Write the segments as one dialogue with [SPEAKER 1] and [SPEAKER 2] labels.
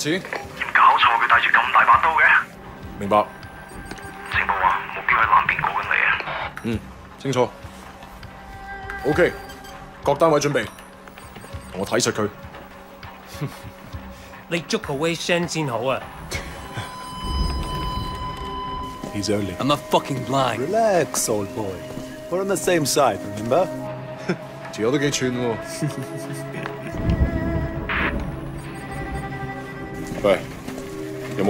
[SPEAKER 1] 錢？
[SPEAKER 2] 搞錯佢帶住咁大把刀嘅。
[SPEAKER 1] 明白。
[SPEAKER 2] 情報話目標喺南邊過緊嚟啊！
[SPEAKER 1] 嗯，清楚。OK，各單位準備，同我睇實佢。
[SPEAKER 3] 你捉個 Wei Shen 先好啊
[SPEAKER 4] ！He's only.
[SPEAKER 5] I'm not fucking blind.
[SPEAKER 4] Relax, old boy. We're on the same side, remember?
[SPEAKER 1] 條友都幾串喎。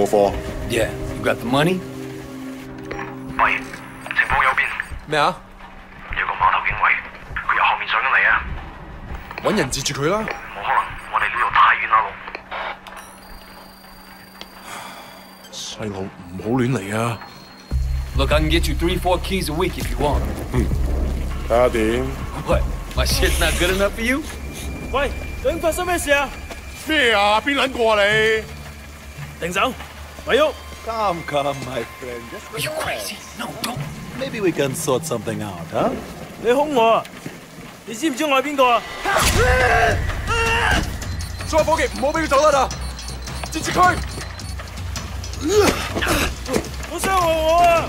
[SPEAKER 1] 有冇货？
[SPEAKER 5] Yeah, you got the money?
[SPEAKER 2] 喂，情报有变，
[SPEAKER 1] 咩啊？
[SPEAKER 2] 有个码头警卫，佢由后面上紧嚟啊！
[SPEAKER 1] 揾人截住佢啦！
[SPEAKER 2] 冇可能，我哋呢度太远啦，路。
[SPEAKER 1] 细路唔好乱嚟啊！
[SPEAKER 5] Look, I can get you three, four keys a week if you want.
[SPEAKER 1] 睇下点？
[SPEAKER 5] What? My shit's not good enough for you?
[SPEAKER 3] 喂，究竟发生咩事啊？
[SPEAKER 1] 咩啊？边撚过你？
[SPEAKER 3] 停手， 咪喐！
[SPEAKER 4] Come, come, my friend. Just
[SPEAKER 5] Are you crazy? No, don't.
[SPEAKER 4] Maybe we can sort something out, huh?
[SPEAKER 3] 你凶我啊！你知唔知我系边个啊？
[SPEAKER 1] 所有伙计唔好俾佢走得啦！截住佢！
[SPEAKER 3] 好伤害我啊！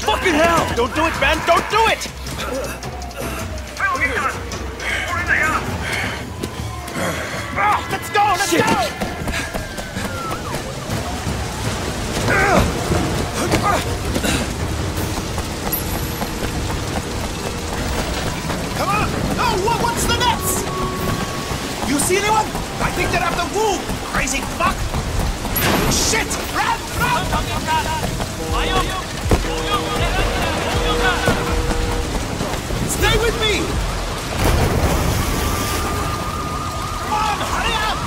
[SPEAKER 3] Fucking hell! Don't do it, man! Don't do it!
[SPEAKER 2] 香港警察，过嚟嚟啊！
[SPEAKER 3] Let's go! Let's go!
[SPEAKER 6] See anyone? I think they're after Wu! Crazy fuck! Shit! Run! Run! Stay with me! Come on! Hurry up!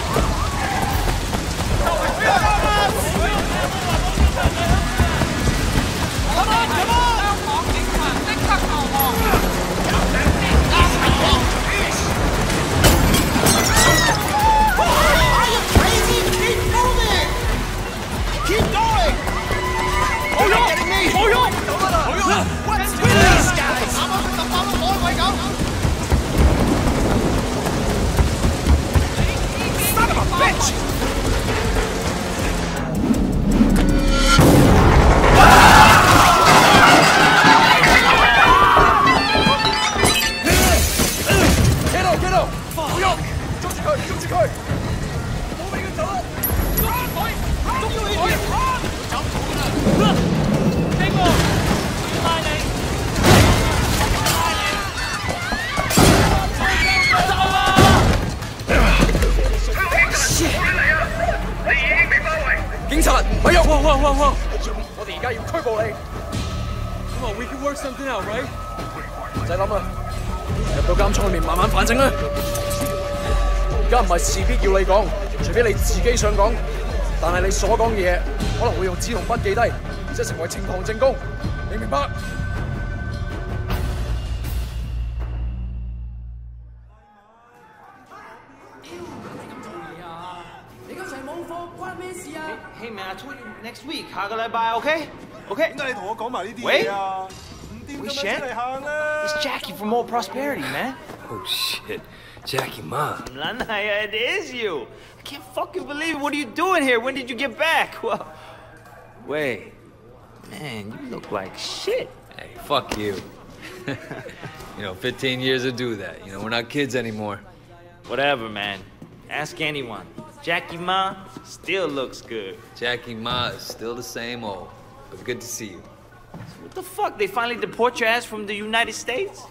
[SPEAKER 6] Come on! Come on! Are
[SPEAKER 1] 我哋而家要拘捕你。Come on, we can work something out, right？唔使諗啦，入到監倉裏面慢慢反省啦。而家唔係事必要你講，除非你自己想講。但係你所講嘅嘢可能會用紙同筆記低，即係成為呈堂證供。你明白？
[SPEAKER 7] 礼拜，OK？OK？
[SPEAKER 6] 点解你同我讲埋呢啲
[SPEAKER 7] 喂
[SPEAKER 6] 嘢啊？唔掂咁样出嚟行啦
[SPEAKER 7] It's Jackie from Old Prosperity, man.
[SPEAKER 5] Oh shit. Jackie Ma.
[SPEAKER 7] Lanaya, it is you. I can't fucking believe it. What are you doing here? When did you get back? Well, wait. Man, you look like shit.
[SPEAKER 5] Hey, fuck you. you know, 15 years to do that. You know, we're not kids anymore.
[SPEAKER 7] Whatever, man. Ask anyone. Jackie Ma still looks good.
[SPEAKER 5] Jackie Ma is still the same old. But good to see you.
[SPEAKER 7] What the fuck? They finally deport your ass from the United States?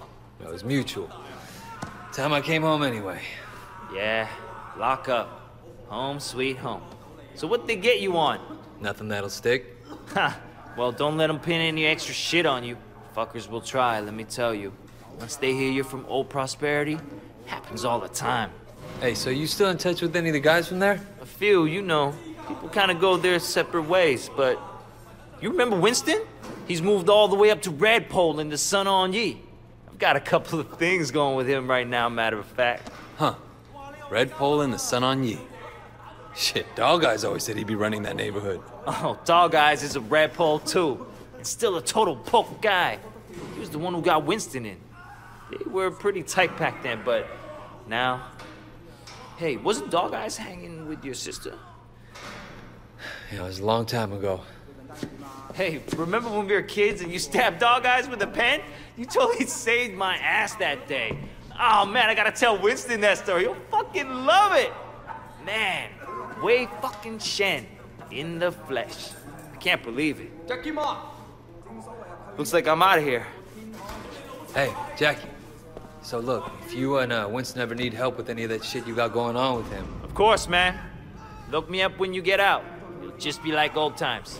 [SPEAKER 5] It was mutual. Time I came home anyway.
[SPEAKER 7] Yeah, lock up. Home sweet home. So what they get you on?
[SPEAKER 5] Nothing that'll stick.
[SPEAKER 7] Ha! Well, don't let them pin any extra shit on you. Fuckers will try, let me tell you. Once they hear you're from Old Prosperity, happens all the time.
[SPEAKER 5] Hey, so you still in touch with any of the guys from there?
[SPEAKER 7] A few, you know, people kind of go their separate ways, but you remember Winston? He's moved all the way up to Redpole in the Sun On Yee. I've got a couple of things going with him right now, matter of fact.
[SPEAKER 5] Huh. Red Pole and the Sun On Yee. Shit, Dog Eyes always said he'd be running that neighborhood.
[SPEAKER 7] Oh, Dog Eyes is a Redpole too. And still a total poke guy. He was the one who got Winston in. They were pretty tight back then, but now. Hey, wasn't Dog Eyes hanging with your sister?
[SPEAKER 5] Yeah, it was a long time ago.
[SPEAKER 7] Hey, remember when we were kids and you stabbed Dog Eyes with a pen? You totally saved my ass that day. Oh man, I gotta tell Winston that story. He'll fucking love it. Man, Wei fucking Shen in the flesh. I can't believe it. Looks like I'm out of here.
[SPEAKER 5] Hey, Jackie. So look, if you and uh, Winston ever need help with any of that shit you got going on with him,
[SPEAKER 7] Of course, man. Look me up when you get out. It'll just be like old times.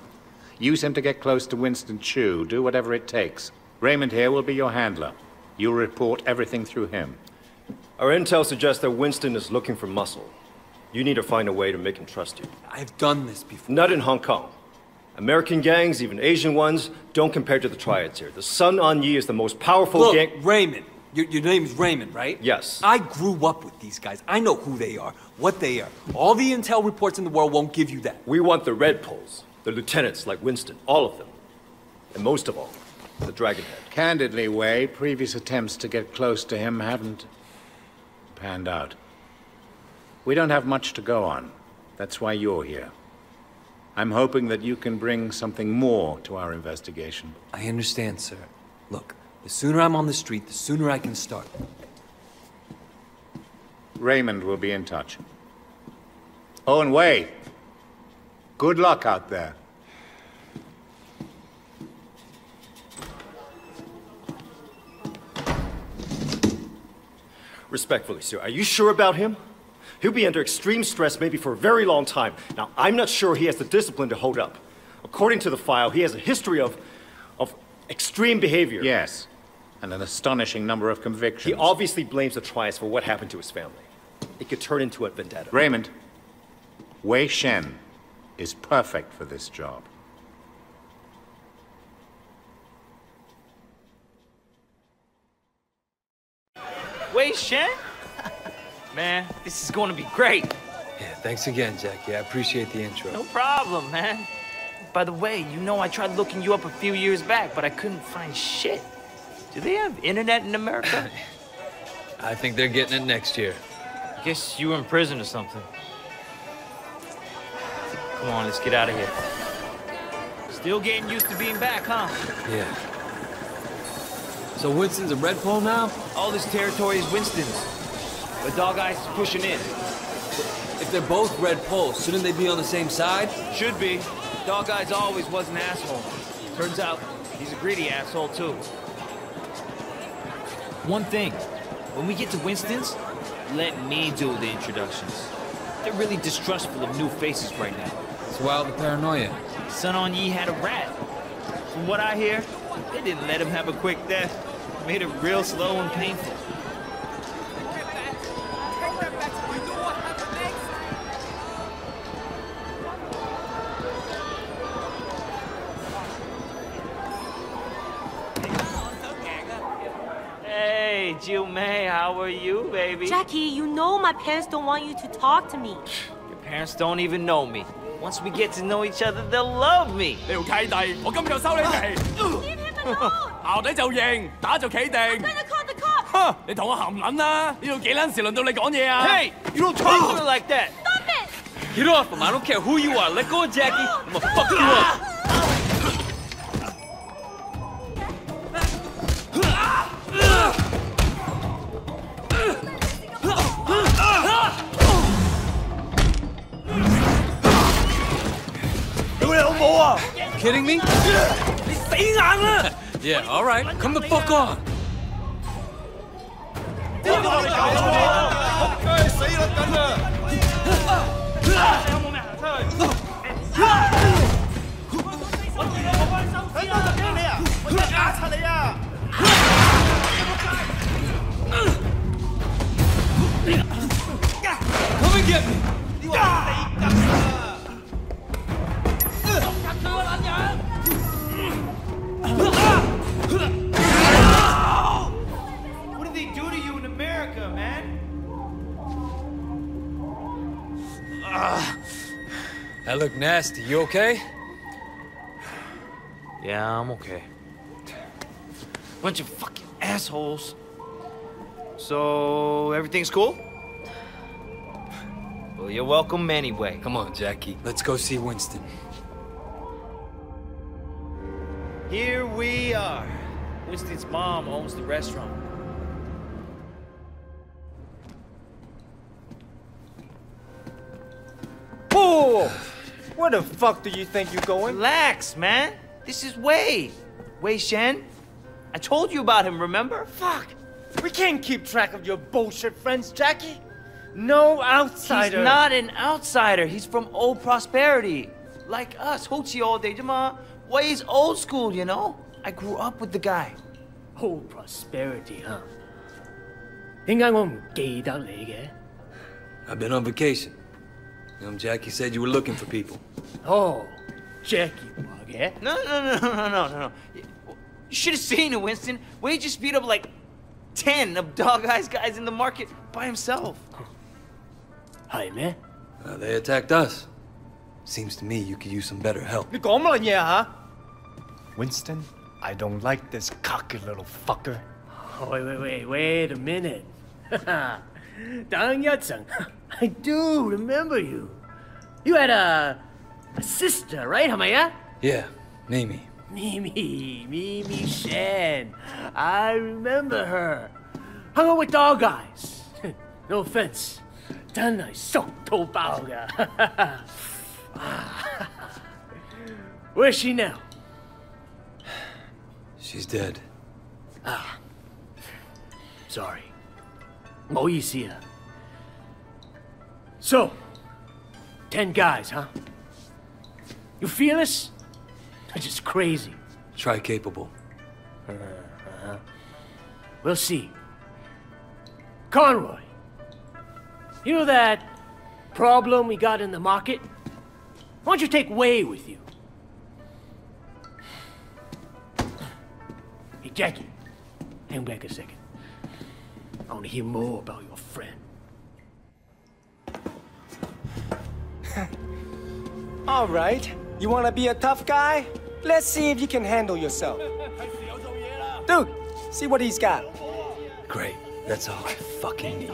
[SPEAKER 8] Use him to get close to Winston Chu. Do whatever it takes. Raymond here will be your handler. You'll report everything through him.
[SPEAKER 9] Our intel suggests that Winston is looking for muscle. You need to find a way to make him trust you.
[SPEAKER 5] I've done this before.
[SPEAKER 9] Not in Hong Kong. American gangs, even Asian ones, don't compare to the triads here. The Sun On Yee is the most powerful
[SPEAKER 5] Look,
[SPEAKER 9] gang.
[SPEAKER 5] Raymond. Your, your name's Raymond, right?
[SPEAKER 9] Yes.
[SPEAKER 5] I grew up with these guys. I know who they are, what they are. All the intel reports in the world won't give you that.
[SPEAKER 9] We want the Red Poles, the lieutenants like Winston, all of them. And most of all, the Dragonhead.
[SPEAKER 8] Candidly, Wei, previous attempts to get close to him haven't panned out. We don't have much to go on. That's why you're here. I'm hoping that you can bring something more to our investigation.
[SPEAKER 5] I understand, sir. Look, the sooner I'm on the street, the sooner I can start.
[SPEAKER 8] Raymond will be in touch. Oh, and Wei, good luck out there.
[SPEAKER 9] Respectfully, sir, are you sure about him? He'll be under extreme stress maybe for a very long time. Now, I'm not sure he has the discipline to hold up. According to the file, he has a history of, of extreme behavior.
[SPEAKER 8] Yes, and an astonishing number of convictions.
[SPEAKER 9] He obviously blames the triads for what happened to his family. It could turn into a vendetta.
[SPEAKER 8] Raymond, Wei Shen is perfect for this job.
[SPEAKER 7] Wei Shen? Man, this is gonna be great.
[SPEAKER 5] Yeah, thanks again, Jackie. I appreciate the intro.
[SPEAKER 7] No problem, man. By the way, you know I tried looking you up a few years back, but I couldn't find shit. Do they have internet in America?
[SPEAKER 5] I think they're getting it next year.
[SPEAKER 7] I Guess you were in prison or something. Come on, let's get out of here. Still getting used to being back, huh?
[SPEAKER 5] Yeah. So Winston's a red pole now?
[SPEAKER 7] All this territory is Winston's. But Dog Eyes is pushing in.
[SPEAKER 5] If they're both red poles, shouldn't they be on the same side?
[SPEAKER 7] Should be. Dog Eyes always was an asshole. Turns out, he's a greedy asshole, too. One thing. When we get to Winston's, let me do the introductions. They're really distrustful of new faces right now.
[SPEAKER 5] It's wild the paranoia.
[SPEAKER 7] Sun On Yee had a rat. From what I hear, they didn't let him have a quick death. Made it real slow and painful. Hey, Jill May, how are you, baby?
[SPEAKER 10] Jackie, you know my parents don't want you to talk to me.
[SPEAKER 7] Your parents don't even know me. Once we get to know each other, they'll love me.
[SPEAKER 3] 你条契弟，我今日就收你皮。
[SPEAKER 10] Leave him alone!
[SPEAKER 3] 淆底就认，打就企定。
[SPEAKER 10] Better call the cops!
[SPEAKER 3] 哼！你同我含撚啦！呢度几撚时轮到你讲嘢啊？
[SPEAKER 7] Hey, you don't talk to me like that.
[SPEAKER 10] Stop it!
[SPEAKER 5] Get off him. I don't care who you are. Let go of Jackie. I'm gonna fuck you up. 你好啊！Kidding me?
[SPEAKER 11] 你死硬啦
[SPEAKER 5] ！Yeah, all right. Come the fuck on. 这你搞错！
[SPEAKER 6] 死啦紧啊！
[SPEAKER 12] 有冇行出去？我唔帮你收尸。就惊你啊！我真压晒你啊
[SPEAKER 5] ！！Come and get me. 你话死梗啦！
[SPEAKER 7] What did they do to you in America, man?
[SPEAKER 5] Uh, that look nasty. You okay?
[SPEAKER 7] Yeah, I'm okay. Bunch of fucking assholes. So, everything's cool? Well, you're welcome anyway.
[SPEAKER 5] Come on, Jackie. Let's go see Winston.
[SPEAKER 7] Here we are. Winston's mom owns the restaurant.
[SPEAKER 13] Whoa! Where the fuck do you think you're going?
[SPEAKER 7] Relax, man. This is Wei. Wei Shen. I told you about him, remember?
[SPEAKER 13] Fuck! We can't keep track of your bullshit friends, Jackie. No outsider.
[SPEAKER 7] He's not an outsider. He's from old prosperity. Like us. Ho Chi all day, Jama. Why, he's old school, you know? I grew up with the guy.
[SPEAKER 14] Old prosperity, huh?
[SPEAKER 5] I've been on vacation. Um, Jackie said you were looking for people.
[SPEAKER 14] Oh, Jackie Wagga.
[SPEAKER 7] No, no, no, no, no, no, no. You should have seen it, Winston. Wei just beat up like 10 of Dog Eyes guys in the market by himself.
[SPEAKER 14] Hi, man.
[SPEAKER 5] Uh, they attacked us. Seems to me you could use some better help.
[SPEAKER 13] 你講乜嘢啊？Winston, I don't like this cocky little fucker.
[SPEAKER 14] Oh, wait, wait, wait, wait a minute. Dang Yatsung, I do remember you. You had a, a sister, right, Hamaya?
[SPEAKER 5] Yeah, Mimi.
[SPEAKER 14] Mimi, Mimi Shen. I remember her. Hung out with Dog Eyes. no offense. Done I soaked ah. Where's she now?
[SPEAKER 5] She's dead.
[SPEAKER 14] Ah. Sorry. Oh, Moisia. So, ten guys, huh? You feel us? It's just crazy.
[SPEAKER 5] Try capable.
[SPEAKER 14] Uh, we'll see. Conroy, you know that problem we got in the market? Why don't you take Wei with you? Jackie, Jackie! Hang back a second. I want to hear more about your friend.
[SPEAKER 13] All right. You want to be a tough guy? Let's see if you can handle yourself. Dude, see what he's got.
[SPEAKER 5] Great. That's all I fucking need.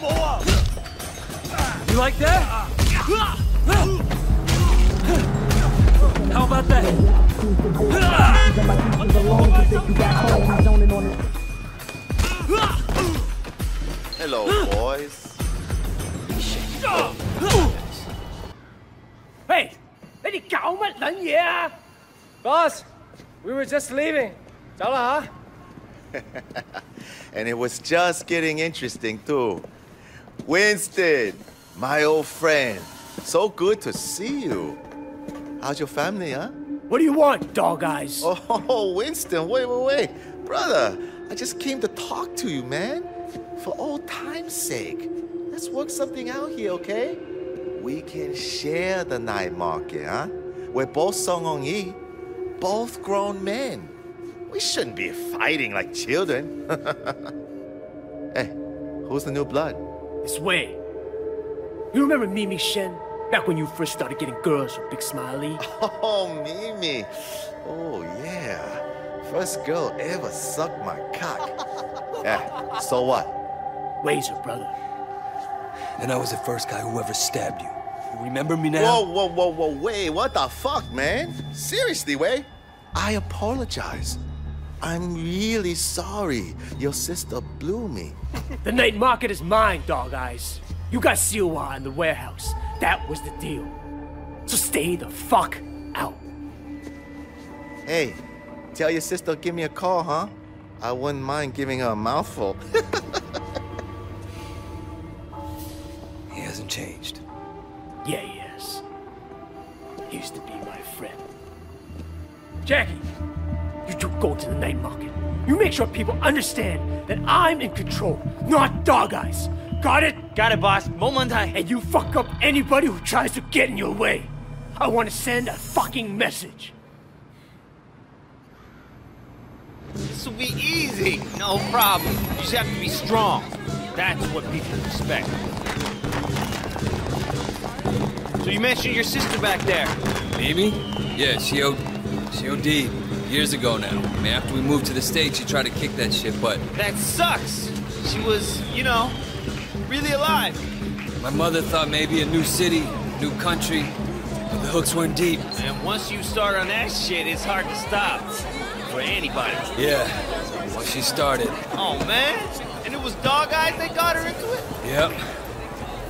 [SPEAKER 6] more!
[SPEAKER 5] You like that? How about that?
[SPEAKER 15] Hello, boys.
[SPEAKER 14] Hey, 你哋搞乜撚嘢啊？
[SPEAKER 13] Boss, we were just leaving. 走啦吓。
[SPEAKER 15] And it was just getting interesting, too. Winston, my old friend. So good to see you. How's your family, huh?
[SPEAKER 14] What do you want, dog eyes?
[SPEAKER 15] Oh, Winston, wait, wait, wait. Brother, I just came to talk to you, man. For old time's sake. Let's work something out here, okay? We can share the night market, huh? We're both Song Hong Yi, both grown men. We shouldn't be fighting like children. hey, who's the new blood?
[SPEAKER 14] This way. You remember Mimi Shen? Back when you first started getting girls from Big Smile Lee?
[SPEAKER 15] Oh, Mimi. Oh, yeah. First girl ever sucked my cock. yeah, so what?
[SPEAKER 14] Wei's her brother.
[SPEAKER 5] And I was the first guy who ever stabbed you. You remember me now?
[SPEAKER 15] Whoa, whoa, whoa, whoa, wait, what the fuck, man? Seriously, Wei? I apologize. I'm really sorry. Your sister blew me.
[SPEAKER 14] The night market is mine, dog eyes. You got Siu Wah in the warehouse. That was the deal. So stay the fuck out.
[SPEAKER 15] Hey, tell your sister give me a call, huh? I wouldn't mind giving her a mouthful.
[SPEAKER 5] He hasn't changed.
[SPEAKER 14] Yeah, he is. He used to be my friend. Jackie, you two go to the night market. You make sure people understand that I'm in control, not dog eyes. Got it?
[SPEAKER 7] Got it, boss. Momentai.
[SPEAKER 14] And you fuck up anybody who tries to get in your way. I want to send a fucking message.
[SPEAKER 7] This will be easy. No problem. You just have to be strong. That's what people respect. So you mentioned your sister back there.
[SPEAKER 5] Maybe? Yeah, she o she OD'd years ago now. I mean, after we moved to the States, she tried to kick that shit, but...
[SPEAKER 7] That sucks! She was, you know, really alive.
[SPEAKER 5] My mother thought maybe a new city, new country, but the hooks weren't deep.
[SPEAKER 7] And once you start on that shit, it's hard to stop. For anybody.
[SPEAKER 5] Yeah, once she started.
[SPEAKER 7] Oh, man. And it was dog eyes that got her into it?
[SPEAKER 5] Yep.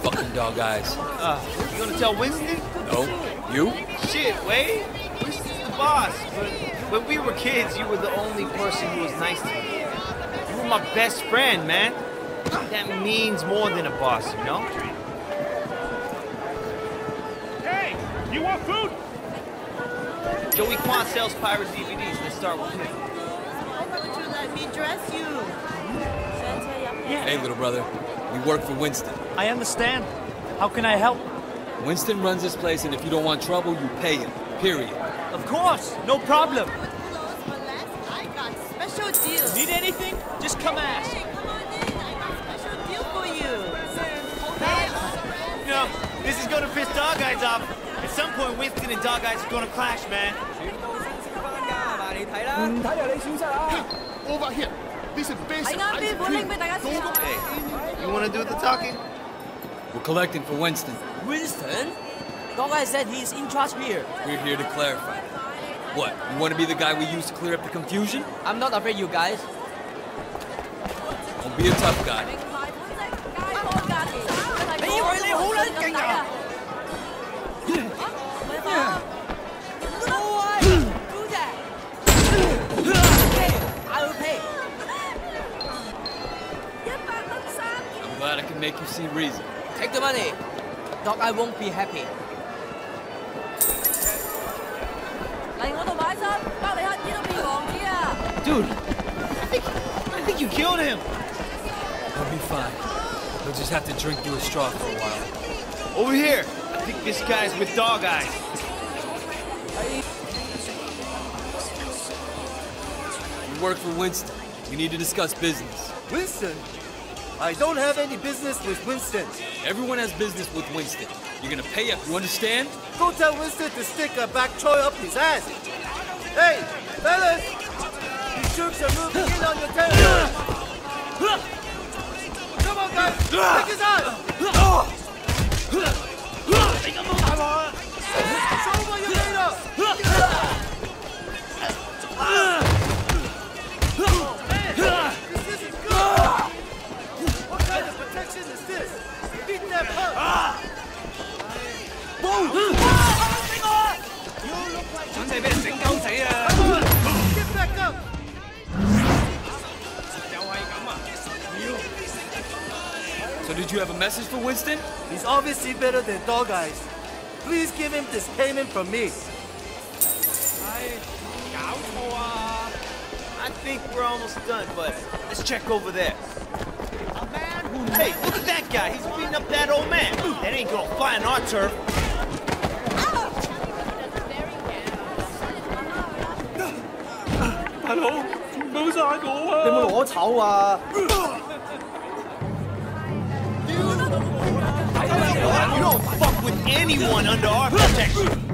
[SPEAKER 5] Fucking dog eyes.
[SPEAKER 7] Uh, you gonna tell Winston?
[SPEAKER 5] No. You?
[SPEAKER 7] Shit, Wade. Winston's the boss. But when we were kids, you were the only person who was nice to me. You were my best friend, man. That means more than a boss, you know?
[SPEAKER 16] Hey, you want food?
[SPEAKER 7] Joey Kwan sells pirate DVDs. Let's start with him.
[SPEAKER 17] Would you let me dress you?
[SPEAKER 5] Hey, little brother. We work for Winston.
[SPEAKER 18] I understand. How can I help?
[SPEAKER 5] Winston runs this place, and if you don't want trouble, you pay him. Period.
[SPEAKER 18] Of course, no problem.
[SPEAKER 17] I got special deals.
[SPEAKER 18] Need anything? Just come ask
[SPEAKER 17] you.
[SPEAKER 7] No, this is gonna piss Dog Eyes off. At some point, Winston and Dog Eyes are gonna clash, man.
[SPEAKER 6] Mm, over here. This is basic
[SPEAKER 7] you wanna do the talking?
[SPEAKER 5] We're collecting for Winston.
[SPEAKER 19] Winston? Dog Eyes said he's in charge here.
[SPEAKER 5] We're here to clarify. What, you wanna be the guy we use to clear up the confusion?
[SPEAKER 19] I'm not afraid you guys.
[SPEAKER 5] Don't be a tough guy.
[SPEAKER 19] 你以为你好撚劲啊？I will pay.
[SPEAKER 5] I'm glad I can make you see reason.
[SPEAKER 19] Take the money. Dog Eye won't be happy.
[SPEAKER 17] 嚟我度买衫，包你乞衣都变王子啊！
[SPEAKER 7] Dude, I think, I think you killed him.
[SPEAKER 5] He'll be fine. He'll just have to drink through a straw for a while.
[SPEAKER 7] Over here. I think this guy's with Dog Eyes.
[SPEAKER 5] You work for Winston. We need to discuss business.
[SPEAKER 20] Winston? I don't have any business with Winston.
[SPEAKER 5] Everyone has business with Winston. You're gonna pay up, you understand?
[SPEAKER 20] Go tell Winston to stick a back toy up his ass. Hey, fellas! These troops are moving in on your territory. Come on, guys! Take his eye! Show him what you're made of! This isn't good! What kind of protection is this? Beat
[SPEAKER 5] So did you have a message for Winston?
[SPEAKER 20] He's obviously better than Dog Eyes. Please give him this payment from me.
[SPEAKER 7] Uh, I think we're almost done, but let's check over there. Hey, look at that guy. He's beating up that old man. That ain't gonna fly on our turf. You don't fuck with anyone under our protection.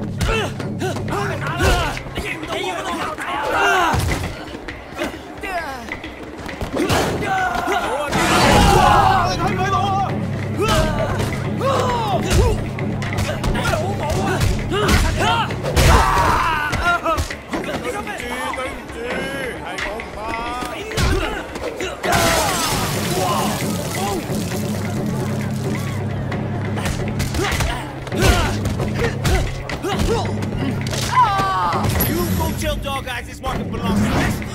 [SPEAKER 7] Tell Dog Eyes this market belongs to Winston.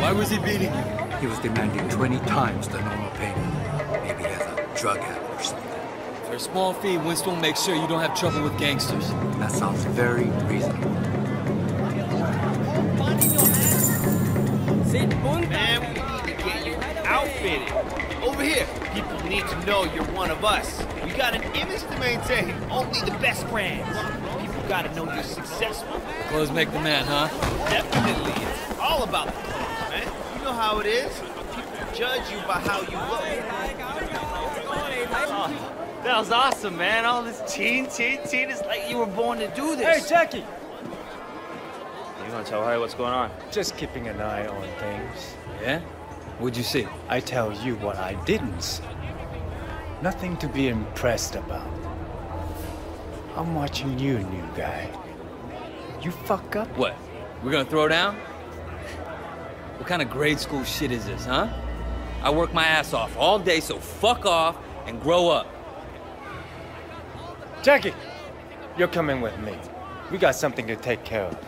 [SPEAKER 5] Why was he beating you?
[SPEAKER 21] He was demanding 20 times the normal payment. Maybe he has a drug habit or something.
[SPEAKER 5] For a small fee, Winston will make sure you don't have trouble with gangsters.
[SPEAKER 21] That sounds very reasonable.
[SPEAKER 7] Man, we need to get you outfitted. Over here, people need to know you're one of us. We got an image to maintain. Only the best brands. People gotta know you're successful.
[SPEAKER 5] Clothes make the man, huh?
[SPEAKER 7] Definitely. It's all about the clothes, man. You know how it is. People judge you by how you look.
[SPEAKER 22] Oh, that was awesome, man. All this teen, teen, teen. It's like you were born to do this.
[SPEAKER 13] Hey, Jackie!
[SPEAKER 22] You gonna tell Harry what's going on?
[SPEAKER 13] Just keeping an eye on things.
[SPEAKER 5] Yeah? What'd you see?
[SPEAKER 13] I tell you what I didn't see. Nothing to be impressed about. I'm watching you, new guy. You fuck up?
[SPEAKER 5] What? We're gonna throw down? What kind of grade school shit is this, huh? I work my ass off all day, so fuck off and grow up.
[SPEAKER 13] Jackie! You're coming with me. We got something to take care of.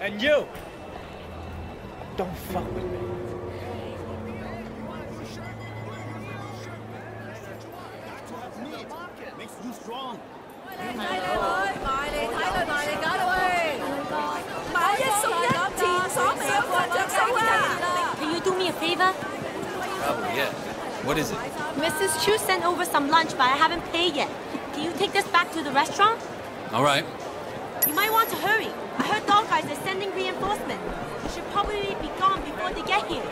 [SPEAKER 13] And you! Don't fuck with me.
[SPEAKER 5] Yeah. What is it?
[SPEAKER 10] Mrs. Chu sent over some lunch, but I haven't paid yet. Can you take this back to the restaurant?
[SPEAKER 5] All right.
[SPEAKER 10] You might want to hurry. I heard Dog Eyes are sending reinforcements. You should probably be gone before they get here.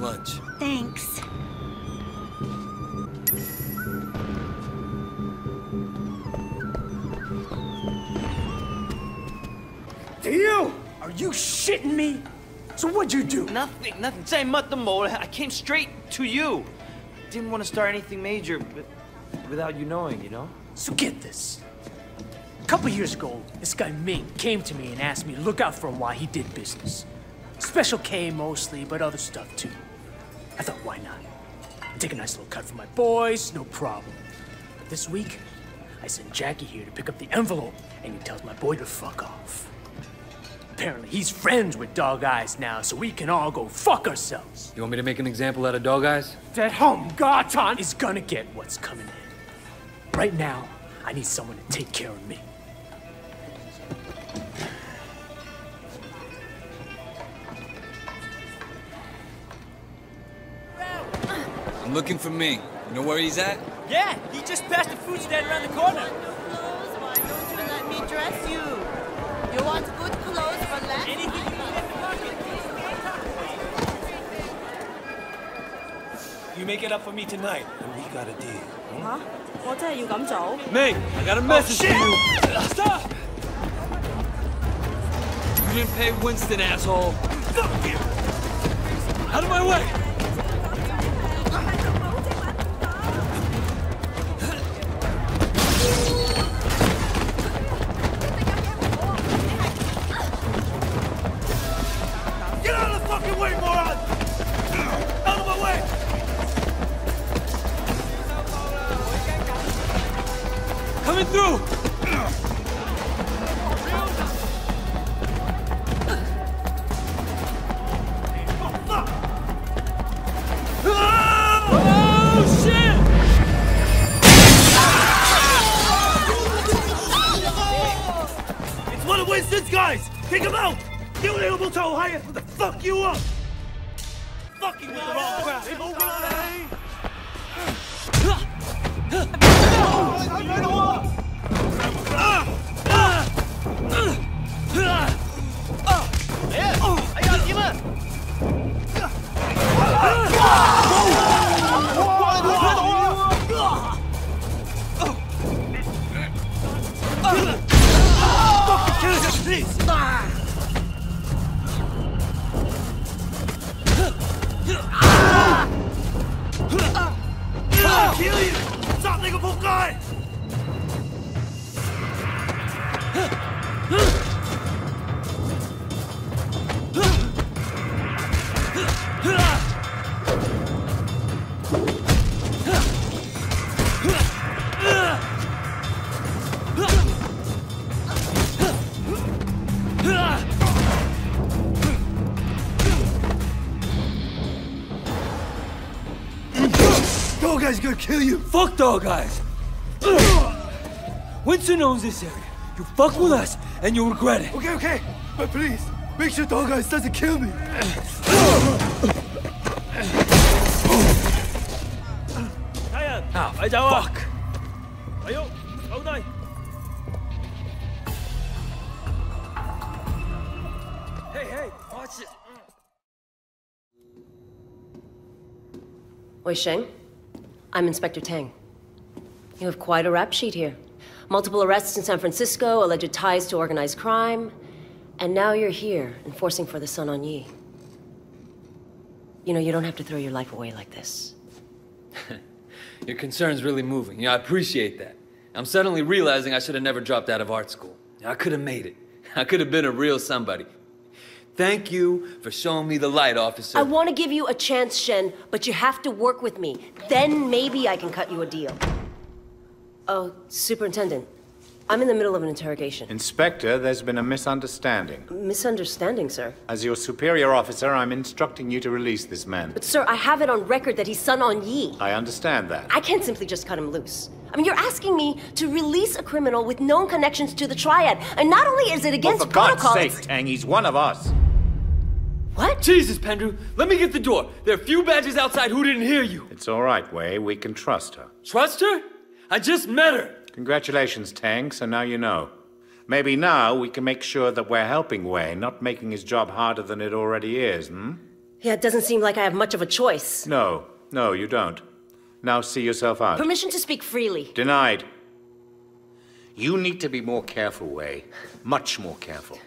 [SPEAKER 5] Lunch.
[SPEAKER 10] Thanks.
[SPEAKER 14] You? Are you shitting me? So what'd you do?
[SPEAKER 22] Nothing, nothing. Say mother more. I came straight to you. Didn't want to start anything major, but without you knowing, you know?
[SPEAKER 14] So get this. A couple years ago, this guy Ming came to me and asked me to look out for him while he did business. Special K mostly, but other stuff too. I thought, why not? I take a nice little cut for my boys, no problem. But this week, I sent Jackie here to pick up the envelope, and he tells my boy to fuck off. Apparently, he's friends with Dog Eyes now, so we can all go fuck ourselves.
[SPEAKER 5] You want me to make an example out of Dog Eyes?
[SPEAKER 14] That home Garton is gonna get what's coming in. Right now, I need someone to take care of me.
[SPEAKER 5] looking for me. You know where he's at?
[SPEAKER 23] Yeah, he just passed the food stand around the corner.
[SPEAKER 17] Why don't you let me dress you? You want good clothes for less?
[SPEAKER 7] You make it up for me tonight, and we got a deal.
[SPEAKER 17] 吓！我真系要咁做？
[SPEAKER 5] Ming, I got a message for you.
[SPEAKER 7] Stop!
[SPEAKER 5] You didn't pay Winston, asshole. Fuck you! Out of my way!
[SPEAKER 7] guy's
[SPEAKER 24] gonna kill you! Fuck dog eyes! Winston owns this area. You fuck with us, and you'll regret it.
[SPEAKER 25] Okay, okay. But please, make sure dog eyes doesn't kill me.
[SPEAKER 24] Ah, oh, fuck. Hey, hey, watch it.
[SPEAKER 26] Wei Shen? I'm Inspector Tang. You have quite a rap sheet here. Multiple arrests in San Francisco, alleged ties to organized crime, and now you're here, enforcing for the Sun On Yee. You know, you don't have to throw your life away like this.
[SPEAKER 5] Your concern's really moving. Yeah, I appreciate that. I'm suddenly realizing I should have never dropped out of art school. I could have made it. I could have been a real somebody. Thank you for showing me the light, officer.
[SPEAKER 26] I want to give you a chance, Shen, but you have to work with me. Then maybe I can cut you a deal. Oh, Superintendent, I'm in the middle of an interrogation.
[SPEAKER 8] Inspector, there's been a misunderstanding.
[SPEAKER 26] Misunderstanding, sir.
[SPEAKER 8] As your superior officer, I'm instructing you to release this man.
[SPEAKER 26] But, sir, I have it on record that he's Sun On Yee.
[SPEAKER 8] I understand that.
[SPEAKER 26] I can't simply just cut him loose. I mean, you're asking me to release a criminal with known connections to the Triad, and not only is it against
[SPEAKER 8] well, for God's sake, Tang, he's one of us.
[SPEAKER 26] What?
[SPEAKER 5] Jesus, Pendrew, let me get the door. There are a few badges outside who didn't hear you.
[SPEAKER 8] It's all right, Wei. We can trust her.
[SPEAKER 5] Trust her? I just met her.
[SPEAKER 8] Congratulations, Tang, so now you know. Maybe now we can make sure that we're helping Wei, not making his job harder than it already is, hmm?
[SPEAKER 26] Yeah, it doesn't seem like I have much of a choice.
[SPEAKER 8] No, no, you don't. Now see yourself out.
[SPEAKER 26] Permission to speak freely.
[SPEAKER 8] Denied. You need to be more careful, Wei. Much more careful.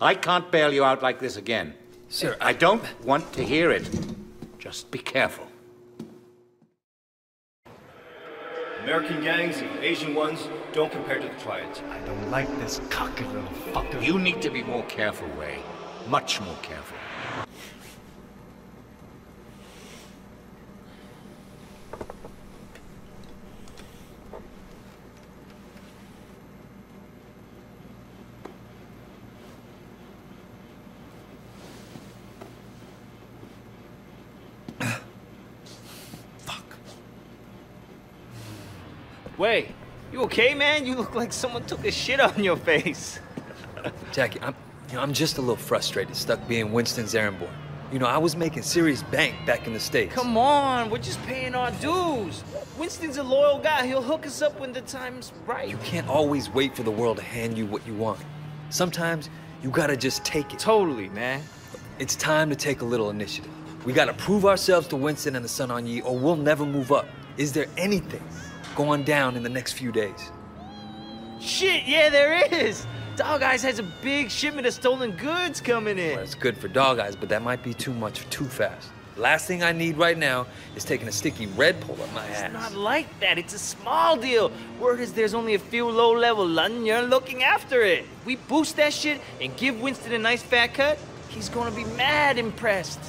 [SPEAKER 8] I can't bail you out like this again.
[SPEAKER 5] Sir,
[SPEAKER 8] I don't want to hear it. Just be careful.
[SPEAKER 9] American gangs, and Asian ones, don't compare to the Triads.
[SPEAKER 13] I don't like this cocky little fucker.
[SPEAKER 8] You need to be more careful, Wei. Much more careful.
[SPEAKER 7] Wait, you okay, man? You look like someone took a shit on your face.
[SPEAKER 5] Jackie, I'm, you know, I'm just a little frustrated, stuck being Winston's errand boy. You know, I was making serious bank back in the States.
[SPEAKER 7] Come on, we're just paying our dues. Winston's a loyal guy. He'll hook us up when the time's right.
[SPEAKER 5] You can't always wait for the world to hand you what you want. Sometimes you gotta just take it.
[SPEAKER 7] Totally, man.
[SPEAKER 5] It's time to take a little initiative. We gotta prove ourselves to Winston and the Sun On Yee, or we'll never move up. Is there anything going down in the next few days?
[SPEAKER 7] Shit, yeah, there is. Dog Eyes has a big shipment of stolen goods coming in.
[SPEAKER 5] Well, it's good for dog eyes, but that might be too much too fast. Last thing I need right now is taking a sticky red pull up my ass.
[SPEAKER 7] It's not like that. It's a small deal. Word is there's only a few low-level London looking after it. We boost that shit and give Winston a nice fat cut. He's gonna be mad impressed.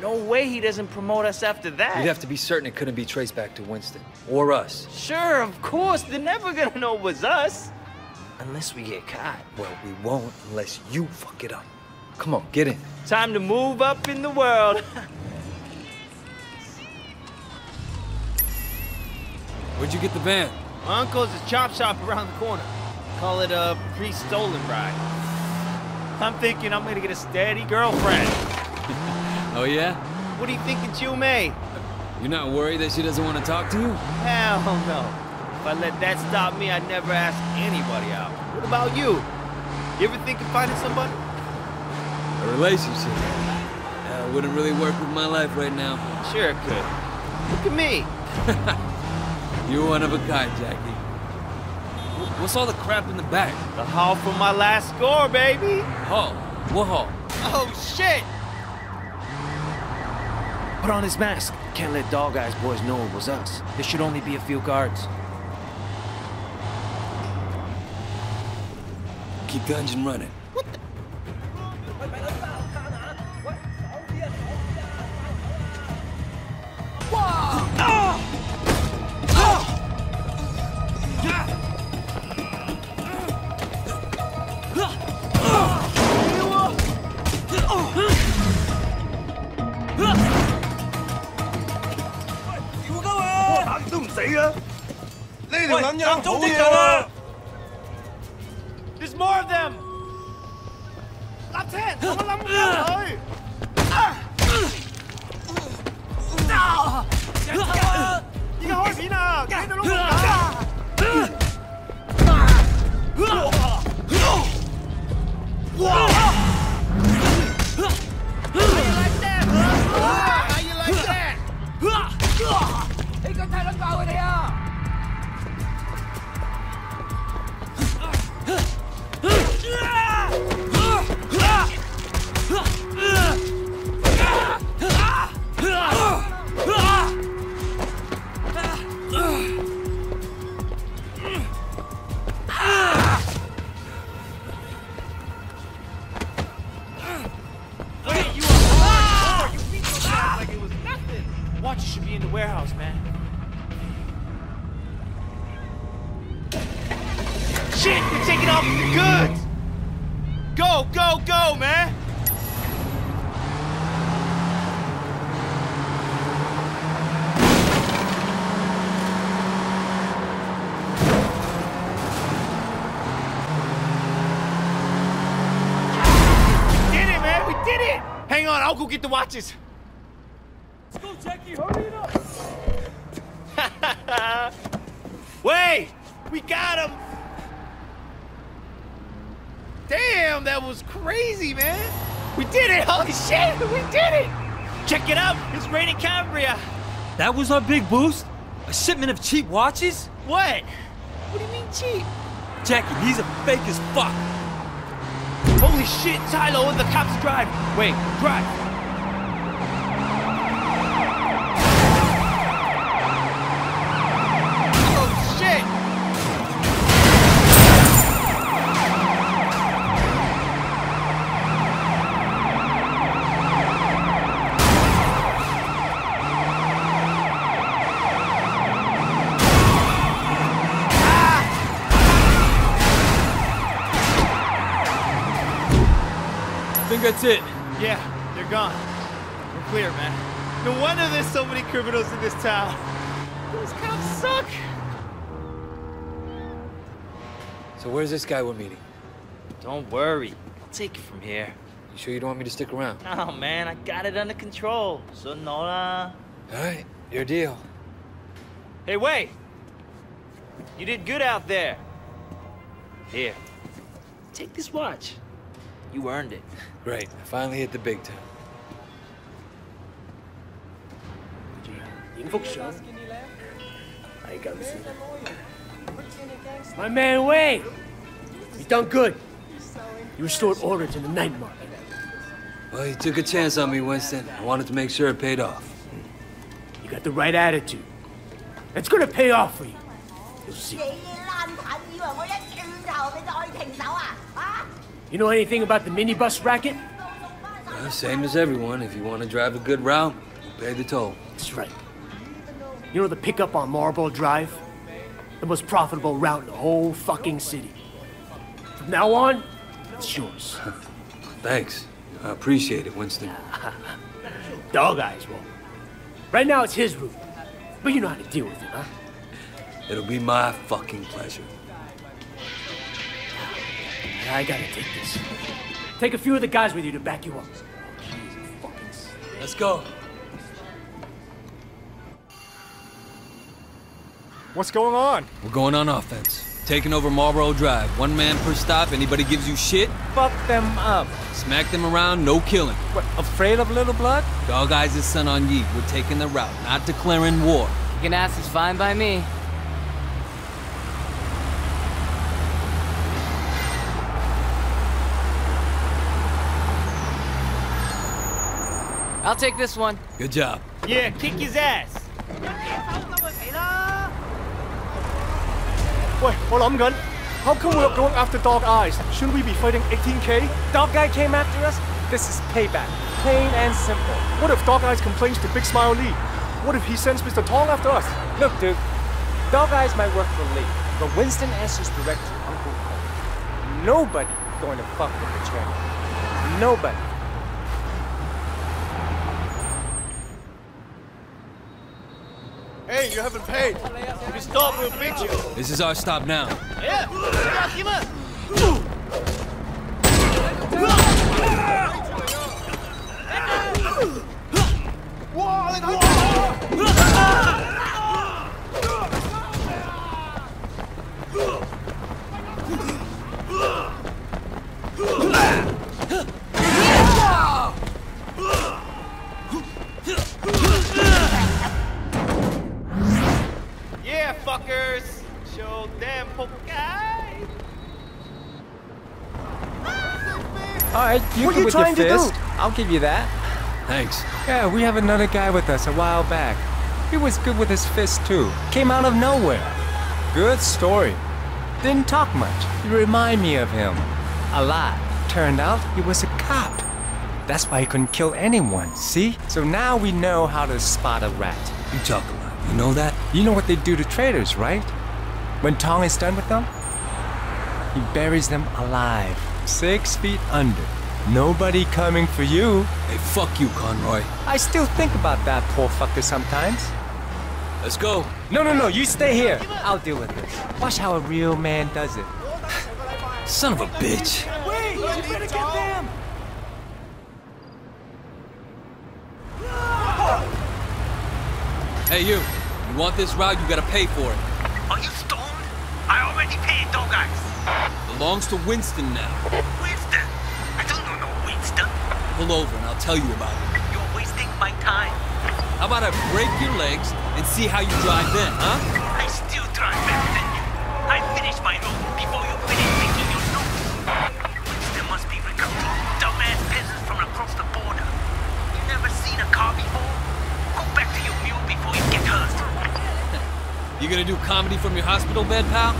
[SPEAKER 7] No way he doesn't promote us after that.
[SPEAKER 5] You'd have to be certain it couldn't be traced back to Winston or us.
[SPEAKER 7] Sure, of course. They're never gonna know it was us. Unless we get caught.
[SPEAKER 5] Well, we won't unless you fuck it up. Come on, get in.
[SPEAKER 7] Time to move up in the world.
[SPEAKER 5] Where'd you get the van?
[SPEAKER 7] My uncle's a chop shop around the corner. Call it a pre-stolen ride. I'm thinking I'm gonna get a steady girlfriend.
[SPEAKER 5] Oh, yeah?
[SPEAKER 7] What do you think of Jiu Mei?
[SPEAKER 5] You're not worried that she doesn't want to talk to you?
[SPEAKER 7] Hell no. If I let that stop me, I'd never ask anybody out. What about you? You ever think of finding somebody?
[SPEAKER 5] A relationship. Uh, wouldn't really work with my life right now.
[SPEAKER 7] Sure it could. Look at me.
[SPEAKER 5] You're one of a kind, Jackie. What's all the crap in the back?
[SPEAKER 7] The haul from my last score, baby.
[SPEAKER 5] Haul? What haul?
[SPEAKER 7] Oh, shit!
[SPEAKER 20] Put on his mask. Can't let Dog Eyes boys know it was us. There should only be a few guards.
[SPEAKER 5] Keep the engine running.
[SPEAKER 6] 死啊！呢条捻样好嘢啊
[SPEAKER 7] ！There's more of them。立车，我谂佢。啊！
[SPEAKER 6] 啊！依家开啊！
[SPEAKER 7] 哇！哇！哇！Guys like it was nothing! Watch should be in the warehouse, man. Shit, they're taking off the goods! Go, go, go, man! We did it, man! We did it! Hang on, I'll go get the watches.
[SPEAKER 6] Let's go, Jackie! Hurry it up!
[SPEAKER 7] Wait! We got him! Damn, that was crazy, man! We did it! Holy shit! We did it! Check it out! It's raining Cambria!
[SPEAKER 14] That was our big boost? A shipment of cheap watches?
[SPEAKER 7] What? What do you mean cheap?
[SPEAKER 14] Jackie, he's a fake as fuck.
[SPEAKER 7] Holy shit, Tylo, the cops drive! Wait, drive!
[SPEAKER 14] That's it.
[SPEAKER 7] Yeah, they're gone. We're clear, man. No wonder there's so many criminals in this town. Those cops suck!
[SPEAKER 5] So where's this guy we're meeting?
[SPEAKER 27] Don't worry. I'll take it from here.
[SPEAKER 5] You sure you don't want me to stick around?
[SPEAKER 27] Oh man, I got it under control. So no la.
[SPEAKER 5] Alright, your deal.
[SPEAKER 27] Hey, wait! You did good out there. Here. Take this watch. You earned it.
[SPEAKER 5] Great. I finally hit the big time.
[SPEAKER 14] I got see. My man Wayne! You done good. You restored order to the night market.
[SPEAKER 5] Well, you took a chance on me, Winston. I wanted to make sure it paid off.
[SPEAKER 14] You got the right attitude. It's gonna pay off for you. You'll see. You know anything about the minibus racket?
[SPEAKER 5] Well, same as everyone. If you want to drive a good route, you pay the toll.
[SPEAKER 14] That's right. You know the pickup on Marlboro Drive? The most profitable route in the whole fucking city. From now on, it's yours.
[SPEAKER 5] Thanks. I appreciate it, Winston.
[SPEAKER 14] Dog Eyes won't. Right now it's his route. But you know how to deal with it, huh?
[SPEAKER 5] It'll be my fucking pleasure.
[SPEAKER 14] I gotta take this. Take a few of the guys with you to back you up.
[SPEAKER 5] Let's go.
[SPEAKER 28] What's going on?
[SPEAKER 5] We're going on offense. Taking over Marlboro Drive. One man per stop. Anybody gives you shit,
[SPEAKER 13] Fuck them up.
[SPEAKER 5] smack them around, no killing.
[SPEAKER 13] What, afraid of little blood?
[SPEAKER 5] Dog Eyes is Sun On Yee. We're taking the route, not declaring war.
[SPEAKER 29] Kicking ass is fine by me. I'll take this one.
[SPEAKER 5] Good job.
[SPEAKER 7] Yeah, kick his ass.
[SPEAKER 28] Wait, hold on, gun. How come we're going after Dog Eyes? Shouldn't we be fighting 18K?
[SPEAKER 13] Dark Guy came after us? This is payback. Plain and simple.
[SPEAKER 28] What if Dog Eyes complains to Big Smile Lee? What if he sends Mr. Tong after us?
[SPEAKER 13] Look, dude. Dog Eyes might work for Lee, but Winston S is direct to Uncle Po. Nobody going to fuck with the chairman. Nobody.
[SPEAKER 30] Hey,
[SPEAKER 31] you haven't paid. If you stop, we'll beat you.
[SPEAKER 5] This is our stop now.
[SPEAKER 1] 哎呀，
[SPEAKER 3] Yeah, fuckers! Show them Pokai!
[SPEAKER 13] Alright, you
[SPEAKER 32] What
[SPEAKER 13] good
[SPEAKER 32] are you
[SPEAKER 13] with
[SPEAKER 32] trying to
[SPEAKER 13] your
[SPEAKER 32] do?
[SPEAKER 13] I'll give you that.
[SPEAKER 5] Thanks.
[SPEAKER 13] Yeah, we have another guy with us a while back. He was good with his fist too. Came out of nowhere. Good story. Didn't talk much. You remind me of him. A lot. Turned out he was a cop. That's why he couldn't kill anyone, see? So now we know how to spot a rat.
[SPEAKER 5] You talk a lot. You know that?
[SPEAKER 13] You know what they do to traitors, right? When Tong is done with them, he buries them alive, six feet under. Nobody coming for you.
[SPEAKER 5] Hey, fuck you, Conroy.
[SPEAKER 13] I still think about that poor fucker sometimes.
[SPEAKER 5] Let's go.
[SPEAKER 13] No, no, no, you stay here. I'll deal with this. Watch how a real man does it.
[SPEAKER 5] Son of a bitch.
[SPEAKER 1] Wait, you better get them.
[SPEAKER 5] Hey, you. You want this route, you gotta pay for it.
[SPEAKER 33] Are you stoned? I already paid though, guys.
[SPEAKER 5] Belongs to Winston now.
[SPEAKER 33] Winston. I don't know no Winston.
[SPEAKER 5] Pull over and I'll tell you about it.
[SPEAKER 33] You're wasting my time.
[SPEAKER 5] How about I break your legs and see how you drive then, huh?
[SPEAKER 33] I still drive better than you. I finished my road before you finished picking your nose. Winston must be recruiting dumbass peasants from across the border. You never seen a car before? Go back to your mule before you get hurt.
[SPEAKER 5] You gonna do comedy from your hospital bed, pal?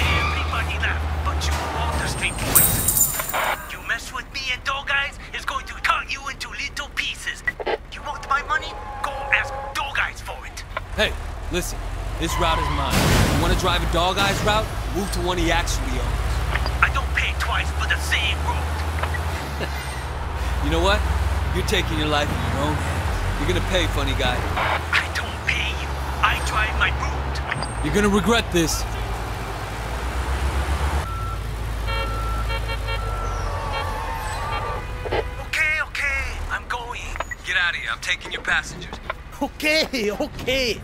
[SPEAKER 33] Everybody laugh, but you Water Street boys. You mess with me and Dog Eyes is going to cut you into little pieces. You want my money? Go ask Dog Eyes for it.
[SPEAKER 5] Hey, listen. This route is mine. You wanna drive a dog eyes route? Move to one he actually owns.
[SPEAKER 33] I don't pay twice for the same road.
[SPEAKER 5] You know what? You're taking your life in your own hands. You're gonna pay, funny guy.
[SPEAKER 33] I don't pay you. I drive my route.
[SPEAKER 5] You're gonna regret this.
[SPEAKER 33] Okay, okay, I'm going.
[SPEAKER 5] Get out of here, I'm taking your passengers.
[SPEAKER 34] Okay, okay.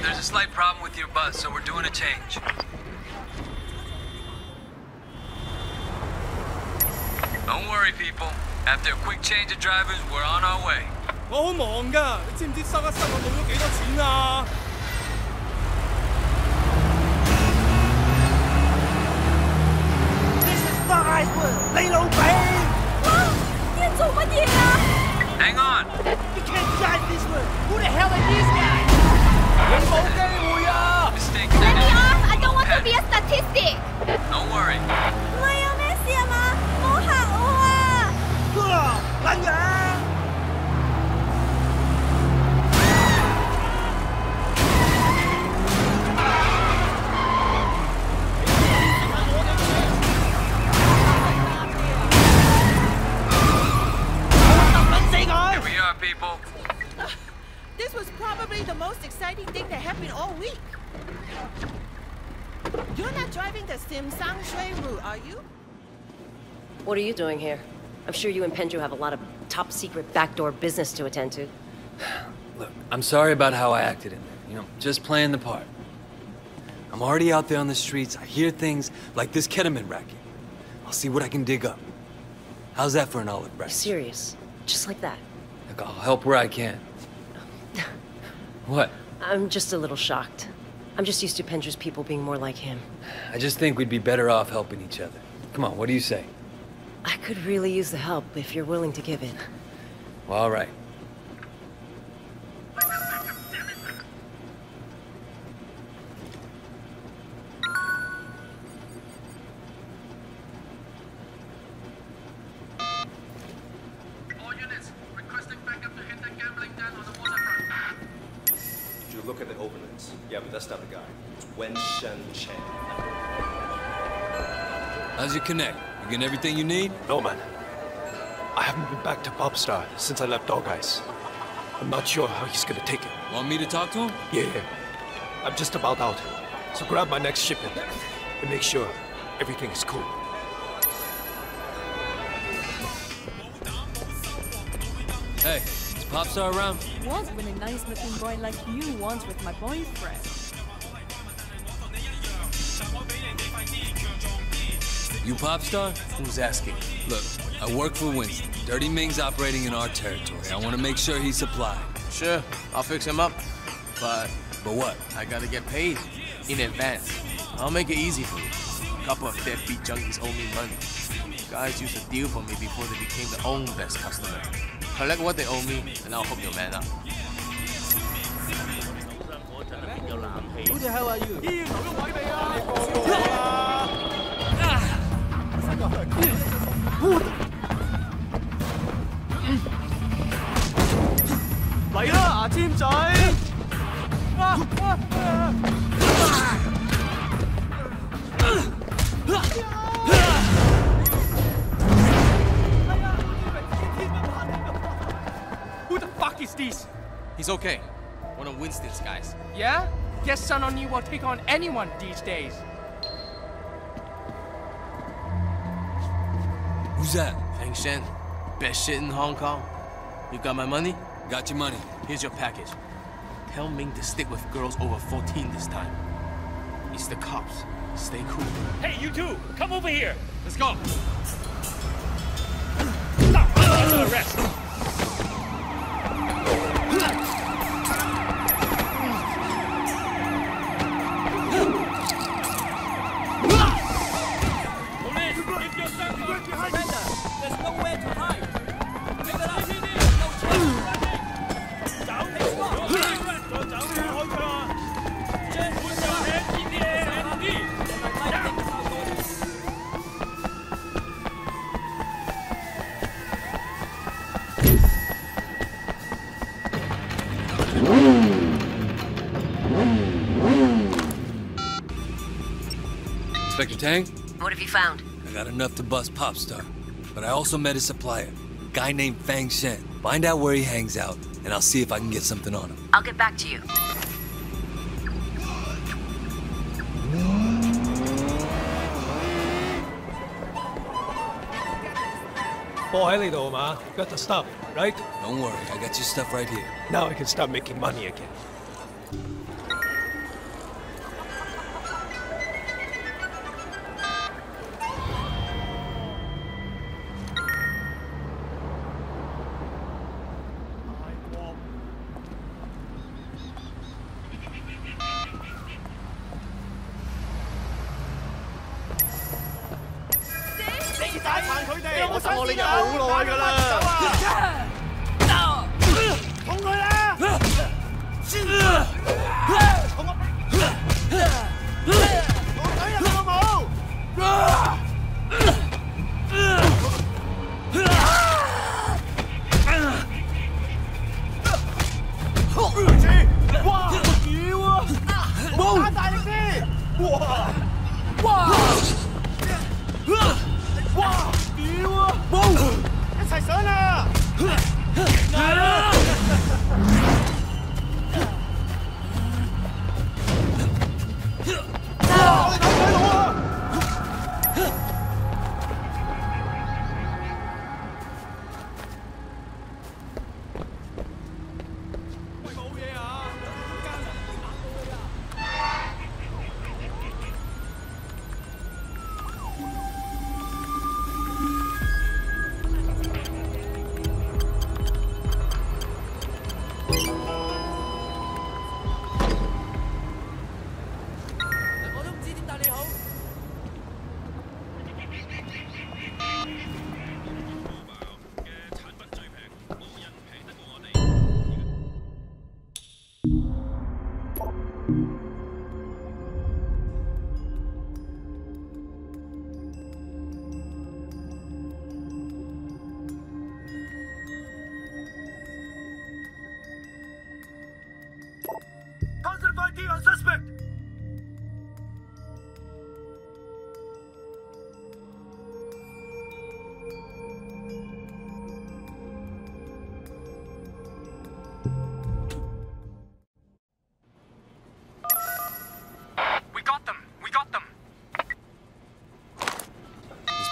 [SPEAKER 5] There's a slight problem with your bus, so we're doing a change. Don't worry, people. After a quick change of drivers, we're on our way.
[SPEAKER 31] 我好忙噶，你知唔知塞一塞我冇咗幾多錢啊
[SPEAKER 1] ？This is 你老味。
[SPEAKER 34] 啲人做乜嘢啊
[SPEAKER 5] ？Hang on.
[SPEAKER 1] You can't drive this one. Who the hell are these guys? 你冇機會啊
[SPEAKER 5] ！Mistake
[SPEAKER 34] Let me off! I don't want to be a statistic.
[SPEAKER 5] Don't worry.
[SPEAKER 34] 唔係有咩事啊嘛？唔好嚇我啊！
[SPEAKER 1] 撚樣！
[SPEAKER 5] Here are, people.
[SPEAKER 17] This was probably the most exciting thing that happened all week. You're not driving the Sim Sang Shui route, are you?
[SPEAKER 26] What are you doing here? I'm sure you and Pendrew have a lot of top secret backdoor business to attend to.
[SPEAKER 5] Look, I'm sorry about how I acted in there. You know, just playing the part. I'm already out there on the streets. I hear things like this ketamine racket. I'll see what I can dig up. How's that for an olive branch?
[SPEAKER 26] Serious. Just like that.
[SPEAKER 5] Look, I'll help where I can. What?
[SPEAKER 26] I'm just a little shocked. I'm just used to Pendrew's people being more like him.
[SPEAKER 5] I just think we'd be better off helping each other. Come on, what do you say?
[SPEAKER 26] I could really use the help if you're willing to give it.
[SPEAKER 5] Well, all right.
[SPEAKER 35] Yeah, but that's not the guy. It's Wen Shen Chen.
[SPEAKER 5] How's your connect? You getting everything you need?
[SPEAKER 32] No, man. I haven't been back to Popstar since I left Dog Eyes.
[SPEAKER 21] I'm not sure how he's gonna take it.
[SPEAKER 5] Want me to talk to him?
[SPEAKER 21] Yeah, yeah. I'm just about out. So grab my next shipment and make sure everything is cool.
[SPEAKER 5] Hey, is Popstar around?
[SPEAKER 17] Was when a nice looking boy like you wants with my boyfriend.
[SPEAKER 5] You Popstar?
[SPEAKER 36] Who's asking?
[SPEAKER 5] Look, I work for Winston. Dirty Ming's operating in our territory. I want to make sure he's supplied.
[SPEAKER 36] Sure, I'll fix him up. But
[SPEAKER 5] But what?
[SPEAKER 36] I gotta get paid in advance. I'll make it easy for you. A couple of deadbeat junkies owe me money. Guys used to deal for me before they became their own best customer. Collect what they owe me, and I'll hook your man up.
[SPEAKER 14] 有冷氣。好似 How 醫院留咗位未啊？你啦！牙尖仔！啊啊
[SPEAKER 1] What the fuck is this?
[SPEAKER 36] He's okay. One of Winston's guys.
[SPEAKER 1] Yeah? Guess Sun On Yee will take on anyone these days.
[SPEAKER 5] Who's that?
[SPEAKER 36] Feng Shen. Best shit in Hong Kong. You got my money?
[SPEAKER 5] Got your money.
[SPEAKER 36] Here's your package. Tell Ming to stick with girls over 14 this time. It's the cops. Stay cool.
[SPEAKER 1] Hey, you two, come over here.
[SPEAKER 36] Let's go.
[SPEAKER 1] Stop under arrest.
[SPEAKER 5] Tang?
[SPEAKER 26] What have you found?
[SPEAKER 5] I got enough to bust Popstar, but I also met a supplier, a guy named Fang Shen. Find out where he hangs out, and I'll see if I can get something on him.
[SPEAKER 26] I'll get back to you.
[SPEAKER 21] Got the stuff, right?
[SPEAKER 5] Don't worry, I got your stuff right here.
[SPEAKER 21] Now I can start making money again.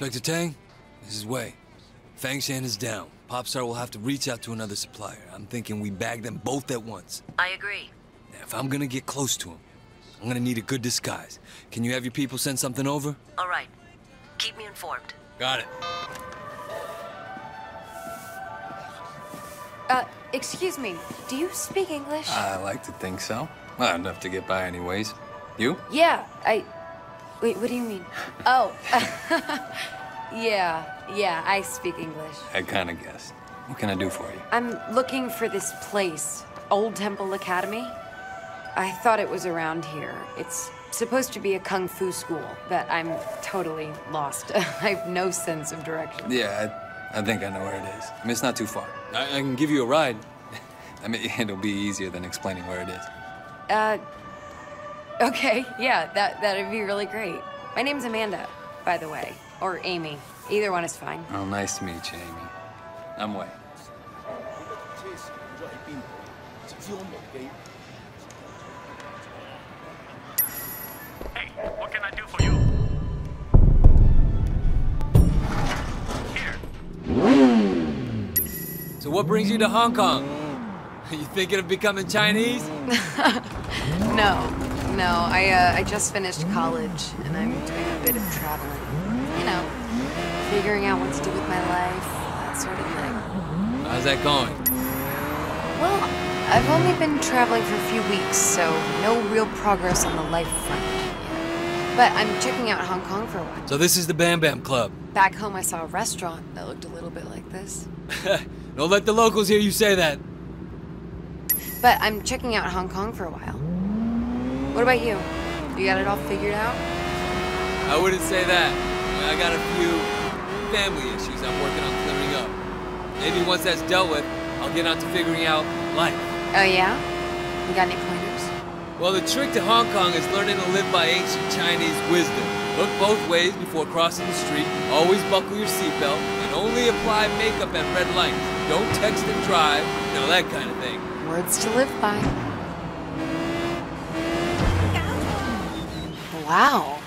[SPEAKER 5] Inspector Tang, this is Wei. Fangshan is down. Popstar will have to reach out to another supplier. I'm thinking we bag them both at once.
[SPEAKER 26] I agree.
[SPEAKER 5] Now, if I'm gonna get close to him, I'm gonna need a good disguise. Can you have your people send something over?
[SPEAKER 26] All right. Keep me informed.
[SPEAKER 5] Got it.
[SPEAKER 37] Uh, excuse me. Do you speak English?
[SPEAKER 13] I like to think so. Well, enough to get by anyways. You?
[SPEAKER 37] yeah, I. Wait, what do you mean? Oh. yeah, yeah, I speak English.
[SPEAKER 13] I kind of guessed. What can I do for you?
[SPEAKER 37] I'm looking for this place, Old Temple Academy. I thought it was around here. It's supposed to be a kung fu school, but I'm totally lost. I have no sense of direction.
[SPEAKER 13] Yeah, I, I think I know where it is. I mean, it's not too far. I, I can give you a ride. I mean, it'll be easier than explaining where it is.
[SPEAKER 37] Uh, okay, yeah, that that'd be really great. My name's Amanda, by the way, or Amy. Either one is fine.
[SPEAKER 13] Oh, nice to meet you, Amy. I'm Wei.
[SPEAKER 33] Hey, what can I do for you?
[SPEAKER 5] So what brings you to Hong Kong? Are you thinking of becoming Chinese?
[SPEAKER 37] No, no, I uh, I just finished college and I'm doing a bit of traveling. You know, figuring out what to do with my life, that sort of thing.
[SPEAKER 5] How's that going?
[SPEAKER 37] Well, I've only been traveling for a few weeks, so no real progress on the life front. yet. But I'm checking out Hong Kong for a while.
[SPEAKER 5] So this is the Bam Bam Club.
[SPEAKER 37] Back home, I saw a restaurant that looked a little bit like this.
[SPEAKER 5] Don't let the locals hear you say that.
[SPEAKER 37] But I'm checking out Hong Kong for a while. What about you? You got it all figured out?
[SPEAKER 5] I wouldn't say that. I got a few family issues I'm working on clearing up. Maybe once that's dealt with, I'll get on to figuring out life.
[SPEAKER 37] Oh, yeah? You got any pointers?
[SPEAKER 5] Well, the trick to Hong Kong is learning to live by ancient Chinese wisdom. Look both ways before crossing the street, always buckle your seatbelt, and only apply makeup at red lights. Don't text and drive, you know, that kind of thing.
[SPEAKER 37] Words to live by. Wow.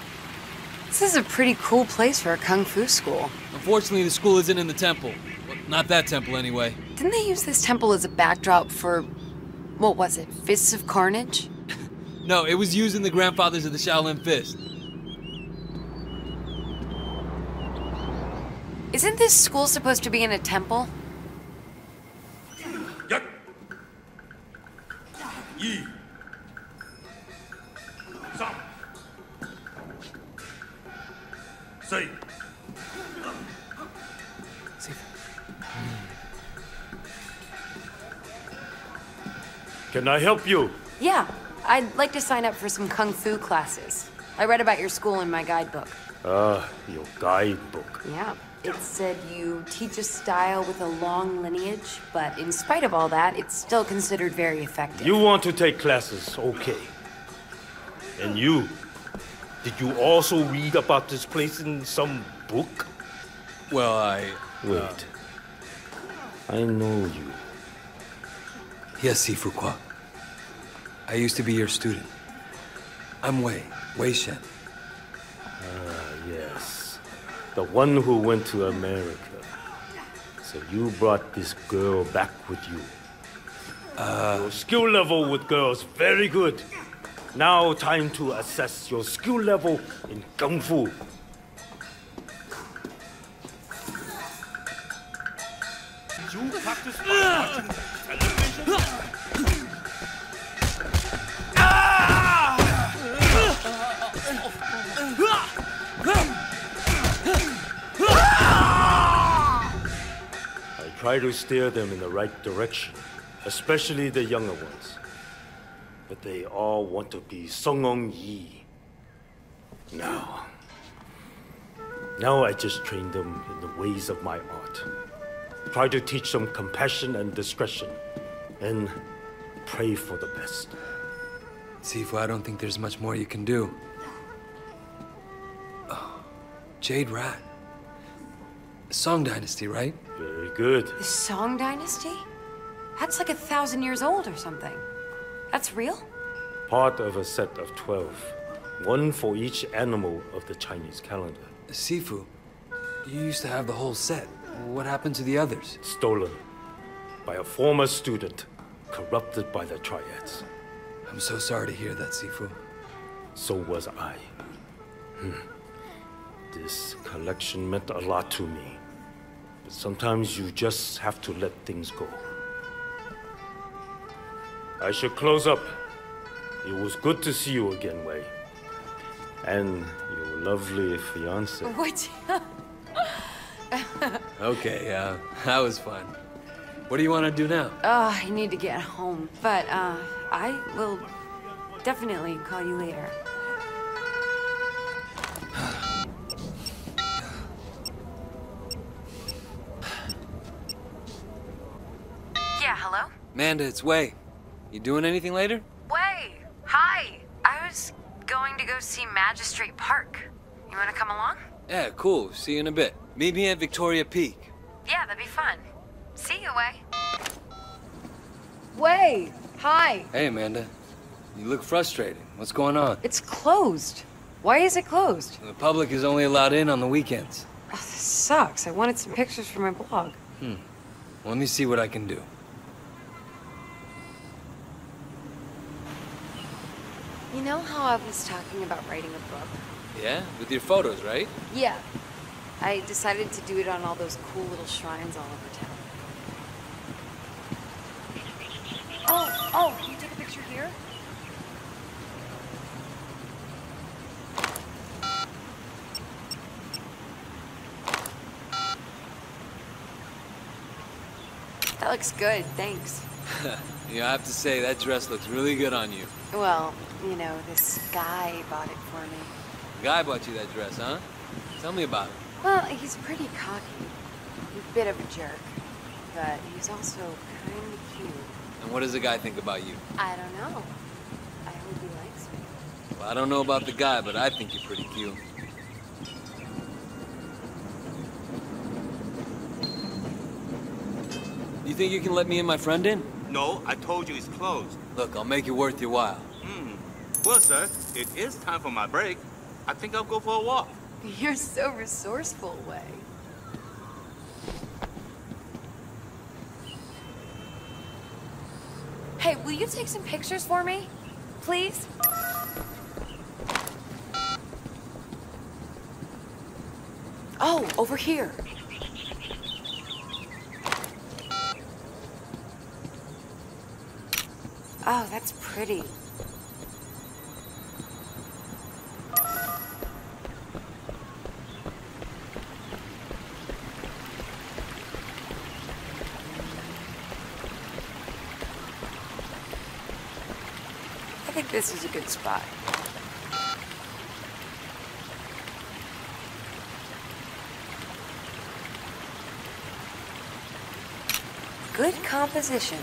[SPEAKER 37] This is a pretty cool place for a kung fu school.
[SPEAKER 5] Unfortunately, the school isn't in the temple. Well, not that temple, anyway.
[SPEAKER 37] Didn't they use this temple as a backdrop for. What was it? Fists of Carnage?
[SPEAKER 5] No, it was used in the grandfathers of the Shaolin Fist.
[SPEAKER 37] Isn't this school supposed to be in a temple?
[SPEAKER 33] 一、四。
[SPEAKER 35] Can I help you?
[SPEAKER 37] Yeah, I'd like to sign up for some kung fu classes. I read about your school in my guidebook.
[SPEAKER 35] Ah, your guidebook.
[SPEAKER 37] Yeah. It said you teach a style with a long lineage, but in spite of all that, it's still considered very effective.
[SPEAKER 35] You want to take classes, okay. And you? Did you also read about this place in some book?
[SPEAKER 5] Well, I.
[SPEAKER 35] Wait. I know you.
[SPEAKER 5] Yes, Sifu Kwa. I used to be your student. I'm Wei, Wei Shen.
[SPEAKER 35] Ah, yes. The one who went to America. So you brought this girl back with you.
[SPEAKER 5] Uh,
[SPEAKER 35] your skill level with girls, very good. Now time to assess your skill level in Kung Fu.
[SPEAKER 33] You practice television?
[SPEAKER 35] I try to steer them in the right direction, especially the younger ones. But they all want to be Sun On Yee. Now, now I just train them in the ways of my art. Try to teach them compassion and discretion, and pray for the best.
[SPEAKER 5] Sifu, I don't think there's much more you can do. Oh, Jade Rat. Song Dynasty, right?
[SPEAKER 35] Very good.
[SPEAKER 37] The Song Dynasty? That's like a thousand years old or something. That's real?
[SPEAKER 35] Part of a set of 12. One for each animal of the Chinese calendar.
[SPEAKER 5] Sifu, You used to have the whole set. What happened to the others?
[SPEAKER 35] Stolen by a former student, corrupted by the Triads.
[SPEAKER 5] I'm so sorry to hear that, Sifu.
[SPEAKER 35] So was I. Hmm. This collection meant a lot to me. But sometimes you just have to let things go. I should close up. It was good to see you again, Wei. And your lovely fiance.
[SPEAKER 37] What?
[SPEAKER 5] Okay, uh, that was fun. What do you want to do now?
[SPEAKER 37] Oh, I need to get home. But, uh, I will definitely call you later. Yeah, hello?
[SPEAKER 5] Amanda, it's Wei. You doing anything later?
[SPEAKER 37] Wei! hi. I was going to go see Magistrate Park. You want to come along?
[SPEAKER 5] Yeah, cool. See you in a bit. Meet me at Victoria Peak.
[SPEAKER 37] Yeah, that'd be fun. See you, Wei. Wei! hi.
[SPEAKER 5] Hey, Amanda. You look frustrated. What's going on?
[SPEAKER 37] It's closed. Why is it closed?
[SPEAKER 5] The public is only allowed in on the weekends.
[SPEAKER 37] Oh, this sucks. I wanted some pictures for my blog.
[SPEAKER 5] Hmm. Well, let me see what I can do.
[SPEAKER 37] You know how I was talking about writing a book?
[SPEAKER 5] Yeah? With your photos, right?
[SPEAKER 37] Yeah. I decided to do it on all those cool little shrines all over town. Oh, oh, can you take a picture here? That looks good, thanks.
[SPEAKER 5] you know, I have to say, that dress looks really good on you.
[SPEAKER 37] Well, you know, this guy bought it for me.
[SPEAKER 5] The guy bought you that dress, huh? Tell me about it.
[SPEAKER 37] Well, he's pretty cocky. A bit of a jerk. But he's also kind of cute.
[SPEAKER 5] And what does the guy think about you?
[SPEAKER 37] I don't know. I hope he likes me.
[SPEAKER 5] Well, I don't know about the guy, but I think you're pretty cute. You think you can let me and my friend in?
[SPEAKER 38] No, I told you it's closed.
[SPEAKER 5] Look, I'll make it worth your while.
[SPEAKER 38] Well, sir, it is time for my break. I think I'll go for a walk.
[SPEAKER 37] You're so resourceful, Wei. Hey, will you take some pictures for me? Please? Oh, over here. Oh, that's pretty. I think this is a good spot. Good composition.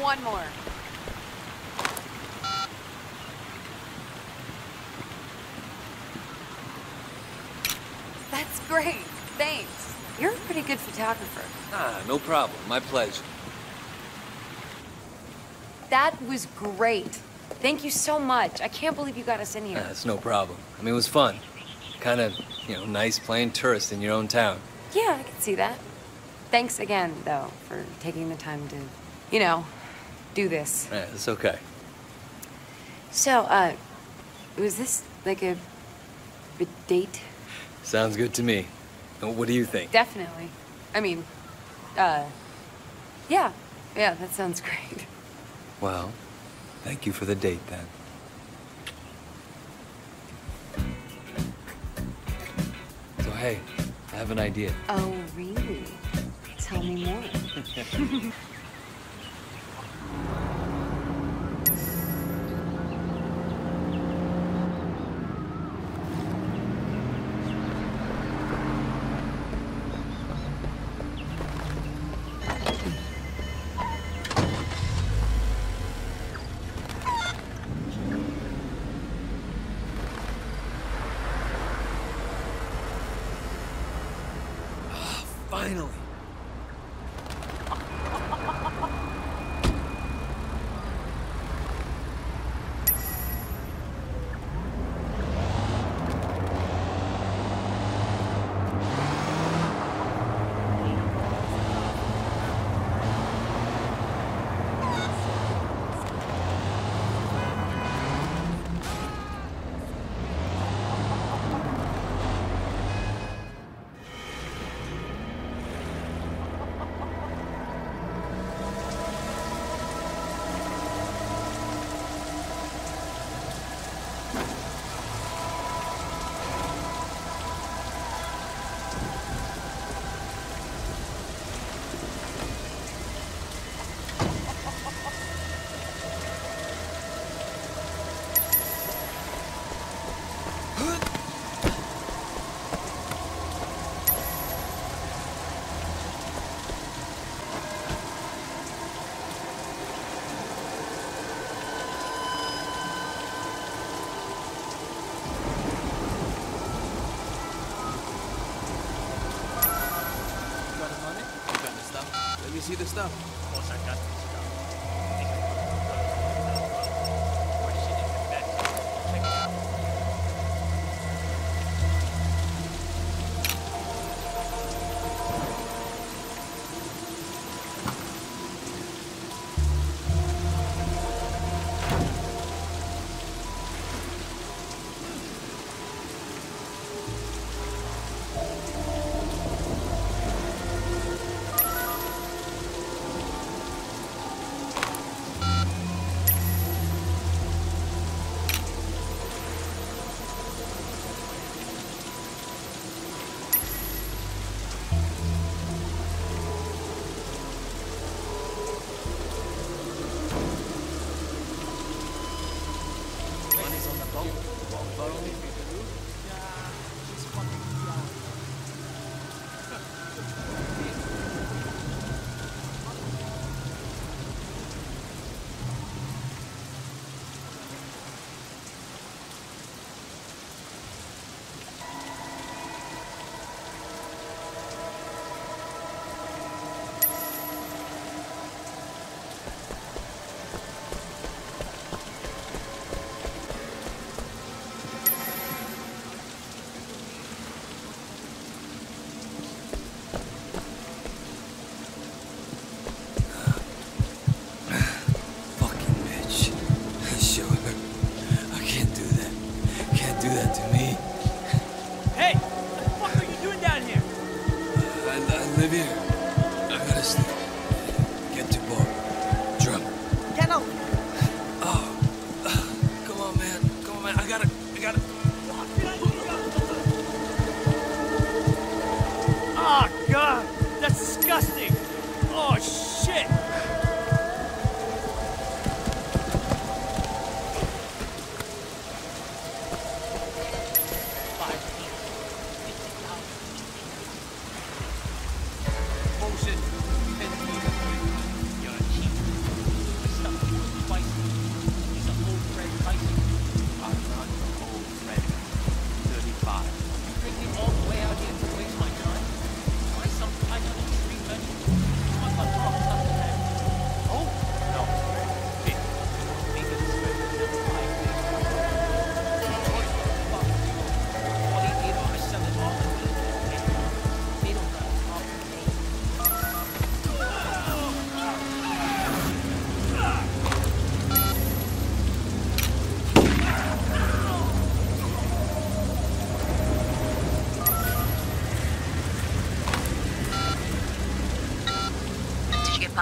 [SPEAKER 37] One more. That's great. Thanks. You're a pretty good photographer.
[SPEAKER 5] Ah, no problem. My pleasure.
[SPEAKER 37] That was great. Thank you so much. I can't believe you got us in here.
[SPEAKER 5] That's no problem. I mean, it was fun. Kind of, you know, nice playing tourist in your own town.
[SPEAKER 37] Yeah, I can see that. Thanks again, though, for taking the time to, you know, do this.
[SPEAKER 5] Yeah, it's okay.
[SPEAKER 37] So, uh, was this like a, a date?
[SPEAKER 5] Sounds good to me. What do you think?
[SPEAKER 37] Definitely. I mean, uh, yeah, yeah, that sounds great.
[SPEAKER 5] Well, thank you for the date then. So, hey, I have an idea.
[SPEAKER 37] Oh, really? Tell me more.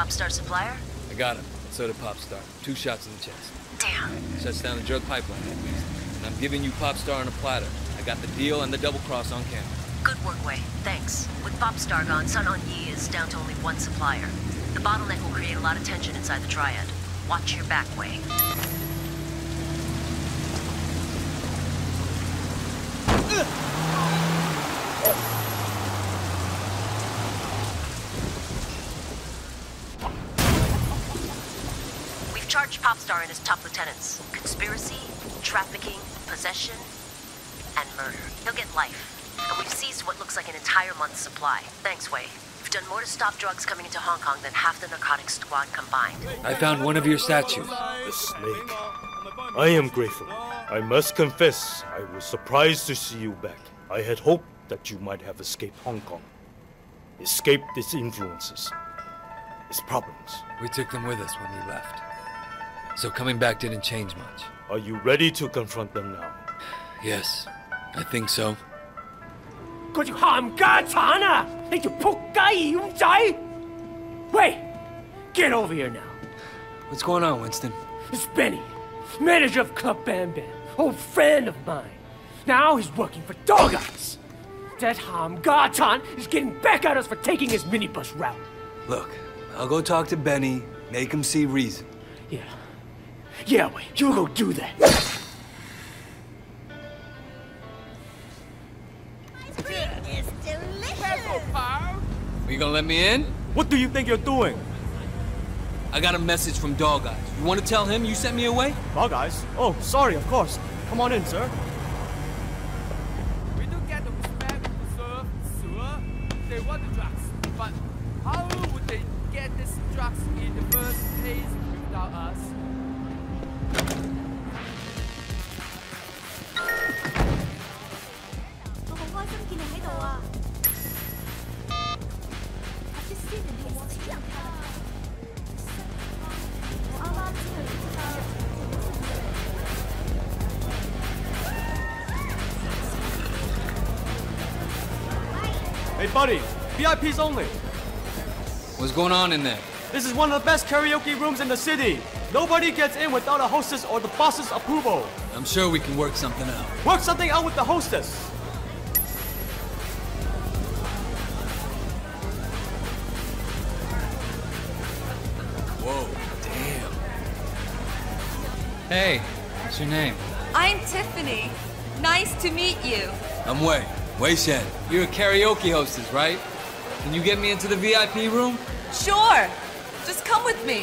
[SPEAKER 26] Popstar supplier?
[SPEAKER 5] I got him. So did Popstar. Two shots in the chest.
[SPEAKER 26] Damn.
[SPEAKER 5] Shuts down the drug pipeline, at least. And I'm giving you Popstar on a platter. I got the deal and the double cross on camera.
[SPEAKER 26] Good work, Wei. Thanks. With Popstar gone, Sun On Yee is down to only one supplier. The bottleneck will create a lot of tension inside the Triad. Watch your back, Wei. entire month's supply. Thanks, Wei. You've done more to stop drugs coming into Hong Kong than half the narcotics squad combined.
[SPEAKER 5] I found one of your statues.
[SPEAKER 35] The snake. I am grateful. I must confess, I was surprised to see you back. I had hoped that you might have escaped Hong Kong, escaped its influences, its problems.
[SPEAKER 5] We took them with us when we left. So coming back didn't change much.
[SPEAKER 35] Are you ready to confront them now?
[SPEAKER 5] Yes, I think so.
[SPEAKER 14] 嗰条冚家产啊！你条仆街妖仔！喂，get over here now.
[SPEAKER 5] What's going on, Winston?
[SPEAKER 14] It's Benny, manager of Club Bam Bam, old friend of mine. Now he's working for Dog Eyes. That Ham Gatan is getting back at us for taking his minibus route.
[SPEAKER 5] Look, I'll go talk to Benny, make him see reason.
[SPEAKER 14] Yeah. Yeah, wait, you go do that.
[SPEAKER 39] It's delicious.
[SPEAKER 5] Are you gonna let me in?
[SPEAKER 32] What do you think you're doing?
[SPEAKER 5] I got a message from Dog Eyes. You want to tell him you sent me away?
[SPEAKER 32] Dog Eyes? Oh, sorry, of course. Come on in, sir.
[SPEAKER 40] We do get the respect to serve sure they want the drugs, but how would they get these drugs in the first place
[SPEAKER 32] buddy. VIPs only.
[SPEAKER 5] What's going on in there?
[SPEAKER 32] This is one of the best karaoke rooms in the city. Nobody gets in without a hostess or the boss's approval.
[SPEAKER 5] I'm sure we can work something out.
[SPEAKER 32] Work something out with the hostess.
[SPEAKER 5] Whoa, damn. Hey, what's your name?
[SPEAKER 41] I'm Tiffany. Nice to meet you.
[SPEAKER 5] I'm Wei. Wei Shen. You're a karaoke hostess, right? Can you get me into the VIP room?
[SPEAKER 41] Sure. Just come with me.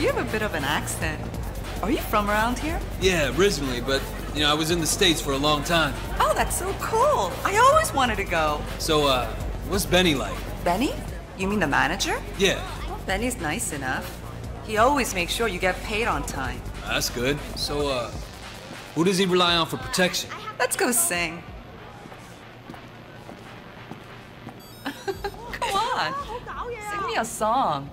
[SPEAKER 41] You have a bit of an accent. Are you from around here?
[SPEAKER 5] Yeah, originally, but, you know, I was in the States for a long time.
[SPEAKER 41] Oh, that's so cool. I always wanted to go.
[SPEAKER 5] So, uh, what's Benny like?
[SPEAKER 41] Benny? You mean the manager?
[SPEAKER 5] Yeah,
[SPEAKER 41] Benny's nice enough. He always makes sure you get paid on time.
[SPEAKER 5] that's good. So, uh, who does he rely on for protection?
[SPEAKER 41] Let's go sing. Come on. Sing me a song.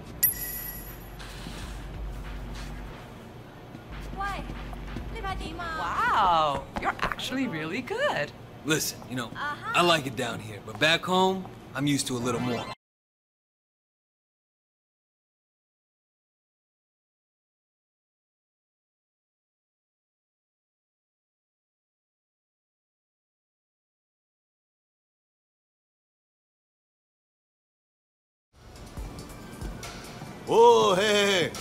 [SPEAKER 41] Wow, you're actually really good.
[SPEAKER 5] Listen, you know, I like it down here, but back home, I'm used to a little more.
[SPEAKER 42] Oh, hey, hey, hey.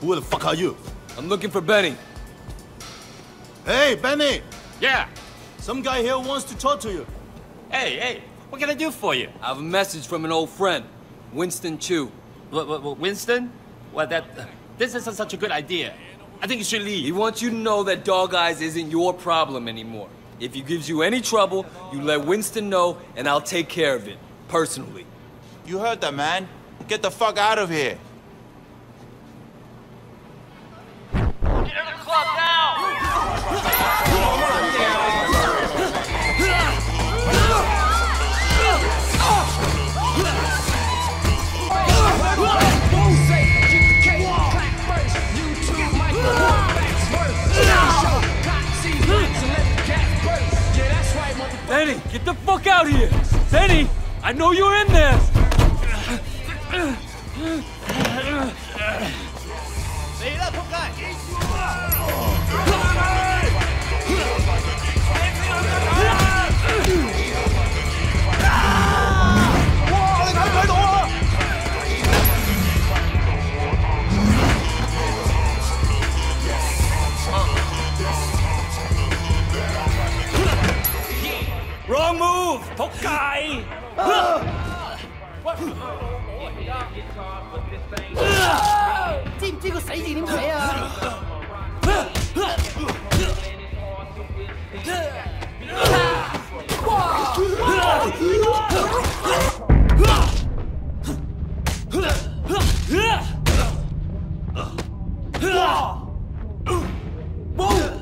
[SPEAKER 42] Who the fuck are you?
[SPEAKER 5] I'm looking for Benny.
[SPEAKER 42] Hey, Benny!
[SPEAKER 43] Yeah.
[SPEAKER 42] Some guy here wants to talk to you.
[SPEAKER 43] Hey, hey, what can I do for you?
[SPEAKER 5] I have a message from an old friend, Winston Chu.
[SPEAKER 43] What, what, what, Winston? Well, that uh, this isn't such a good idea. I think you should leave.
[SPEAKER 5] He wants you to know that Dog Eyes isn't your problem anymore. If he gives you any trouble, you let Winston know, and I'll take care of it, personally.
[SPEAKER 44] You heard that, man. Get the fuck out of here.
[SPEAKER 40] Benny, get the fuck out here! Benny, I know you're in there!
[SPEAKER 43] Wrong move! 仆街！
[SPEAKER 14] 知唔知个死字点写啊？
[SPEAKER 40] 哇！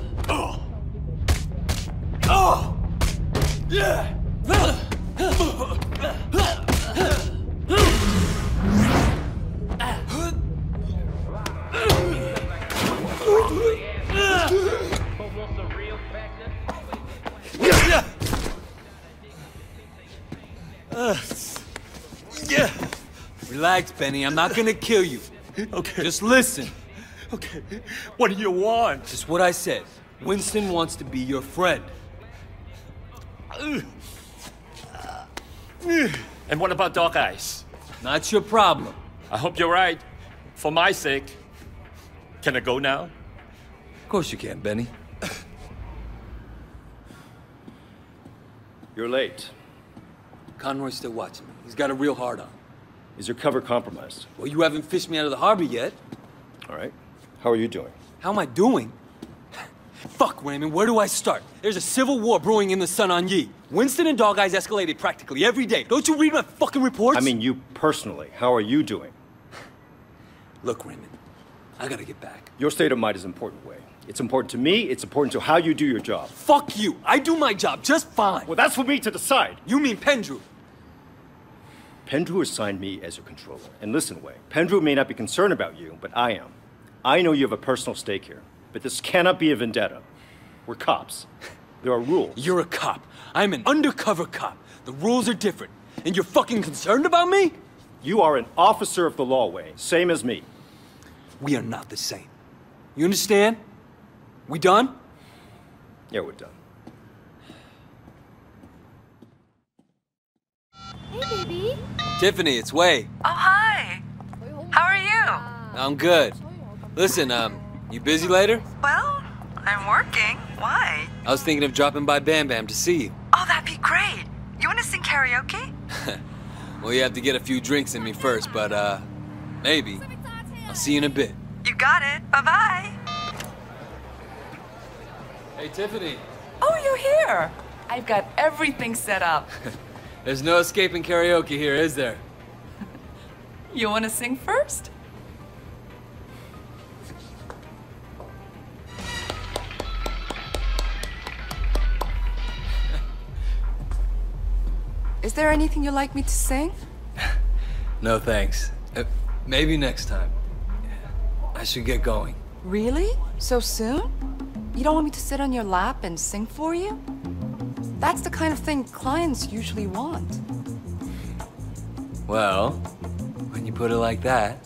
[SPEAKER 5] Relax, Benny. I'm not gonna kill you. Okay. Just listen.
[SPEAKER 32] Okay. What do you want?
[SPEAKER 5] Just what I said. Winston wants to be your friend.
[SPEAKER 32] And what about Dog Eyes?
[SPEAKER 5] Not your problem.
[SPEAKER 32] I hope you're right. For my sake. Can I go now?
[SPEAKER 5] Of course you can, Benny.
[SPEAKER 9] You're late.
[SPEAKER 5] Conroy's still watching me. He's got a real hard on.
[SPEAKER 9] Is your cover compromised?
[SPEAKER 5] Well, you haven't fished me out of the harbor yet.
[SPEAKER 9] All right. How are you doing?
[SPEAKER 5] How am I doing? Fuck, Raymond, where do I start? There's a civil war brewing in the Sun On Yee. Winston and Dog Eyes escalated practically every day. Don't you read my fucking reports?
[SPEAKER 9] I mean, you personally. How are you doing?
[SPEAKER 5] Look, Raymond, I gotta get back.
[SPEAKER 9] Your state of mind is important, Wei. It's important to me, it's important to how you do your job.
[SPEAKER 5] Fuck you! I do my job just fine.
[SPEAKER 9] Well, that's for me to decide.
[SPEAKER 5] You mean Pendrew?
[SPEAKER 9] Pendrew assigned me as your controller. And listen, Wei, Pendrew may not be concerned about you, but I am. I know you have a personal stake here, but this cannot be a vendetta. We're cops. There are rules.
[SPEAKER 5] You're a cop. I'm an undercover cop. The rules are different. And you're fucking concerned about me?
[SPEAKER 9] You are an officer of the law, Wei, same as me.
[SPEAKER 5] We are not the same. You understand? We done?
[SPEAKER 9] Yeah, we're done.
[SPEAKER 45] Hey, baby.
[SPEAKER 5] Tiffany, it's Wei.
[SPEAKER 41] Oh, hi. How are you?
[SPEAKER 5] I'm good. Listen, um, you busy later?
[SPEAKER 41] Well, I'm working. Why?
[SPEAKER 5] I was thinking of dropping by Bam Bam to see you.
[SPEAKER 41] Oh, that'd be great. You want to sing karaoke?
[SPEAKER 5] Well, you have to get a few drinks in me first, but, uh, maybe. I'll see you in a bit.
[SPEAKER 41] You got it. Bye bye.
[SPEAKER 5] Hey, Tiffany.
[SPEAKER 41] Oh, you're here. I've got everything set up.
[SPEAKER 5] There's no escaping karaoke here, is there?
[SPEAKER 41] You want to sing first? Is there anything you'd like me to sing?
[SPEAKER 5] No thanks. Uh, maybe next time. I should get going.
[SPEAKER 41] Really? So soon? You don't want me to sit on your lap and sing for you? That's the kind of thing clients usually want.
[SPEAKER 5] Well, when you put it like that.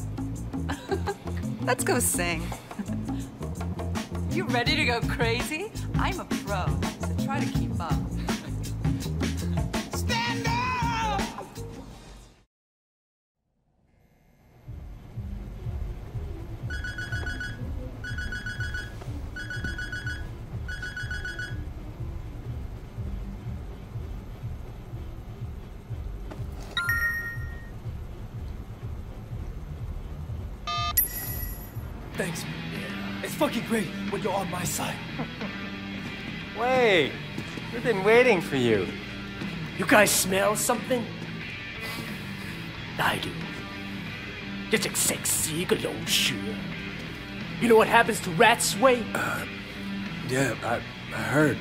[SPEAKER 41] Let's go sing. you ready to go crazy? I'm a pro, so try to keep up.
[SPEAKER 46] fucking great when you're on my side.
[SPEAKER 13] Wait, we've been waiting for you.
[SPEAKER 14] You guys smell something? I do. Just a sexy cologne sure. You know what happens to rats, Wei.
[SPEAKER 5] Uh, yeah, I, I heard.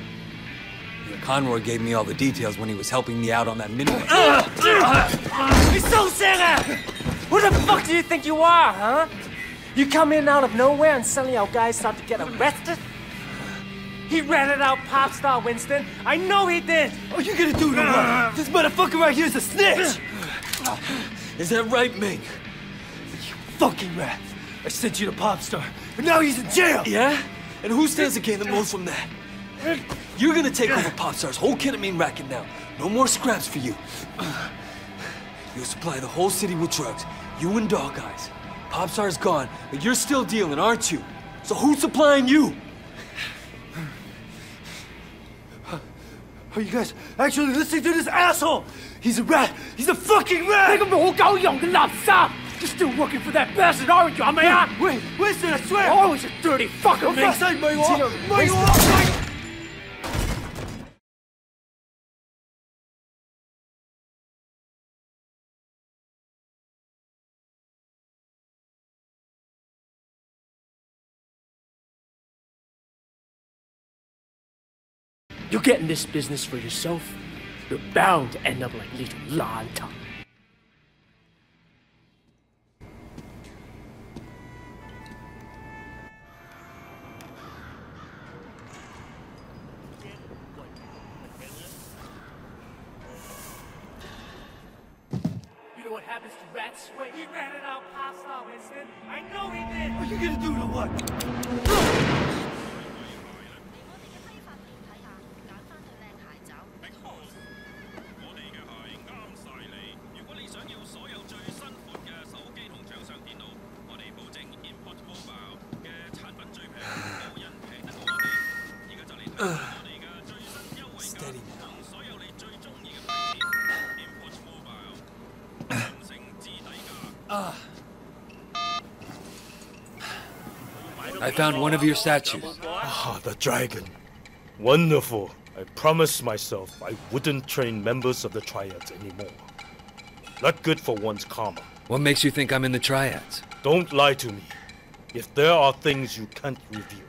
[SPEAKER 5] Conroy gave me all the details when he was helping me out on that mini.
[SPEAKER 13] Uh, uh, uh, you so! Who the fuck do you think you are, huh? You come in out of nowhere and suddenly our guys start to get arrested? He ratted out Popstar Winston. I know he did.
[SPEAKER 46] Oh, you gonna do it or what? This motherfucker right here is a snitch!
[SPEAKER 5] Is that right, Ming?
[SPEAKER 46] You fucking rat. I sent you to Popstar, but now he's in jail!
[SPEAKER 5] Yeah? And who stands to gain the most from that? You're gonna take over Popstar's whole ketamine racket now. No more scraps for you. You'll supply the whole city with drugs. You and Dog Eyes. Popstar's gone, but you're still dealing, aren't you? So who's supplying you?
[SPEAKER 46] Are you guys actually listening to this asshole? He's a rat! He's a fucking rat!
[SPEAKER 14] 你个冇狗用嘅垃圾 You're still working for that bastard, aren't you? 系咪啊
[SPEAKER 46] Wait, Winston, I swear!
[SPEAKER 14] Always a dirty fucker,
[SPEAKER 46] 我
[SPEAKER 14] Ming.
[SPEAKER 46] 发誓唔系我，
[SPEAKER 14] 知道
[SPEAKER 46] 唔系我。
[SPEAKER 14] You get in this business for yourself, you're bound to end up like little Lanta. You know what happens to rats when he ran it out past our Winston? I know he did! What are you gonna do to what?
[SPEAKER 5] Found one of your statues.
[SPEAKER 35] Ah, the dragon. Wonderful. I promised myself I wouldn't train members of the Triads anymore. Not good for one's karma.
[SPEAKER 5] What makes you think I'm in the triads?
[SPEAKER 35] Don't lie to me. If there are things you can't reveal,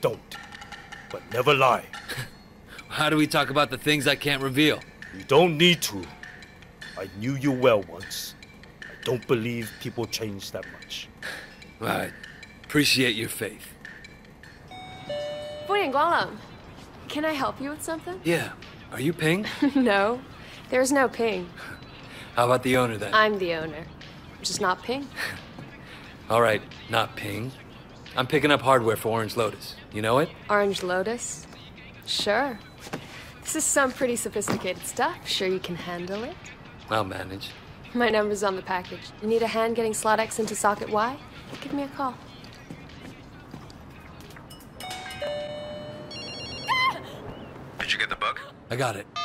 [SPEAKER 35] don't. But never lie.
[SPEAKER 5] How do we talk about the things I can't reveal?
[SPEAKER 35] You don't need to. I knew you well once. I don't believe people change that much.
[SPEAKER 5] I appreciate your faith.
[SPEAKER 47] Boy can I help you with something?
[SPEAKER 5] Yeah. Are you Ping?
[SPEAKER 47] no, there's no Ping.
[SPEAKER 5] How about the owner then?
[SPEAKER 47] I'm the owner, just not Ping.
[SPEAKER 5] All right, not Ping. I'm picking up hardware for Orange Lotus. You know it?
[SPEAKER 47] Orange Lotus? Sure. This is some pretty sophisticated stuff. Sure you can handle it?
[SPEAKER 5] I'll manage.
[SPEAKER 47] My number's on the package. You need a hand getting slot X into socket Y? Give me a call.
[SPEAKER 5] I got it.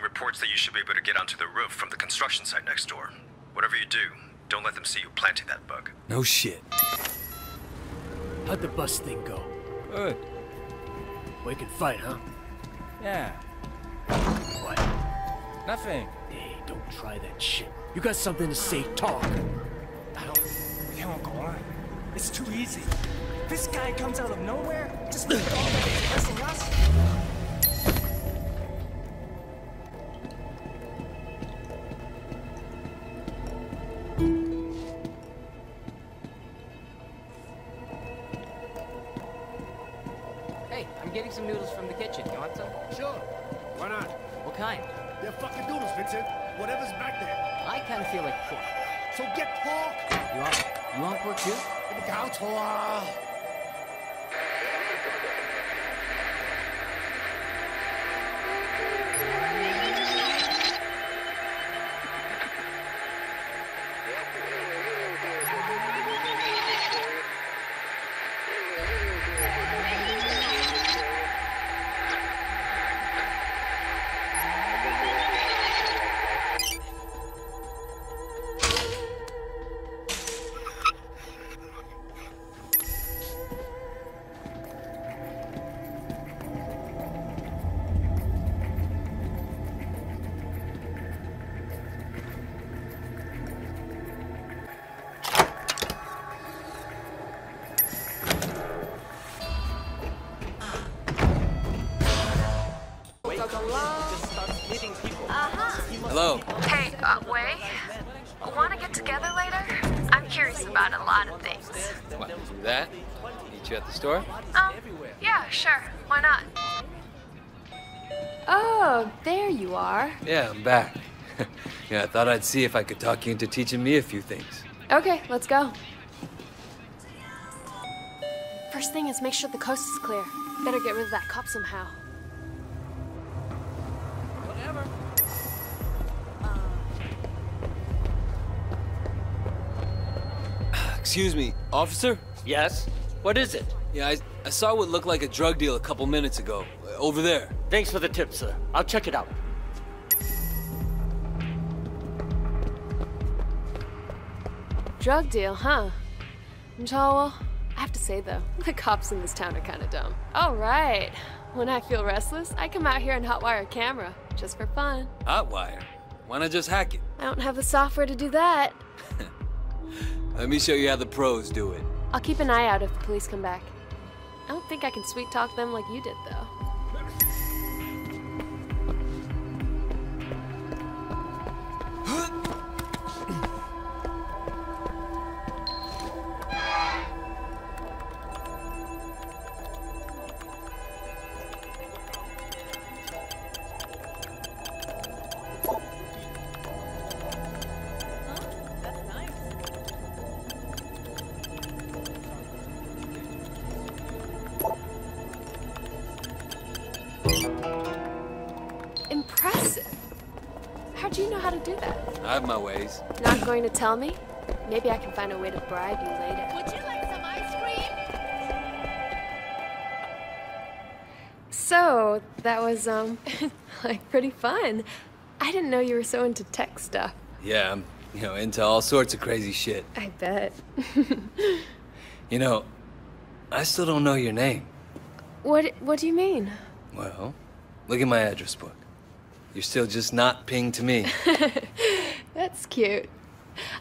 [SPEAKER 48] reports that you should be able to get onto the roof from the construction site next door. Whatever you do, don't let them see you planting that bug.
[SPEAKER 5] No shit.
[SPEAKER 14] How'd the bus thing go?
[SPEAKER 13] Good.
[SPEAKER 14] We can fight, huh?
[SPEAKER 13] Yeah.
[SPEAKER 14] What?
[SPEAKER 13] Nothing.
[SPEAKER 14] Hey, don't try that shit. You got something to say, talk.
[SPEAKER 29] I don't... They won't go on. It's too easy. This guy comes out of nowhere, just the all that is us.
[SPEAKER 6] Noodles,
[SPEAKER 49] Whatever's back there.
[SPEAKER 6] I of feel like pork.
[SPEAKER 49] So get pork.
[SPEAKER 6] You want? You want pork too?
[SPEAKER 5] thought I'd see if I could talk you into teaching me a few things.
[SPEAKER 47] Okay, let's go. First thing is make sure the coast is clear. Better get rid of that cop somehow. Whatever.
[SPEAKER 5] Uh, excuse me, officer?
[SPEAKER 14] Yes? What is it?
[SPEAKER 5] Yeah, I, I saw what looked like a drug deal a couple minutes ago. Over there.
[SPEAKER 14] Thanks for the tip, sir. I'll check it out.
[SPEAKER 47] Drug deal, huh? Njawal, I have to say though, the cops in this town are kind of dumb. All right. When I feel restless, I come out here and hotwire a camera, just for fun.
[SPEAKER 5] Hotwire. Why not just hack it?
[SPEAKER 47] I don't have the software to do that.
[SPEAKER 5] Let me show you how the pros do it.
[SPEAKER 47] I'll keep an eye out if the police come back. I don't think I can sweet talk them like you did, though. Impressive. going to tell me? Maybe I can find a way to bribe you later.
[SPEAKER 17] Would you like some ice cream?
[SPEAKER 47] So, that was, um, like pretty fun. I didn't know you were so into tech stuff.
[SPEAKER 5] Yeah, I'm, you know, into all sorts of crazy shit.
[SPEAKER 47] I bet.
[SPEAKER 5] You know, I still don't know your name.
[SPEAKER 47] what What do you mean?
[SPEAKER 5] Well, look at my address book. You're still just not pinged to me.
[SPEAKER 47] That's cute.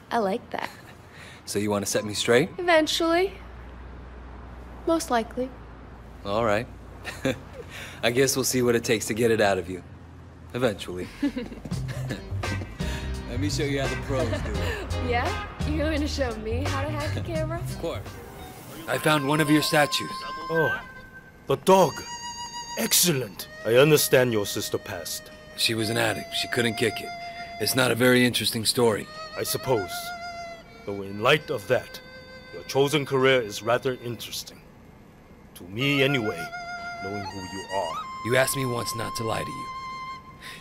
[SPEAKER 47] I like that.
[SPEAKER 5] So you want to set me straight?
[SPEAKER 47] Eventually. Most likely.
[SPEAKER 5] All right. I guess we'll see what it takes to get it out of you. Eventually. Let me show you how the pros do it.
[SPEAKER 47] Yeah? You're going to show me how to hack a camera?
[SPEAKER 5] Of course. I found one of your statues.
[SPEAKER 50] Oh, the dog. Excellent. I understand your sister passed.
[SPEAKER 5] She was an addict. She couldn't kick it. It's not a very interesting story.
[SPEAKER 50] I suppose. Though in light of that, your chosen career is rather interesting. To me, anyway, knowing who you are.
[SPEAKER 5] You asked me once not to lie to you.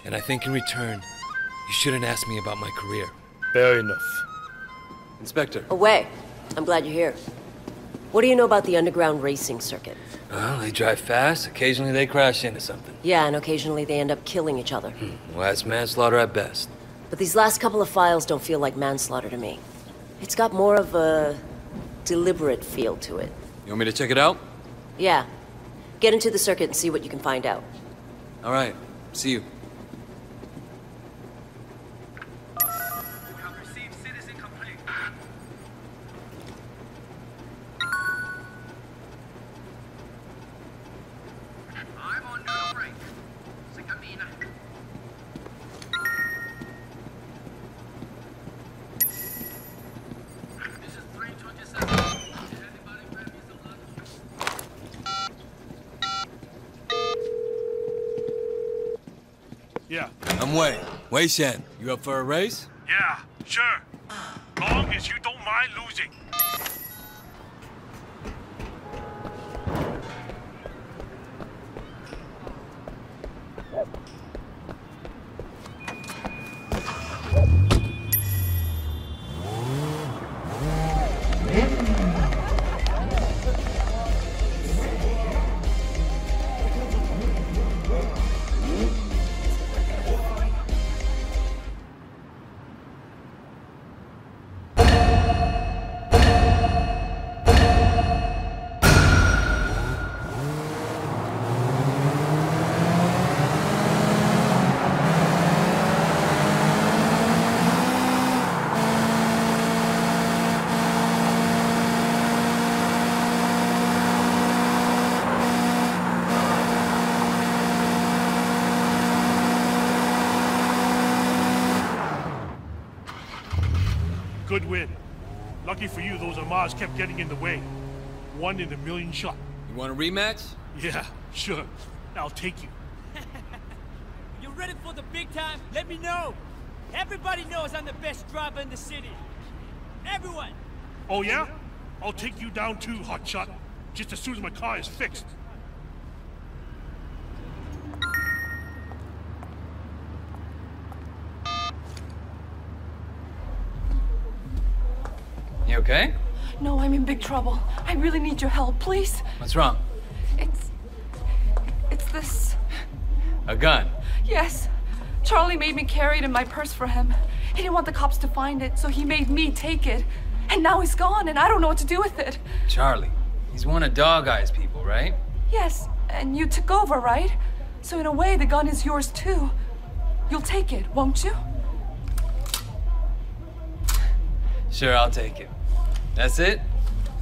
[SPEAKER 5] And I think in return, you shouldn't ask me about my career.
[SPEAKER 50] Fair enough.
[SPEAKER 5] Inspector.
[SPEAKER 26] Away. I'm glad you're here. What do you know about the underground racing circuit?
[SPEAKER 5] Well, they drive fast. Occasionally they crash into something.
[SPEAKER 26] Yeah, and occasionally they end up killing each other. Hmm.
[SPEAKER 5] Well, that's manslaughter at best.
[SPEAKER 26] But these last couple of files don't feel like manslaughter to me. It's got more of a deliberate feel to it.
[SPEAKER 5] You want me to check it out?
[SPEAKER 26] Yeah. Get into the circuit and see what you can find out.
[SPEAKER 5] All right. See you. Wei. Shen. You up for a race?
[SPEAKER 51] Yeah, sure. Long as you don't mind losing. For you, those Amars kept getting in the way. One in a million shot.
[SPEAKER 5] You want a rematch?
[SPEAKER 51] Yeah, sure. I'll take you.
[SPEAKER 52] You ready for the big time? Let me know. Everybody knows I'm the best driver in the city. Everyone.
[SPEAKER 51] Oh, yeah? I'll take you down too, hotshot. Just as soon as my car is fixed.
[SPEAKER 5] You okay?
[SPEAKER 53] No, I'm in big trouble. I really need your help, please.
[SPEAKER 54] What's wrong?
[SPEAKER 53] It's. It's this.
[SPEAKER 54] A gun.
[SPEAKER 53] Yes. Charlie made me carry it in my purse for him. He didn't want the cops to find it, so he made me take it. And now he's gone, and I don't know what to do with it.
[SPEAKER 54] Charlie. He's one of Dog Eye's people, right?
[SPEAKER 53] Yes, and you took over, right? So, in a way, the gun is yours too. You'll take it, won't you?
[SPEAKER 54] Sure, I'll take it. That's it?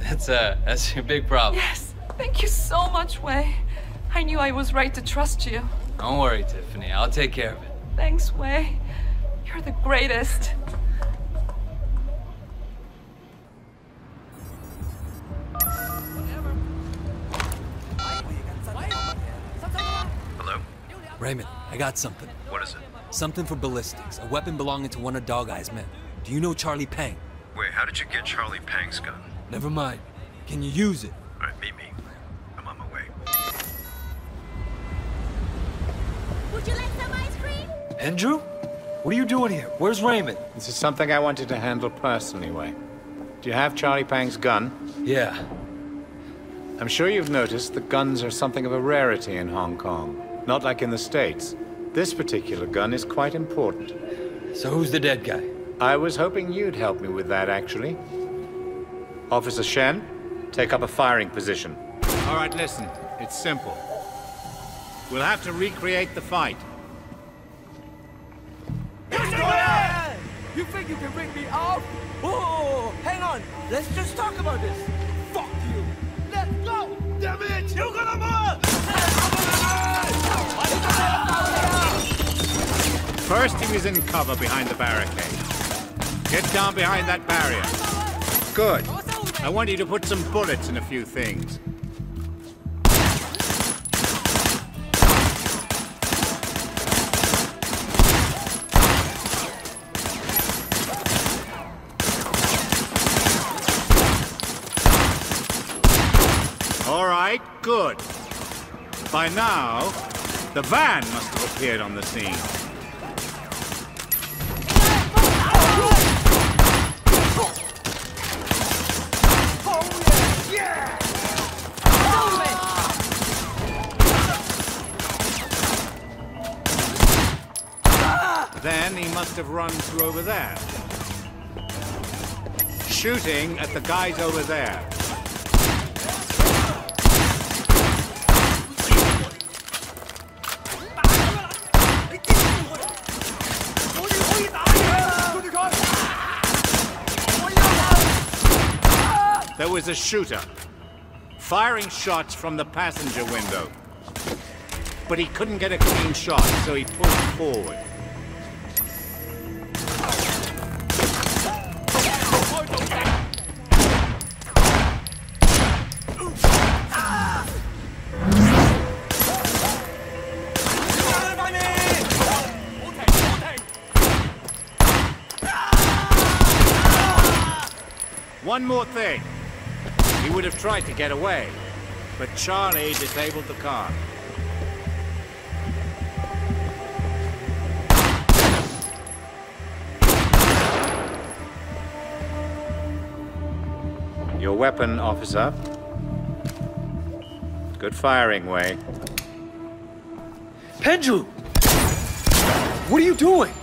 [SPEAKER 54] That's, uh, that's your big problem.
[SPEAKER 53] Yes. Thank you so much, Wei. I knew I was right to trust you.
[SPEAKER 54] Don't worry, Tiffany. I'll take care of it.
[SPEAKER 53] Thanks, Wei. You're the greatest.
[SPEAKER 15] Hello?
[SPEAKER 5] Raymond, I got something.
[SPEAKER 15] What is it?
[SPEAKER 5] Something for ballistics. A weapon belonging to one of Dog Eye's men. Do you know Charlie Pang?
[SPEAKER 15] Wait, how did you get Charlie Pang's gun?
[SPEAKER 5] Never mind. Can you use it?
[SPEAKER 15] Alright, meet me. I'm on my way.
[SPEAKER 10] Would you like some ice cream?
[SPEAKER 5] Pendrew? What are you doing here? Where's Raymond?
[SPEAKER 8] This is something I wanted to handle personally, Wei. Do you have Charlie Pang's gun?
[SPEAKER 5] Yeah.
[SPEAKER 8] I'm sure you've noticed that guns are something of a rarity in Hong Kong. Not like in the States. This particular gun is quite important.
[SPEAKER 5] So who's the dead guy?
[SPEAKER 8] I was hoping you'd help me with that, actually. Officer Shen, take up a firing position.
[SPEAKER 19] All right, listen. It's simple. We'll have to recreate the fight.
[SPEAKER 14] You think you can break me off? Oh, hang on. Let's just talk about this. Fuck you. Let's go. Damn it. You gonna
[SPEAKER 19] First, he was in cover behind the barricade. Get down behind that barrier. Good. I want you to put some bullets in a few things. All right, good. By now, the van must have appeared on the scene. Must have run to over there. Shooting at the guys over there. There was a shooter, firing shots from the passenger window. But he couldn't get a clean shot, so he pulled forward. One more thing. He would have tried to get away, but Charlie disabled the car.
[SPEAKER 8] Your weapon, officer. Good firing, Wei.
[SPEAKER 5] Pendrew! What are you doing?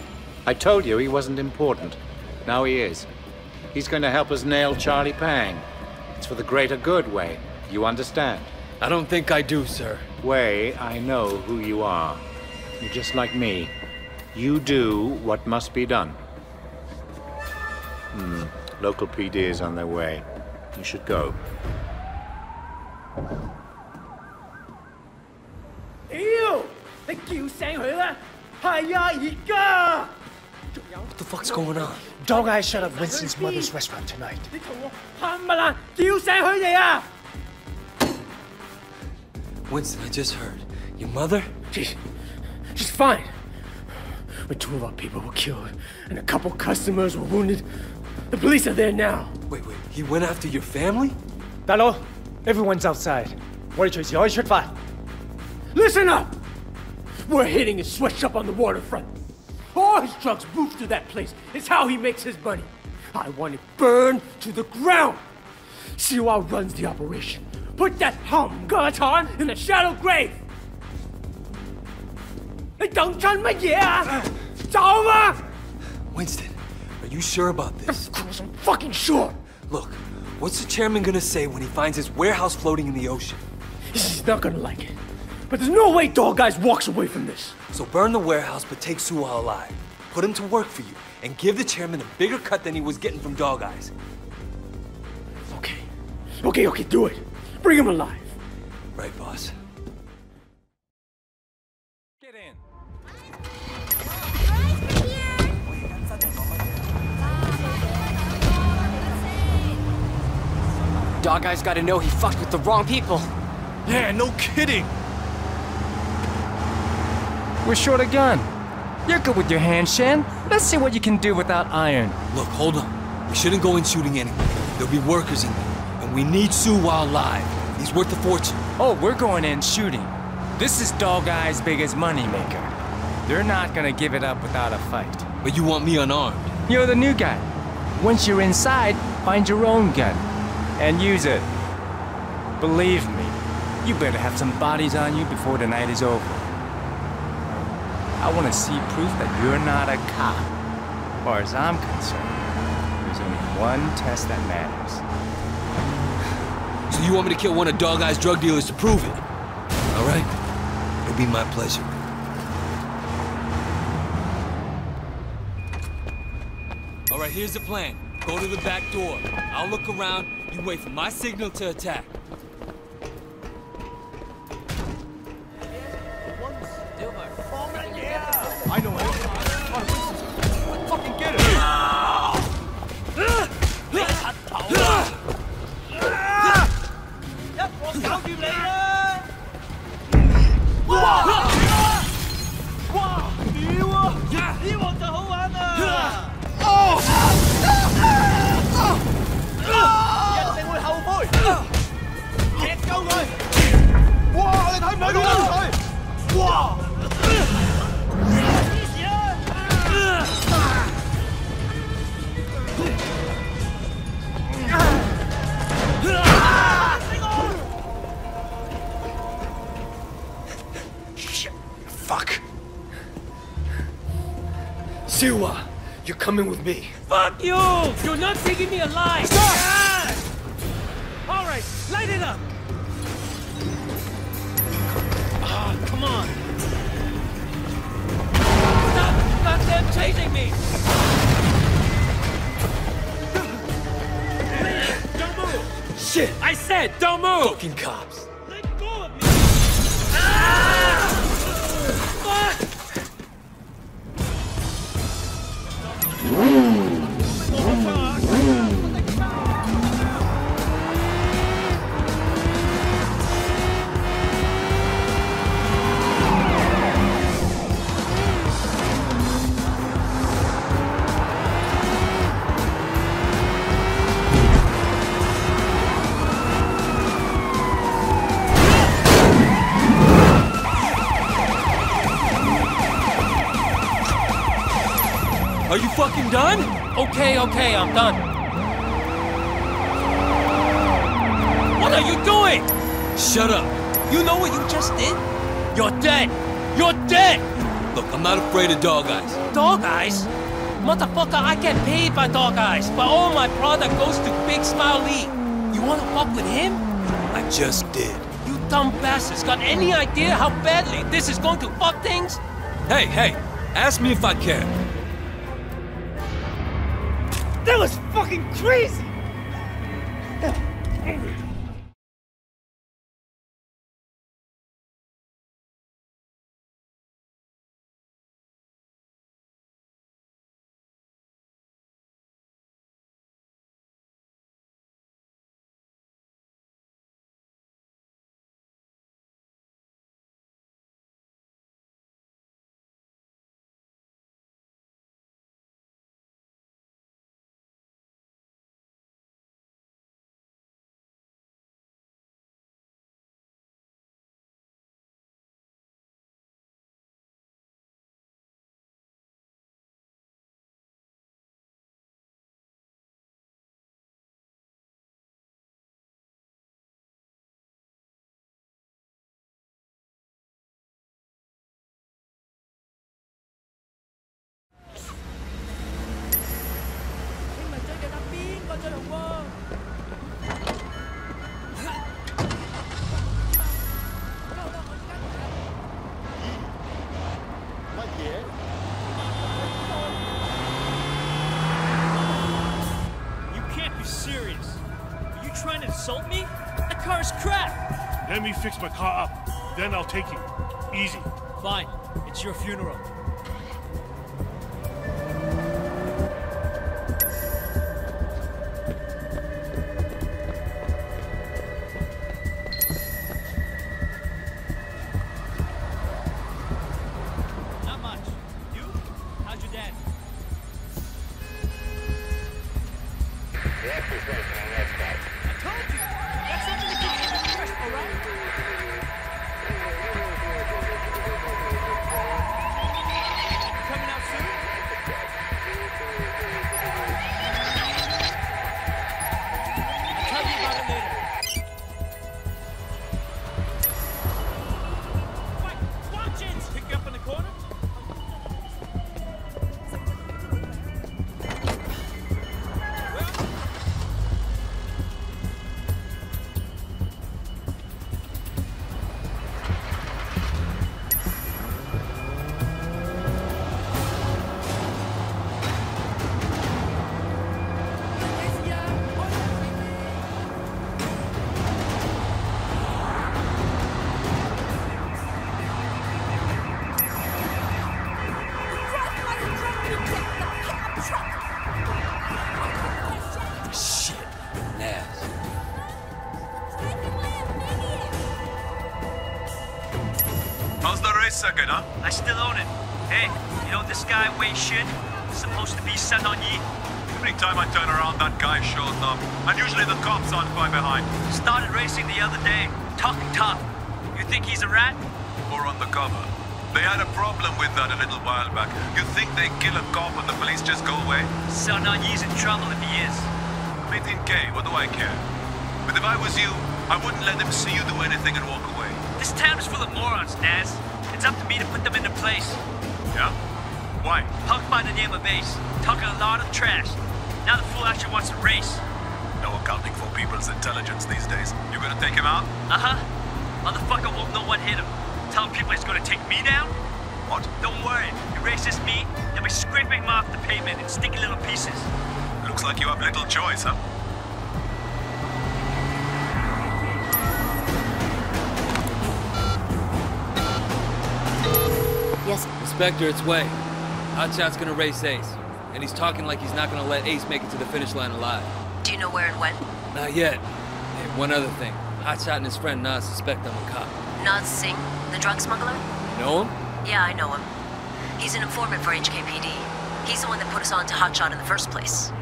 [SPEAKER 8] I told you he wasn't important. Now he is. He's going to help us nail Charlie Pang. It's for the greater good, Wei. You understand?
[SPEAKER 5] I don't think I do, sir.
[SPEAKER 8] Wei, I know who you are. You're just like me. You do what must be done. Hmm. Local PD is on their way. You should go.
[SPEAKER 5] What the fuck's going on?
[SPEAKER 14] Dog Eye shut up Winston's mother's restaurant tonight. 你同我冚唪唥叫醒佢哋啊！
[SPEAKER 5] Winston, I just heard. Your mother?
[SPEAKER 55] She's, she's fine. But two of our people were killed, and a couple customers were wounded. The police are there now.
[SPEAKER 5] Wait, wait. He went after your family?
[SPEAKER 14] 大佬，everyone's outside。我哋随时可以出发。Listen up! We're hitting a sweatshop on the waterfront. All his drugs move to that place. It's how he makes his money. I want it burned to the ground. Siu Wah runs the operation. Put that hum Gatan in a shallow grave.
[SPEAKER 5] Winston, are you sure about this?
[SPEAKER 14] Of course, I'm fucking sure.
[SPEAKER 5] Look, what's the chairman gonna say when he finds his warehouse floating in the ocean?
[SPEAKER 14] He's not gonna like it. But there's no way Dog Eyes walks away from this.
[SPEAKER 5] So burn the warehouse, but take Siu Wah alive. Put him to work for you, and give the chairman a bigger cut than he was getting from Dog Eyes.
[SPEAKER 14] Okay, okay, okay, do it. Bring him alive.
[SPEAKER 5] Right, boss. Get in.
[SPEAKER 56] Dog Eyes gotta know he fucked with the wrong people.
[SPEAKER 44] Yeah, no kidding.
[SPEAKER 13] We're short a gun. You're good with your hands, Shen. Let's see what you can do without iron.
[SPEAKER 5] Look, hold on. We shouldn't go in shooting anyway. There'll be workers in there, and we need Siu Wah alive. He's worth a fortune.
[SPEAKER 13] Oh, we're going in shooting. This is Dog Eye's biggest moneymaker. They're not gonna give it up without a fight.
[SPEAKER 5] But you want me unarmed?
[SPEAKER 13] You're the new guy. Once you're inside, find your own gun and use it. Believe me, you better have some bodies on you before the night is over. I want to see proof that you're not a cop. As far as I'm concerned, there's only one test that matters.
[SPEAKER 5] So you want me to kill one of Dog Eye's drug dealers to prove it? All right. It'll be my pleasure. All right, here's the plan. Go to the back door. I'll look around. You wait for my signal to attack. Siu Wah, you're coming with me.
[SPEAKER 14] Fuck you! You're not taking me alive! Stop! All right, light it up! Ah, come on! Stop! Stop them chasing me! Don't move!
[SPEAKER 5] Shit!
[SPEAKER 14] I said, don't move!
[SPEAKER 5] Fucking cops. Are done?
[SPEAKER 56] Okay, okay, I'm done.
[SPEAKER 5] What are you doing? Shut up.
[SPEAKER 56] You know what you just did? You're dead! You're dead!
[SPEAKER 5] Look, I'm not afraid of Dog Eyes.
[SPEAKER 56] Dog Eyes? Motherfucker, I get paid by Dog Eyes, but all my product goes to Big Smile Lee. You wanna fuck with him?
[SPEAKER 5] I just did.
[SPEAKER 56] You dumb bastards got any idea how badly this is going to fuck things?
[SPEAKER 5] Hey, hey, ask me if I care.
[SPEAKER 14] That was fucking crazy!
[SPEAKER 51] Let me fix my car up. Then I'll take you. Easy.
[SPEAKER 57] Fine. It's your funeral. The
[SPEAKER 58] race second, huh?
[SPEAKER 33] I still own it. Hey, you know this guy Wei Shen? Supposed to be Sun On Yee.
[SPEAKER 58] Every time I turn around, that guy shows up. And usually the cops aren't far behind.
[SPEAKER 33] Started racing the other day. Talking tough. You think he's a rat?
[SPEAKER 58] Or undercover. They had a problem with that a little while back. You think they kill a cop and the police just go away?
[SPEAKER 33] Sun On Yee's in trouble if he is.
[SPEAKER 58] I'm 18K, what do I care? But if I was you, I wouldn't let them see you do anything and walk away.
[SPEAKER 33] This town is full of morons, Naz. It's up to me to put them into place.
[SPEAKER 58] Yeah? Why?
[SPEAKER 33] Punk by the name of Ace. Talking a lot of trash. Now the fool actually wants to race.
[SPEAKER 58] No accounting for people's intelligence these days. You gonna take him out?
[SPEAKER 33] Uh-huh. Motherfucker won't know what hit him. Telling people he's gonna take me down?
[SPEAKER 58] What?
[SPEAKER 33] Don't worry. He races me, he'll be scraping him off the pavement in sticky little pieces.
[SPEAKER 58] Looks like you have little choice, huh?
[SPEAKER 5] Inspector, it's Wei. Hotshot's gonna race Ace. And he's talking like he's not gonna let Ace make it to the finish line alive.
[SPEAKER 26] Do you know where and when?
[SPEAKER 5] Not yet. Hey, one other thing. Hotshot and his friend Naz suspect I'm a cop.
[SPEAKER 26] Naz Singh, the drug smuggler?
[SPEAKER 5] You know him?
[SPEAKER 26] Yeah, I know him. He's an informant for HKPD. He's the one that put us on to Hotshot in the first place.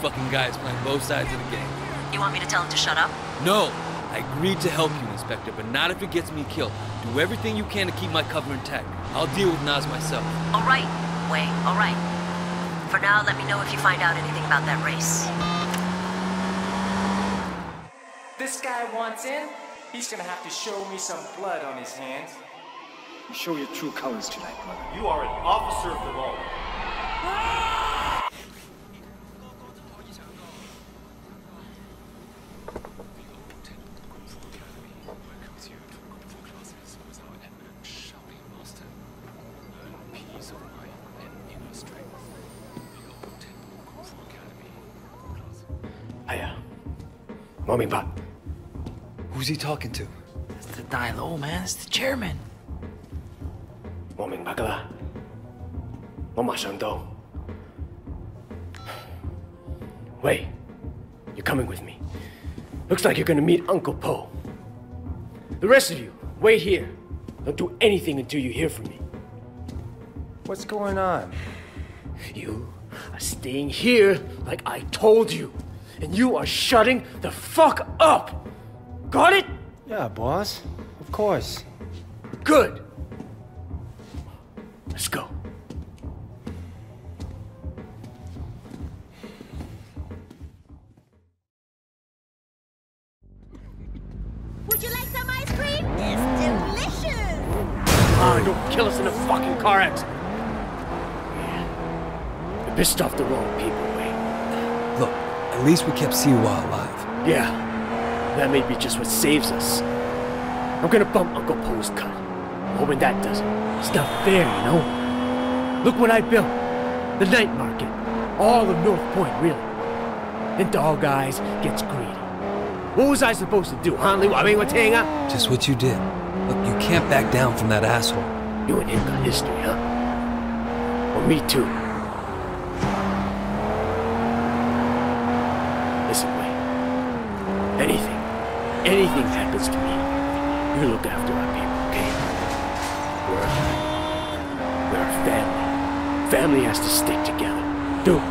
[SPEAKER 5] Fucking guy's playing both sides of the game.
[SPEAKER 26] You want me to tell him to shut up?
[SPEAKER 5] No! I agreed to help you, Inspector, but not if it gets me killed. Do everything you can to keep my cover intact. I'll deal with Naz myself.
[SPEAKER 26] All right, Wei, all right. For now, let me know if you find out anything about that race.
[SPEAKER 13] This guy wants in, he's gonna have to show me some blood on his hands.
[SPEAKER 14] You show your true colors tonight, brother.
[SPEAKER 9] You are an officer of the law.
[SPEAKER 14] Hiya.
[SPEAKER 5] Who's he talking to?
[SPEAKER 59] It's the Dilo, man. It's the chairman.
[SPEAKER 14] 我明白噶啦，我马上到。Wait, you're coming with me. Looks like you're gonna meet Uncle Po. The rest of you, wait here. Don't do anything until you hear from me.
[SPEAKER 13] What's going on?
[SPEAKER 14] You are staying here like I told you, and you are shutting the fuck up! Got it?
[SPEAKER 13] Yeah, boss. Of course.
[SPEAKER 14] Good. Let's go.
[SPEAKER 10] Would you like some ice cream? It's delicious.
[SPEAKER 14] Ah, don't kill us in a fucking car accident. Yeah. You pissed off the wrong people, Wei.
[SPEAKER 60] Look, at least we kept Siu Wah alive.
[SPEAKER 14] Yeah. That may be just what saves us. I'm gonna bump Uncle Po's cut. Hoping that does it. It's not fair, you know? Look what I built. The night market. All of North Point, really. Then Dog Eyes gets greedy. What was I supposed to do, huh? Liwabing with Tanga?
[SPEAKER 5] Just what you did. Look, you can't back down from that asshole.
[SPEAKER 14] You and him got history, huh? Well, me too. Listen, Wei. Anything, anything happens to me, you look after our people, okay? We're a, we're a family. Family has to stick together. Duke,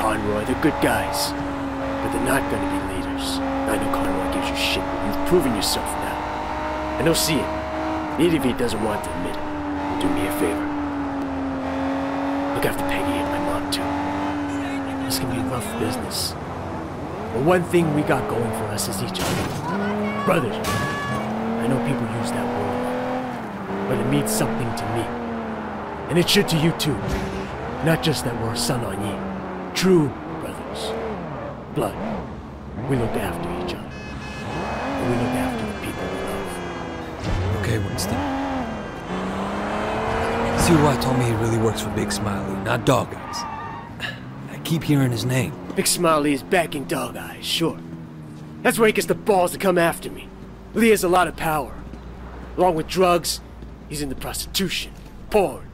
[SPEAKER 14] Conroy, they're good guys. But they're not gonna be leaders. I know Conroy gives you shit, but you've proven yourself now. And he'll see it. Even if he doesn't want to admit it. Do me a favor. Look after Peggy and my mom, too. This can be rough business. But one thing we got going for us is each other. Brothers. I know people use that word, but it means something to me. And it should to you, too. Not just that we're Sun On Yee. True brothers. Blood. We look after each other. And we look after the people we love.
[SPEAKER 5] Okay, Winston. Siu Wah told me he really works for Big Smile Lee, not Dog Eyes. I keep hearing his name.
[SPEAKER 14] Big Smile Lee is backing Dog Eyes, sure. That's where he gets the balls to come after me. Lee has a lot of power. Along with drugs, he's into prostitution, porn.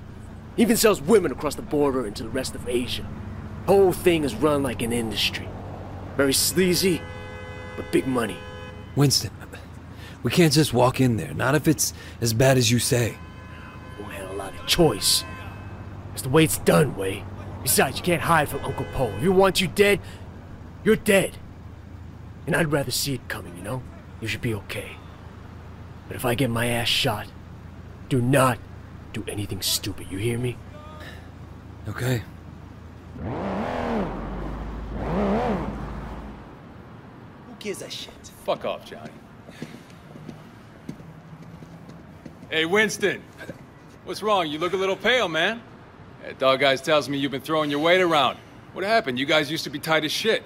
[SPEAKER 14] He even sells women across the border into the rest of Asia. Whole thing is run like an industry. Very sleazy, but big money.
[SPEAKER 5] Winston, we can't just walk in there, not if it's as bad as you say.
[SPEAKER 14] We had a lot of choice. It's the way it's done, Wei. Besides, you can't hide from Uncle Po. If you want you dead, you're dead. And I'd rather see it coming, you know? You should be okay. But if I get my ass shot, do not do anything stupid, you hear me?
[SPEAKER 5] Okay.
[SPEAKER 61] Who gives a shit?
[SPEAKER 62] Fuck off, Johnny. Hey, Winston. What's wrong? You look a little pale, man. That Dog Eyes tells me you've been throwing your weight around. What happened? You guys used to be tight as shit.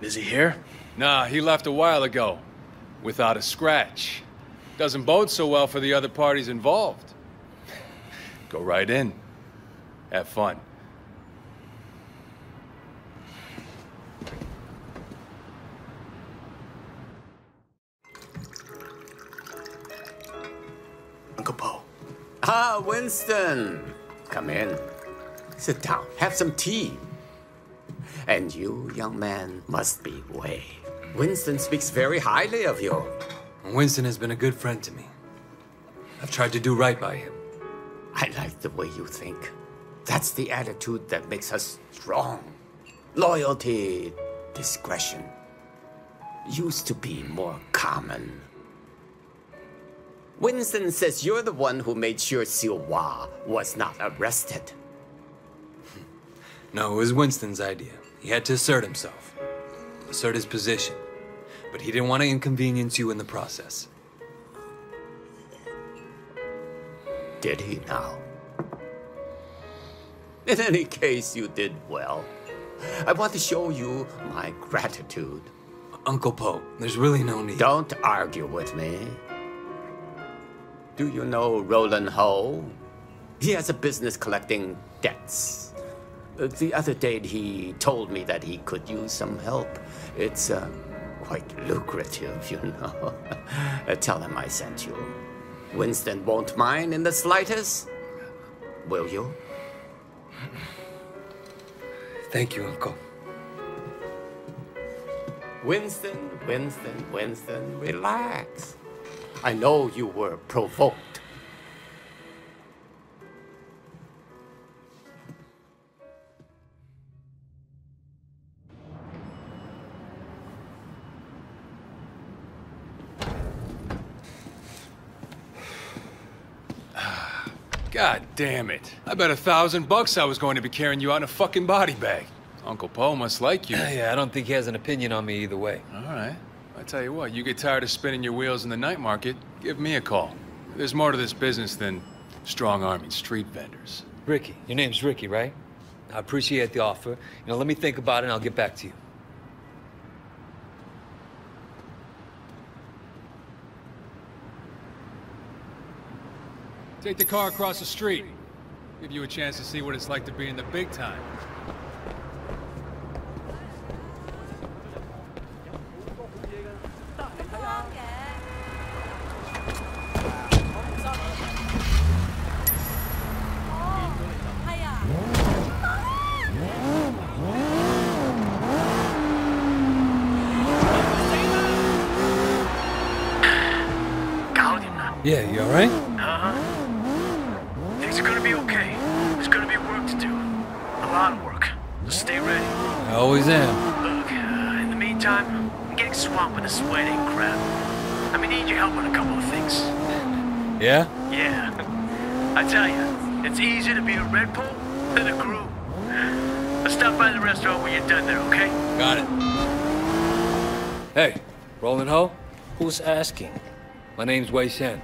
[SPEAKER 61] Is he here?
[SPEAKER 62] Nah, he left a while ago. Without a scratch. Doesn't bode so well for the other parties involved. Go right in. Have fun.
[SPEAKER 61] Uncle Po.
[SPEAKER 63] Ah, Winston. Come in. Sit down. Have some tea. And you, young man, must be Wei. Winston speaks very highly of you.
[SPEAKER 5] Winston has been a good friend to me. I've tried to do right by him.
[SPEAKER 63] I like the way you think. That's the attitude that makes us strong. Loyalty, discretion. Used to be more common. Winston says you're the one who made sure Siu Wah was not arrested.
[SPEAKER 5] No, it was Winston's idea. He had to assert himself, assert his position. But he didn't want to inconvenience you in the process.
[SPEAKER 63] Did he now? In any case, you did well. I want to show you my gratitude.
[SPEAKER 5] Uncle Po, there's really no need.
[SPEAKER 63] Don't argue with me. Do you know Roland Ho? He has a business collecting debts. Uh, The other day, he told me that he could use some help. It's uh, quite lucrative, you know. Uh, Tell him I sent you. Winston won't mind in the slightest. Will you?
[SPEAKER 5] Thank you, Uncle.
[SPEAKER 63] Winston, Winston, Winston, relax. I know you were provoked.
[SPEAKER 62] God damn it. I bet a thousand bucks I was going to be carrying you out in a fucking body bag. Uncle Po must like you.
[SPEAKER 64] yeah, I don't think he has an opinion on me either way.
[SPEAKER 62] All right. I tell you what, you get tired of spinning your wheels in the night market, give me a call. There's more to this business than strong-arming street vendors.
[SPEAKER 64] Ricky, your name's Ricky, right? I appreciate the offer. You know, let me think about it and I'll get back to you.
[SPEAKER 62] Take the car across the street. Give you a chance to see what it's like to be in the big time.
[SPEAKER 5] Yeah, you alright? I always am.
[SPEAKER 33] Look, uh, in the meantime, I'm getting swamped with this wedding crap. I'm gonna need your help on a couple of things.
[SPEAKER 5] Yeah?
[SPEAKER 33] Yeah. I tell you, it's easier to be a Red Pole than a crew. Let's stop by the restaurant when you're done there, okay?
[SPEAKER 5] Got it. Hey, Roland Ho?
[SPEAKER 65] Who's asking?
[SPEAKER 5] My name's Wei Shen.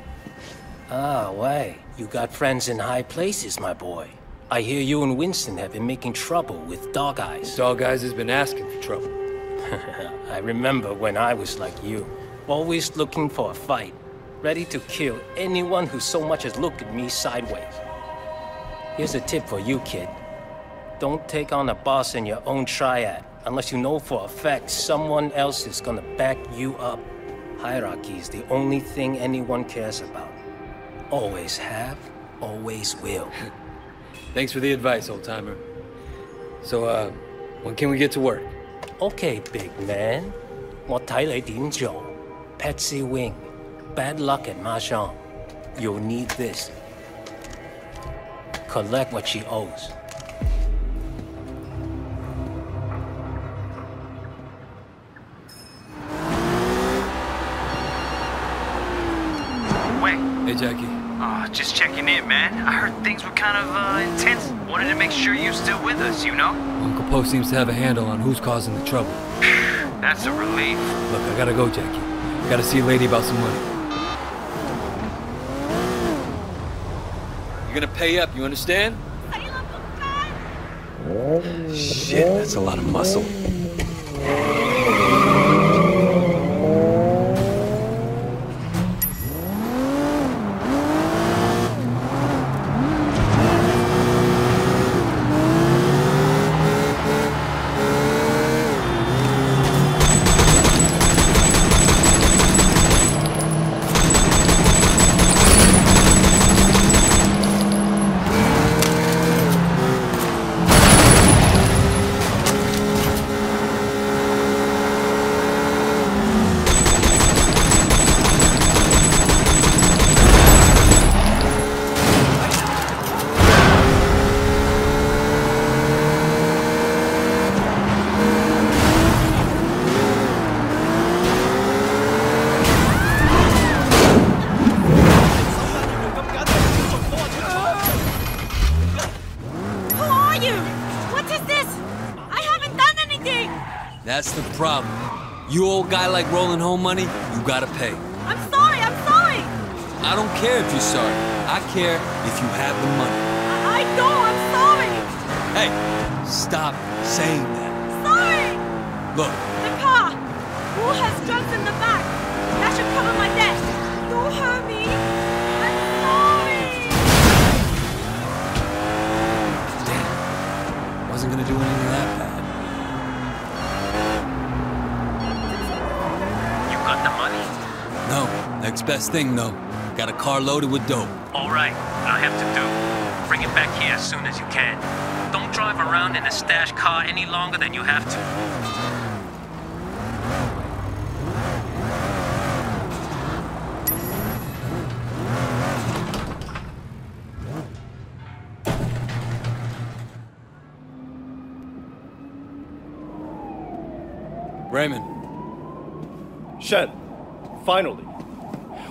[SPEAKER 65] Ah, Wei. You got friends in high places, my boy. I hear you and Winston have been making trouble with Dog Eyes.
[SPEAKER 5] Dog Eyes has been asking for trouble.
[SPEAKER 65] I remember when I was like you, always looking for a fight, ready to kill anyone who so much as looked at me sideways. Here's a tip for you, kid. Don't take on a boss in your own triad unless you know for a fact someone else is gonna back you up. Hierarchy is the only thing anyone cares about. Always have, always will.
[SPEAKER 5] Thanks for the advice, old timer. So, uh, when can we get to work?
[SPEAKER 65] Okay, big man. 我睇你点做. Patsy Wing. Bad luck at Mahjong. You'll need this. Collect what she owes.
[SPEAKER 66] Wait.
[SPEAKER 5] Hey, Jackie.
[SPEAKER 66] Just checking in, man. I heard things were kind of uh, intense. Wanted to make sure you're still with us, you know?
[SPEAKER 5] Uncle Po seems to have a handle on who's causing the trouble.
[SPEAKER 66] That's a relief.
[SPEAKER 5] Look, I gotta go, Jackie. Gotta see a lady about some money. You're gonna pay up, you understand? Shit, that's a lot of muscle. Guy like Roland Ho money, you gotta pay.
[SPEAKER 10] I'm sorry. I'm sorry.
[SPEAKER 5] I don't care if you're sorry. I care if you have the money.
[SPEAKER 10] I know. I'm sorry.
[SPEAKER 5] Hey, stop saying that.
[SPEAKER 10] Sorry.
[SPEAKER 5] Look,
[SPEAKER 10] The car. Who has drugs in the back? That should cover my debt. Don't hurt me. I'm sorry.
[SPEAKER 5] wasn't gonna do anything that bad. Next best thing though. Got a car loaded with dope.
[SPEAKER 66] All right. What I have to do, bring it back here as soon as you can. Don't drive around in a stash car any longer than you have to.
[SPEAKER 5] Raymond.
[SPEAKER 9] Shen, finally.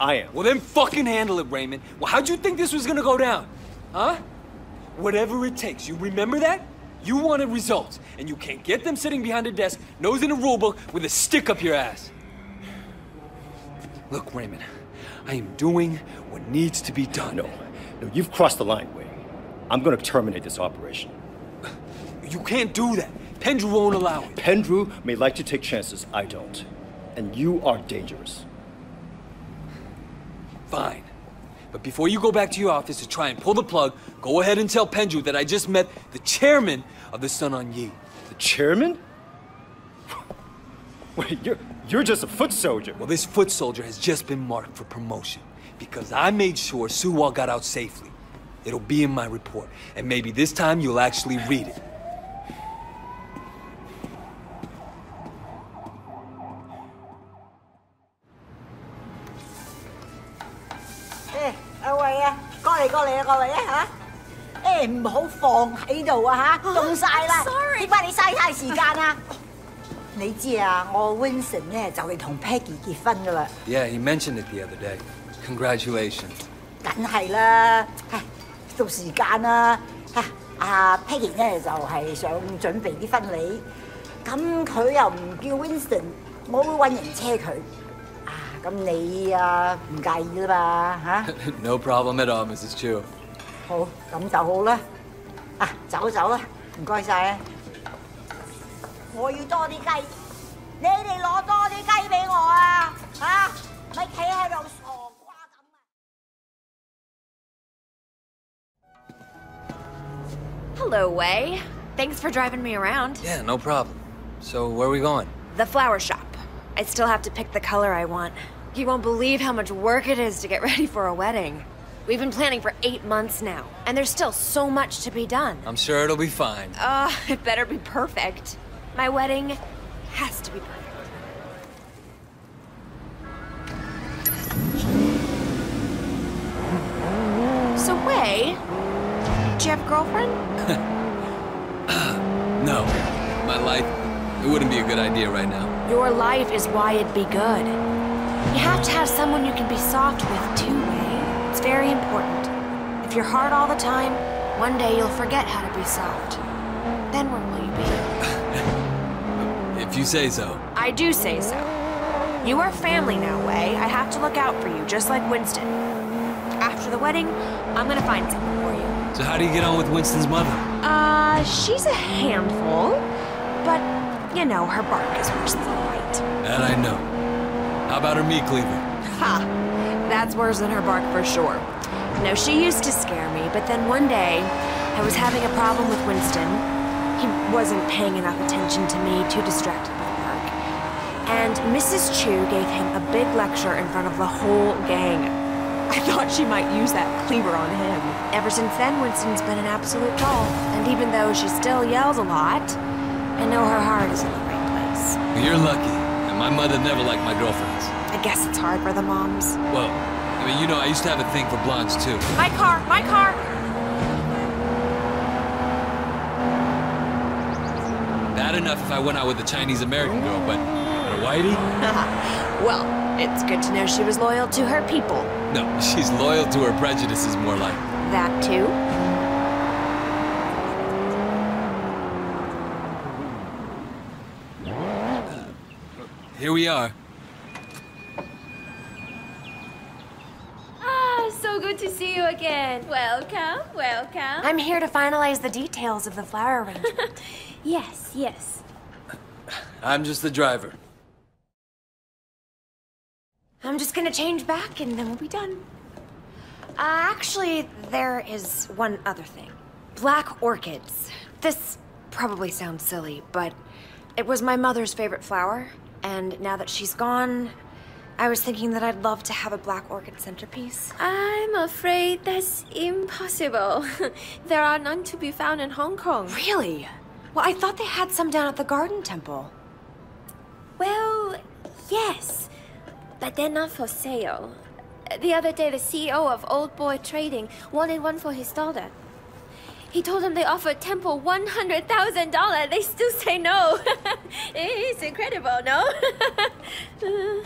[SPEAKER 9] I am.
[SPEAKER 5] Well, then fucking handle it, Raymond. Well, how'd you think this was gonna go down? Huh? Whatever it takes, you remember that? You wanted results, and you can't get them sitting behind a desk, nose in a rulebook, with a stick up your ass. Look, Raymond, I am doing what needs to be done.
[SPEAKER 9] No, no, you've crossed the line, Wei. I'm gonna terminate this operation.
[SPEAKER 5] You can't do that. Pendrew won't allow it.
[SPEAKER 9] Pendrew may like to take chances, I don't. And you are dangerous.
[SPEAKER 5] Fine. But before you go back to your office to try and pull the plug, go ahead and tell Pendrew that I just met the chairman of the Sun On Yee.
[SPEAKER 9] The chairman? Wait, you're, you're just a foot soldier.
[SPEAKER 5] Well, this foot soldier has just been marked for promotion because I made sure Siu Wah got out safely. It'll be in my report, and maybe this time you'll actually read it.
[SPEAKER 67] 各位啊过嚟过嚟啊各位啊吓。诶唔好放喺度啊吓冻晒啦
[SPEAKER 68] sorry
[SPEAKER 67] 点解你嘥晒时间啊。你知啊我 winson 咧就嚟同 peggy 结婚噶啦。
[SPEAKER 5] Yeah he mentioned it the other day. Congratulations.
[SPEAKER 67] 梗系啦系到时间啦吓阿 peggy 咧就系想准备啲婚礼咁佢又唔叫 winson 我会运人车佢。啊，咁你啊唔介意啦嘛吓？
[SPEAKER 5] no problem at all, Mrs. Chu.
[SPEAKER 67] 好，咁就好啦。啊，走走啦，唔该晒啊！我要多啲鸡，你哋攞多啲鸡俾我啊！吓，咪企喺度傻瓜咁啊！
[SPEAKER 69] Hello, Wei. Thanks for driving me around.
[SPEAKER 5] Yeah, no problem. So, where are we going?
[SPEAKER 69] The flower shop. I still have to pick the color I want. You won't believe how much work it is to get ready for a wedding. We've been planning for eight months now, and there's still so much to be done.
[SPEAKER 5] I'm sure it'll be fine.
[SPEAKER 69] Uh, it better be perfect. My wedding has to be perfect. So, Wei, do you have a girlfriend?
[SPEAKER 5] No. My life, it wouldn't be a good idea right now.
[SPEAKER 69] Your life is why it'd be good. You have to have someone you can be soft with too, Wei. It's very important. If you're hard all the time, one day you'll forget how to be soft. Then where will you be?
[SPEAKER 5] If you say so.
[SPEAKER 69] I do say so. You are family now, Wei. I have to look out for you, just like Winston. After the wedding, I'm gonna find someone for you.
[SPEAKER 5] So, how do you get on with Winston's mother?
[SPEAKER 69] Uh, she's a handful, but you know, her bark is worse than bite.
[SPEAKER 5] That I know. How about her meat cleaver?
[SPEAKER 69] Ha! That's worse than her bark for sure. No, she used to scare me, but then one day, I was having a problem with Winston. He wasn't paying enough attention to me, too distracted with work. And Mrs. Chu gave him a big lecture in front of the whole gang. I thought she might use that cleaver on him. Ever since then, Winston's been an absolute doll. And even though she still yells a lot, I know her heart is in the right place.
[SPEAKER 5] You're lucky. And my mother never liked my girlfriends.
[SPEAKER 69] I guess it's hard for the moms.
[SPEAKER 5] Well, I mean, you know, I used to have a thing for blondes, too.
[SPEAKER 69] My car, my car!
[SPEAKER 5] Bad enough if I went out with a Chinese American girl, but, but a whitey?
[SPEAKER 69] well, it's good to know she was loyal to her people.
[SPEAKER 5] No, she's loyal to her prejudices, more like.
[SPEAKER 69] That too?
[SPEAKER 5] Here we are.
[SPEAKER 68] Ah, so good to see you again. Welcome, welcome.
[SPEAKER 69] I'm here to finalize the details of the flower arrangement.
[SPEAKER 68] yes, yes.
[SPEAKER 5] I'm just the driver.
[SPEAKER 69] I'm just gonna change back and then we'll be done. Uh, actually, there is one other thing. Black orchids. This probably sounds silly, but it was my mother's favorite flower, and now that she's gone, I was thinking that I'd love to have a black orchid centerpiece.
[SPEAKER 68] I'm afraid that's impossible. there are none to be found in Hong Kong.
[SPEAKER 69] Really? Well, I thought they had some down at the Garden Temple.
[SPEAKER 68] Well, yes, but they're not for sale. The other day, the CEO of Old Boy Trading wanted one for his daughter. He told them they offered Temple $100,000. They still say no. it's incredible, no?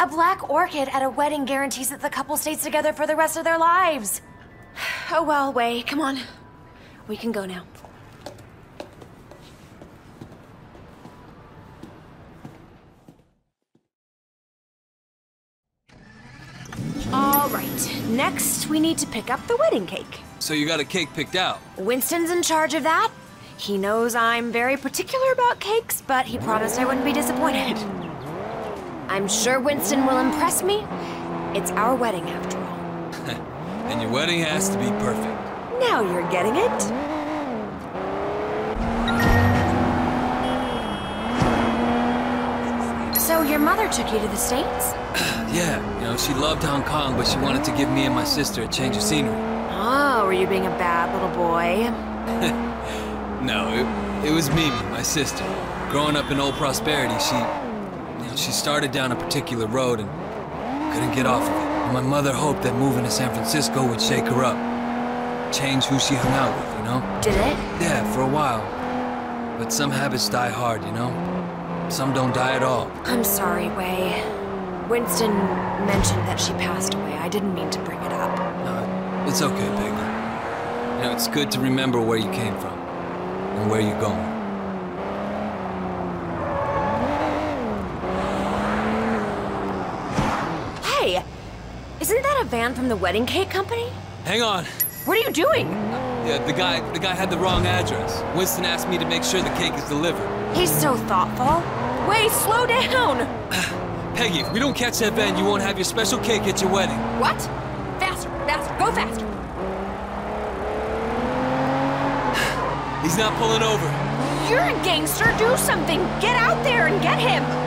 [SPEAKER 69] A black orchid at a wedding guarantees that the couple stays together for the rest of their lives. Oh well, Wei, come on. We can go now. All right, next we need to pick up the wedding cake.
[SPEAKER 5] So you got a cake picked out.
[SPEAKER 69] Winston's in charge of that. He knows I'm very particular about cakes, but he promised I wouldn't be disappointed. I'm sure Winston will impress me. It's our wedding after all.
[SPEAKER 67] And your wedding has to be perfect.
[SPEAKER 69] Now you're getting it. So your mother took you to the States?
[SPEAKER 5] Yeah, you know, she loved Hong Kong, but she wanted to give me and my sister a change of scenery.
[SPEAKER 69] Were you being a bad little boy?
[SPEAKER 5] No, it, it was Mimi, my sister. Growing up in Old Prosperity, she, you know, she started down a particular road and couldn't get off of it. And my mother hoped that moving to San Francisco would shake her up, change who she hung out with, you know?
[SPEAKER 69] Did it?
[SPEAKER 5] Yeah, for a while. But some habits die hard, you know? Some don't die at all.
[SPEAKER 69] I'm sorry, Wei. Winston mentioned that she passed away. I didn't mean to bring it up.
[SPEAKER 5] No, it's okay, Peggy. You know, it's good to remember where you came from and where you're going.
[SPEAKER 69] Hey! Isn't that a van from the wedding cake company?
[SPEAKER 5] Hang on.
[SPEAKER 69] What are you doing?
[SPEAKER 5] Yeah, the guy, the guy had the wrong address. Winston asked me to make sure the cake is delivered.
[SPEAKER 69] He's so thoughtful. Wei, slow down!
[SPEAKER 5] Peggy, if we don't catch that van, you won't have your special cake at your wedding.
[SPEAKER 69] What? Faster, faster, go faster!
[SPEAKER 5] He's not pulling over.
[SPEAKER 69] You're a gangster, do something! Get out there and get him!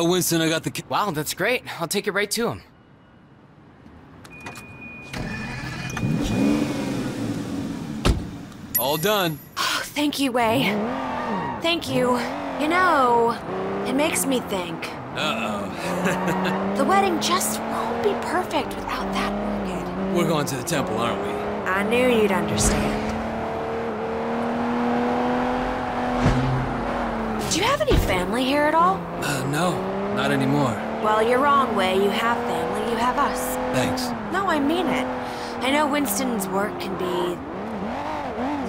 [SPEAKER 5] Tell Winston I got the.
[SPEAKER 56] Wow, that's great. I'll take it right to him.
[SPEAKER 5] All done.
[SPEAKER 69] Oh, thank you, Wei. Thank you. You know, it makes me think.
[SPEAKER 5] Uh oh.
[SPEAKER 69] The wedding just won't be perfect without that orchid.
[SPEAKER 5] We're going to the temple, aren't we?
[SPEAKER 69] I knew you'd understand. Do you have any family here at all?
[SPEAKER 5] Uh, no, not anymore.
[SPEAKER 69] Well, you're wrong, Wei. You have family. You have us.
[SPEAKER 5] Thanks.
[SPEAKER 69] No, I mean it. I know Winston's work can be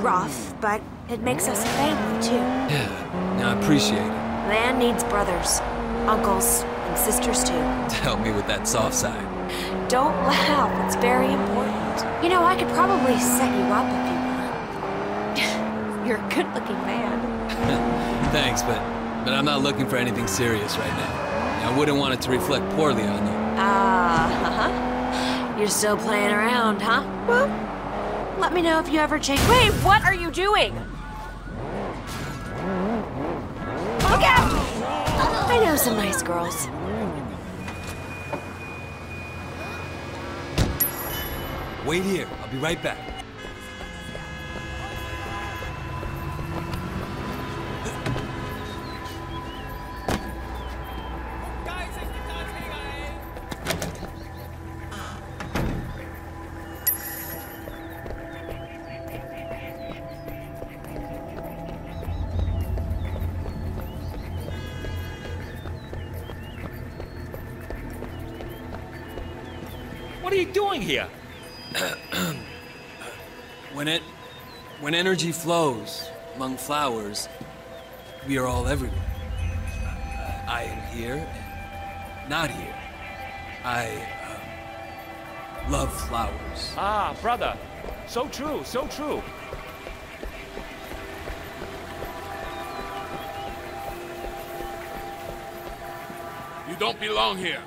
[SPEAKER 69] rough, but it makes us a family, too.
[SPEAKER 5] Yeah, I appreciate it.
[SPEAKER 69] Man needs brothers, uncles, and sisters, too.
[SPEAKER 5] To Help me with that soft side.
[SPEAKER 69] Don't laugh, it's very important. You know, I could probably set you up if you want. You're a good looking man.
[SPEAKER 5] Thanks, but but I'm not looking for anything serious right now. I wouldn't want it to reflect poorly on you.
[SPEAKER 69] Ah, uh-huh. You're still playing around, huh? Well, let me know if you ever change. Wait, what are you doing? Look out! I know some nice girls.
[SPEAKER 5] Wait here. I'll be right back.
[SPEAKER 70] What are you doing here?
[SPEAKER 5] When it, when energy flows among flowers, we are all everywhere. I am here, and not here. I um, love flowers.
[SPEAKER 70] Ah, brother. So true, so true.
[SPEAKER 71] You don't belong here.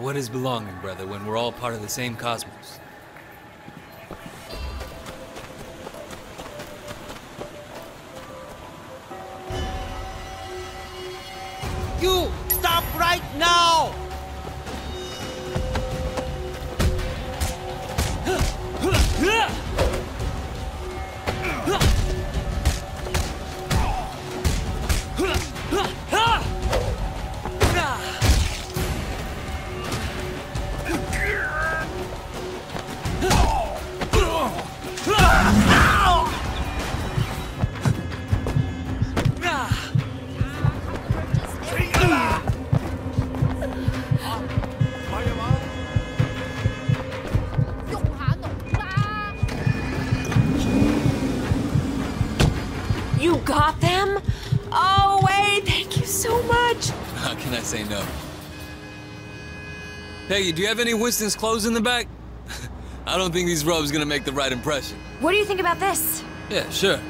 [SPEAKER 5] What is belonging, brother, when we're all part of the same cosmos? Peggy, do you have any Winston's clothes in the back? I don't think these robes gonna make the right impression.
[SPEAKER 69] What do you think about this?
[SPEAKER 5] Yeah, sure.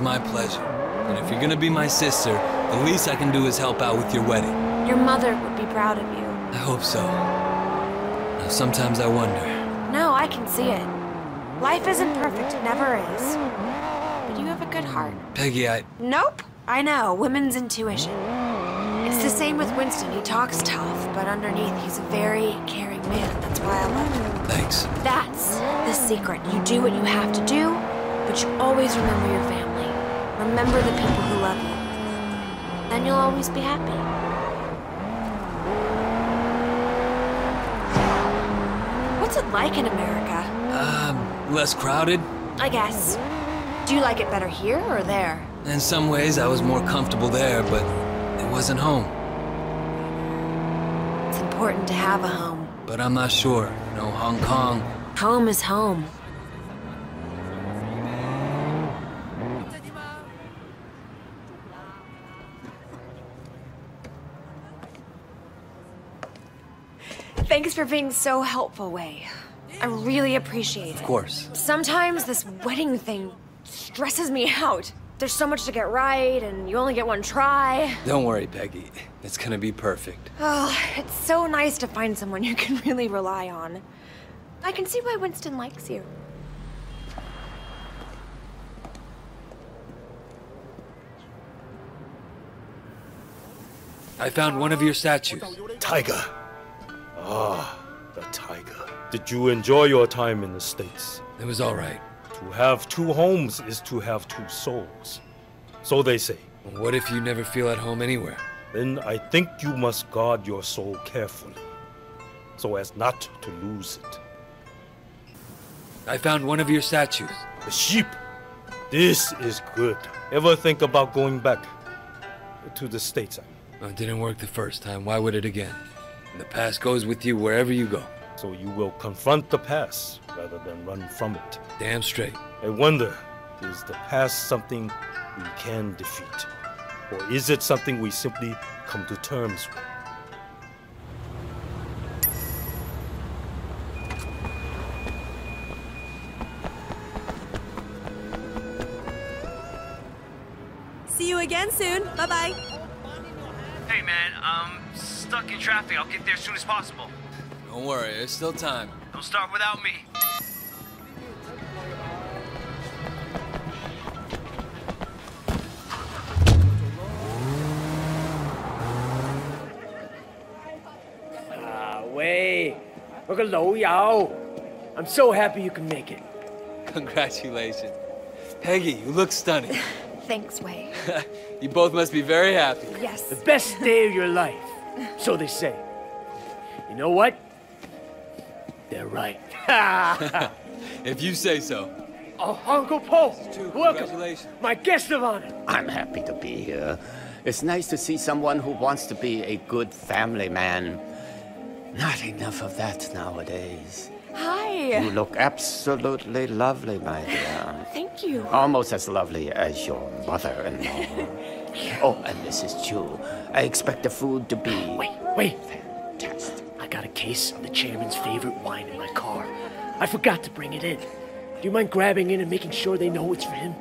[SPEAKER 5] My pleasure. And if you're gonna be my sister, the least I can do is help out with your wedding.
[SPEAKER 69] Your mother would be proud of you.
[SPEAKER 5] I hope so. Now, sometimes I wonder.
[SPEAKER 69] No, I can see it. Life isn't perfect, it never is. But you have a good heart.
[SPEAKER 5] Peggy, I.
[SPEAKER 69] Nope. I know, women's intuition. It's the same with Winston. He talks tough, but underneath, he's a very caring man. That's why I love him.
[SPEAKER 5] Thanks.
[SPEAKER 69] That's the secret. You do what you have to do, but you always remember your family. Remember the people who love you. Then you'll always be happy. What's it like in America?
[SPEAKER 5] Um, less crowded.
[SPEAKER 69] I guess. Do you like it better here or there?
[SPEAKER 5] In some ways, I was more comfortable there, but it wasn't home.
[SPEAKER 69] It's important to have a home.
[SPEAKER 5] But I'm not sure. No Hong Kong.
[SPEAKER 69] Home is home. Thanks for being so helpful, Wei. I really appreciate it.
[SPEAKER 5] Of course.
[SPEAKER 69] Sometimes this wedding thing stresses me out. There's so much to get right, and you only get one try.
[SPEAKER 5] Don't worry, Peggy. It's gonna be perfect.
[SPEAKER 69] Oh, it's so nice to find someone you can really rely on. I can see why Winston likes you.
[SPEAKER 72] I found one of your statues.
[SPEAKER 35] Tiger. Ah, the tiger. Did you enjoy your time in the States?
[SPEAKER 72] It was all right.
[SPEAKER 35] To have two homes is to have two souls. So they say.
[SPEAKER 72] What if you never feel at home anywhere?
[SPEAKER 35] Then I think you must guard your soul carefully, so as not to lose it.
[SPEAKER 72] I found one of your statues.
[SPEAKER 35] The sheep. This is good. Ever think about going back to the States? I mean?
[SPEAKER 72] It didn't work the first time. Why would it again? And the past goes with you wherever you go.
[SPEAKER 35] So you will confront the past rather than run from it.
[SPEAKER 72] Damn straight.
[SPEAKER 35] I wonder, is the past something we can defeat? Or is it something we simply come to terms with?
[SPEAKER 47] See you again soon. Bye bye.
[SPEAKER 73] Hey man, I'm stuck in traffic. I'll get there as soon as possible.
[SPEAKER 5] Don't worry, there's still time.
[SPEAKER 73] Don't start without me.
[SPEAKER 14] Ah, Wei. Look at low, Yao. I'm so happy you can make it.
[SPEAKER 5] Congratulations. Peggy, you look stunning.
[SPEAKER 69] Thanks, Wei.
[SPEAKER 5] you both must be very happy.
[SPEAKER 69] Yes.
[SPEAKER 14] The best day of your life. So they say. You know what? They're right.
[SPEAKER 5] if you say so.
[SPEAKER 14] Oh, Uncle Po, welcome.
[SPEAKER 5] Congratulations.
[SPEAKER 14] My guest of honor.
[SPEAKER 63] I'm happy to be here. It's nice to see someone who wants to be a good family man. Not enough of that nowadays.
[SPEAKER 69] Hi.
[SPEAKER 63] You look absolutely lovely, my dear.
[SPEAKER 69] Thank you.
[SPEAKER 63] Almost as lovely as your mother-in-law. oh, and Mrs. Chu. I expect the food to be...
[SPEAKER 14] Wait, wait. Fantastic. I got a case of the chairman's favorite wine in my car. I forgot to bring it in. Do you mind grabbing in and making sure they know it's for him?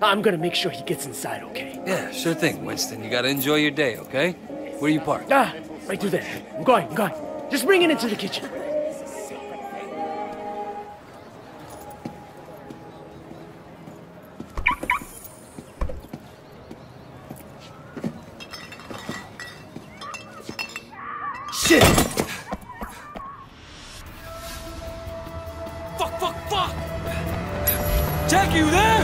[SPEAKER 14] I'm gonna make sure he gets inside, okay?
[SPEAKER 72] Yeah, sure thing, Winston. You gotta enjoy your day, okay? Where you parked?
[SPEAKER 14] Ah, right through there. I'm going, I'm going. Just bring it into the kitchen.
[SPEAKER 72] Shit! Fuck, fuck, fuck! Jackie, you there?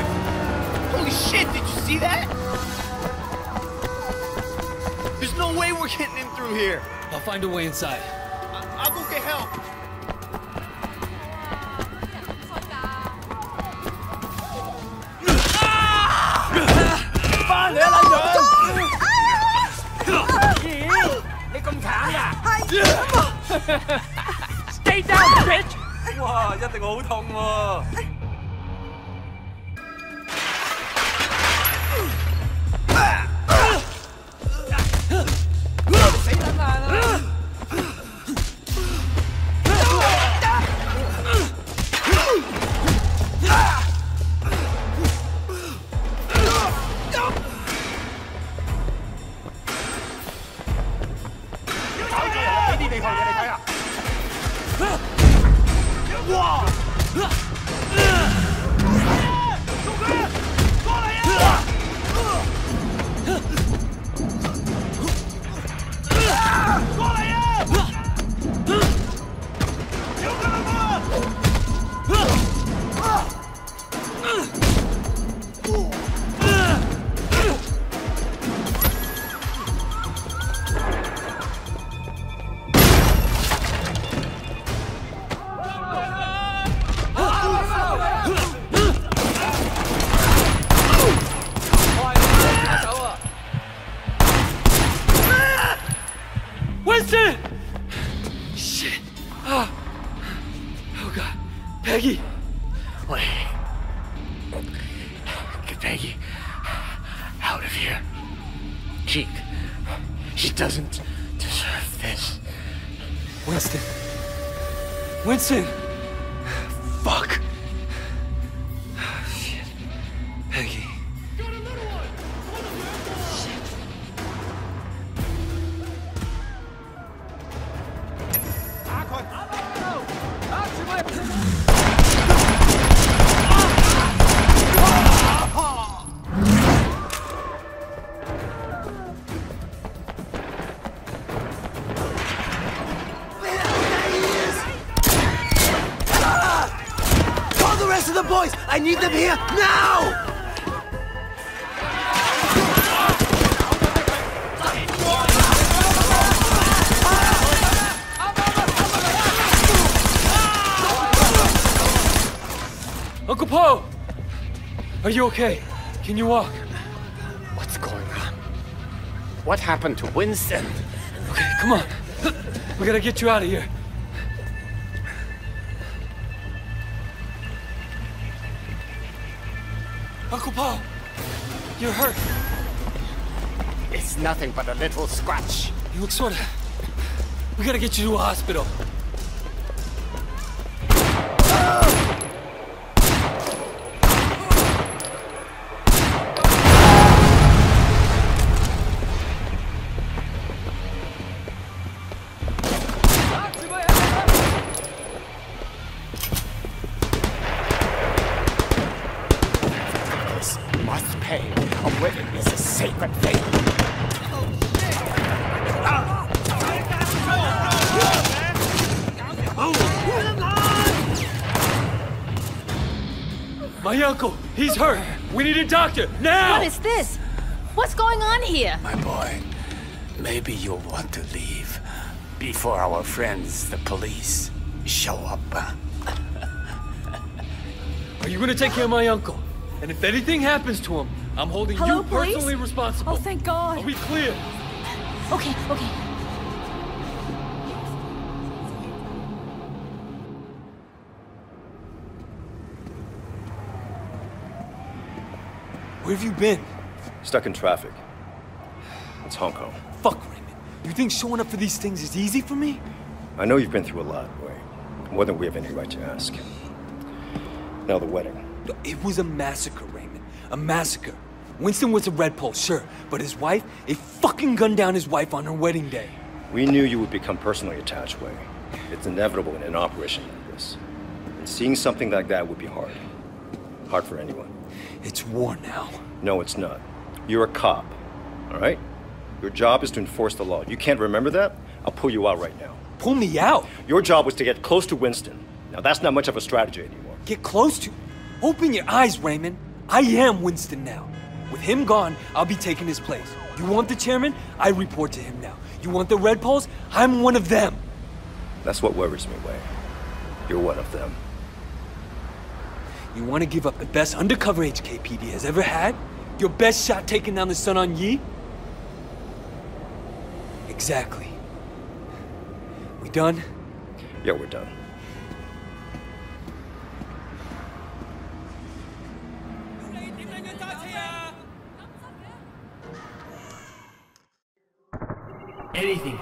[SPEAKER 40] Holy shit, did you see that? There's no way we're getting in through here. I'll find a way inside.
[SPEAKER 74] I'll go get help.
[SPEAKER 14] Ah! 翻咁惨噶？Stay down, bitch！
[SPEAKER 5] 哇，一定好痛喎！
[SPEAKER 14] 死撚烂啊！
[SPEAKER 74] I need them here now!
[SPEAKER 40] Uncle Po! Are you okay? Can you walk?
[SPEAKER 63] What's going on? What happened to Winston?
[SPEAKER 40] Okay, come on. We gotta get you out of here.
[SPEAKER 63] Nothing but a little scratch.
[SPEAKER 40] You look sorta. We gotta get you to a hospital.
[SPEAKER 63] A
[SPEAKER 40] doctor now.
[SPEAKER 75] What is this? What's going on here?
[SPEAKER 63] My boy, maybe you'll want to leave before our friends, the police, show up.
[SPEAKER 40] Are you gonna take care of my uncle? And if anything happens to him, I'm holding
[SPEAKER 75] Hello,
[SPEAKER 40] you
[SPEAKER 75] police?
[SPEAKER 40] personally responsible.
[SPEAKER 75] Oh, thank God.
[SPEAKER 40] Are we clear?
[SPEAKER 75] Okay, okay.
[SPEAKER 5] Where have you been?
[SPEAKER 9] Stuck in traffic. It's Hong Kong.
[SPEAKER 5] Fuck, Raymond. You think showing up for these things is easy for me?
[SPEAKER 9] I know you've been through a lot, Wei. More than we have any right to ask. Now the wedding.
[SPEAKER 5] It was a massacre, Raymond. A massacre. Winston was a red pole, sure, but his wife, they fucking gunned down his wife on her wedding day.
[SPEAKER 9] We knew you would become personally attached, Wei. It's inevitable in an operation like this. And seeing something like that would be hard. Hard for anyone.
[SPEAKER 5] It's war now.
[SPEAKER 9] No, it's not. You're a cop, all right? Your job is to enforce the law. You can't remember that? I'll pull you out right now.
[SPEAKER 5] Pull me out?
[SPEAKER 9] Your job was to get close to Winston. Now, that's not much of a strategy anymore.
[SPEAKER 5] Get close to? Open your eyes, Raymond. I am Winston now. With him gone, I'll be taking his place. You want the chairman? I report to him now. You want the Red Poles? I'm one of them.
[SPEAKER 9] That's what worries me, Wayne. You're one of them.
[SPEAKER 5] You want to give up the best undercover HKPD has ever had? Your best shot taking down the Sun On Yee? Exactly. We done?
[SPEAKER 9] Yeah, we're done.
[SPEAKER 76] Anything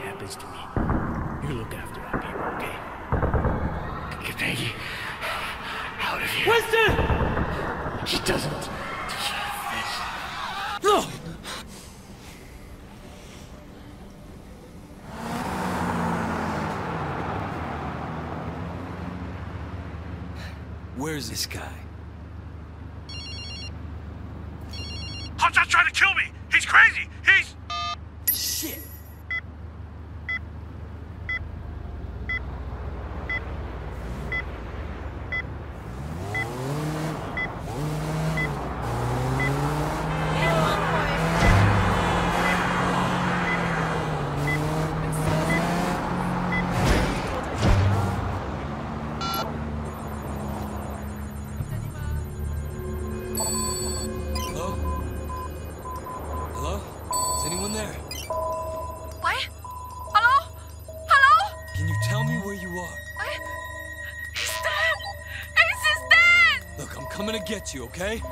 [SPEAKER 76] you, okay?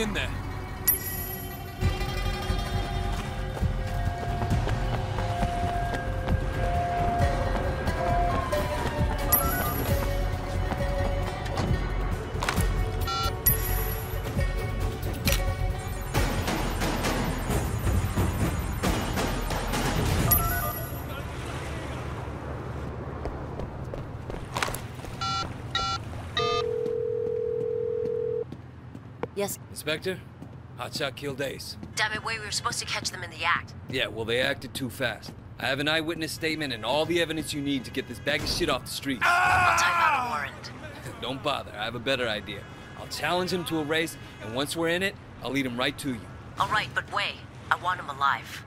[SPEAKER 77] in
[SPEAKER 5] there. Inspector, Hotshot killed Ace.
[SPEAKER 51] Damn it, Wei, we were supposed to catch them in the act.
[SPEAKER 26] Yeah, well, they acted too fast. I have an eyewitness statement and all the evidence you need to get this bag of shit off the street.
[SPEAKER 51] I'll type out a warrant.
[SPEAKER 26] Don't bother, I have a better idea. I'll challenge him to a race, and once we're in it, I'll lead him right to you.
[SPEAKER 51] All right, but Wei, I want him alive.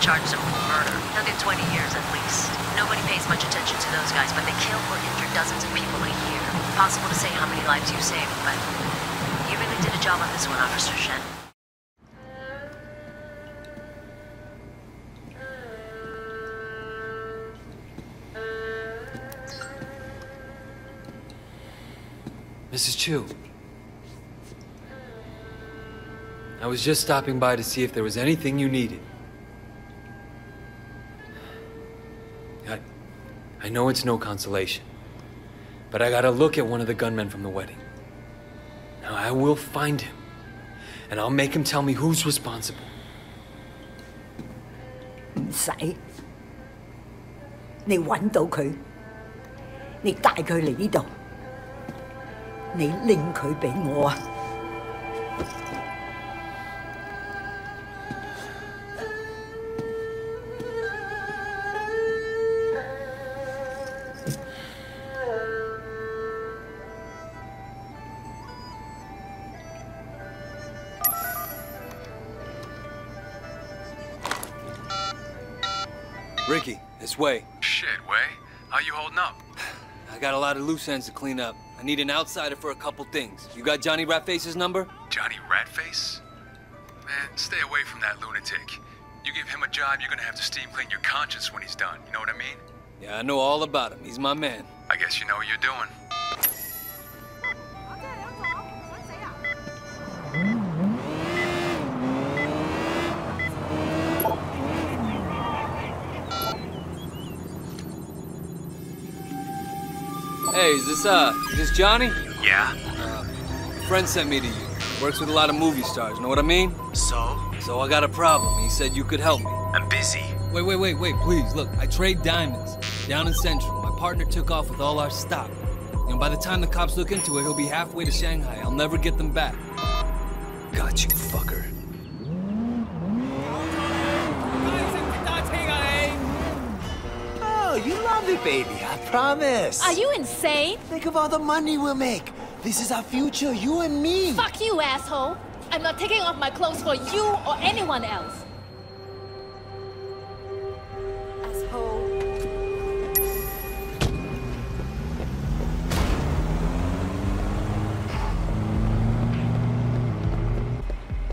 [SPEAKER 26] Charged him for murder. He'll get 20 years at least. Nobody pays much attention to those guys, but they kill or injure dozens of people a year. Impossible to say how many lives you saved, but you really did a job on this one, Officer Shen.
[SPEAKER 78] Mrs. Chu. I was just stopping by to see if there was anything you needed. know it's no consolation, but I gotta look at one of the gunmen from the wedding. Now, I will find him, and I'll make him tell me who's responsible.
[SPEAKER 58] Không
[SPEAKER 5] phải. Bạn tìm lot of loose ends to clean up. I need an outsider for a couple things. You got Johnny Ratface's number?
[SPEAKER 58] Johnny Ratface? Man, stay away from that lunatic. You give him a job, you're gonna have to steam clean your conscience when he's done. You know what I mean?
[SPEAKER 5] Yeah, I know all about him. He's my man.
[SPEAKER 58] I guess you know what you're doing.
[SPEAKER 5] Hey, is this, uh, is this Johnny?
[SPEAKER 20] Yeah?
[SPEAKER 5] Friend sent me to you. Works with a lot of movie stars, know what I mean?
[SPEAKER 20] So?
[SPEAKER 5] So I got a problem. He said you could help me.
[SPEAKER 20] I'm busy.
[SPEAKER 5] Wait, wait, wait, wait, please. Look, I trade diamonds. Down in Central. My partner took off with all our stock. You know, by the time the cops look into it, he'll be halfway to Shanghai. I'll never get them back.
[SPEAKER 20] Got you, fucker.
[SPEAKER 40] Love it, baby. I promise.
[SPEAKER 75] Are you insane?
[SPEAKER 40] Think of all the money we'll make. This is our future, you and me.
[SPEAKER 75] Fuck you, asshole. I'm not taking off my clothes for you or anyone else.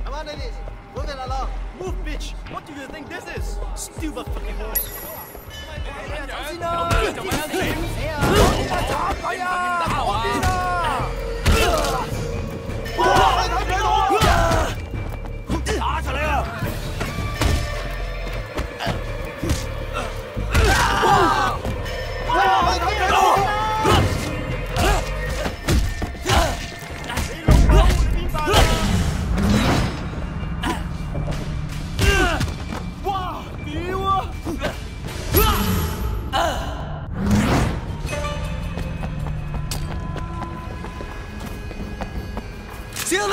[SPEAKER 40] Come on, ladies. Move it along. Move, bitch. What do you think this is? Stupid fucking horse.
[SPEAKER 79] 哎呀，小心先啦心死啊我点打佢啊
[SPEAKER 40] 打啊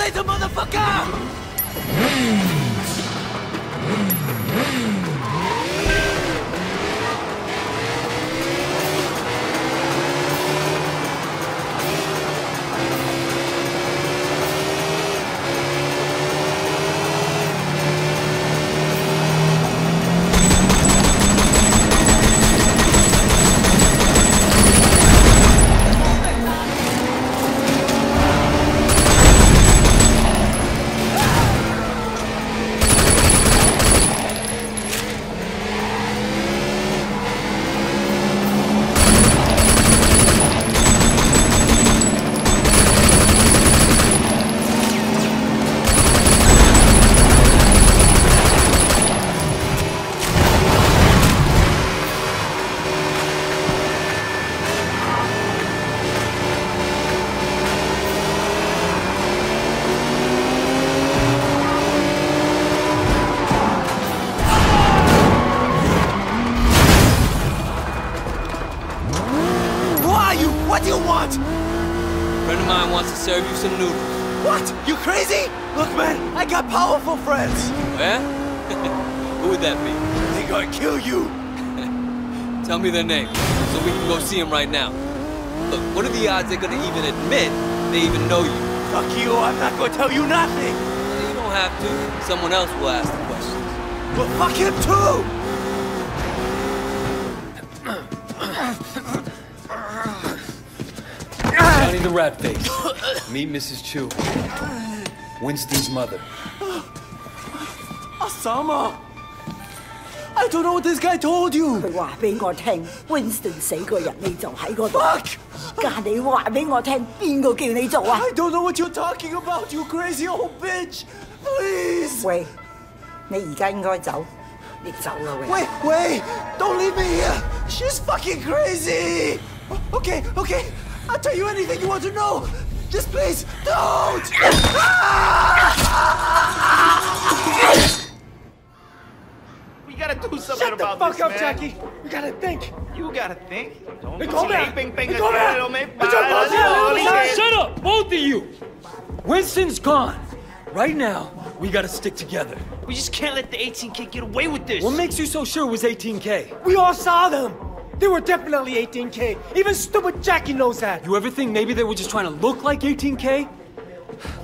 [SPEAKER 40] later, motherfucker!
[SPEAKER 80] Some noodles.
[SPEAKER 20] What? You crazy? Look, man, I got powerful friends. Eh?
[SPEAKER 80] Yeah? Who would that be?
[SPEAKER 20] They're gonna kill you.
[SPEAKER 80] Tell me their name, so we can go see them right now. Look, what are the odds they're gonna even admit they even know you?
[SPEAKER 20] Fuck you, I'm not gonna tell you nothing.
[SPEAKER 80] You don't have to. Someone else will ask the questions.
[SPEAKER 20] Well, fuck him too.
[SPEAKER 5] Johnny the Rat Face. Meet Mrs. Chu. Winston's mother.
[SPEAKER 20] Osama. I don't know what this guy told you.
[SPEAKER 81] 佢话俾我听，Winston 死嗰日你就喺嗰度。而家你话俾我听，边个叫你做啊
[SPEAKER 20] I don't know what you're talking about, you crazy old bitch. Please.
[SPEAKER 81] 喂，你而家应该走，你走啦喂。
[SPEAKER 20] Wait, wait! Don't leave me here! She's fucking crazy! Okay, okay, I'll tell you anything you want to know! Just please, don't!
[SPEAKER 7] We gotta do something
[SPEAKER 14] Shut the
[SPEAKER 7] about
[SPEAKER 14] fuck up,
[SPEAKER 7] man.
[SPEAKER 14] Jackie. We gotta think.
[SPEAKER 7] You gotta think. Don't
[SPEAKER 14] Hey,
[SPEAKER 7] go
[SPEAKER 14] come here.
[SPEAKER 7] sleeping,
[SPEAKER 14] Hey,
[SPEAKER 7] thing
[SPEAKER 14] come here.
[SPEAKER 7] don't make
[SPEAKER 14] Hey, jump
[SPEAKER 7] bad.
[SPEAKER 14] on here,
[SPEAKER 7] That's all
[SPEAKER 14] Shut-
[SPEAKER 5] Shut up, both of you! Winston's gone. Right now, we gotta stick together.
[SPEAKER 82] We just can't let the 18K get away with this.
[SPEAKER 5] What makes you so sure it was 18K?
[SPEAKER 14] We all saw them. They were definitely 18K. Even stupid Jackie knows that.
[SPEAKER 5] You ever think maybe they were just trying to look like 18K?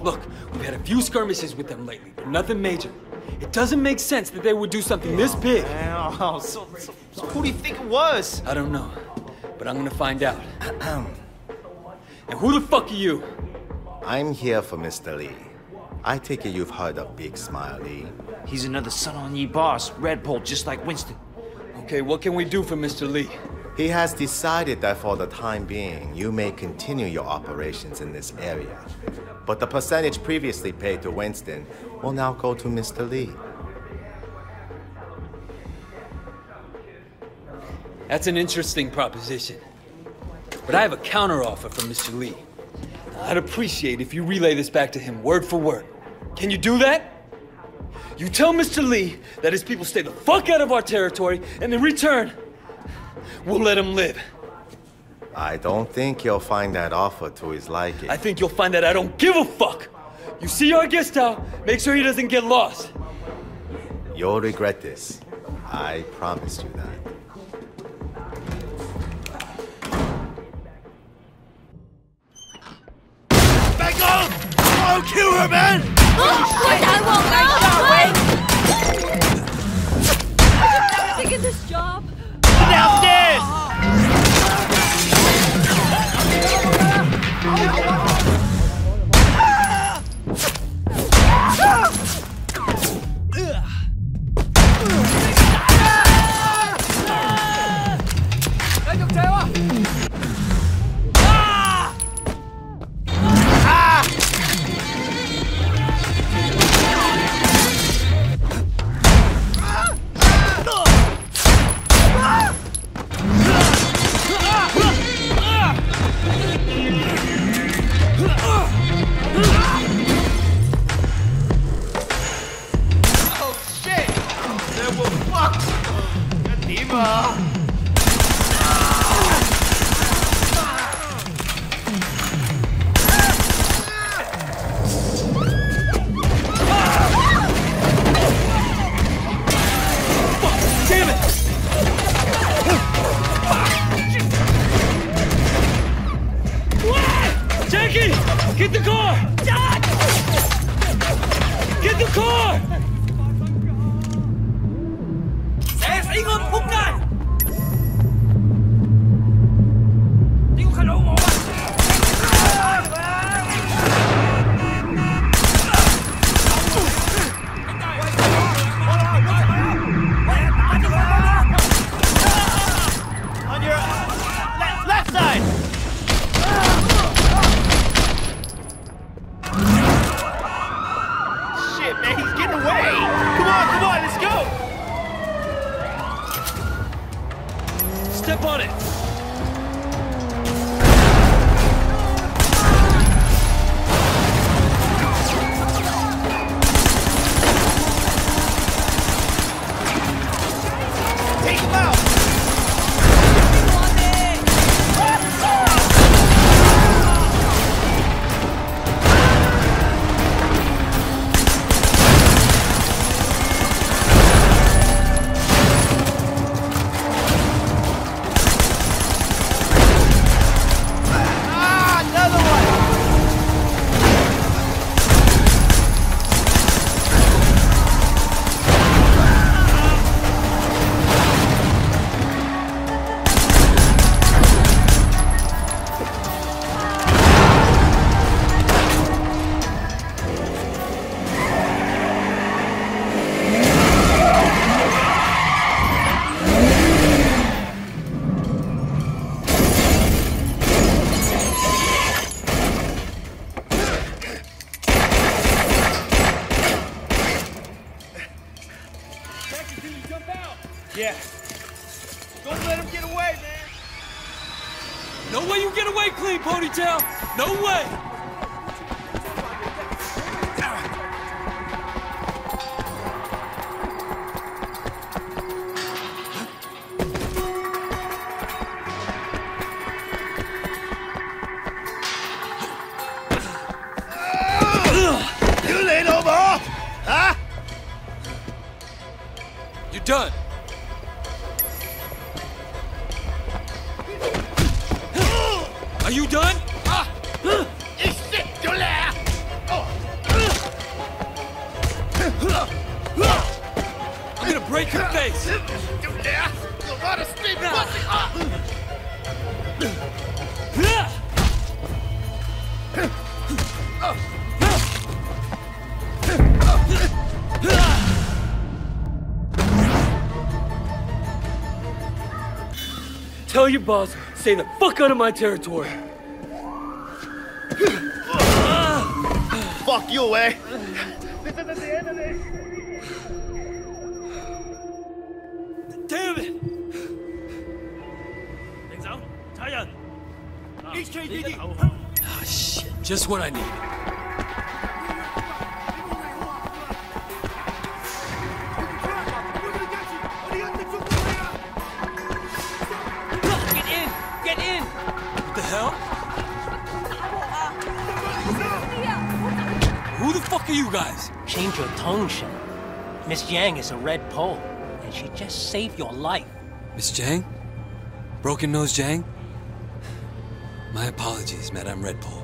[SPEAKER 5] Look, we've had a few skirmishes with them lately, but nothing major. It doesn't make sense that they would do something this big.
[SPEAKER 7] Oh, so, so, so who do you think it was?
[SPEAKER 5] I don't know, but I'm gonna find out. and who the fuck are you?
[SPEAKER 15] I'm here for Mr. Lee. I take it you've heard of Big Smile Lee.
[SPEAKER 82] He's another Sun On Yee boss, Red Pole, just like Winston.
[SPEAKER 5] Okay, what can we do for Mr. Lee?
[SPEAKER 15] He has decided that for the time being, you may continue your operations in this area. But the percentage previously paid to Winston will now go to Mr. Lee.
[SPEAKER 5] That's an interesting proposition. But I have a counteroffer from Mr. Lee. I'd appreciate if you relay this back to him word for word. Can you do that? You tell Mr. Lee that his people stay the fuck out of our territory, and in return, we'll let him live.
[SPEAKER 15] I don't think he'll find that offer to his liking.
[SPEAKER 5] I think you'll find that I don't give a fuck. You see our guest out, make sure he doesn't get lost.
[SPEAKER 15] You'll regret this. I promised you that.
[SPEAKER 20] Back off! Don't kill her, man! Oh, what
[SPEAKER 7] I won't let
[SPEAKER 5] you away! I just never think of this job! Enough this!
[SPEAKER 83] Tell your boss, stay the fuck out of my territory.
[SPEAKER 15] fuck you away.
[SPEAKER 83] This isn't
[SPEAKER 84] the end of this. Damn it!
[SPEAKER 5] Ah, oh, shit. Just what I need.
[SPEAKER 14] Change your tone, Shen. Miss Jiang is a red pole, and she just saved your life.
[SPEAKER 5] Miss Jiang? Broken Nose Jiang? My apologies, Madame Red Pole.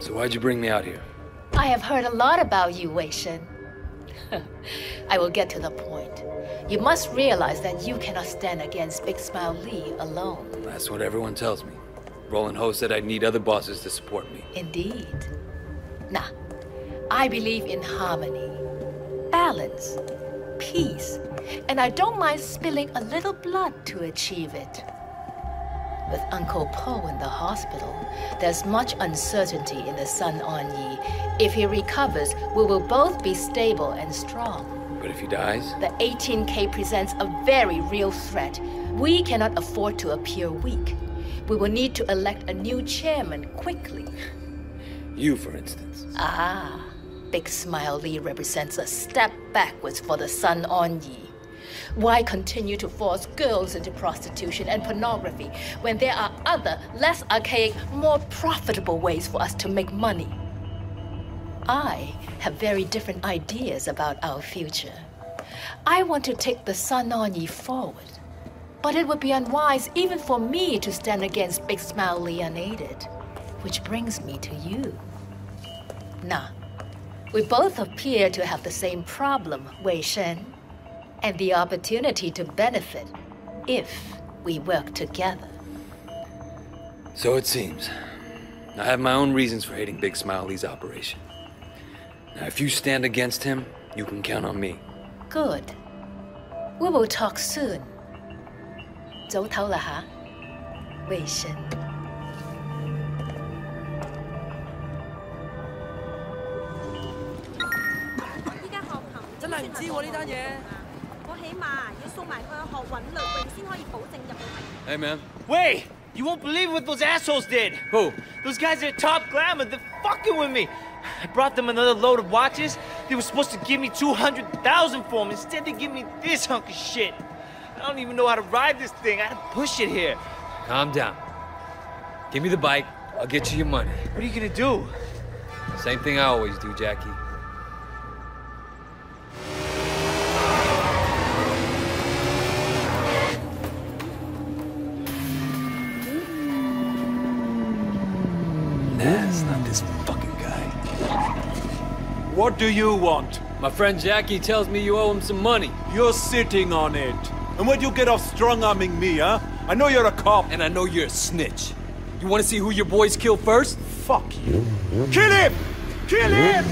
[SPEAKER 5] So why'd you bring me out here?
[SPEAKER 75] I have heard a lot about you, Wei Shen. I will get to the point. You must realize that you cannot stand against Big Smile Lee alone.
[SPEAKER 5] That's what everyone tells me. Roland Ho said I'd need other bosses to support me.
[SPEAKER 75] Indeed. Nah, I believe in harmony, balance, peace, and I don't mind spilling a little blood to achieve it. With Uncle Po in the hospital, there's much uncertainty in the Sun On Yee. If he recovers, we will both be stable and strong.
[SPEAKER 5] But if he dies?
[SPEAKER 75] The 18K presents a very real threat. We cannot afford to appear weak. We will need to elect a new chairman quickly.
[SPEAKER 5] You, for instance.
[SPEAKER 75] Ah, Big Smile Lee represents a step backwards for the Sun On Yee. Why continue to force girls into prostitution and pornography when there are other, less archaic, more profitable ways for us to make money? I have very different ideas about our future. I want to take the Sun On forward. But it would be unwise even for me to stand against Big Smile Lee unaided. Which brings me to you. Nah, we both appear to have the same problem, Wei Shen, and the opportunity to benefit if we work together.
[SPEAKER 5] So it seems. I have my own reasons for hating Big Smile Lee's operation. Now, if you stand against him, you can count on me.
[SPEAKER 75] Good. We will talk soon. 早唞啦吓，魏神。
[SPEAKER 85] 依家学琴真系唔知喎呢单嘢。我起码要送埋佢去学韵律泳先可以保证入到名。
[SPEAKER 5] Hey, man.
[SPEAKER 7] Wait! You won't believe what those assholes did!
[SPEAKER 5] Who?
[SPEAKER 7] Those guys at Top Glamour, they're fucking with me! I brought them another load of watches. They were supposed to give me 200,000 for them. Instead, they give me this hunk of shit. I don't even know how to ride this thing. I had to push it here.
[SPEAKER 86] Calm down. Give me the bike. I'll get you your money.
[SPEAKER 7] What are you gonna do?
[SPEAKER 86] Same thing I always do, Jackie. Nah, it's not this fucking guy.
[SPEAKER 6] What do you want?
[SPEAKER 86] My friend Jackie tells me you owe him some money.
[SPEAKER 6] You're sitting on it. And where'd you get off strong-arming me, huh? I know you're a cop.
[SPEAKER 5] And I know you're a snitch. You want to see who your boys kill first?
[SPEAKER 6] Fuck you. Kill him! Kill him!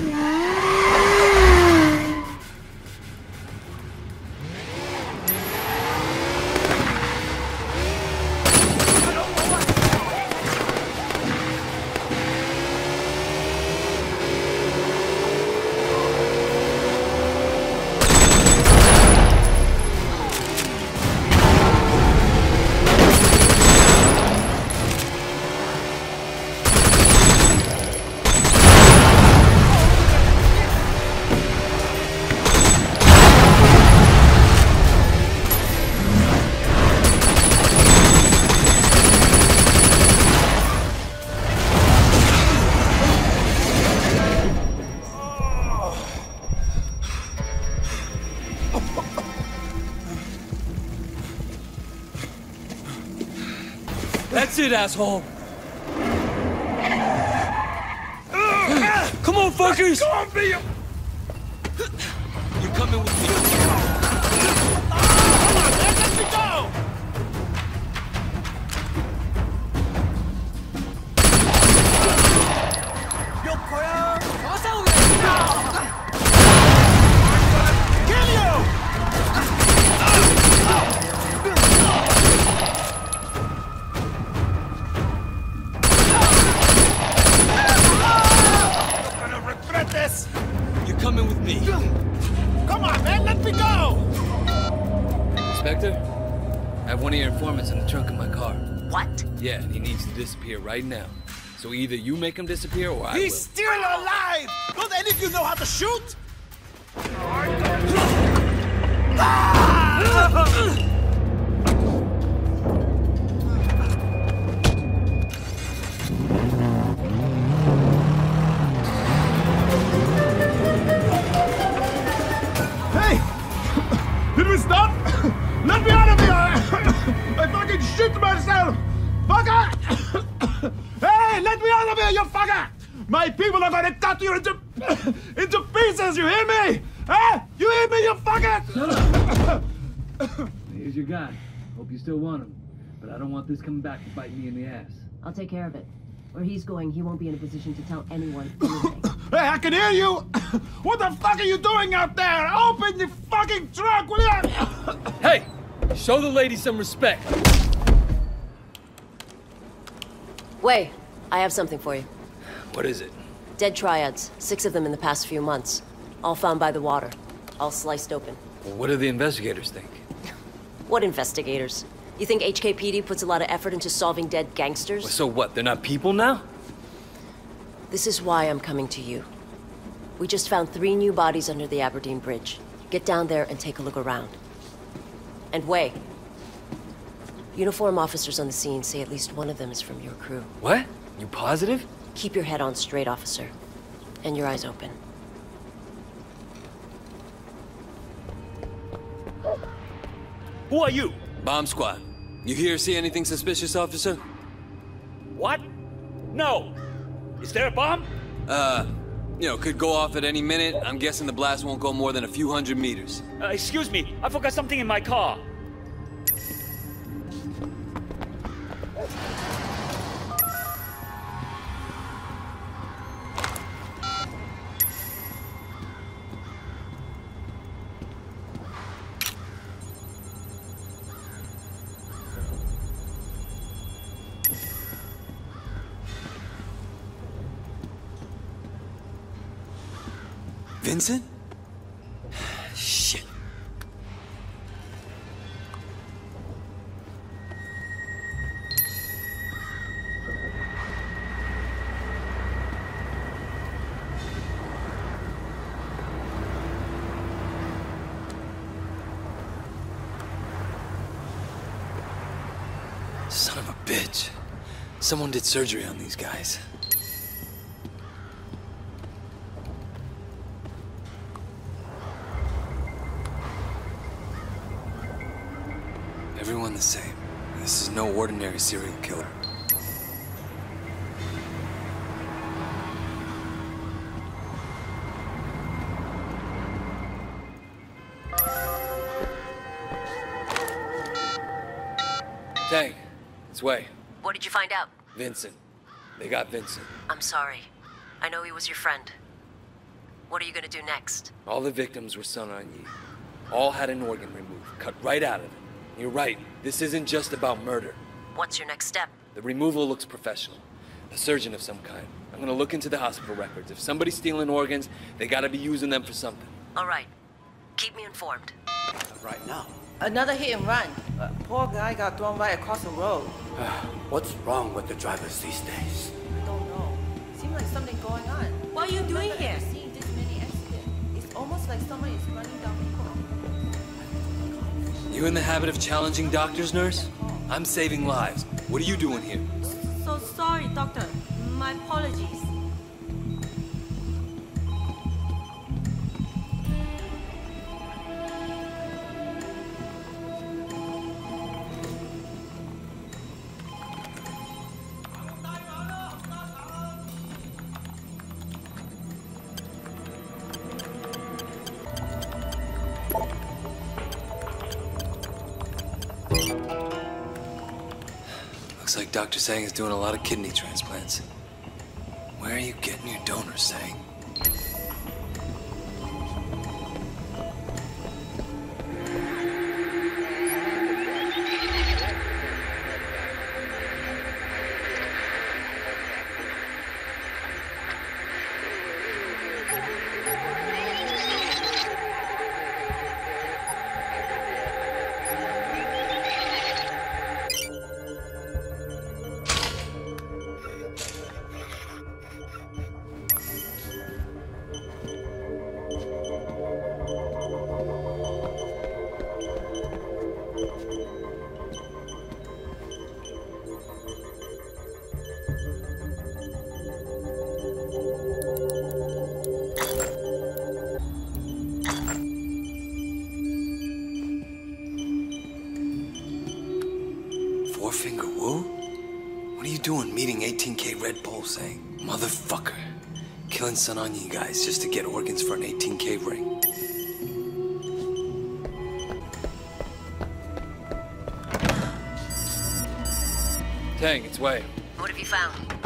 [SPEAKER 5] It, asshole. Come on, fuckers!
[SPEAKER 6] Go on, be
[SPEAKER 5] right now. So either you make him disappear or I
[SPEAKER 6] He's
[SPEAKER 5] will.
[SPEAKER 6] still alive! Don't any of you know how to shoot?
[SPEAKER 5] Want this coming back to bite me in the ass.
[SPEAKER 26] I'll take care of it. Where he's going, he won't be in a position to tell anyone anything.
[SPEAKER 87] Hey, I can hear you! What the fuck are you doing out there? Open the fucking trunk, will you?
[SPEAKER 5] Hey! Show the lady some respect.
[SPEAKER 26] Wei, I have something for you.
[SPEAKER 5] What is it?
[SPEAKER 26] Dead triads, six of them in the past few months. All found by the water. All sliced open.
[SPEAKER 5] Well, what do the investigators think?
[SPEAKER 26] What investigators? You think HKPD puts a lot of effort into solving dead gangsters?
[SPEAKER 5] So what? They're not people now?
[SPEAKER 26] This is why I'm coming to you. We just found three new bodies under the Aberdeen Bridge. Get down there and take a look around. And Wei, uniform officers on the scene say at least one of them is from your crew.
[SPEAKER 5] What? You positive?
[SPEAKER 26] Keep your head on straight, officer. And your eyes open.
[SPEAKER 5] Who are you? Bomb squad. You hear see anything suspicious, officer?
[SPEAKER 6] What? No. Is there a bomb?
[SPEAKER 5] Uh, you know, could go off at any minute. I'm guessing the blast won't go more than a few hundred meters.
[SPEAKER 6] Uh, excuse me, I forgot something in my car.
[SPEAKER 5] Vincent? Shit. Son of a bitch. Someone did surgery on these guys. No ordinary serial killer. Tang, it's Wei.
[SPEAKER 26] What did you find out?
[SPEAKER 5] Vincent. They got Vincent.
[SPEAKER 26] I'm sorry. I know he was your friend. What are you gonna do next?
[SPEAKER 5] All the victims were Sun On Yee. All had an organ removed, cut right out of them. You're right, this isn't just about murder.
[SPEAKER 26] What's your next step?
[SPEAKER 5] The removal looks professional. A surgeon of some kind. I'm gonna look into the hospital records. If somebody's stealing organs, they gotta be using them for something.
[SPEAKER 26] All right. Keep me informed.
[SPEAKER 88] Right now.
[SPEAKER 89] Another hit and run. Uh, poor guy got thrown right across the road.
[SPEAKER 88] What's wrong with the drivers these days?
[SPEAKER 89] I don't know. Seems like something going on.
[SPEAKER 10] What are you doing here?
[SPEAKER 89] ever seen this many accidents. It's almost like someone is running down people.
[SPEAKER 5] You in the habit of challenging doctors, nurse? I'm saving lives. What are you doing here?
[SPEAKER 10] So sorry, doctor. My apologies.
[SPEAKER 90] Dr. Sang is doing a lot of kidney transplants. Where are you getting your donors, Sang?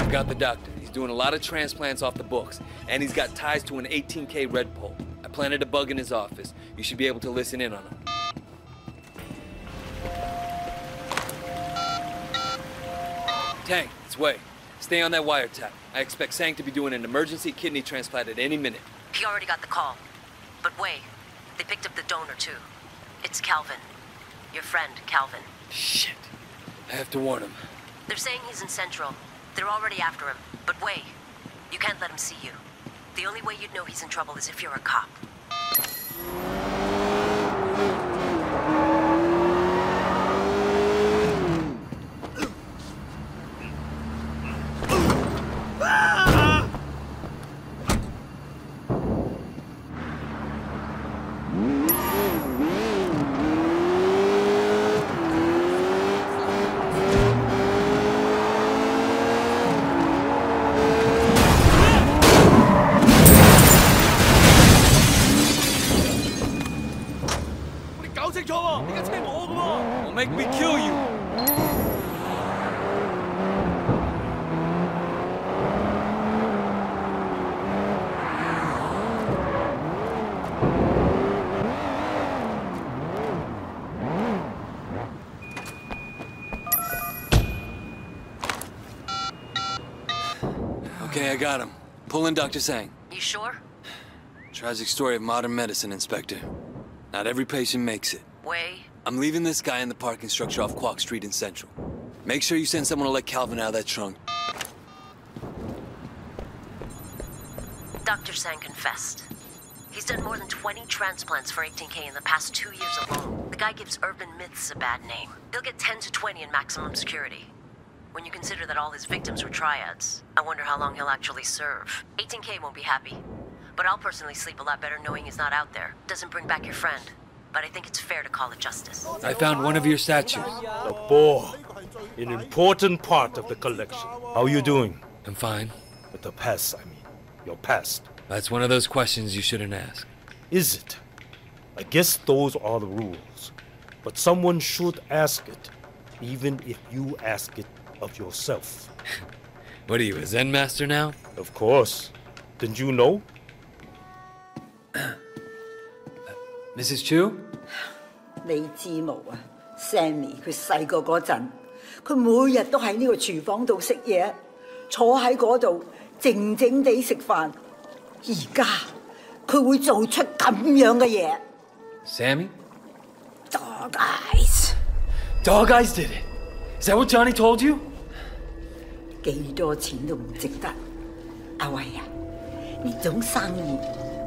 [SPEAKER 5] I've got the doctor. He's doing a lot of transplants off the books, and he's got ties to an 18K Red Pole. I planted a bug in his office. You should be able to listen in on him. Tang, it's Wei. Stay on that wiretap. I expect Sang to be doing an emergency kidney transplant at any minute.
[SPEAKER 26] He already got the call. But wait, they picked up the donor too. It's Calvin. Your friend, Calvin.
[SPEAKER 5] Shit. I have to warn him.
[SPEAKER 26] They're saying he's in Central. They're already after him. But wait, you can't let him see you. The only way you'd know he's in trouble is if you're a cop.
[SPEAKER 5] Pull in Dr. Sang.
[SPEAKER 26] You sure?
[SPEAKER 5] Tragic story of modern medicine, Inspector. Not every patient makes it.
[SPEAKER 26] Wei.
[SPEAKER 5] I'm leaving this guy in the parking structure off Quock Street in Central. Make sure you send someone to let Calvin out of that trunk.
[SPEAKER 26] Dr. Sang confessed. He's done more than 20 transplants for 18K in the past two years alone. The guy gives urban myths a bad name. He'll get 10 to 20 in maximum security. When you consider that all his victims were triads, I wonder how long he'll actually serve. 18K won't be happy. But I'll personally sleep a lot better knowing he's not out there. Doesn't bring back your friend. But I think it's fair to call it justice.
[SPEAKER 90] I found one of your statues.
[SPEAKER 35] The boar, an important part of the collection. How are you doing?
[SPEAKER 90] I'm fine.
[SPEAKER 35] With the past, I mean. Your past.
[SPEAKER 90] That's one of those questions you shouldn't ask.
[SPEAKER 35] Is it? I guess those are the rules. But someone should ask it, even if you ask it of yourself.
[SPEAKER 90] What are you, a Zen master now?
[SPEAKER 35] Of course. Didn't you know?
[SPEAKER 90] Mrs. Chu?
[SPEAKER 81] 你知冇啊？Sammy 佢细个嗰阵，佢每日都喺呢个厨房度食嘢，坐喺嗰度静静地食饭。而家佢会做出咁样嘅嘢。
[SPEAKER 90] Sammy?
[SPEAKER 81] Dog eyes，
[SPEAKER 90] Dog Eyes did it. Is that what Johnny told you?
[SPEAKER 81] 幾多钱都唔值得。阿伟啊，呢种生意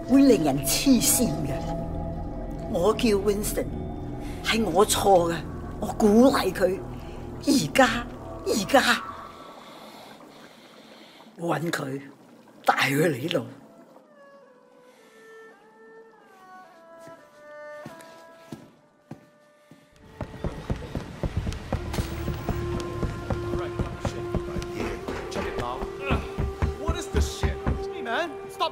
[SPEAKER 81] 会令人痴线嘅。我叫 Winston，系我错嘅，我鼓励佢。而家，而家揾佢，带佢嚟呢度。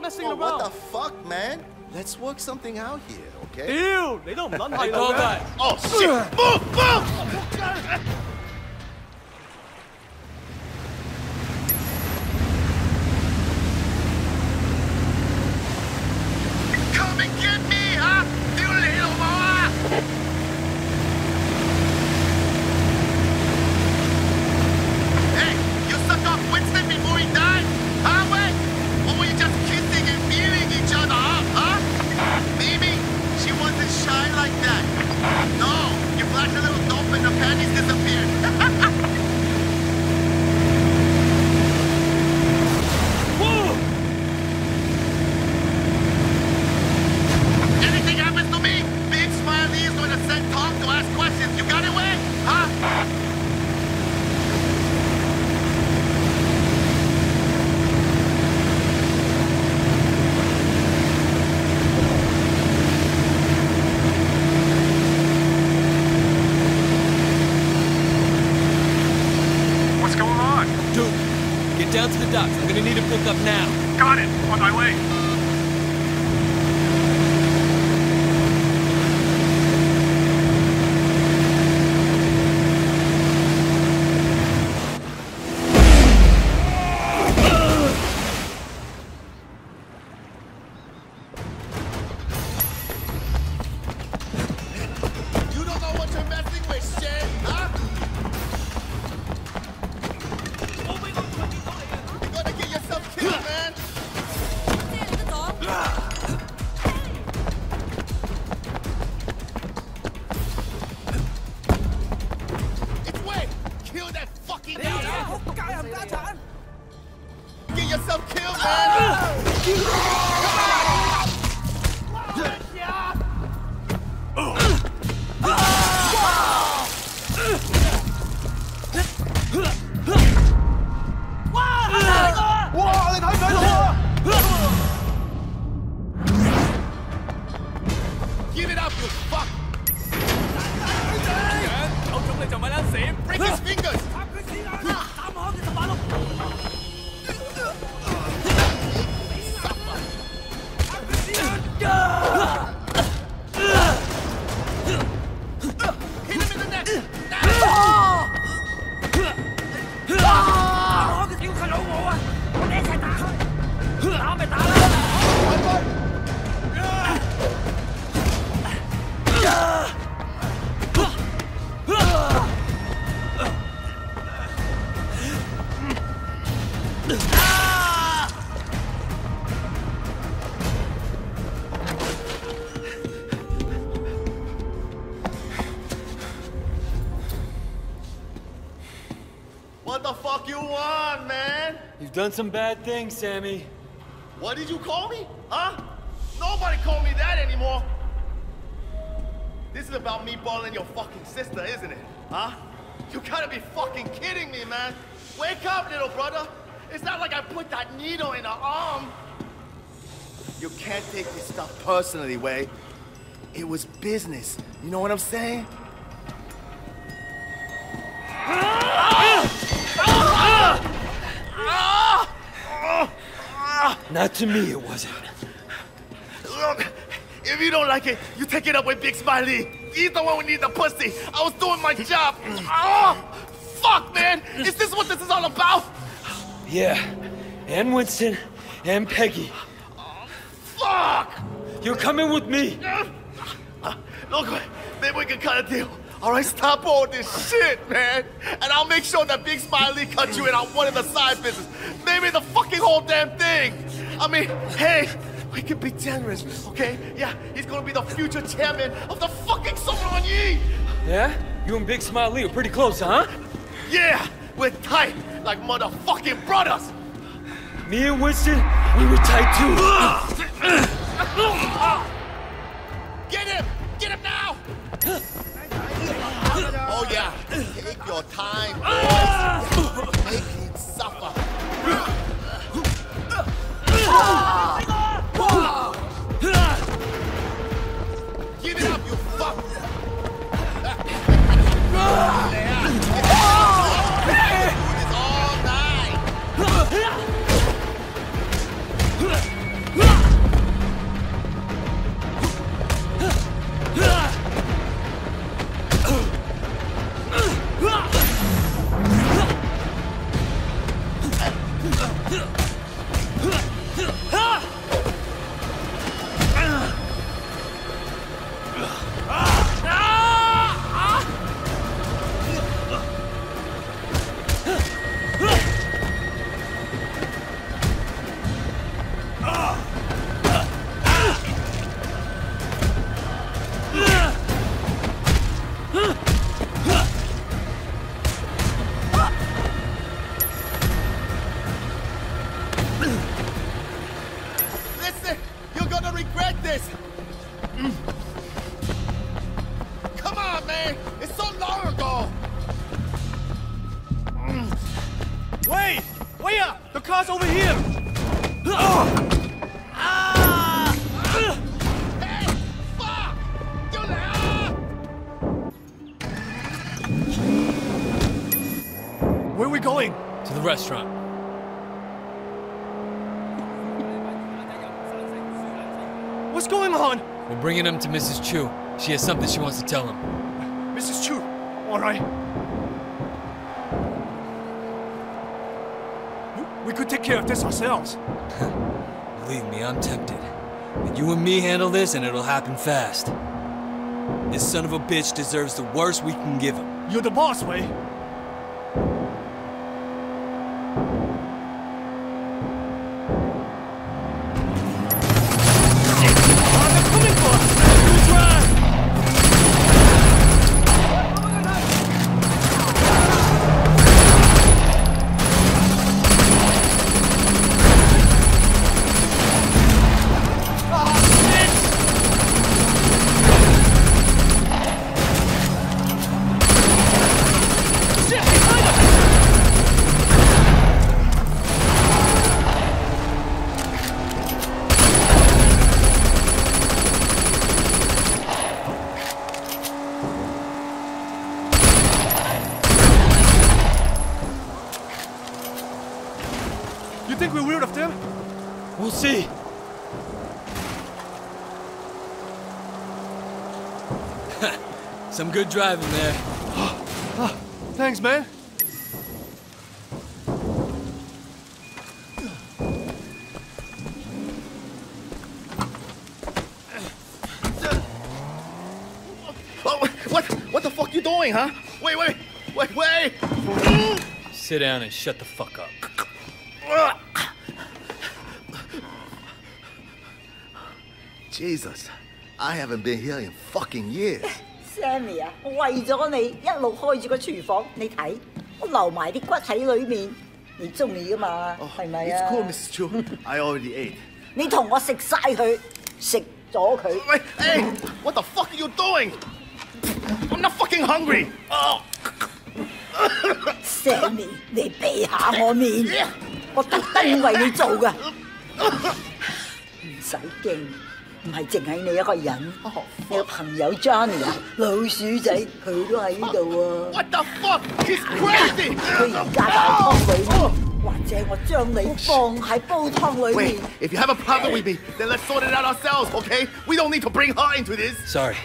[SPEAKER 32] messing
[SPEAKER 15] Whoa,
[SPEAKER 32] around.
[SPEAKER 15] What the fuck, man? Let's work something out here, okay?
[SPEAKER 32] Ew,
[SPEAKER 15] they
[SPEAKER 32] don't
[SPEAKER 15] run
[SPEAKER 32] like
[SPEAKER 15] that. Oh shit! Move, move!
[SPEAKER 5] Oh, done some bad things, Sammy.
[SPEAKER 15] What did you call me? Huh? Nobody called me that anymore. This is about me balling your fucking sister, isn't it? Huh? You gotta be fucking kidding me, man. Wake up, little brother. It's not like I put that needle in her arm. You can't take this stuff personally, Wei. It was business. You know what I'm saying?
[SPEAKER 5] Not to me, it wasn't.
[SPEAKER 15] Look, if you don't like it, you take it up with Big Smile Lee. He's the one who needs the pussy. I was doing my job. Oh, fuck, man. Is this what this is all about?
[SPEAKER 5] Yeah, and Winston, and Peggy.
[SPEAKER 15] Fuck!
[SPEAKER 5] You're coming with me.
[SPEAKER 15] Look, maybe we can cut a deal. All right, stop all this shit, man. And I'll make sure that Big Smile Lee cuts you in on one of the side business. Maybe the fucking whole damn thing. I mean, hey, we can be generous, okay? Yeah, he's gonna be the future chairman of the fucking Yee.
[SPEAKER 5] Yeah? You and Big Smile Lee are pretty close, huh?
[SPEAKER 15] Yeah, we're tight like motherfucking brothers.
[SPEAKER 5] Me and Winston, we were tight too.
[SPEAKER 15] Get him! Get him now! Oh yeah, take your time, boys. Make him suffer. Give
[SPEAKER 5] To Mrs. Chu. She has something she wants to tell him.
[SPEAKER 91] Mrs. Chu, all right. We could take care of this ourselves.
[SPEAKER 5] Believe me, I'm tempted. But you and me handle this, and it'll happen fast. This son of a bitch deserves the worst we can give him.
[SPEAKER 91] You're the boss, Wei. You think we're rid of them?
[SPEAKER 5] We'll see. Some good driving there.
[SPEAKER 91] Ah, thanks, man.
[SPEAKER 15] Oh, what? What the fuck you doing, huh? Wait, wait, wait, wait!
[SPEAKER 5] Sit down and shut the fuck up.
[SPEAKER 92] Jesus, I haven't been here in fucking years.
[SPEAKER 81] Sammy 啊，我為咗你一路開住個廚房，你睇我留埋啲骨喺裏面，你中意噶嘛？係咪啊
[SPEAKER 92] It's cool, Mrs. Chu. I already ate.
[SPEAKER 81] 你同我食晒佢，食咗佢。
[SPEAKER 15] 喂，Hey, what the fuck are you doing? I'm not fucking hungry. Oh.
[SPEAKER 81] Sammy，你避下我面，我特登為你做噶，唔使驚。唔系净系你一个人，你个朋友 Johnny 啊，老鼠仔佢都喺呢度喎。
[SPEAKER 15] What the fuck? He's crazy!
[SPEAKER 81] 佢而家大汤里面，或者我将你放喺煲汤里
[SPEAKER 15] Wait,
[SPEAKER 81] 面。
[SPEAKER 15] if you have a problem with me, then let's sort it out ourselves, okay? We don't need to bring her into this.
[SPEAKER 5] Sorry.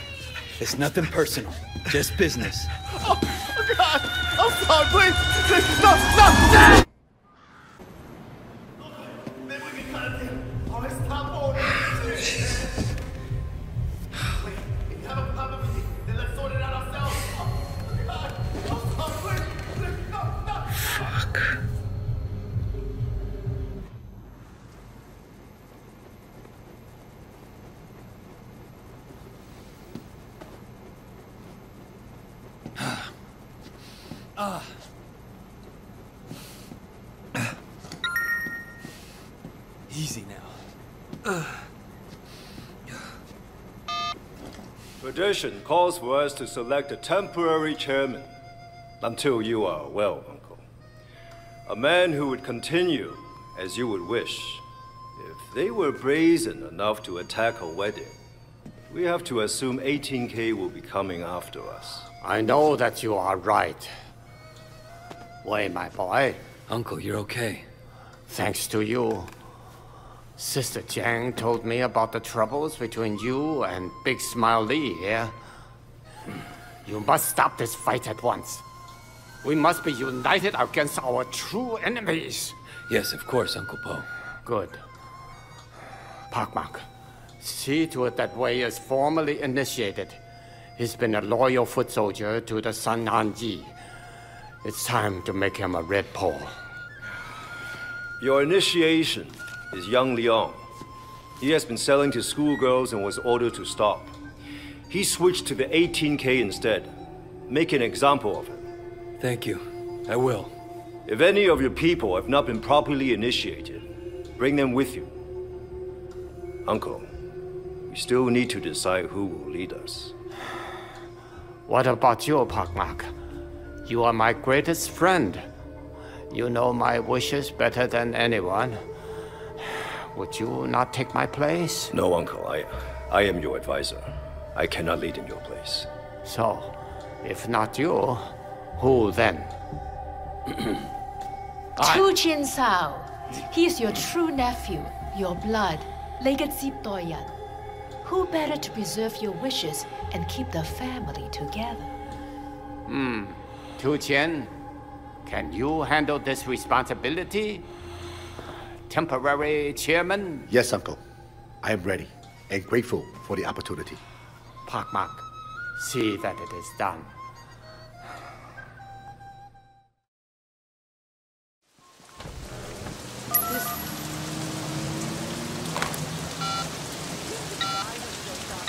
[SPEAKER 5] It's nothing personal. Just business.
[SPEAKER 15] Oh, God! I'm sorry, please! please no,
[SPEAKER 9] Tradition calls for us to select a temporary chairman until you are well, Uncle. A man who would continue as you would wish. If they were brazen enough to attack a wedding, we have to assume 18K will be coming after us.
[SPEAKER 63] I know that you are right. Wei, my boy.
[SPEAKER 5] Uncle, you're okay.
[SPEAKER 63] Thanks to you. Sister Chang told me about the troubles between you and Big Smile Lee here. You must stop this fight at once. We must be united against our true enemies.
[SPEAKER 5] Yes, of course, Uncle Po.
[SPEAKER 63] Good. Pak Mak, see to it that Wei is formally initiated. He's been a loyal foot soldier to the Sun On Yee. It's time to make him a red pole.
[SPEAKER 9] Your initiation is young Leong. He has been selling to schoolgirls and was ordered to stop. He switched to the 18K instead. Make an example of him.
[SPEAKER 5] Thank you. I will.
[SPEAKER 9] If any of your people have not been properly initiated, bring them with you. Uncle, we still need to decide who will lead us.
[SPEAKER 63] What about you, Pak Mak? You are my greatest friend. You know my wishes better than anyone. Would you not take my place?
[SPEAKER 9] No, Uncle. I, I am your advisor. I cannot lead in your place.
[SPEAKER 63] So, if not you, who then?
[SPEAKER 75] Chu Chin Sao. He is your true nephew, your blood, Legacy Doyan. Who better to preserve your wishes and keep the family together?
[SPEAKER 63] Hmm. Tu Qian, can you handle this responsibility? Temporary chairman?
[SPEAKER 15] Yes, Uncle. I am ready and grateful for the opportunity.
[SPEAKER 63] Pak Mak, see that it is done.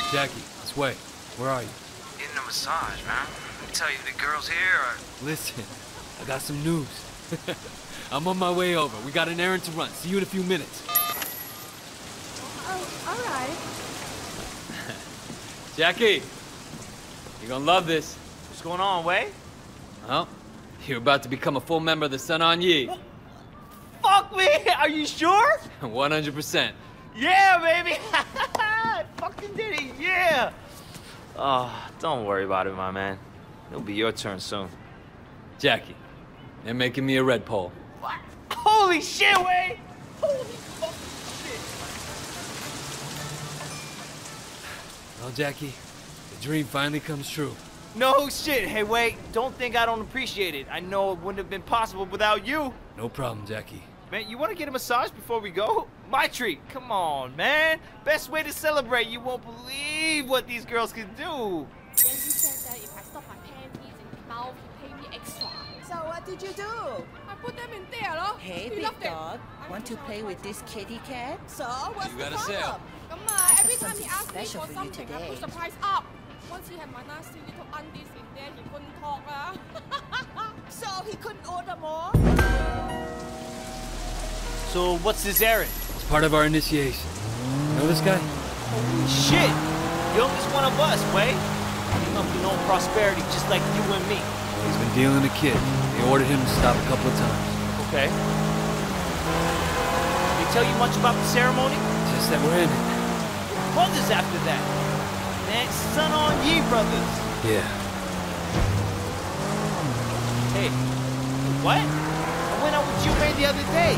[SPEAKER 5] Jackie, it's Wei. Where are you?
[SPEAKER 93] Getting a massage, man. Let me tell you, the girls here are.
[SPEAKER 5] Listen, I got some news. I'm on my way over. We got an errand to run. See you in a few minutes.
[SPEAKER 94] Oh, alright.
[SPEAKER 5] Jackie, you're gonna love this.
[SPEAKER 7] What's going on, Wei?
[SPEAKER 5] Well, you're about to become a full member of the Sun On Yee.
[SPEAKER 7] Fuck me! Are you sure?
[SPEAKER 5] 100%.
[SPEAKER 7] Yeah, baby! I fucking did it, yeah! Oh, don't worry about it, my man. It'll be your turn soon.
[SPEAKER 5] Jackie, they're making me a red pole.
[SPEAKER 7] Holy shit, Wei! Holy fucking shit!
[SPEAKER 5] Well, Jackie, the dream finally comes true.
[SPEAKER 7] No shit. Hey, wait. Don't think I don't appreciate it. I know it wouldn't have been possible without you.
[SPEAKER 5] No problem, Jackie.
[SPEAKER 7] Man, you want to get a massage before we go? My treat. Come on, man. Best way to celebrate. You won't believe what these girls can do.
[SPEAKER 89] What did you do?
[SPEAKER 95] I put them in there, lor.
[SPEAKER 89] Hey,
[SPEAKER 95] he
[SPEAKER 89] big
[SPEAKER 95] loved it.
[SPEAKER 89] dog. Want to play with this kitty cat? So what's
[SPEAKER 5] You
[SPEAKER 89] the
[SPEAKER 5] got a sale.
[SPEAKER 89] problem?
[SPEAKER 95] Come on, every time he
[SPEAKER 89] something
[SPEAKER 95] asks me for
[SPEAKER 89] for you
[SPEAKER 95] something, I
[SPEAKER 89] today.
[SPEAKER 95] put the price up. Once he had my nasty little undies in there, he couldn't talk. Ah.
[SPEAKER 89] So he couldn't order more?
[SPEAKER 7] So what's this errand?
[SPEAKER 5] It's part of our initiation. You know this guy?
[SPEAKER 7] Holy shit! Youngest one of us, Wei. Came up with no prosperity just like you and me.
[SPEAKER 5] He's been dealing a kid. They ordered him to stop a couple of times.
[SPEAKER 7] Okay. They tell you much about the ceremony?
[SPEAKER 5] Just that we're in it.
[SPEAKER 7] Brothers after that. Man, Sun On Yee, brothers.
[SPEAKER 5] Yeah.
[SPEAKER 7] Hey, what? I went out with you man the other day.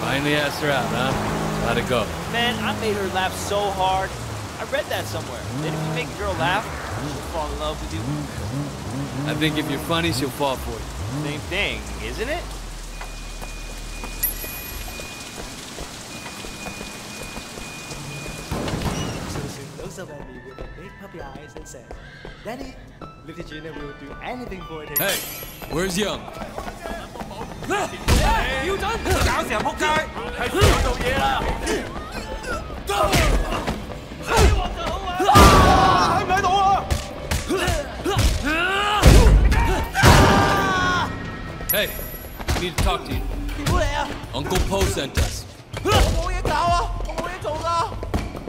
[SPEAKER 5] Finally asked her out, huh? How'd it go?
[SPEAKER 7] Man, I made her laugh so hard. I read that somewhere. That if you make a girl laugh, she'll fall in love with you.
[SPEAKER 5] I think if you're funny, she'll fall for you.
[SPEAKER 7] Same thing, isn't it?
[SPEAKER 96] Susan looks up at me with her big puppy eyes and said, Daddy, little Gina will do anything for it.
[SPEAKER 5] Hey, where's Young?
[SPEAKER 96] 要准，搞成仆街，系时候做嘢啦！
[SPEAKER 5] Need to talk to you.
[SPEAKER 96] 點嚟啊
[SPEAKER 5] ？Uncle Poe sent us.
[SPEAKER 96] 我冇嘢搞啊，我冇嘢做噶，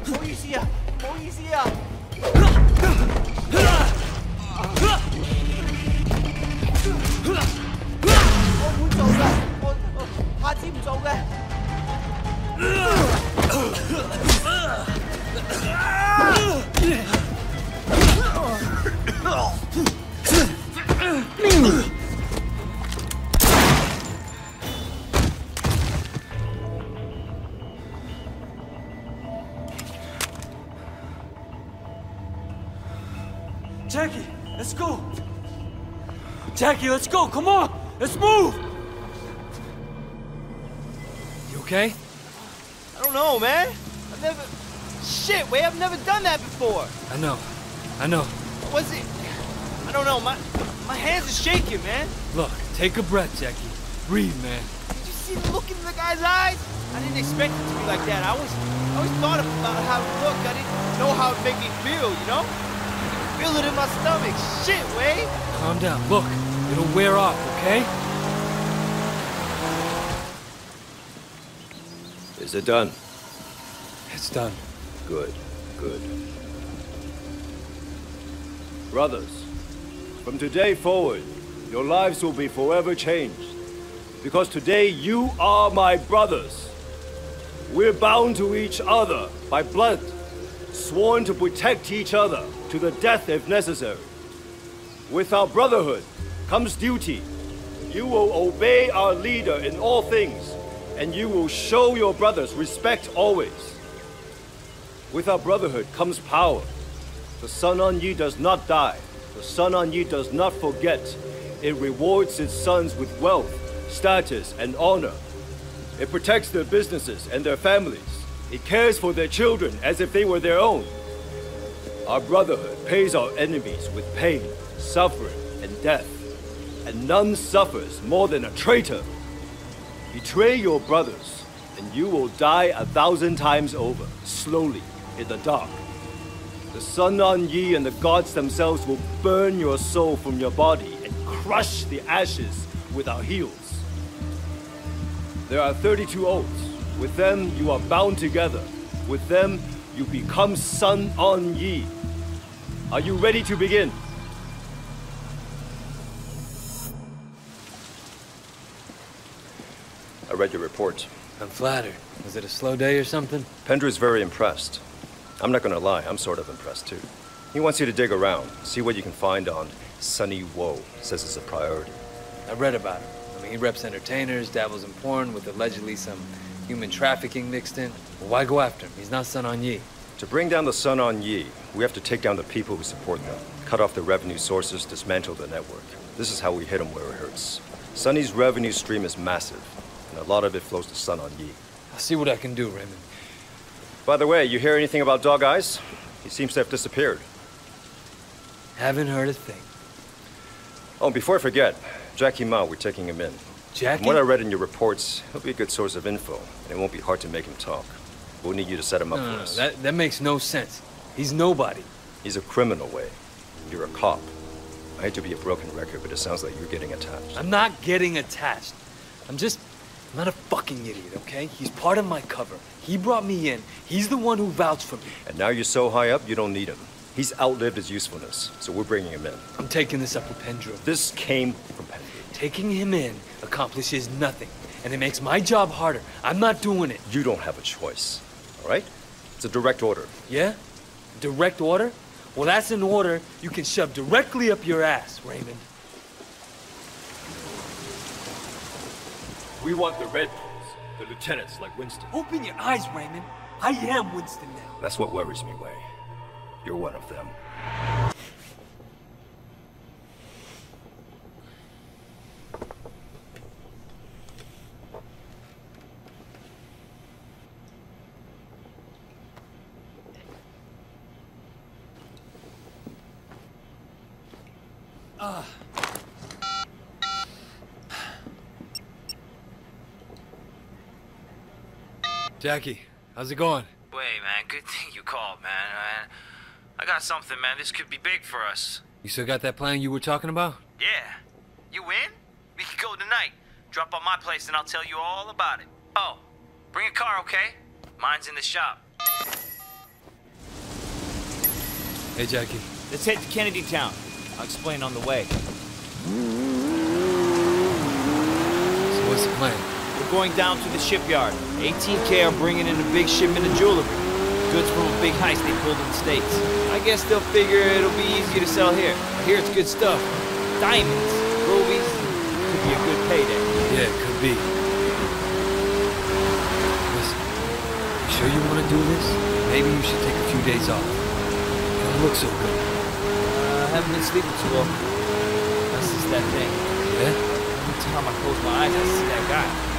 [SPEAKER 96] 唔好意思啊，唔好意思啊。我唔做噶，我下次唔做嘅。Jackie, let's go. Come on, let's move.
[SPEAKER 5] You okay?
[SPEAKER 7] I don't know, man. I've never... Shit, Wei, I've never done that before.
[SPEAKER 5] I know. I know.
[SPEAKER 7] Was it... I don't know, my... My hands are shaking, man.
[SPEAKER 5] Look, take a breath, Jackie. Breathe, man.
[SPEAKER 7] Did you see the look in the guy's eyes? I didn't expect it to be like that. I always, I always thought about how it looked. I didn't know how it made me feel, you know? I feel it in my stomach. Shit, Wei.
[SPEAKER 5] Calm down. Look, it'll wear off, okay?
[SPEAKER 9] Is it done?
[SPEAKER 5] It's done.
[SPEAKER 9] Good, good. Brothers, from today forward, your lives will be forever changed. Because today you are my brothers. We're bound to each other by blood, sworn to protect each other to the death if necessary. With our brotherhood comes duty, You will obey our leader in all things, and you will show your brothers respect always. With our brotherhood comes power. The Sun On Yee does not die. The Sun On Yee does not forget. It rewards its sons with wealth, status, and honor. It protects their businesses and their families. It cares for their children as if they were their own. Our brotherhood pays our enemies with pain, suffering, and death. And none suffers more than a traitor. Betray your brothers, and you will die a thousand times over, slowly, in the dark. The Sun On Yee and the gods themselves will burn your soul from your body and crush the ashes with our heels. There are 32 oaths. With them, you are bound together. With them, you become Sun On Yee. Are you ready to begin? I read your report.
[SPEAKER 5] I'm flattered. Was it a slow day or something?
[SPEAKER 9] Pendrew's very impressed. I'm not gonna lie, I'm sort of impressed too. He wants you to dig around, see what you can find on Sunny Woe. Says it's a priority.
[SPEAKER 5] I read about him. I mean, he reps entertainers, dabbles in porn with allegedly some human trafficking mixed in. Well, why go after him? He's not Sun On Yee.
[SPEAKER 9] To bring down the Sun On Yee, we have to take down the people who support them, cut off the revenue sources, dismantle the network. This is how we hit him where it hurts. Sunny's revenue stream is massive, and a lot of it flows to Sun On Yee.
[SPEAKER 5] I'll see what I can do, Raymond.
[SPEAKER 9] By the way, you hear anything about Dog Eyes? He seems to have disappeared.
[SPEAKER 5] Haven't heard a thing.
[SPEAKER 9] Oh, before I forget, Jackie Ma, we're taking him in.
[SPEAKER 5] Jackie?
[SPEAKER 9] From what I read in your reports, he'll be a good source of info, and it won't be hard to make him talk. We'll need you to set him up
[SPEAKER 5] No,
[SPEAKER 9] for
[SPEAKER 5] no,
[SPEAKER 9] us.
[SPEAKER 5] that, that makes no sense. He's nobody.
[SPEAKER 9] He's a criminal, Wei. You're a cop. I hate to be a broken record, but it sounds like you're getting attached.
[SPEAKER 5] I'm not getting attached. I'm just. I'm not a fucking idiot, okay? He's part of my cover. He brought me in. He's the one who vouched for me.
[SPEAKER 9] And now you're so high up, you don't need him. He's outlived his usefulness, so we're bringing him in.
[SPEAKER 5] I'm taking this up with Pendrew.
[SPEAKER 9] This came from Pendrew.
[SPEAKER 5] Taking him in accomplishes nothing, and it makes my job harder. I'm not doing it.
[SPEAKER 9] You don't have a choice, all right? It's a direct order.
[SPEAKER 5] Yeah? Direct order? Well, that's an order you can shove directly up your ass, Raymond.
[SPEAKER 9] We want the Red Poles, the lieutenants like Winston.
[SPEAKER 5] Open your eyes, Raymond. I am Winston now.
[SPEAKER 9] That's what worries me, Wei. You're one of them.
[SPEAKER 5] Ah. Jackie, how's it going?
[SPEAKER 97] Wait, man, good thing you called, man. man. I got something, man. This could be big for us.
[SPEAKER 5] You still got that plan you were talking about?
[SPEAKER 97] Yeah. You in? We can go tonight. Drop by my place and I'll tell you all about it. Oh, bring a car, okay? Mine's in the shop.
[SPEAKER 5] Hey, Jackie.
[SPEAKER 7] Let's head to Kennedy Town. I'll explain on the way.
[SPEAKER 5] So what's the plan?
[SPEAKER 7] Going down to the shipyard. 18K are bringing in a big shipment of jewelry. Goods from a big heist they pulled in the States. I guess they'll figure it'll be easier to sell here. Hear it's good stuff. Diamonds, rubies. Could be a good payday.
[SPEAKER 5] Yeah, it could be. Listen, you sure you want to do this? Maybe you should take a few days off. You don't look so good.
[SPEAKER 7] Uh, I haven't been sleeping too well. That's just that thing.
[SPEAKER 5] Yeah?
[SPEAKER 7] Every time I close my eyes, I see that guy.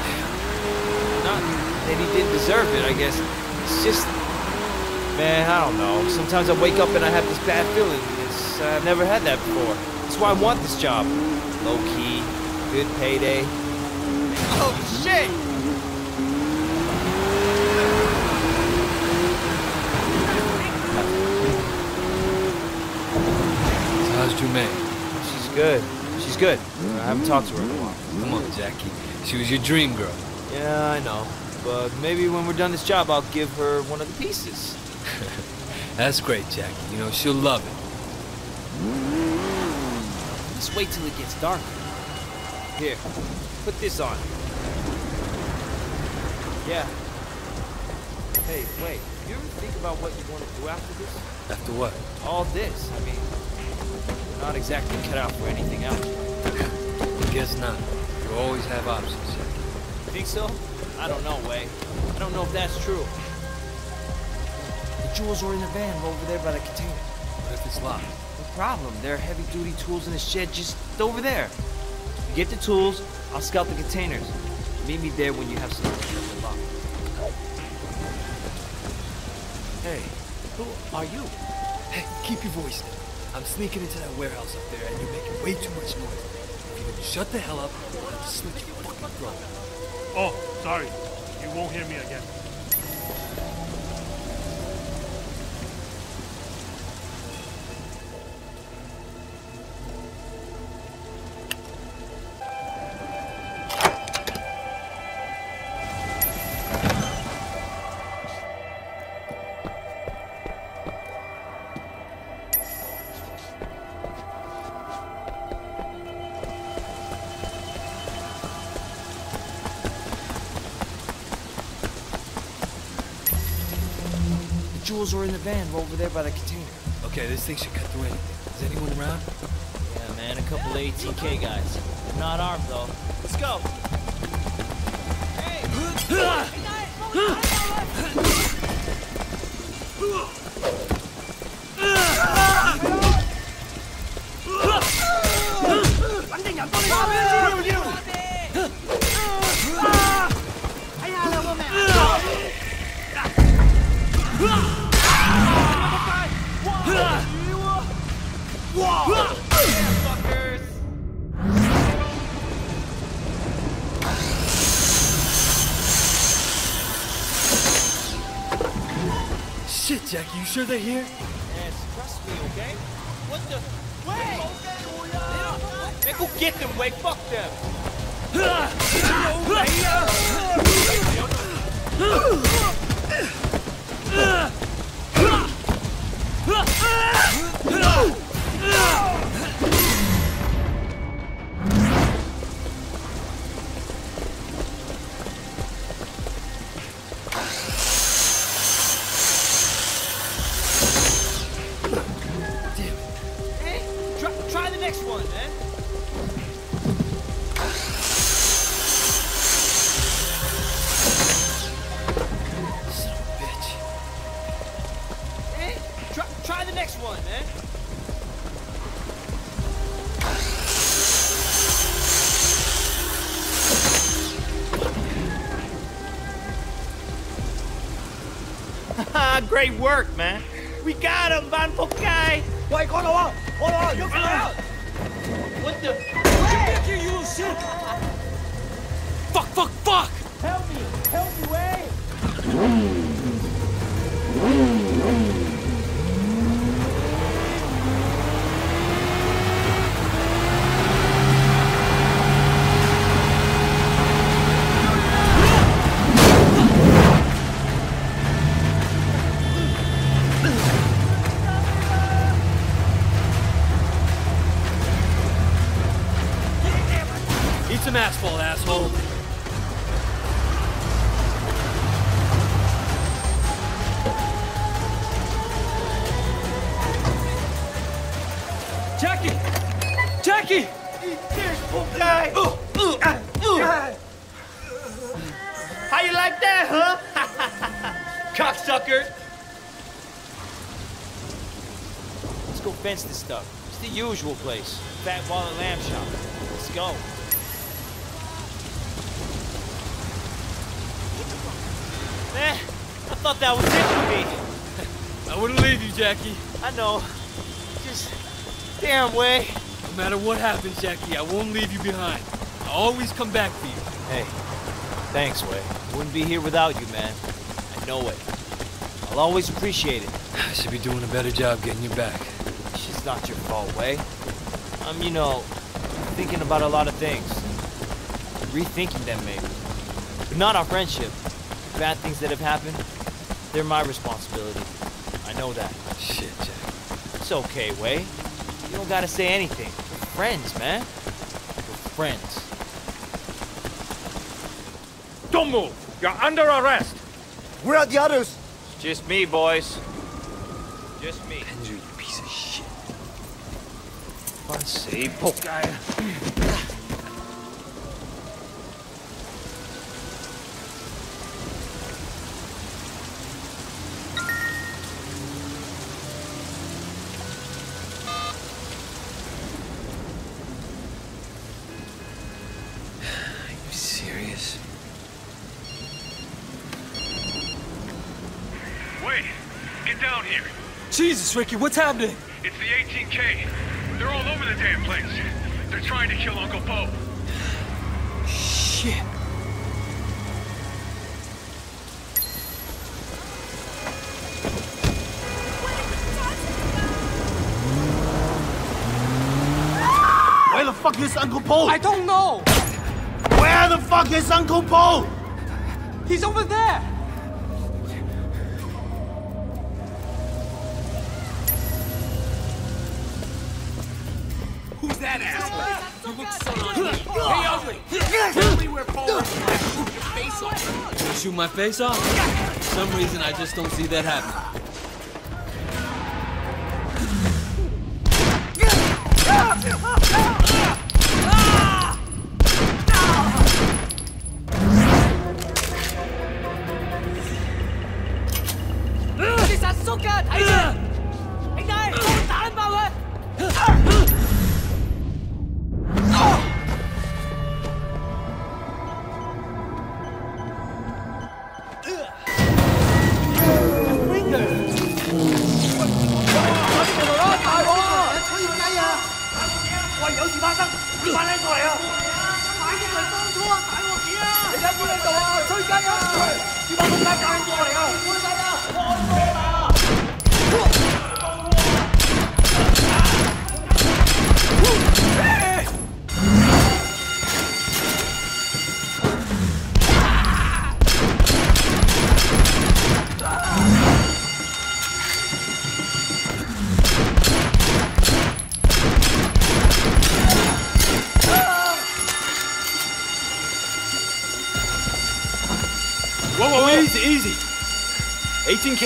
[SPEAKER 7] That he didn't deserve it, I guess. It's just, man, I don't know. Sometimes I wake up and I have this bad feeling. It's, I've never had that before. That's why I want this job. Low key, good payday. Oh shit!
[SPEAKER 5] So how's Jumaine?
[SPEAKER 7] She's good. She's good. I haven't talked to her in a while.
[SPEAKER 5] Come on, Jackie. She was your dream girl.
[SPEAKER 7] Yeah, I know. But maybe when we're done this job, I'll give her one of the pieces.
[SPEAKER 5] That's great, Jackie. You know, she'll love it.
[SPEAKER 7] Just wait till it gets dark. Here, put this on. Yeah. Hey, wait. Do You ever think about what you want to do after this?
[SPEAKER 5] After what?
[SPEAKER 7] All this. I mean, you're not exactly cut out for anything else.
[SPEAKER 5] guess not. You always have options.
[SPEAKER 7] Think so? I don't know, Wei. I don't know if that's true. The jewels are in the van over there by the container.
[SPEAKER 5] What if it's locked?
[SPEAKER 7] No problem. There are heavy-duty tools in the shed just over there. You get the tools, I'll scout the containers. Meet me there when you have some to lock. Hey, who are you?
[SPEAKER 5] Hey, keep your voice down. I'm sneaking into that warehouse up there and you're making way too much noise. If you don't shut the hell up, I'll have to slit your fucking throat.
[SPEAKER 98] Oh, sorry. You won't hear me again.
[SPEAKER 7] The jewels are in the van over there by the container.
[SPEAKER 5] Okay, this thing should cut through anything. Is anyone around?
[SPEAKER 7] Yeah, man, a couple of 18K guys. They're not armed, though. Let's go.
[SPEAKER 5] Shit,
[SPEAKER 7] Great work, man. Usual place. Fat Wallet Lamb Shop. Let's go. Man, eh, I thought that was it for me.
[SPEAKER 5] I wouldn't leave you, Jackie.
[SPEAKER 7] I know. Just damn way.
[SPEAKER 5] No matter what happens, Jackie, I won't leave you behind. I'll always come back for you.
[SPEAKER 7] Hey, thanks, Wei. Wouldn't be here without you, man. I know it. I'll always appreciate it.
[SPEAKER 5] I should be doing a better job getting you back.
[SPEAKER 7] It's not your fault, Wei. I'm, you know, thinking about a lot of things. Rethinking them, maybe. But not our friendship. The bad things that have happened, they're my responsibility. I know that.
[SPEAKER 5] Shit, Jack.
[SPEAKER 7] It's okay, Wei. You don't gotta say anything. We're friends, man. We're friends.
[SPEAKER 98] Don't move! You're under arrest!
[SPEAKER 20] Where are the others?
[SPEAKER 7] It's just me, boys. Just me. Die Puckgeil. Wait!
[SPEAKER 99] Get down here!
[SPEAKER 100] Jesus, Ricky, what's happening?
[SPEAKER 99] It's the 18K. They're all over the damn place. They're trying to kill Uncle Po.
[SPEAKER 100] Shit.
[SPEAKER 20] Where the fuck is Uncle Po?
[SPEAKER 44] I don't know.
[SPEAKER 20] Where the fuck is Uncle Po?
[SPEAKER 44] He's over there.
[SPEAKER 100] My face off? For some reason, I just don't see that happening.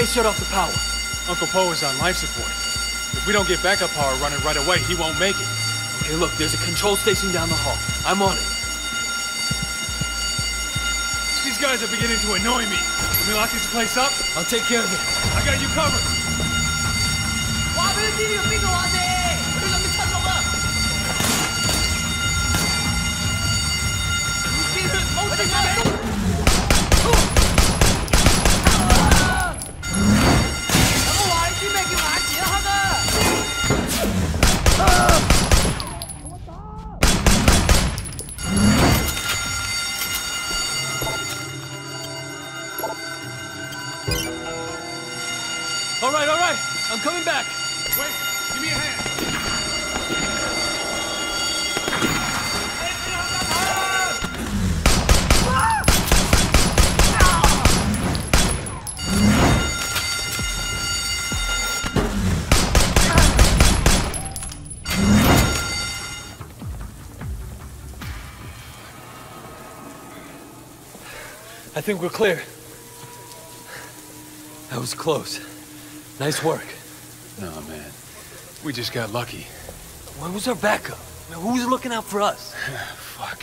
[SPEAKER 101] 18K shut off the power. Uncle Po is on life support. If we don't get backup power running right away, he won't make it.
[SPEAKER 100] Okay, look, there's a control station down the hall. I'm on it.
[SPEAKER 101] These guys are beginning to annoy me. Can we lock this place up?
[SPEAKER 100] I'll take care of it.
[SPEAKER 101] I got you covered.
[SPEAKER 100] I'm coming back.
[SPEAKER 101] Wait, give me a hand.
[SPEAKER 100] I think we're clear. That was close. Nice work.
[SPEAKER 101] We just got lucky.
[SPEAKER 100] Where was our backup? Who was looking out for us?
[SPEAKER 101] Fuck.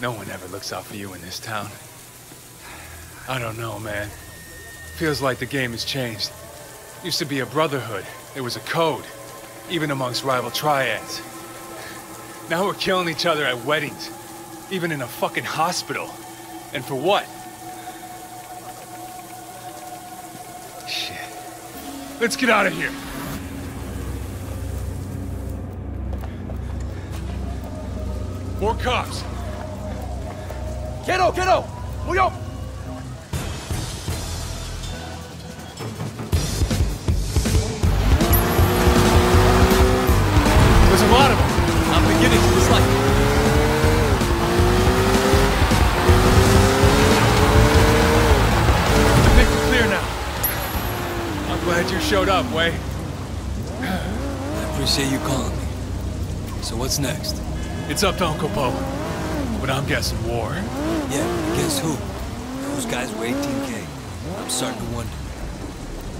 [SPEAKER 101] No one ever looks out for you in this town. I don't know, man. Feels like the game has changed. Used to be a brotherhood. There was a code, even amongst rival triads. Now we're killing each other at weddings, even in a fucking hospital. And for what? Shit. Let's get out of here. Cops.
[SPEAKER 44] Kiddo, kiddo! 冇喐
[SPEAKER 101] ！There's a lot of them.
[SPEAKER 100] I'm beginning to dislike
[SPEAKER 101] glad you showed up, Wei.
[SPEAKER 5] I appreciate you calling me. So what's next?
[SPEAKER 101] It's up to Uncle Po. But I'm guessing war.
[SPEAKER 5] Yeah, guess who? Those guys were 18K. I'm starting to wonder.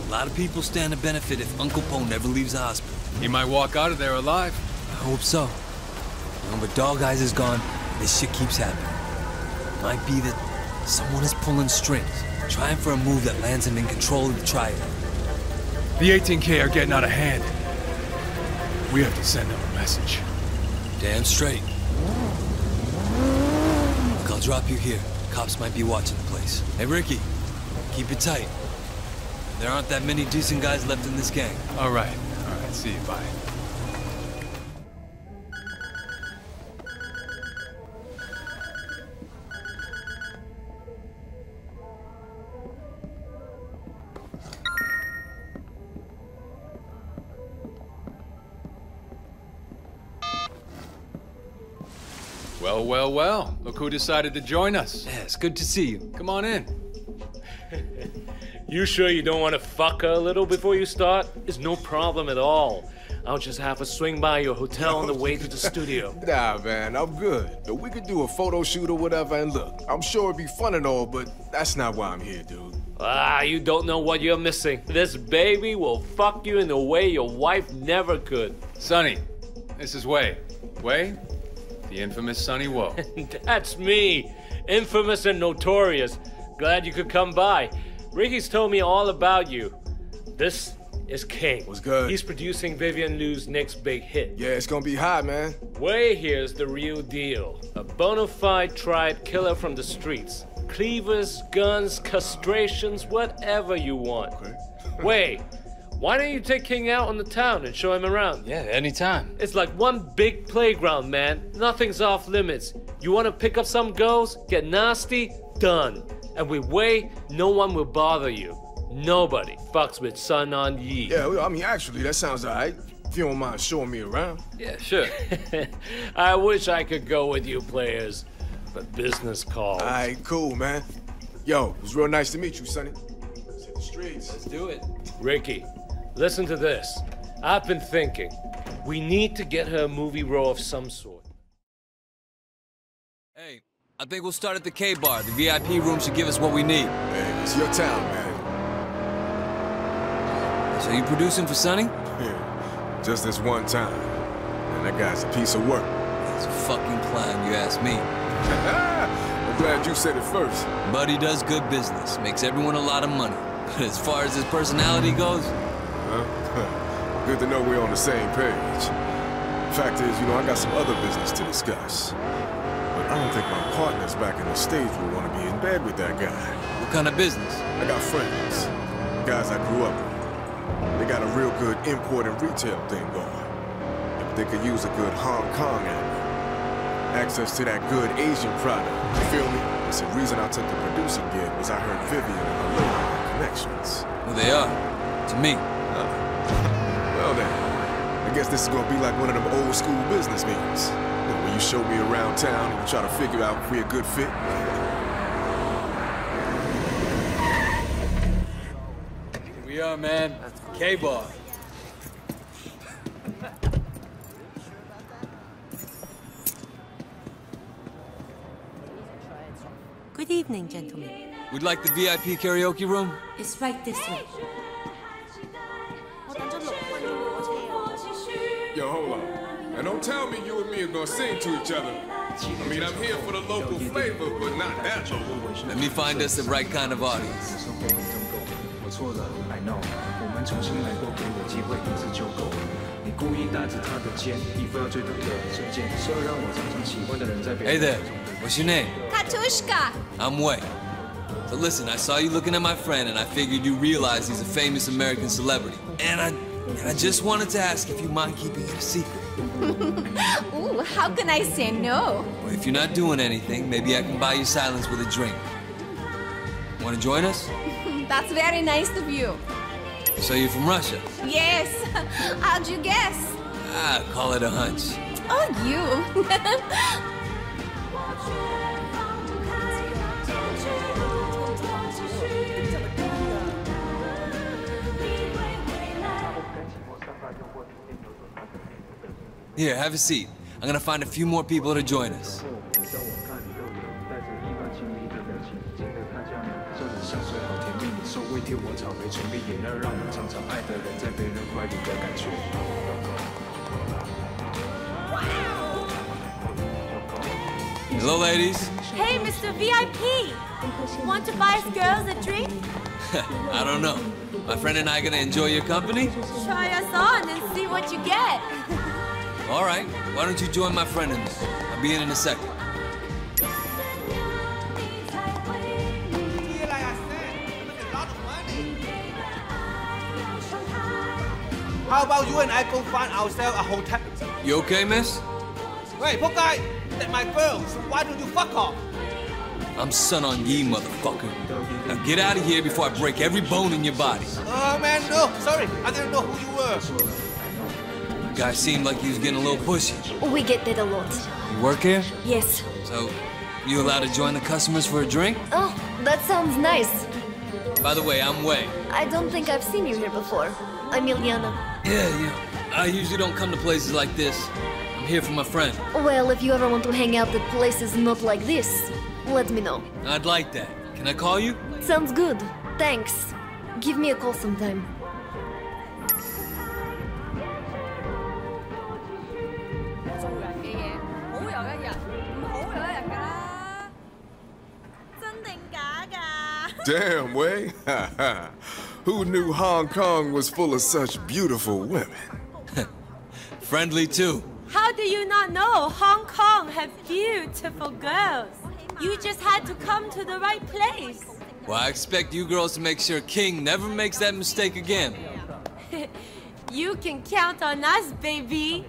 [SPEAKER 5] A lot of people stand to benefit if Uncle Po never leaves the hospital.
[SPEAKER 101] He might walk out of there alive.
[SPEAKER 5] I hope so. You know, but Dog Eyes is gone, this shit keeps happening. Might be that someone is pulling strings, trying for a move that lands him in control of the Triad.
[SPEAKER 101] The 18K are getting out of hand. We have to send them a message.
[SPEAKER 5] Damn straight. Look, I'll drop you here. Cops might be watching the place. Hey, Ricky, keep it tight. There aren't that many decent guys left in this gang.
[SPEAKER 101] All right, all right, see you, bye. Well, well, well. Look who decided to join us.
[SPEAKER 5] Yeah, it's good to see you.
[SPEAKER 101] Come on in.
[SPEAKER 102] You sure you don't want to fuck her a little before you start? It's no problem at all. I'll just have to swing by your hotel on the way to the studio.
[SPEAKER 103] Nah, man, I'm good. But we could do a photo shoot or whatever, and look, I'm sure it'd be fun and all, but that's not why I'm here, dude.
[SPEAKER 102] Ah, you don't know what you're missing. This baby will fuck you in a way your wife never could.
[SPEAKER 101] Sonny, this is Way. Wei, the infamous Sonny Woe.
[SPEAKER 102] That's me. Infamous and notorious. Glad you could come by. Ricky's told me all about you. This is King.
[SPEAKER 103] What's good?
[SPEAKER 102] He's producing Vivian Liu's next big hit.
[SPEAKER 103] Yeah, it's gonna be hot, man.
[SPEAKER 102] Wei here's the real deal. A bona fide tribe killer from the streets. Cleavers, guns, castrations, whatever you want. Wei, why don't you take King out on the town and show him around?
[SPEAKER 5] Yeah, anytime.
[SPEAKER 102] It's like one big playground, man. Nothing's off limits. You want to pick up some girls, get nasty, done. And with Wei, no one will bother you. Nobody fucks with Sun On Yee.
[SPEAKER 103] Yeah, well, I mean, actually, that sounds alright. If you don't mind showing me around.
[SPEAKER 102] Yeah, sure. I wish I could go with you players, but business calls.
[SPEAKER 103] Alright, cool, man. Yo, it was real nice to meet you, Sonny. Let's hit the streets.
[SPEAKER 5] Let's do it.
[SPEAKER 102] Ricky, listen to this. I've been thinking. We need to get her a movie role of some sort.
[SPEAKER 5] Hey, I think we'll start at the K bar. The VIP room should give us what we need.
[SPEAKER 103] Hey, it's your town, man.
[SPEAKER 5] So you producing for Sonny?
[SPEAKER 103] Yeah, just this one time. And that guy's a piece of work.
[SPEAKER 5] It's a fucking clown, you ask me.
[SPEAKER 103] I'm glad you said it first.
[SPEAKER 5] Buddy does good business, makes everyone a lot of money. But as far as his personality goes,
[SPEAKER 103] Huh? Good to know we're on the same page. Fact is, you know, I got some other business to discuss. But I don't think my partners back in the States would want to be in bed with that guy.
[SPEAKER 5] what kind of business?
[SPEAKER 103] I got friends, guys I grew up with. They got a real good import and retail thing going. If they could use a good Hong Kong angle, access to that good Asian product, you feel me? It's the reason I took the producing gig was I heard Vivian and her had connections.
[SPEAKER 5] Well, they are. To me.
[SPEAKER 103] Well then, I guess this is gonna be like one of them old school business meetings. You know, When you show me around town and try to figure out if we're a good fit.
[SPEAKER 5] Here we are, man. K bar.
[SPEAKER 104] Good evening, gentlemen.
[SPEAKER 5] We'd like the VIP karaoke room.
[SPEAKER 104] It's right this way.
[SPEAKER 103] Yo, hold on. And don't tell me you and me are gonna sing to each other. I mean, I'm here for the local flavor, but not that local.
[SPEAKER 5] Let me find us the right kind of audience.
[SPEAKER 105] 我错了，I know，我们重新来过，给我机会一次就够了。你故意搭着他的肩，一副要追逐的射箭，说让我常常喜欢的人在背
[SPEAKER 5] Hey there. What's your name?
[SPEAKER 10] Katushka!
[SPEAKER 5] I'm Wei. So listen, I saw you looking at my friend, and I figured you realize he's a famous American celebrity. And I, and I just wanted to ask if you mind keeping it a secret.
[SPEAKER 10] Ooh, how can I say no?
[SPEAKER 5] Or if you're not doing anything, maybe I can buy you silence with a drink. Want to join us?
[SPEAKER 10] That's very nice of you.
[SPEAKER 5] So you're from Russia?
[SPEAKER 10] Yes. How'd you guess?
[SPEAKER 5] Ah, call it a hunch.
[SPEAKER 10] Oh, you.
[SPEAKER 5] Here, have a seat. I'm gonna find a few more people to join us. Hello, ladies.
[SPEAKER 10] Hey, Mr. VIP. Want to buy us girls a drink?
[SPEAKER 5] I don't know. My friend and I gonna enjoy your company?
[SPEAKER 10] Try us on and see what you get.
[SPEAKER 5] All right. Why don't you join my friend in this? I'll be in in a second.
[SPEAKER 52] How about you and I go find ourselves a hotel?
[SPEAKER 5] You okay, miss?
[SPEAKER 52] Wait, poor guy, that's my girl. So why don't you fuck off?
[SPEAKER 5] I'm Sun On Yee, motherfucker. Now get out of here before I break every bone in your body.
[SPEAKER 52] Oh man, no, sorry, I didn't know who you were.
[SPEAKER 5] Guy seemed like he was getting a little pushy.
[SPEAKER 106] We get that a lot.
[SPEAKER 5] You work here?
[SPEAKER 106] Yes.
[SPEAKER 5] So, you allowed to join the customers for a drink?
[SPEAKER 106] Oh, that sounds nice.
[SPEAKER 5] By the way, I'm Wei.
[SPEAKER 106] I don't think I've seen you here before. I'm Ilyana.
[SPEAKER 5] Yeah, yeah. I usually don't come to places like this. I'm here for my friend.
[SPEAKER 106] Well, if you ever want to hang out at places not like this, let me know.
[SPEAKER 5] I'd like that. Can I call you?
[SPEAKER 106] Sounds good. Thanks. Give me a call sometime.
[SPEAKER 103] Damn, Wei. Who knew Hong Kong was full of such beautiful women?
[SPEAKER 5] Friendly, too.
[SPEAKER 95] How do you not know Hong Kong have beautiful girls? You just had to come to the right place.
[SPEAKER 5] Well, I expect you girls to make sure King never makes that mistake again.
[SPEAKER 95] you can count on us, baby.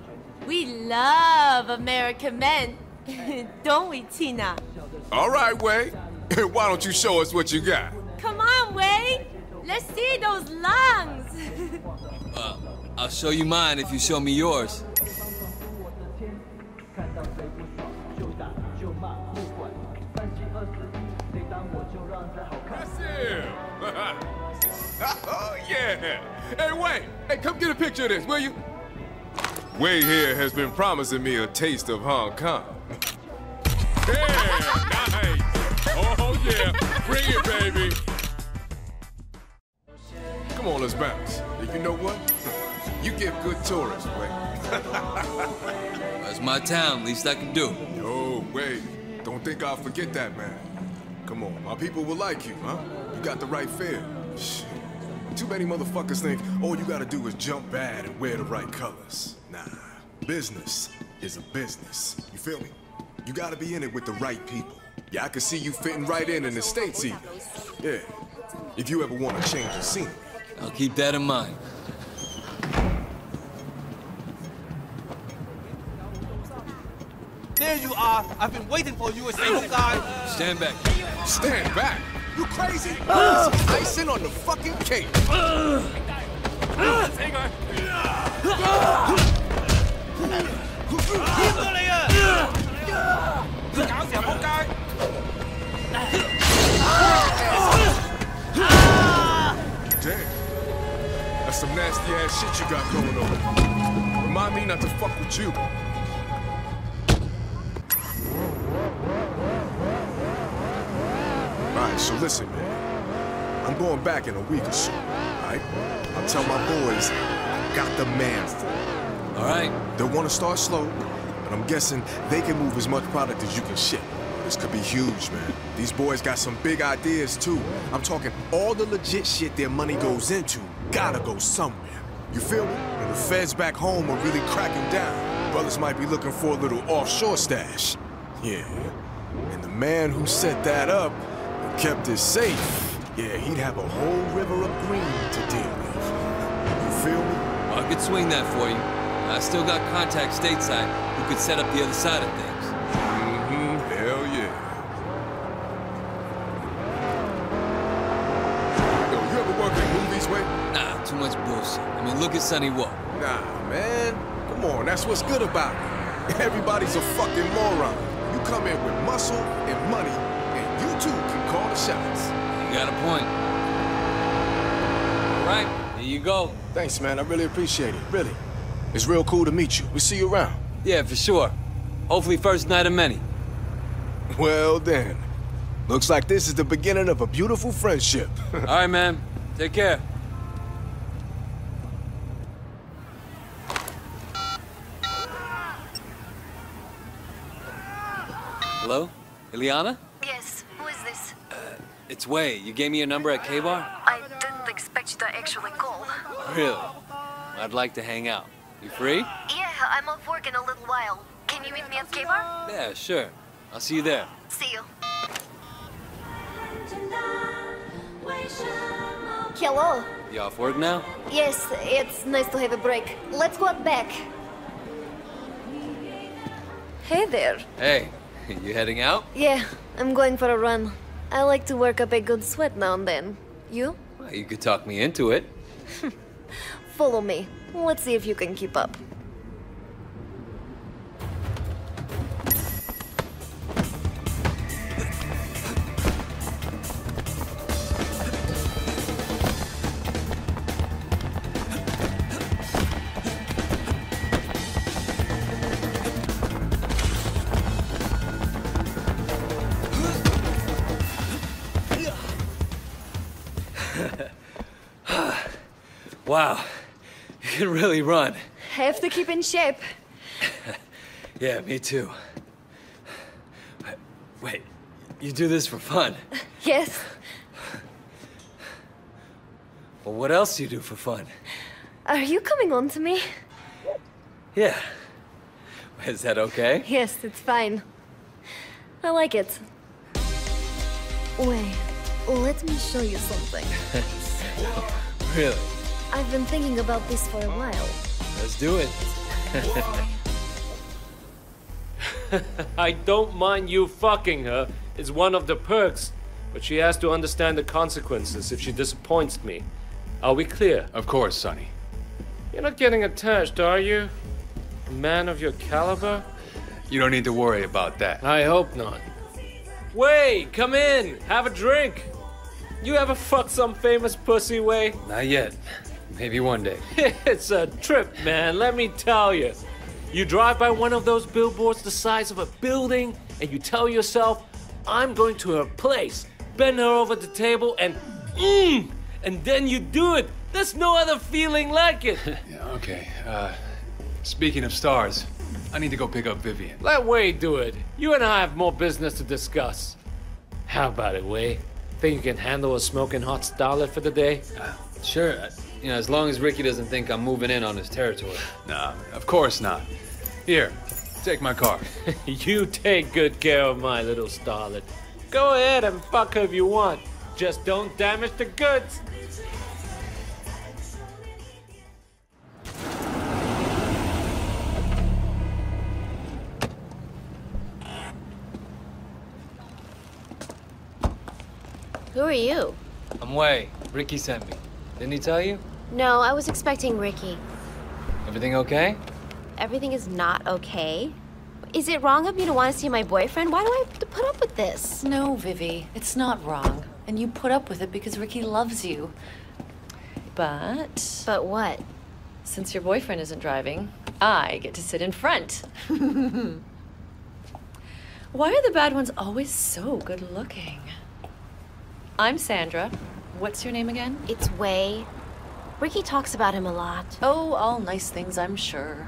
[SPEAKER 95] We love American men. Don't we, Tina?
[SPEAKER 103] All right, Wei. Why don't you show us what you got?
[SPEAKER 95] Come on, Wade. Let's see those lungs.
[SPEAKER 5] Uh, I'll show you mine if you show me yours.
[SPEAKER 103] That's him. oh, yeah. Hey, Wei. Hey, come get a picture of this, will you? Wei here has been promising me a taste of Hong Kong. Yeah, nice. Yeah. Bring it, baby. Come on, let's bounce. You know what? You give good tourists, Wei.
[SPEAKER 5] That's my town, least I can do.
[SPEAKER 103] Yo, wait. Don't think I'll forget that, man. Come on, my people will like you, huh? You got the right feel. Shit. Too many motherfuckers think all you gotta do is jump bad and wear the right colors. Nah, business is a business. You feel me? You gotta be in it with the right people. Yeah, I can see you fitting right in in the States even. Yeah, if you ever want to change the scene.
[SPEAKER 5] I'll keep that in mind.
[SPEAKER 52] There you are. I've been waiting for you, a single guy.
[SPEAKER 5] Stand back.
[SPEAKER 103] Stand back? You crazy? It's icing on the fucking cake. Damn. That's some nasty ass shit you got going on. Remind me not to fuck with you. Alright, so listen, man. I'm going back in a week or so, alright? I'll tell my boys I got the man.
[SPEAKER 5] Alright.
[SPEAKER 103] They'll want to start slow, but I'm guessing they can move as much product as you can ship. This could be huge, man. These boys got some big ideas, too. I'm talking all the legit shit their money goes into gotta go somewhere. You feel me? And the feds back home are really cracking down. Brothers might be looking for a little offshore stash. Yeah. And the man who set that up and kept it safe, yeah, he'd have a whole river of green to deal with. You feel me?
[SPEAKER 5] I could swing that for you. I still got contacts stateside who could set up the other side of things. Look at Sonny Walk.
[SPEAKER 103] Nah, man. Come on, that's what's good about it. Everybody's a fucking moron. You come in with muscle and money, and you too can call the shots.
[SPEAKER 5] You got a point. All right, here you go.
[SPEAKER 103] Thanks, man. I really appreciate it. Really. It's real cool to meet you. We'll see you around.
[SPEAKER 5] Yeah, for sure. Hopefully first night of many.
[SPEAKER 103] Well then. Looks like this is the beginning of a beautiful friendship.
[SPEAKER 5] All right, man. Take care. Hello? Iliana.
[SPEAKER 106] Yes, who is this?
[SPEAKER 5] Uh, it's Wei. You gave me your number at K-Bar?
[SPEAKER 106] I didn't expect you to actually call.
[SPEAKER 5] Really? I'd like to hang out. You free?
[SPEAKER 106] Yeah, I'm off work in a little while. Can you meet me at K-Bar?
[SPEAKER 5] Yeah, sure. I'll see you there.
[SPEAKER 106] See you. Hello.
[SPEAKER 5] You off work now?
[SPEAKER 106] Yes, it's nice to have a break. Let's go out back. Hey there.
[SPEAKER 5] Hey. you heading out?
[SPEAKER 106] Yeah, I'm going for a run. I like to work up a good sweat now and then. You?
[SPEAKER 5] Well, you could talk me into it.
[SPEAKER 106] Follow me. Let's see if you can keep up.
[SPEAKER 5] Wow, you can really run.
[SPEAKER 106] I have to keep in shape.
[SPEAKER 5] Yeah, me too. Wait, you do this for fun?
[SPEAKER 106] Yes.
[SPEAKER 5] Well, what else do you do for fun?
[SPEAKER 106] Are you coming on to me?
[SPEAKER 5] Yeah. Is that okay?
[SPEAKER 106] Yes, it's fine. I like it. Wait, let me show you something.
[SPEAKER 5] really?
[SPEAKER 106] I've been thinking about this for a while.
[SPEAKER 5] Let's do it.
[SPEAKER 102] I don't mind you fucking her. It's one of the perks. But she has to understand the consequences if she disappoints me. Are we clear?
[SPEAKER 101] Of course, Sonny.
[SPEAKER 102] You're not getting attached, are you? A man of your caliber?
[SPEAKER 101] You don't need to worry about that.
[SPEAKER 102] I hope not. Wei, come in. Have a drink. You ever fucked some famous pussy way?
[SPEAKER 5] Not yet. Maybe one day.
[SPEAKER 102] it's a trip, man, let me tell you. You drive by one of those billboards the size of a building, and you tell yourself, I'm going to her place, bend her over the table, and mmm, and then you do it. There's no other feeling like it.
[SPEAKER 101] Yeah, okay. Uh, speaking of stars, I need to go pick up Vivian.
[SPEAKER 102] Let Wade do it. You and I have more business to discuss. How about it, Wade? Think you can handle a smoking hot starlet for the day?
[SPEAKER 5] Sure. You know, as long as Ricky doesn't think I'm moving in on his territory.
[SPEAKER 101] Nah, of course not. Here, take my car.
[SPEAKER 102] you take good care of my little starlet. Go ahead and fuck her if you want. Just don't damage the goods.
[SPEAKER 69] Who are you?
[SPEAKER 5] I'm Wei. Ricky sent me. Didn't he tell you?
[SPEAKER 69] No, I was expecting Ricky.
[SPEAKER 5] Everything okay?
[SPEAKER 69] Everything is not okay. Is it wrong of me to want to see my boyfriend? Why do I have to put up with this?
[SPEAKER 107] No, Vivi, it's not wrong. And you put up with it because Ricky loves you. But.
[SPEAKER 69] But what?
[SPEAKER 107] Since your boyfriend isn't driving, I get to sit in front. Why are the bad ones always so good looking? I'm Sandra. What's your name again?
[SPEAKER 69] It's Wei. Ricky talks about him a lot.
[SPEAKER 107] Oh, all nice things, I'm sure.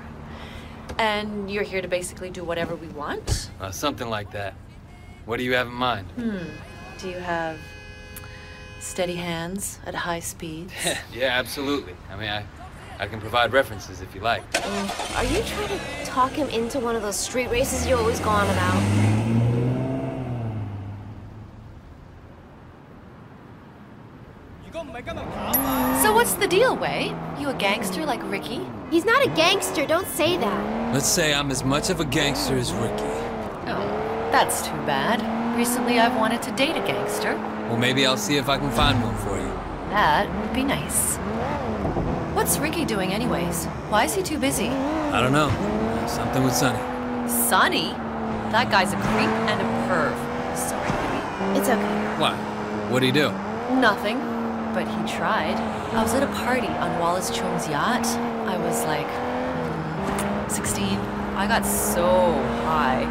[SPEAKER 107] And you're here to basically do whatever we want?
[SPEAKER 5] Uh, something like that. What do you have in mind?
[SPEAKER 107] Hmm. Do you have steady hands at high speeds?
[SPEAKER 5] yeah, absolutely. I mean, I, I can provide references if you like.
[SPEAKER 69] Are you trying to talk him into one of those street races you always go on about?
[SPEAKER 107] So what's the deal, Wei? You a gangster like Ricky?
[SPEAKER 69] He's not a gangster, don't say that.
[SPEAKER 5] Let's say I'm as much of a gangster as Ricky.
[SPEAKER 107] Oh, that's too bad. Recently I've wanted to date a gangster.
[SPEAKER 5] Well, maybe I'll see if I can find one for you.
[SPEAKER 107] That would be nice. What's Ricky doing anyways? Why is he too busy?
[SPEAKER 5] I don't know. Something with Sonny.
[SPEAKER 107] Sonny? That guy's a creep and a perv. Sorry, baby.
[SPEAKER 69] It's okay.
[SPEAKER 5] What? What'd he do?
[SPEAKER 107] Nothing. But he tried. I was at a party on Wallace Chung's yacht. I was like mm, 16. I got so high.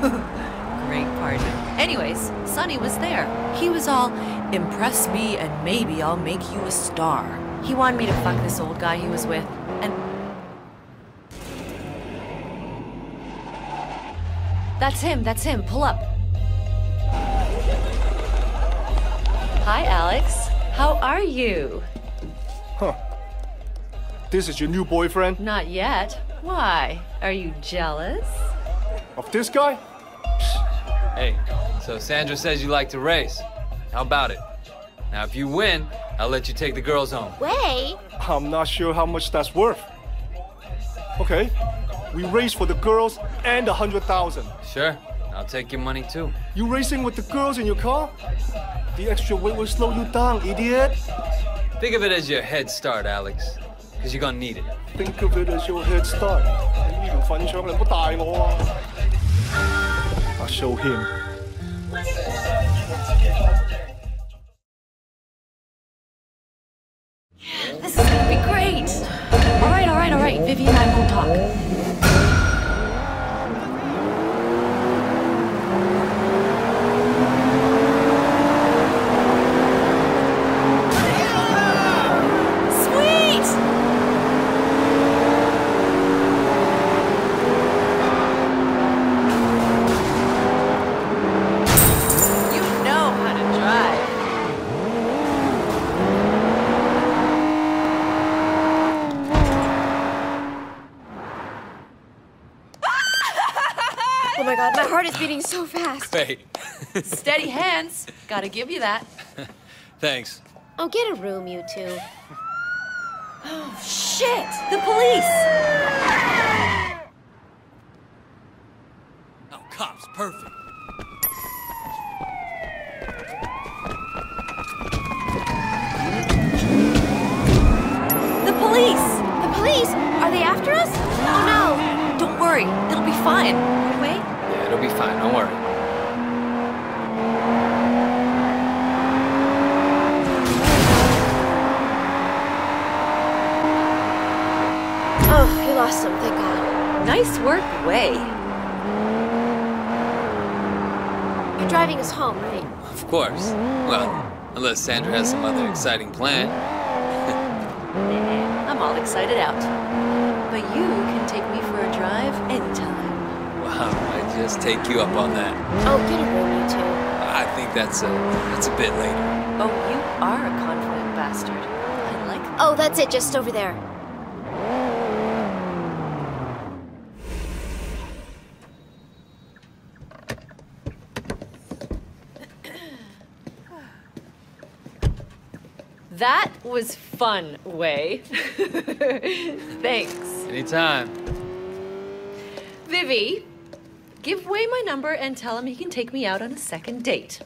[SPEAKER 107] Great party. Anyways, Sonny was there. He was all, impress me and maybe I'll make you a star. He wanted me to fuck this old guy he was with, and That's him, that's him. Pull up. Hi, Alex. How are you?
[SPEAKER 108] Huh. This is your new boyfriend?
[SPEAKER 107] Not yet. Why? Are you jealous?
[SPEAKER 108] Of this guy?
[SPEAKER 5] Hey, so Sandra says you like to race. How about it? Now, if you win, I'll let you take the girls home.
[SPEAKER 69] Wei?
[SPEAKER 108] I'm not sure how much that's worth. Okay, we race for the girls and a hundred thousand.
[SPEAKER 5] Sure, I'll take your money too.
[SPEAKER 108] You racing with the girls in your car? The extra weight will slow you down, idiot.
[SPEAKER 5] Think of it as your head start, Alex. Because you're gonna need it.
[SPEAKER 108] Think of it as your head start. 呢条粉肠你唔好带我啊！I'll show him.
[SPEAKER 107] This is gonna be great. All right, all right, all right. Vivi and I won't talk.
[SPEAKER 69] so fast.
[SPEAKER 5] Wait.
[SPEAKER 107] Steady hands. Gotta give you that.
[SPEAKER 5] Thanks.
[SPEAKER 69] Oh, get a room, you two.
[SPEAKER 107] Oh, shit! The police!
[SPEAKER 5] Oh, cops, perfect.
[SPEAKER 107] The police!
[SPEAKER 69] The police? Are they after us? Oh no!
[SPEAKER 107] Don't worry, it'll be fine. Wait.
[SPEAKER 5] Yeah, it'll be fine. Don't worry.
[SPEAKER 69] Oh, you lost some, thank god.
[SPEAKER 107] Nice work, Wei.
[SPEAKER 69] You're driving us home, right?
[SPEAKER 5] Of course. Well, unless Sandra has some other exciting plan.
[SPEAKER 107] I'm all excited out. But you can take me for a drive anytime.
[SPEAKER 5] Wow, I just take you up on that.
[SPEAKER 69] Oh, get a room, you two.
[SPEAKER 5] I think that's a that's a bit later.
[SPEAKER 107] Oh, you are a confident bastard. I like that.
[SPEAKER 69] Oh, that's it, just over there.
[SPEAKER 107] That was fun, Wei. Thanks.
[SPEAKER 5] Anytime.
[SPEAKER 107] Vivi, give Wei my number and tell him he can take me out on a second date.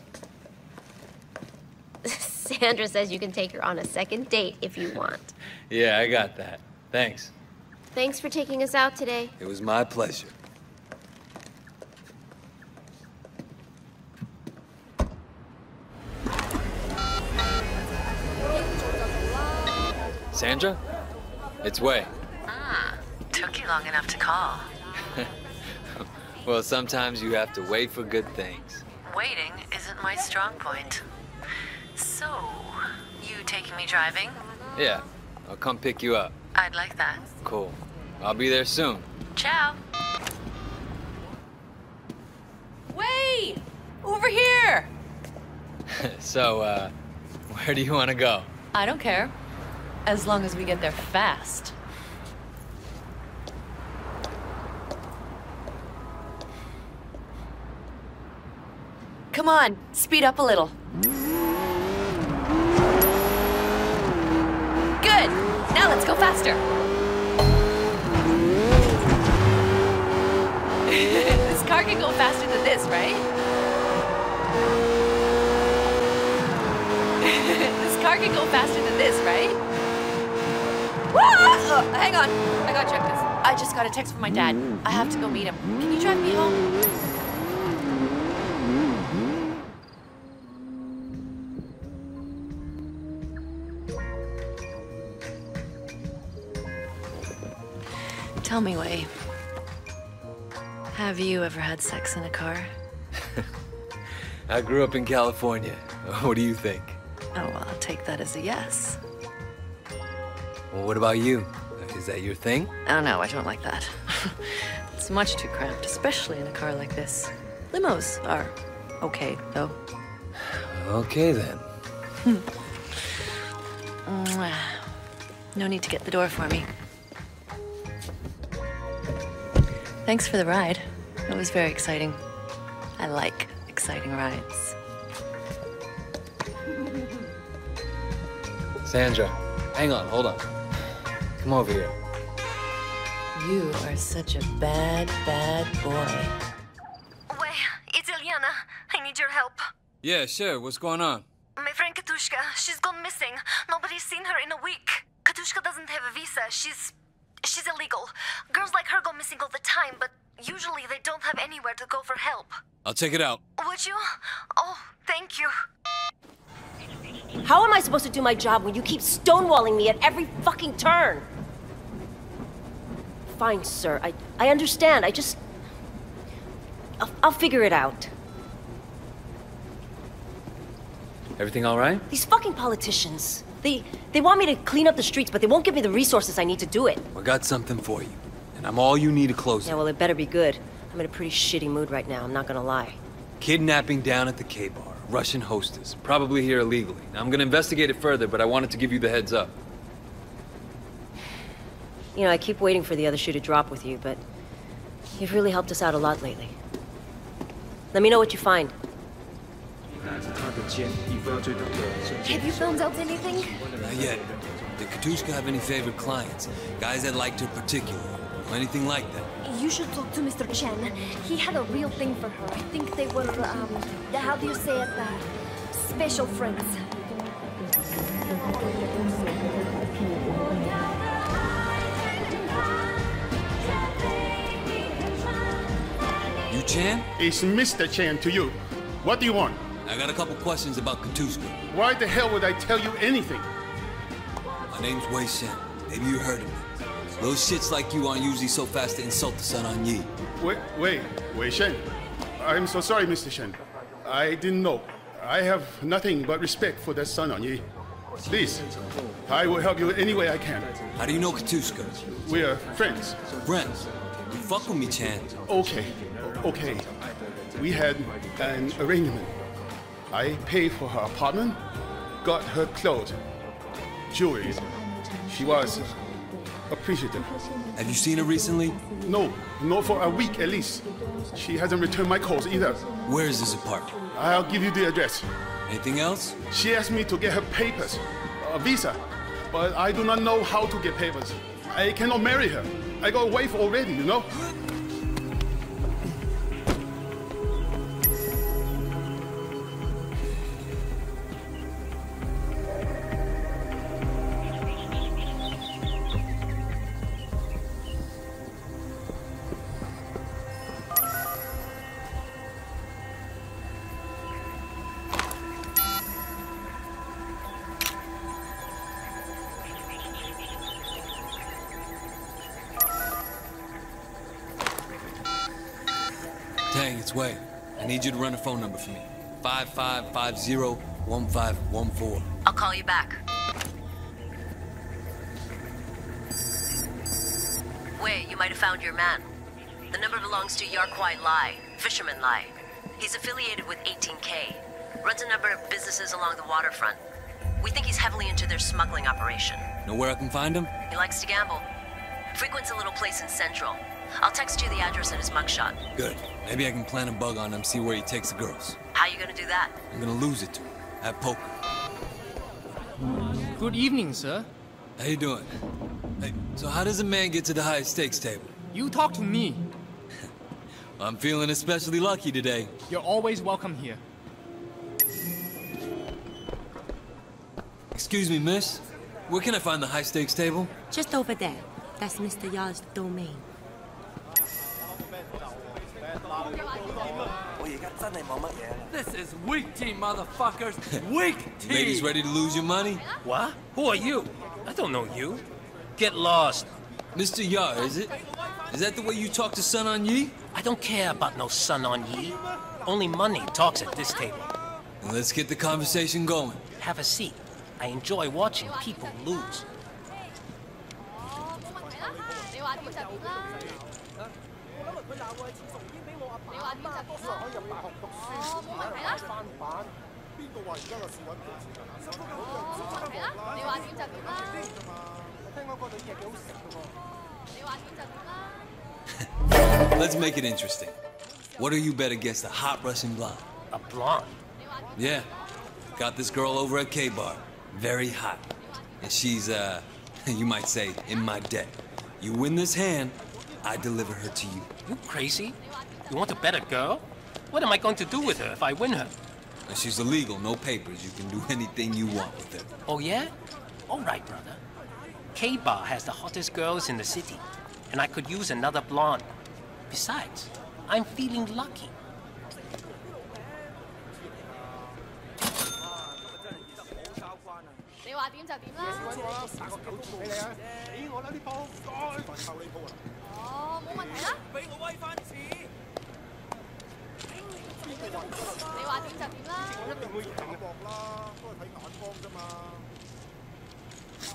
[SPEAKER 69] Sandra says you can take her on a second date if you want.
[SPEAKER 5] Yeah, I got that. Thanks.
[SPEAKER 69] Thanks for taking us out today.
[SPEAKER 5] It was my pleasure. Sandra? It's Wei.
[SPEAKER 107] Ah, took you long enough to call.
[SPEAKER 5] Well, sometimes you have to wait for good things.
[SPEAKER 107] Waiting isn't my strong point. So, you taking me driving?
[SPEAKER 5] Yeah, I'll come pick you up.
[SPEAKER 107] I'd like that.
[SPEAKER 5] Cool. I'll be there soon.
[SPEAKER 107] Ciao. Wei! Over here!
[SPEAKER 5] so, uh, where do you want to go?
[SPEAKER 107] I don't care. As long as we get there fast. Come on, speed up a little. Good! Now let's go faster. this car can go faster than this, right? this car can go faster than this, right? Uh, hang on. I gotta check this. I just got a text from my dad. I have to go meet him. Can you drive me home? Tell me, Wei. Have you ever had sex in a car?
[SPEAKER 5] I grew up in California. What do you think?
[SPEAKER 107] Oh, well, I'll take that as a yes.
[SPEAKER 5] Well, what about you? Is that your thing?
[SPEAKER 107] Oh, no, I don't like that. it's much too cramped, especially in a car like this. Limos are okay, though.
[SPEAKER 5] Okay then.
[SPEAKER 107] Hmm. No need to get the door for me. Thanks for the ride. It was very exciting. I like exciting rides.
[SPEAKER 109] Sandra, hang on, hold on. Come over here.
[SPEAKER 107] You are such a bad, bad boy.
[SPEAKER 106] Wait, it's Eliana. I need your help.
[SPEAKER 109] Yeah, sure. What's going on?
[SPEAKER 106] My friend Katushka, she's gone missing. Nobody's seen her in a week. Katushka doesn't have a visa. She's. She's illegal. Girls like her go missing all the time, but usually they don't have anywhere to go for help.
[SPEAKER 109] I'll check it out.
[SPEAKER 106] Would you? Oh, thank you.
[SPEAKER 26] How am I supposed to do my job when you keep stonewalling me at every fucking turn? Fine, sir. I, I understand. I just. I'll, I'll figure it out.
[SPEAKER 109] Everything all right?
[SPEAKER 26] These fucking politicians. They they want me to clean up the streets, but they won't give me the resources I need to do it.
[SPEAKER 109] I got something for you. And I'm all you need to close it.
[SPEAKER 26] Yeah, well, it better be good. I'm in a pretty shitty mood right now, I'm not gonna lie.
[SPEAKER 109] Kidnapping down at the K-Bar. Russian hostess. Probably here illegally. Now, I'm gonna investigate it further, but I wanted to give you the heads up.
[SPEAKER 26] You know, I keep waiting for the other shoe to drop with you, but you've really helped us out a lot lately. Let me know what you find.
[SPEAKER 106] Have you found out anything?
[SPEAKER 5] Not yet. Did Katushka have any favorite clients? Guys that liked her particularly? Or anything like that?
[SPEAKER 106] You should talk to Mr. Chen. He had a real thing for her. I think they were, um, the, how do you say it? Uh, special friends.
[SPEAKER 5] You Chan?
[SPEAKER 110] It's Mr. Chan to you. What do you want?
[SPEAKER 5] I got a couple questions about Katushka.
[SPEAKER 110] Why the hell would I tell you anything?
[SPEAKER 5] My name's Wei Shen. Maybe you heard of me. Those shits like you aren't usually so fast to insult the Sun On Yee.
[SPEAKER 110] Wait, wait, Wei Shen. I'm so sorry, Mr. Shen. I didn't know. I have nothing but respect for that Sun On Yee. Please, I will help you any way I can.
[SPEAKER 5] How do you know Katushka?
[SPEAKER 110] We are friends.
[SPEAKER 5] Friends? You fuck with me, Chan.
[SPEAKER 110] Okay, okay. We had an arrangement. I paid for her apartment, got her clothes, jewelry. She was appreciative.
[SPEAKER 5] Have you seen her recently?
[SPEAKER 110] No, not for a week at least. She hasn't returned my calls either.
[SPEAKER 5] Where is this apartment?
[SPEAKER 110] I'll give you the address.
[SPEAKER 5] Anything else?
[SPEAKER 110] She asked me to get her papers, a visa, but I do not know how to get papers. I cannot marry her. I got a wife already, you know?
[SPEAKER 5] You to run a phone number for me. 5550-1514.
[SPEAKER 26] I'll call you back. Wait, you might have found your man. The number belongs to Yarkwai Lai, Fisherman Lai. He's affiliated with 18K. Runs a number of businesses along the waterfront. We think he's heavily into their smuggling operation.
[SPEAKER 5] Know where I can find him?
[SPEAKER 26] He likes to gamble. Frequents a little place in Central. I'll text you the address and his mugshot.
[SPEAKER 5] Good. Maybe I can plant a bug on him, see where he takes the girls.
[SPEAKER 26] How you gonna do that?
[SPEAKER 5] I'm gonna lose it to him. At poker.
[SPEAKER 108] Good evening, sir.
[SPEAKER 5] How you doing? Hey, so how does a man get to the high stakes table?
[SPEAKER 108] You talk to me.
[SPEAKER 5] I'm feeling especially lucky today.
[SPEAKER 108] You're always welcome here.
[SPEAKER 5] Excuse me, miss. Where can I find the high stakes table?
[SPEAKER 40] Just over there. That's Mr. Ya's domain.
[SPEAKER 109] This is weak tea, motherfuckers. Weak tea.
[SPEAKER 5] Ladies ready to lose your money?
[SPEAKER 111] What? Who are you? I don't know you. Get lost.
[SPEAKER 5] Mr. Yar, is it? Is that the way you talk to Sun On Yee?
[SPEAKER 111] I don't care about no Sun On Yee. Only money talks at this table.
[SPEAKER 5] Then let's get the conversation going.
[SPEAKER 111] Have a seat. I enjoy watching people lose.
[SPEAKER 5] Let's make it interesting. What are you bet against a hot Russian blonde?
[SPEAKER 111] A blonde?
[SPEAKER 5] Yeah. Got this girl over at K-Bar. Very hot. And she's, uh, you might say, in my debt. You win this hand, I deliver her to you.
[SPEAKER 111] You crazy? You want to bet a girl? What am I going to do with her if I win her?
[SPEAKER 5] She's illegal, no papers. You can do anything you want with her.
[SPEAKER 111] Oh, yeah? All right, brother. K-Bar has the hottest girls in the city, and I could use another blonde. Besides, I'm feeling lucky.
[SPEAKER 112] 你話點就點啦。
[SPEAKER 113] 我一定會贏搏啦，都係睇眼光啫嘛。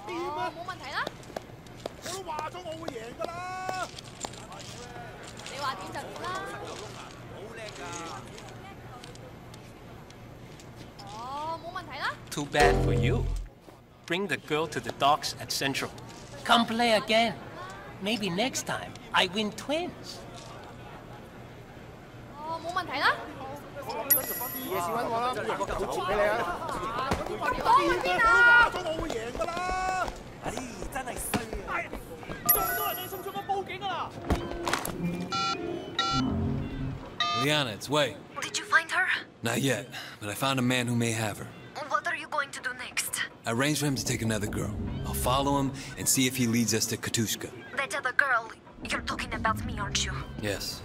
[SPEAKER 112] 哦，冇問題啦。
[SPEAKER 113] 我都話咗我會贏㗎啦。
[SPEAKER 112] 你話點就點啦。
[SPEAKER 113] 好叻㗎！
[SPEAKER 112] 哦，冇問題啦。
[SPEAKER 111] Too bad for you. Bring the girl to the docks at Central. Come play again. Maybe next time I win twins.
[SPEAKER 112] 哦，冇問題啦。
[SPEAKER 113] 夜市揾我啦，赢个九折俾你啊！
[SPEAKER 112] 讲去边啊？
[SPEAKER 113] 咗我会赢㗎啦！唉，真系衰啊！咁多人，你信唔信我报警啊？
[SPEAKER 5] Liana, it's Wei.
[SPEAKER 106] Did you find her?
[SPEAKER 5] Not yet, but I found a man who may have her.
[SPEAKER 106] What are you going to do next?
[SPEAKER 5] I arranged for him to take another girl. I'll follow him and see if he leads us to Katushka.
[SPEAKER 106] That other girl, you're talking about me, aren't you?
[SPEAKER 5] Yes.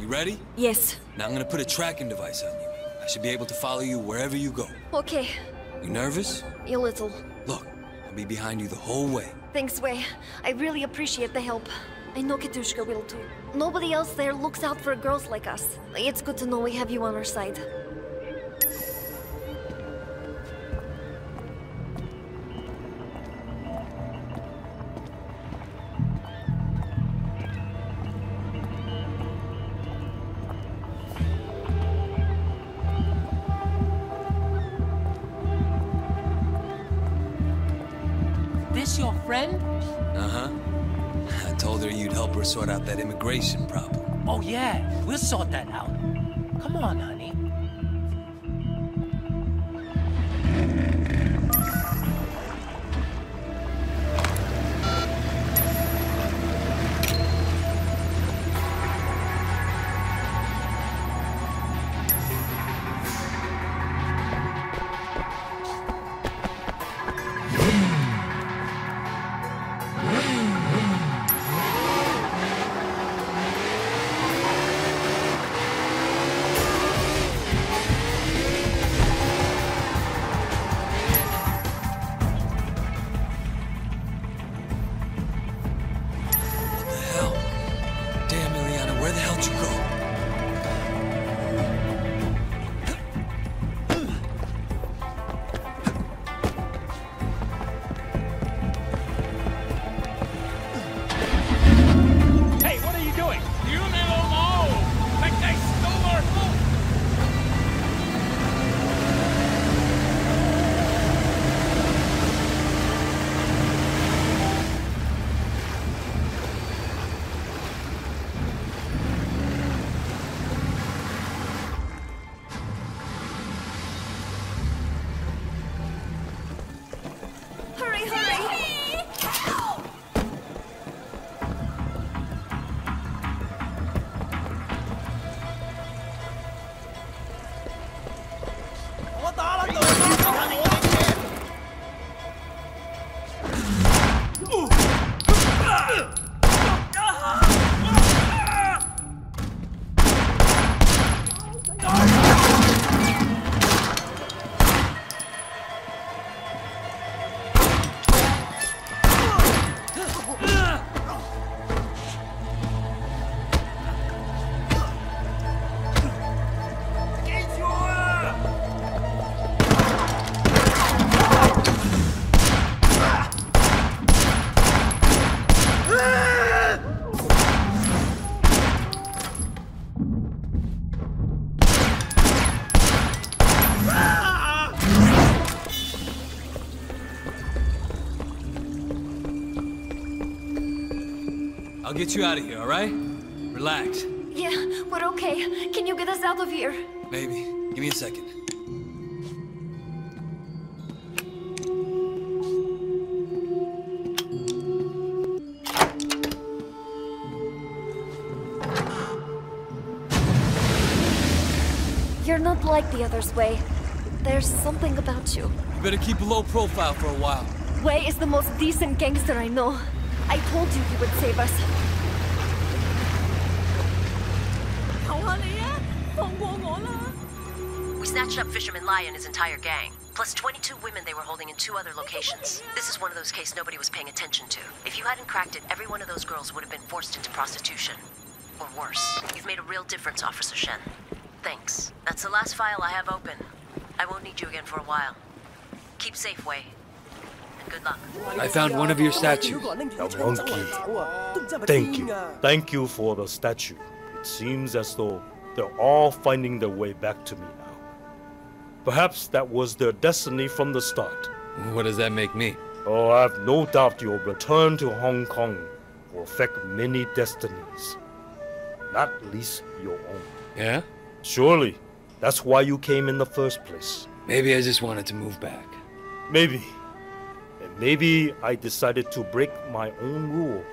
[SPEAKER 5] You ready?
[SPEAKER 106] Yes.
[SPEAKER 5] Now I'm gonna put a tracking device on you. I should be able to follow you wherever you go.
[SPEAKER 106] Okay,
[SPEAKER 5] You nervous?
[SPEAKER 106] a little.
[SPEAKER 5] Look, I'll be behind you the whole way.
[SPEAKER 106] Thanks, Wei. I really appreciate the help. I know Katushka will too. Nobody else there looks out for girls like us. It's good to know we have you on our side.
[SPEAKER 5] Help her sort out that immigration problem.
[SPEAKER 111] Oh yeah, we'll sort that out. Come on, honey.
[SPEAKER 5] get you out of here, all right? Relax.
[SPEAKER 106] Yeah, we're okay. Can you get us out of here?
[SPEAKER 5] Maybe. Give me a second.
[SPEAKER 106] You're not like the others, Wei. There's something about you.
[SPEAKER 5] You better keep a low profile for a while.
[SPEAKER 106] Wei is the most decent gangster I know. I told you he would save us.
[SPEAKER 26] Snatched up Fisherman Lai and his entire gang, plus 22 women they were holding in two other locations. This is one of those cases nobody was paying attention to. If you hadn't cracked it, every one of those girls would have been forced into prostitution. Or worse. You've made a real difference, Officer Shen. Thanks. That's the last file I have open. I won't need you again for a while. Keep safe, Wei. And good luck.
[SPEAKER 5] I found one of your statues.
[SPEAKER 35] The monkey. Thank you. Thank you for the statue. It seems as though they're all finding their way back to me now. Perhaps that was their destiny from the start.
[SPEAKER 5] What does that make me?
[SPEAKER 35] Oh, I've no doubt your return to Hong Kong will affect many destinies. Not least your own.
[SPEAKER 5] Yeah?
[SPEAKER 35] Surely. That's why you came in the first place.
[SPEAKER 5] Maybe I just wanted to move back.
[SPEAKER 35] Maybe. And maybe I decided to break my own rule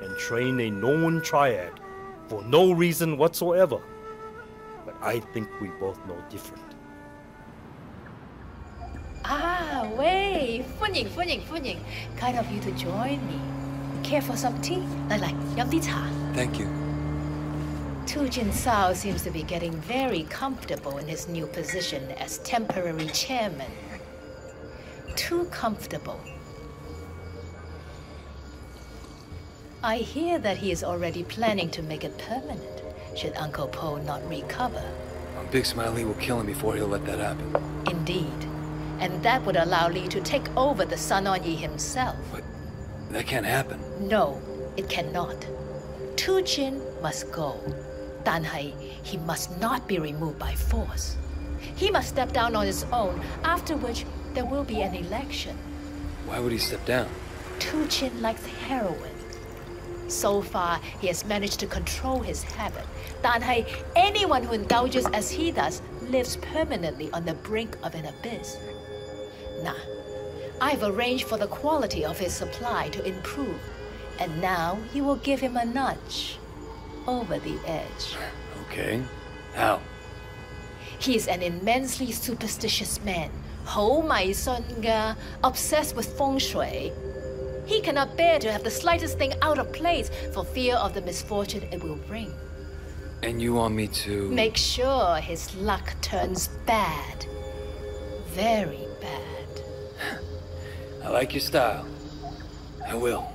[SPEAKER 35] and train a known triad for no reason whatsoever. But I think we both know different.
[SPEAKER 75] Ah, Wei! Funying, funying, funying. Kind of you to join me. Care for some tea? Like, like, yum tea
[SPEAKER 5] Thank you.
[SPEAKER 75] Two Chin Sao seems to be getting very comfortable in his new position as temporary chairman. Too comfortable. I hear that he is already planning to make it permanent, should Uncle Po not recover.
[SPEAKER 5] Big Smile Lee will kill him before he'll let that happen.
[SPEAKER 75] Indeed. And that would allow Lee to take over the Sun On Yee himself.
[SPEAKER 5] But that can't happen.
[SPEAKER 75] No, it cannot. Two Chin must go. Dan Hai, he must not be removed by force. He must step down on his own, after which there will be an election.
[SPEAKER 5] Why would he step down?
[SPEAKER 75] Two Chin likes heroin. So far, he has managed to control his habit. Dan Hai, anyone who indulges as he does, lives permanently on the brink of an abyss. I've arranged for the quality of his supply to improve, and now you will give him a nudge. Over the edge.
[SPEAKER 5] Okay. How?
[SPEAKER 75] He's an immensely superstitious man. Ho Mai Songa, obsessed with feng shui. He cannot bear to have the slightest thing out of place for fear of the misfortune it will bring.
[SPEAKER 5] And you want me to...
[SPEAKER 75] Make sure his luck turns bad. Very
[SPEAKER 5] I like your style. I will.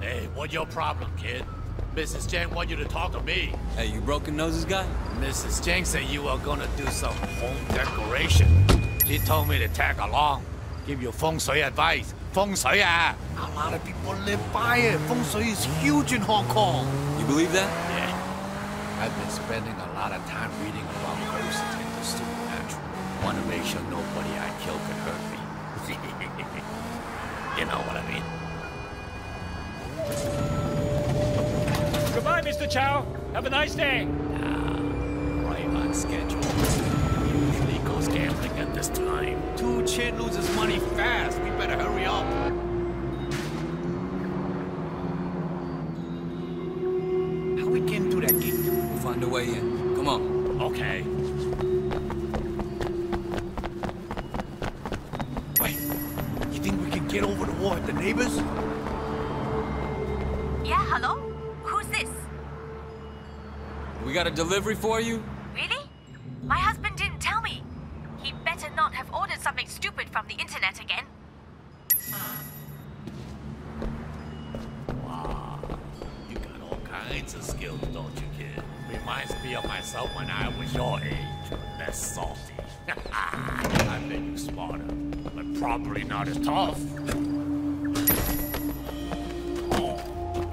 [SPEAKER 44] Hey, what your problem, kid? Mrs. Chang want you to talk to me.
[SPEAKER 5] Hey, you broken noses guy?
[SPEAKER 44] Mrs. Chang said you were gonna do some home decoration. She told me to tag along, give you feng shui advice. Feng shui, ah. A lot of people live by it. Feng shui is huge in Hong Kong.
[SPEAKER 5] You believe that?
[SPEAKER 44] Yeah. I've been spending a lot of time reading about ghosts and the supernatural. Want to make sure nobody I kill could hurt me. you know what I mean?
[SPEAKER 114] Goodbye, Mr. Chow. Have a nice day.
[SPEAKER 44] Right on schedule. Usually goes gambling at this time. Two Chin loses money fast. We better hurry up.
[SPEAKER 5] Find a way in. Come on.
[SPEAKER 44] Okay. Wait, you think we can get over the wall at the neighbors?
[SPEAKER 106] Yeah, hello? Who's this?
[SPEAKER 5] We got a delivery for you?
[SPEAKER 106] Really? My husband didn't tell me. He better not have ordered something stupid from the internet again.
[SPEAKER 44] Wow, you got all kinds of skills, don't you, kid? Reminds me of myself when I was your age, less salty. I bet you smarter, but probably not as tough. Oh,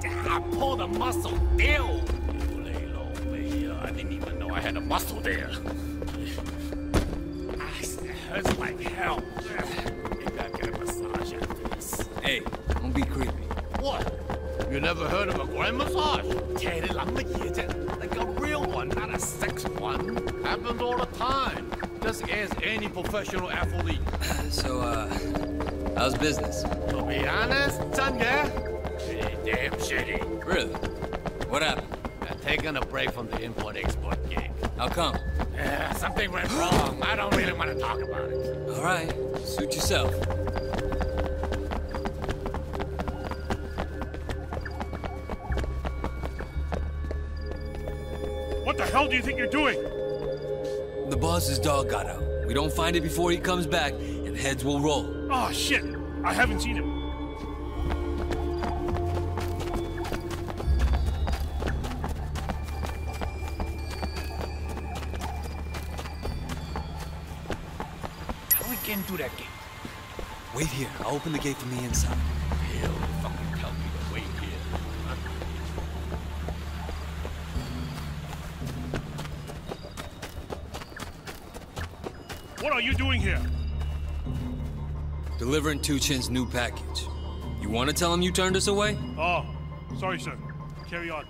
[SPEAKER 44] I pulled a muscle. Ew! I didn't even know I had a muscle there. It hurts like hell. Maybe I get a massage after this.
[SPEAKER 5] Hey, don't be creepy.
[SPEAKER 44] What? You never heard of a grand massage? 騎你諗乜嘢啫？Like a real one, not a sex one. Happens all the time. Just ask any professional athlete.
[SPEAKER 5] So, uh, how's business?
[SPEAKER 44] To be honest, son, pretty Damn shitty. Really? What happened? I'm taking a break from the import-export gig.
[SPEAKER 5] How come?
[SPEAKER 44] Something went wrong. I don't really want to talk about it.
[SPEAKER 5] All right. Suit yourself.
[SPEAKER 6] The hell do you think you're doing?
[SPEAKER 5] The boss's dog got out. We don't find it before he comes back, and heads will roll.
[SPEAKER 6] Oh, shit. I haven't seen him.
[SPEAKER 44] How are we getting through that gate?
[SPEAKER 5] Wait here. I'll open the gate from the inside.
[SPEAKER 44] Hell,
[SPEAKER 6] What are you doing here?
[SPEAKER 5] Delivering Two Chin's new package. You want to tell him you turned us away?
[SPEAKER 6] Oh, sorry, sir. Carry on.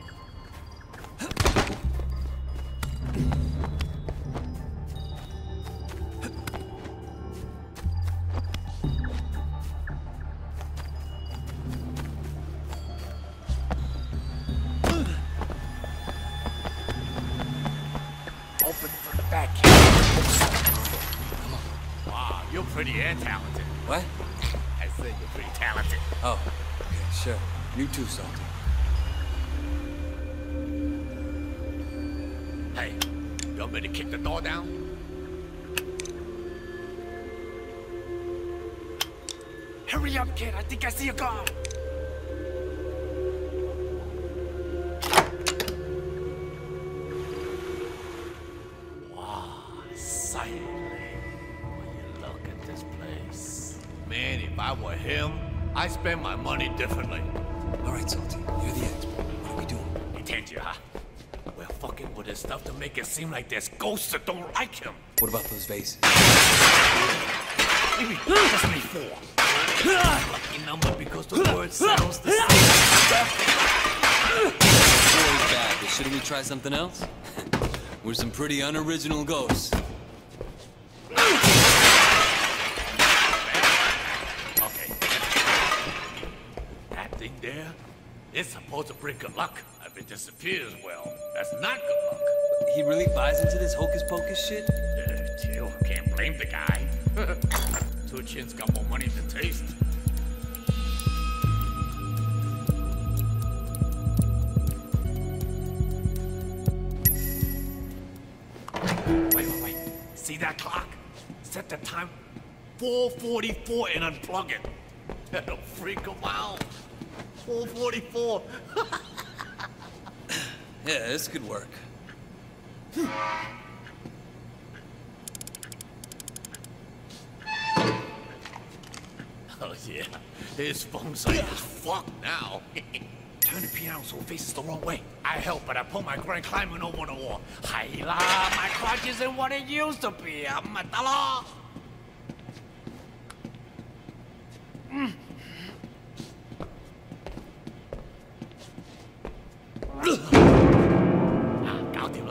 [SPEAKER 44] Kid. I think I see a car. Wow. When you look at this place. Man, if I were him, I'd spend my money differently.
[SPEAKER 5] All right, Salty. You're the expert. What are we doing?
[SPEAKER 44] Detention, huh? We're fucking with his stuff to make it seem like there's ghosts that don't like him.
[SPEAKER 5] What about those vases?
[SPEAKER 44] Maybe just me four. Lucky number because the word sounds the same.
[SPEAKER 5] Four bad, but shouldn't we try something else? We're some pretty unoriginal ghosts.
[SPEAKER 44] Okay. That thing there, it's supposed to bring good luck. If it disappears, well, that's not good luck.
[SPEAKER 5] He really buys into this hocus pocus shit?
[SPEAKER 44] Uh, chill, can't blame the guy. Two Chin's got more money than taste. Wait, wait, wait. See that clock? Set the time 444 and unplug it. That'll freak him out. 444.
[SPEAKER 5] Yeah, this could work.
[SPEAKER 44] Oh yeah, his phone site is fucked now. Turn the piano so it faces the wrong way. I help, but I pull my grand climbing over the wall. Hi la, my crotch isn't what it used to be. I'm at the law. Ah, got him.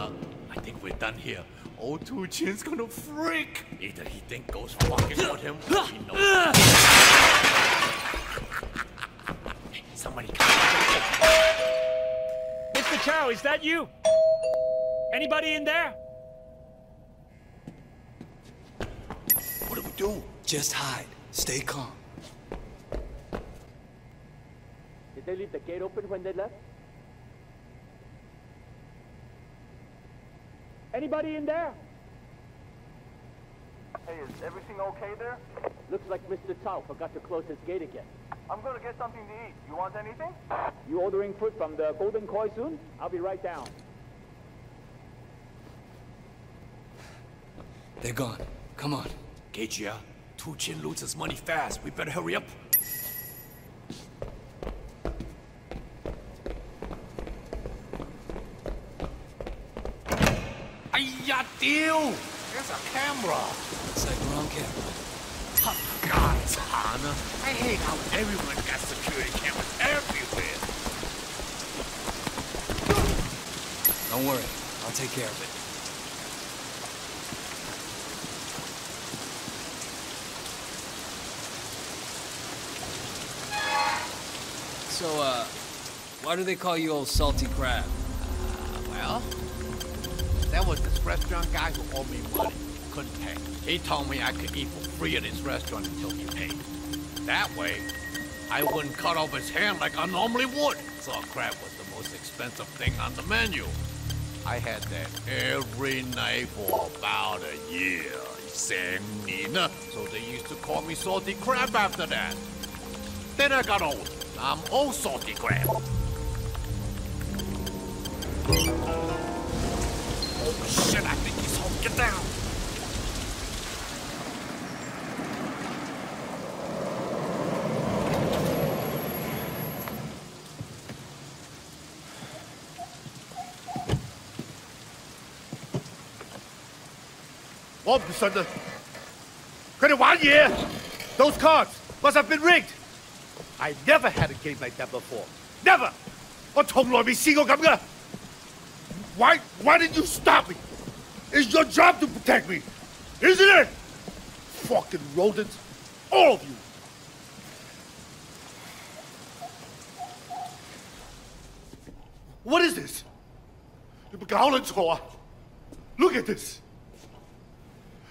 [SPEAKER 44] I think we're done here. Old Two Chin's gonna freak. Either he think goes fucking with him, or he knows. Hey, Somebody come.
[SPEAKER 15] Mr. Chow, is that you? Anybody in there?
[SPEAKER 67] What do we do? Just hide. Stay calm.
[SPEAKER 14] Did they leave the gate open when they left? Anybody in there?
[SPEAKER 15] Hey, is everything okay there?
[SPEAKER 14] Looks like Mr. Chow forgot to close his gate again.
[SPEAKER 15] I'm gonna get something to eat. You want anything?
[SPEAKER 14] You ordering food from the Golden Koi soon? I'll be right down.
[SPEAKER 5] They're gone. Come on.
[SPEAKER 44] Gagea, Two Chin loses money fast. We better hurry up. Ayya, deal! There's a camera.
[SPEAKER 5] Looks like we're on camera.
[SPEAKER 44] Oh, God, Tana. I hate how everyone got security cameras everywhere.
[SPEAKER 5] Don't worry. I'll take care of it. So, uh, why do they call you old salty crab?
[SPEAKER 44] Well, there was this restaurant guy who owed me money. Couldn't pay. He told me I could eat for free at his restaurant until he paid. That way, I wouldn't cut off his hand like I normally would. Saw crab was the most expensive thing on the menu. I had that every night for about a year. Sang Nina. So they used to call me Salty Crab after that. Then I got old. I'm old Salty Crab. think he's home. Get down.
[SPEAKER 15] Those cards must have been rigged. I never had a game like that before. Never. 我从来未试过咁噶。Why? Why did you stop me? It's your job to protect me, isn't it? Fucking rodents, all of you. What is this? 你们搞撚错啊！Look at this.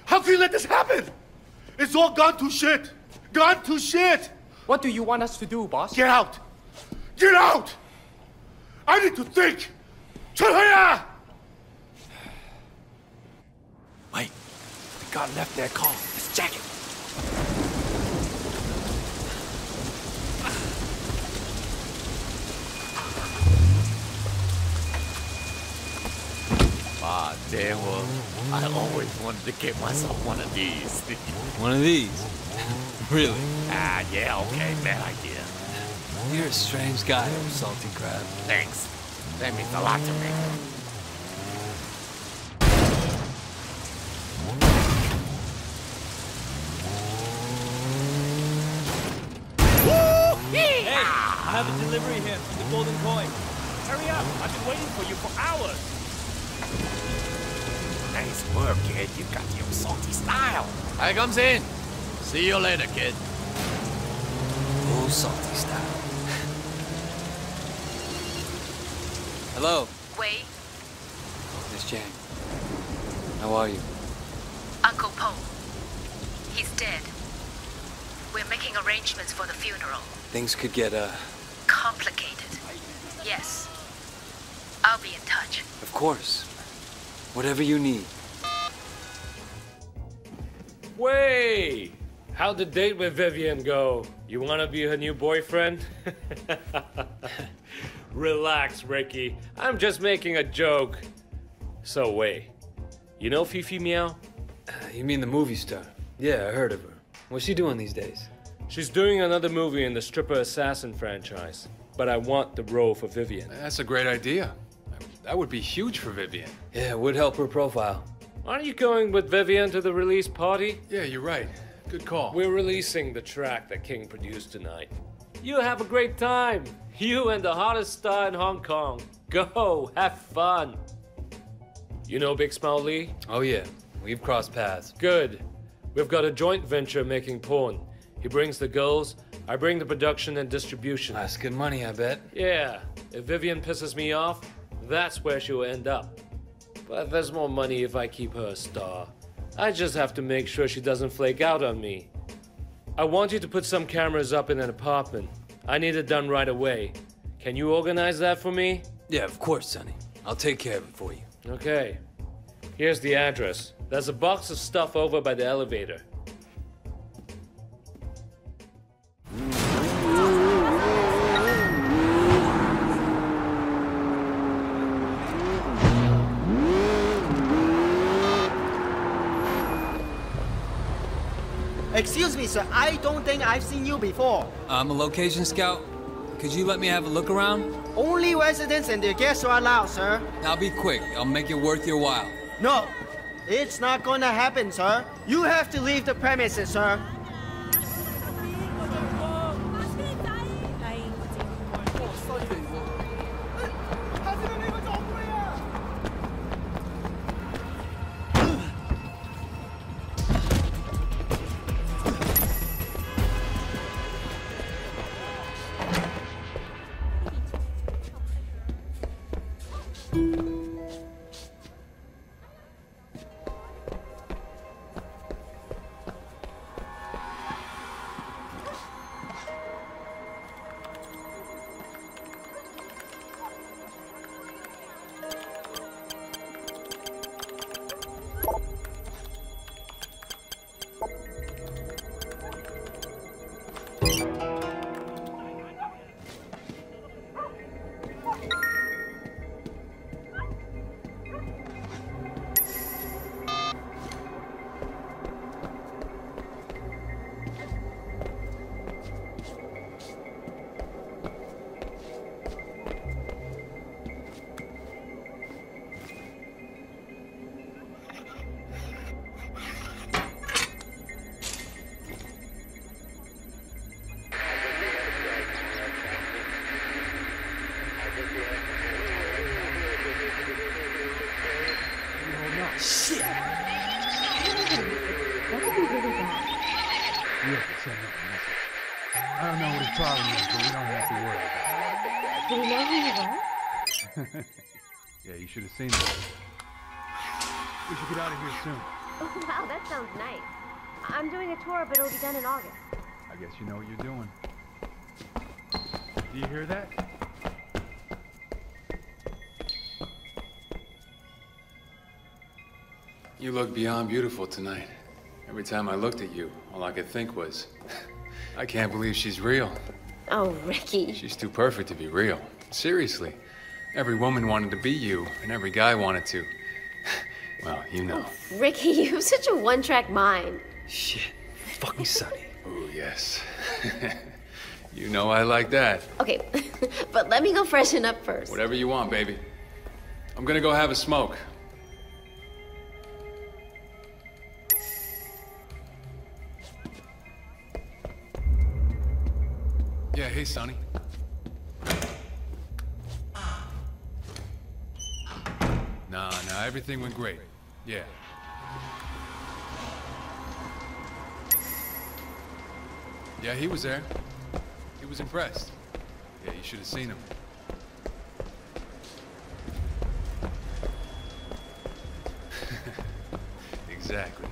[SPEAKER 15] How can you let this happen? It's all gone to shit. Gone to shit.
[SPEAKER 115] What do you want us to do, boss?
[SPEAKER 15] Get out. Get out. I need to think. 出去啊！
[SPEAKER 44] The guy left that car. Let's jack it. Ah, damn well. I always wanted to get myself one of these.
[SPEAKER 5] One of these? really?
[SPEAKER 44] ah, yeah, okay, bad idea.
[SPEAKER 5] You're a strange guy, Salty Crab.
[SPEAKER 44] Thanks. That means a lot to me.
[SPEAKER 114] Hey, I have a delivery here from the Golden Coin. Hurry up, I've been waiting for you for hours.
[SPEAKER 44] Nice work, kid. You got your salty style. Here comes in. See you later, kid.
[SPEAKER 5] Oh, Salty style. Hello,
[SPEAKER 116] Wei,
[SPEAKER 5] Miss Jane. How are you?
[SPEAKER 116] Uncle Po. He's dead. We're making arrangements for the funeral.
[SPEAKER 5] Things could get, uh,
[SPEAKER 116] Complicated. Yes. I'll be in touch.
[SPEAKER 5] of course. Whatever you need.
[SPEAKER 102] Wei! How'd the date with Vivian go? You wanna be her new boyfriend? Relax, Ricky. I'm just making a joke. So, Wei, you know Fifi Meow?
[SPEAKER 5] Uh, you mean the movie star? Yeah, I heard of her. What's she doing these days?
[SPEAKER 102] She's doing another movie in the Stripper Assassin franchise, but I want the role for Vivian.
[SPEAKER 101] That's a great idea. That would be huge for Vivian.
[SPEAKER 5] Yeah, it would help her profile.
[SPEAKER 102] Aren't you going with Vivian to the release party?
[SPEAKER 101] Yeah, you're right. Good call.
[SPEAKER 102] We're releasing the track that King produced tonight. You have a great time. You and the hottest star in Hong Kong. Go, have fun. You know Big Smile Lee?
[SPEAKER 5] Oh, yeah. We've crossed paths.
[SPEAKER 102] Good. We've got a joint venture making porn. He brings the girls, I bring the production and distribution.
[SPEAKER 5] That's good money, I bet.
[SPEAKER 102] Yeah, if Vivian pisses me off, that's where she'll end up. But there's more money if I keep her a star. I just have to make sure she doesn't flake out on me. I want you to put some cameras up in an apartment. I need it done right away. Can you organize that for me?
[SPEAKER 5] Yeah, of course, Sonny. I'll take care of it for you.
[SPEAKER 102] Okay. Here's the address. There's a box of stuff over by the elevator.
[SPEAKER 117] Excuse me, sir. I don't think I've seen you before.
[SPEAKER 5] I'm a location scout. Could you let me have a look around?
[SPEAKER 117] Only residents and their guests are allowed, sir.
[SPEAKER 5] I'll be quick. I'll make it worth your while.
[SPEAKER 117] No, it's not gonna happen, sir. You have to leave the premises, sir.
[SPEAKER 106] A tour, but it'll be done in August.
[SPEAKER 118] I guess you know what you're doing. Do you hear that?
[SPEAKER 119] You look beyond beautiful tonight. Every time I looked at you, all I could think was, I can't believe she's real.
[SPEAKER 106] Oh, Ricky.
[SPEAKER 119] She's too perfect to be real. Seriously. Every woman wanted to be you, and every guy wanted to. well, you know.
[SPEAKER 106] Oh, Ricky, you have such a one-track mind.
[SPEAKER 119] Shit. Fucking Sonny. Oh, yes. you know I like that.
[SPEAKER 106] Okay, but let me go freshen up first.
[SPEAKER 119] Whatever you want, baby. I'm gonna go have a smoke. Yeah, hey, Sonny. Nah, nah, everything went great. Yeah. Yeah, he was there. He was impressed. Yeah, you should have seen him. exactly.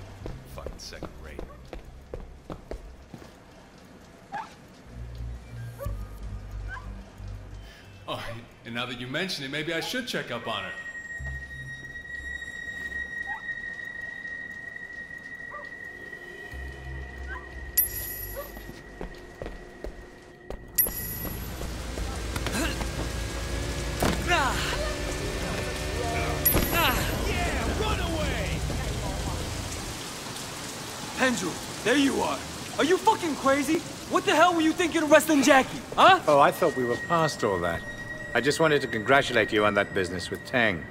[SPEAKER 119] Fucking second rate. Oh, and now that you mention it, maybe I should check up on her.
[SPEAKER 120] Fucking crazy? What the hell were you thinking of arresting Jackie, huh?
[SPEAKER 8] Oh, I thought we were past all that. I just wanted to congratulate you on that business with Tang.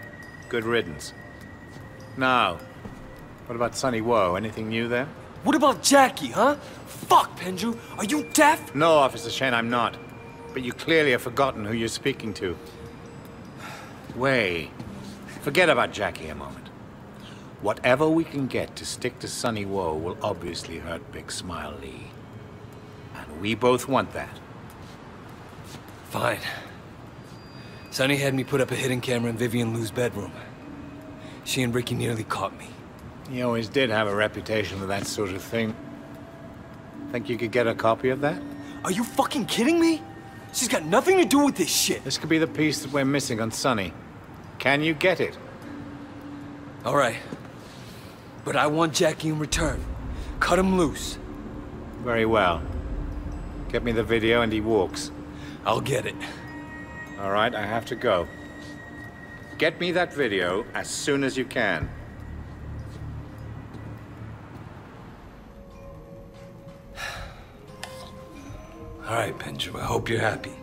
[SPEAKER 8] Good riddance. Now, what about Sunny Woe? Anything new there?
[SPEAKER 120] What about Jackie, huh? Fuck, Pendrew. Are you deaf?
[SPEAKER 8] No, Officer Shen, I'm not. But you clearly have forgotten who you're speaking to. Wei. forget about Jackie a moment. Whatever we can get to stick to Sunny Woe will obviously hurt Big Smile Lee. And we both want that.
[SPEAKER 5] Fine. Sonny had me put up a hidden camera in Vivian Lou's bedroom. She and Ricky nearly caught me.
[SPEAKER 8] He always did have a reputation for that sort of thing. Think you could get a copy of that?
[SPEAKER 120] Are you fucking kidding me? She's got nothing to do with this shit.
[SPEAKER 8] This could be the piece that we're missing on Sonny. Can you get it?
[SPEAKER 5] All right. But I want Jackie in return. Cut him loose.
[SPEAKER 8] Very well. Get me the video and he walks.
[SPEAKER 5] I'll get it.
[SPEAKER 8] All right, I have to go. Get me that video as soon as you can.
[SPEAKER 5] All right, Pendrew, I hope you're happy.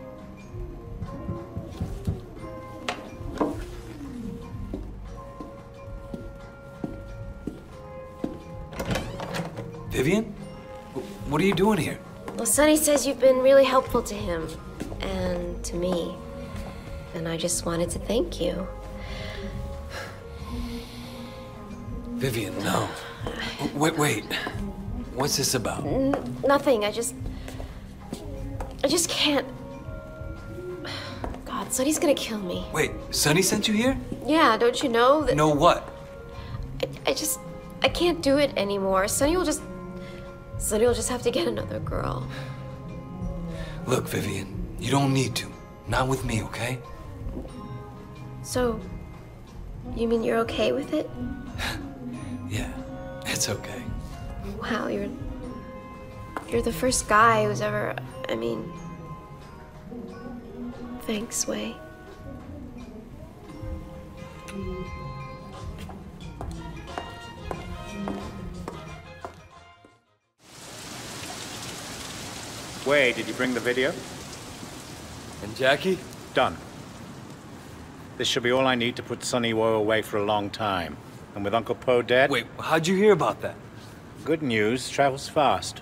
[SPEAKER 5] Vivian? What are you doing here?
[SPEAKER 106] Well, Sonny says you've been really helpful to him and to me. And I just wanted to thank you.
[SPEAKER 5] Vivian, no. Wait, wait. What's this about?
[SPEAKER 106] N nothing. I just. I just can't. God, Sonny's gonna kill me.
[SPEAKER 5] Wait, Sonny sent you here?
[SPEAKER 106] Yeah, don't you know that?
[SPEAKER 5] Know what?
[SPEAKER 106] I, I just. I can't do it anymore. Sonny will just. Sonny will just have to get another girl.
[SPEAKER 5] Look, Vivian, you don't need to. Not with me, okay?
[SPEAKER 106] So. You mean you're okay with it?
[SPEAKER 5] Yeah, it's okay.
[SPEAKER 106] Wow, you're. You're the first guy who's ever. I mean. Thanks, Wei.
[SPEAKER 8] Wei, did you bring the video?
[SPEAKER 5] And Jackie?
[SPEAKER 8] Done. This should be all I need to put Sonny Wo away for a long time. And with Uncle Po dead...
[SPEAKER 5] Wait, how'd you hear about that?
[SPEAKER 8] Good news travels fast.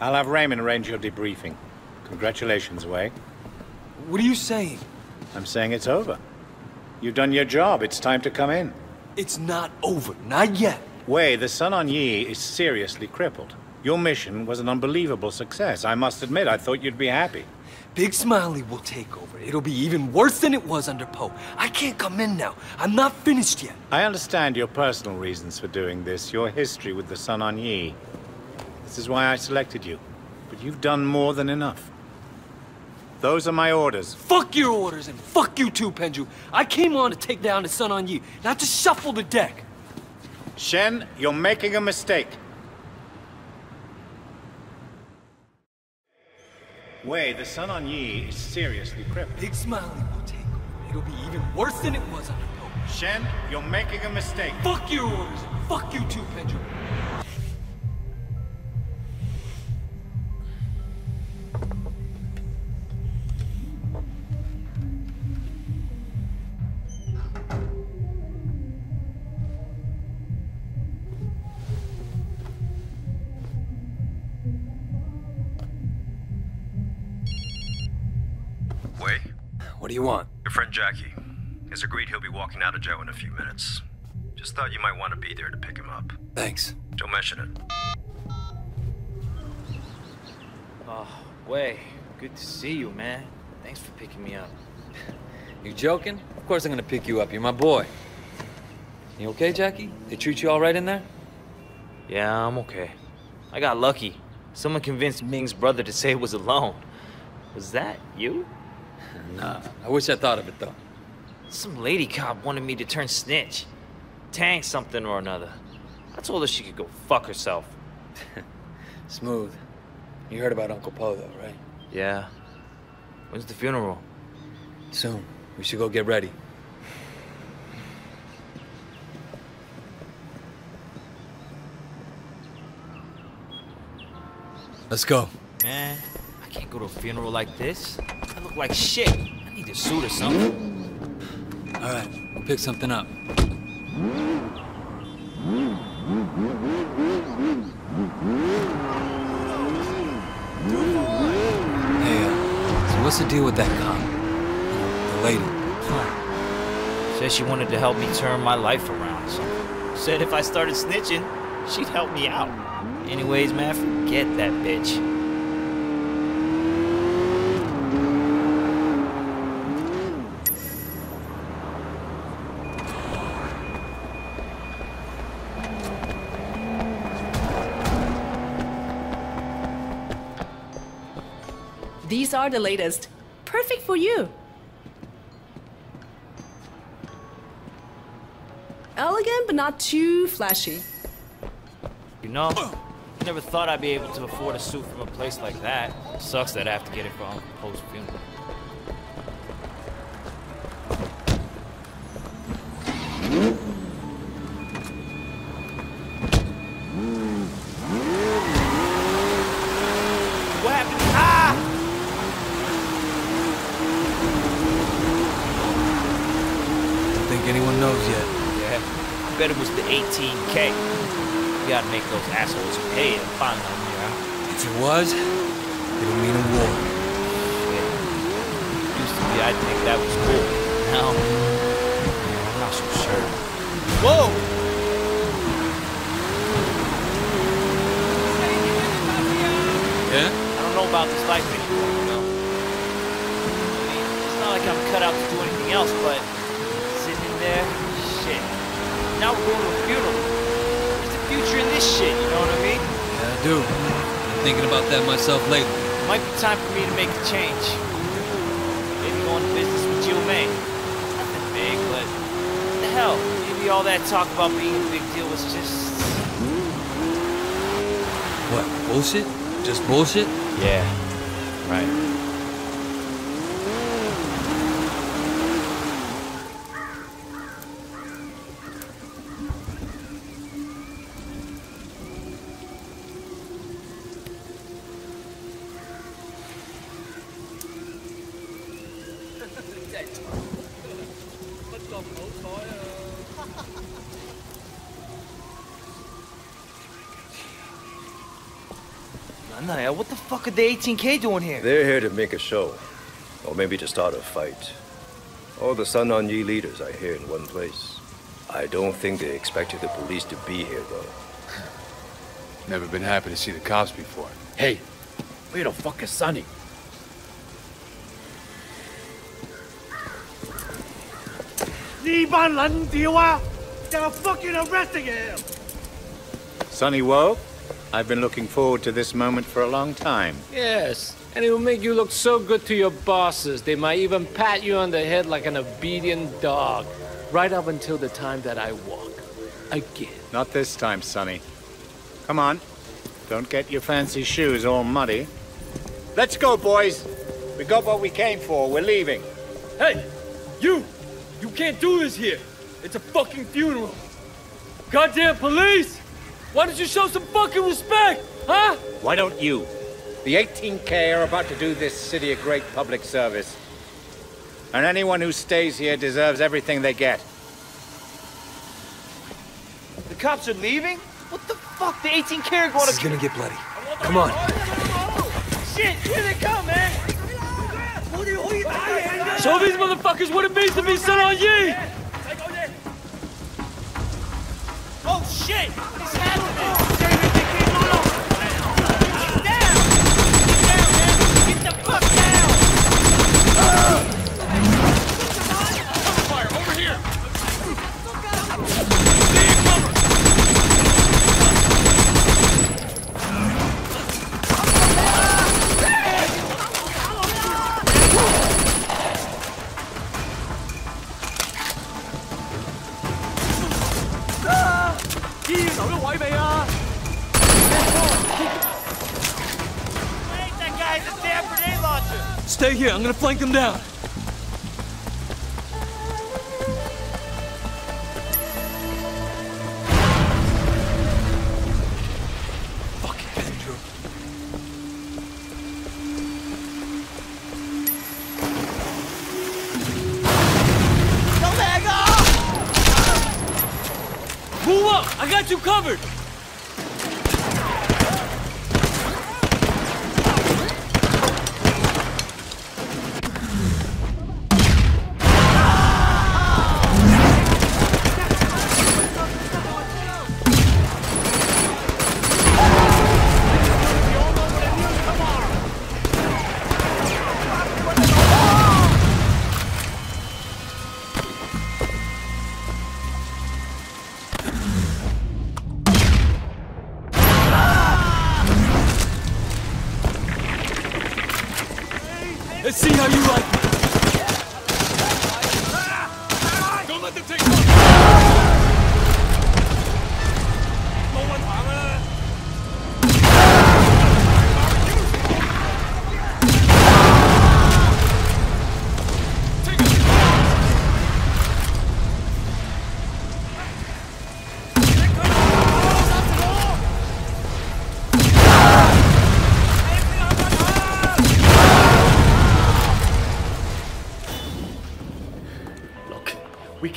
[SPEAKER 8] I'll have Raymond arrange your debriefing. Congratulations, Wei.
[SPEAKER 5] What are you saying?
[SPEAKER 8] I'm saying it's over. You've done your job. It's time to come in.
[SPEAKER 120] It's not over. Not yet.
[SPEAKER 8] Wei, the Sun On Yee is seriously crippled. Your mission was an unbelievable success. I must admit, I thought you'd be happy.
[SPEAKER 121] Big Smile Lee will take over. It'll be even worse than it was under Po. I can't come in now. I'm not finished yet.
[SPEAKER 8] I understand your personal reasons for doing this, your history with the Sun On Yee. This is why I selected you. But you've done more than enough. Those are my orders.
[SPEAKER 121] Fuck your orders and fuck you too, Pendrew. I came on to take down the Sun On Yee, not to shuffle the deck.
[SPEAKER 8] Shen, you're making a mistake. Wei, the Sun On Yee is seriously crippled.
[SPEAKER 121] Big Smile Lee will take over. It'll be even worse than it was under Po.
[SPEAKER 8] Shen, you're making a mistake.
[SPEAKER 121] Fuck orders fuck you too,
[SPEAKER 122] Pendrew.
[SPEAKER 5] What do you want?
[SPEAKER 122] your friend Jackie has agreed he'll be walking out of jail in a few minutes. Just thought you might want to be there to pick him up.
[SPEAKER 5] Thanks.
[SPEAKER 122] Don't mention it.
[SPEAKER 7] Ah, oh, Wei, good to see you, man. Thanks for picking me up.
[SPEAKER 5] You joking? Of course I'm gonna pick you up. You're my boy. You okay, Jackie? They treat you all right in there?
[SPEAKER 7] Yeah, I'm okay. I got lucky. Someone convinced Ming's brother to say it was alone. Was that you?
[SPEAKER 5] Nah, I wish I thought of it though.
[SPEAKER 7] Some lady cop wanted me to turn snitch. Tang something or another. I told her she could go fuck herself.
[SPEAKER 5] Smooth. You heard about Uncle Po though, right?
[SPEAKER 7] Yeah. When's the funeral?
[SPEAKER 5] Soon. We should go get ready. Let's go.
[SPEAKER 7] Man, I can't go to a funeral like this. I look like shit. I need a suit or something.
[SPEAKER 5] All right, we'll pick something up. Hey, uh, so what's the deal with that cop? The lady.
[SPEAKER 7] Said she wanted to help me turn my life around. So said if I started snitching, she'd help me out. Anyways, man, forget that bitch.
[SPEAKER 107] These are the latest. Perfect for you. Elegant, but not too flashy.
[SPEAKER 7] You know, never thought I'd be able to afford a suit from a place like that. Sucks that I have to get it for Uncle make those pay to find them, yeah?
[SPEAKER 5] If it was, it would mean a war.
[SPEAKER 7] Used to be I'd think that was cool. Now, I'm not so sure. Whoa!
[SPEAKER 5] Yeah?
[SPEAKER 7] I don't know about this life anymore, you know? I mean, it's not like I'm cut out to do anything else, but sitting in there, shit. Now we're going to a funeral. There's a future in this shit, you know what I mean?
[SPEAKER 5] Yeah, I do. Been thinking about that myself lately.
[SPEAKER 7] Might be time for me to make the change. Maybe go into business with Jill May. Nothing big, but what the hell? Maybe all that talk about being a big deal was just.
[SPEAKER 5] What, bullshit? Just bullshit?
[SPEAKER 7] Yeah, right. fuck are the 18K doing here?
[SPEAKER 9] They're here to make a show. Or maybe to start a fight. All the Sun On Yee leaders are here in one place. I don't think they expected the police to be here, though.
[SPEAKER 119] Never been happy to see the cops before.
[SPEAKER 44] Hey, where the fuck is Sonny?
[SPEAKER 6] They're fucking arresting him!
[SPEAKER 8] Sonny Wo? I've been looking forward to this moment for a long time.
[SPEAKER 102] Yes, and it will make you look so good to your bosses. They might even pat you on the head like an obedient dog, right up until the time that I walk. Again.
[SPEAKER 8] Not this time, Sonny. Come on. Don't get your fancy shoes all muddy. Let's go, boys. We got what we came for. We're leaving.
[SPEAKER 7] Hey, you! You can't do this here. It's a fucking funeral. Goddamn police! Why don't you show some fucking respect, huh?
[SPEAKER 8] Why don't you? The 18K are about to do this city a great public service. And anyone who stays here deserves everything they get.
[SPEAKER 7] The cops are leaving? What the fuck? The 18K are going
[SPEAKER 123] This is
[SPEAKER 7] to...
[SPEAKER 123] gonna get bloody. Come on.
[SPEAKER 7] Oh, shit, here they come, man! Show these motherfuckers what it means to be Sun On Yee! Oh shit! What's happening? Get
[SPEAKER 124] down!
[SPEAKER 7] Get down, man! Get the fuck Fire, here, I'm gonna flank them down.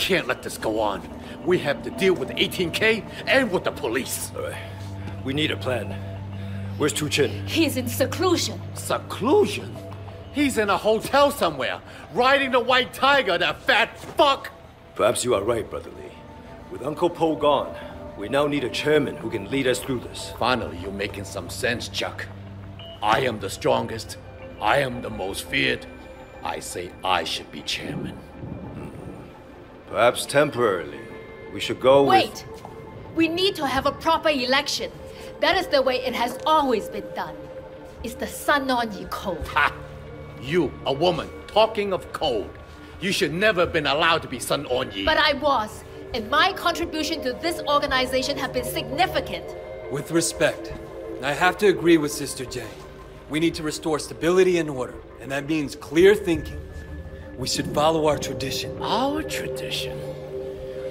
[SPEAKER 44] Can't let this go on. We have to deal with the 18K and with the police.
[SPEAKER 9] All right. We need a plan. Where's Two Chin?
[SPEAKER 75] He's in seclusion.
[SPEAKER 44] Seclusion? He's in a hotel somewhere, riding the white tiger, that fat fuck!
[SPEAKER 9] Perhaps you are right, Brother Lee. With Uncle Po gone, we now need a chairman who can lead us through this.
[SPEAKER 44] Finally, you're making some sense, Chuck. I am the strongest. I am the most feared. I say I should be chairman.
[SPEAKER 9] Perhaps temporarily. We should go
[SPEAKER 75] Wait! We need to have a proper election. That is the way it has always been done. It's the Sun On Yee Code.
[SPEAKER 44] Ha! You, a woman, talking of code. You should never have been allowed to be Sun On Yee.
[SPEAKER 75] But I was, and my contribution to this organization have been significant.
[SPEAKER 5] With respect, I have to agree with Sister J. We need to restore stability and order, and that means clear thinking. We should follow our tradition.
[SPEAKER 44] Our tradition?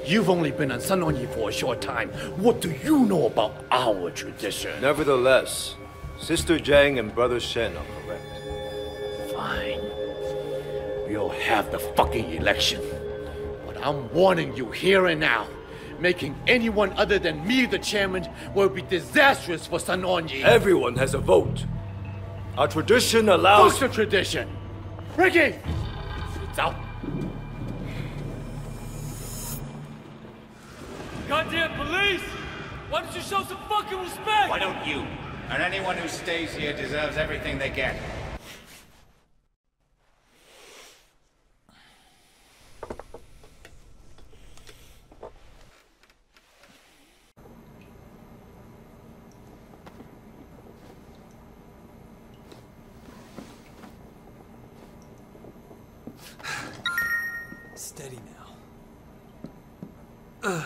[SPEAKER 44] You've only been on Sun On for a short time. What do you know about our tradition?
[SPEAKER 9] Nevertheless, Sister Zhang and Brother Shen are correct.
[SPEAKER 44] Fine. We'll have the fucking election. But I'm warning you here and now. Making anyone other than me the chairman will be disastrous for Sun On
[SPEAKER 9] Everyone has a vote. Our tradition allows.
[SPEAKER 44] What's the tradition? Ricky! Out.
[SPEAKER 7] Goddamn police! Why don't you show some fucking respect?
[SPEAKER 8] Why don't you? And anyone who stays here deserves everything they get.
[SPEAKER 5] Steady now. Ugh.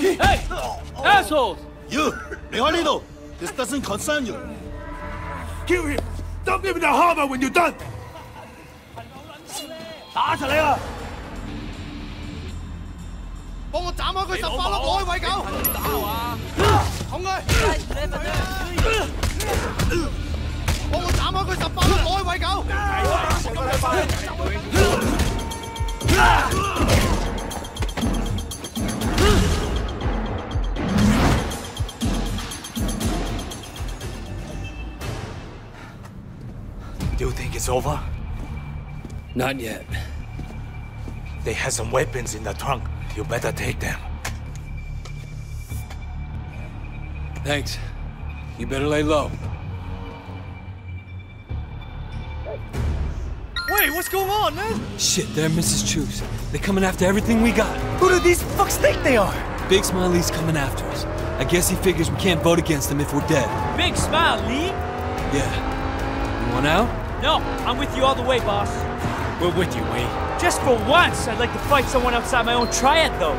[SPEAKER 125] Hey! Assholes!
[SPEAKER 6] You, Leonardo, this doesn't concern you. Kill him. Dump him in the harbor when you're done.
[SPEAKER 13] 打齐你啊！
[SPEAKER 6] 幫我斬開佢十八粒攞去喂狗。捅佢！幫我斬開佢十八粒攞去喂狗。
[SPEAKER 126] Do you think it's over?
[SPEAKER 5] Not yet.
[SPEAKER 126] They had some weapons in the trunk. You better take them.
[SPEAKER 5] Thanks. You better lay low.
[SPEAKER 125] Wait, what's going on, man?
[SPEAKER 5] Shit, they're Mrs. Chu's. They're coming after everything we got.
[SPEAKER 13] Who do these fucks think they are?
[SPEAKER 5] Big Smile Lee's coming after us. I guess he figures we can't vote against him if we're dead.
[SPEAKER 7] Big smile, Lee.
[SPEAKER 5] Yeah. You want out?
[SPEAKER 7] No, I'm with you all the way, boss.
[SPEAKER 13] We're with you, Wei.
[SPEAKER 7] Just for once, I'd like to fight someone outside my own triad, though.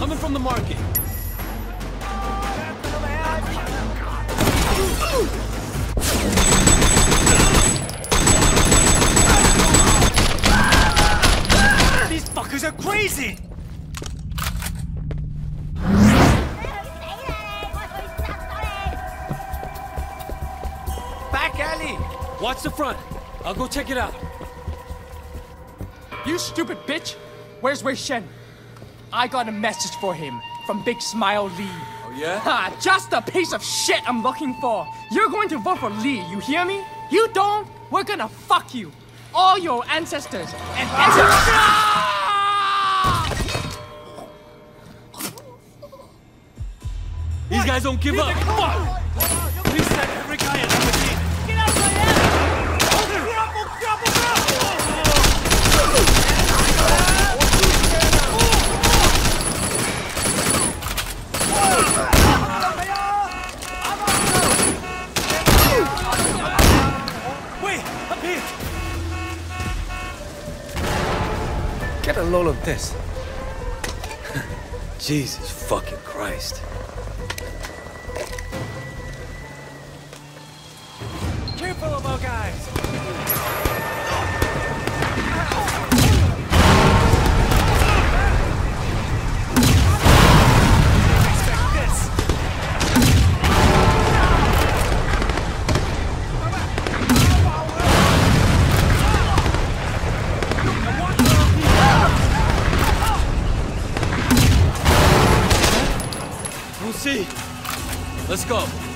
[SPEAKER 5] Coming from the market.
[SPEAKER 13] These fuckers are crazy!
[SPEAKER 125] Back alley!
[SPEAKER 5] Watch the front. I'll go check it out.
[SPEAKER 115] You stupid bitch! Where's Wei Shen? I got a message for him from Big Smile Lee.
[SPEAKER 5] Oh, yeah?
[SPEAKER 115] Ha! Just the piece of shit I'm looking for. You're going to vote for Lee, you hear me? You don't? We're gonna fuck you. All your ancestors and ancestors.
[SPEAKER 5] These guys don't give up.
[SPEAKER 125] Come on! Get
[SPEAKER 13] a load of this.
[SPEAKER 5] Jesus fucking Christ. Let's go.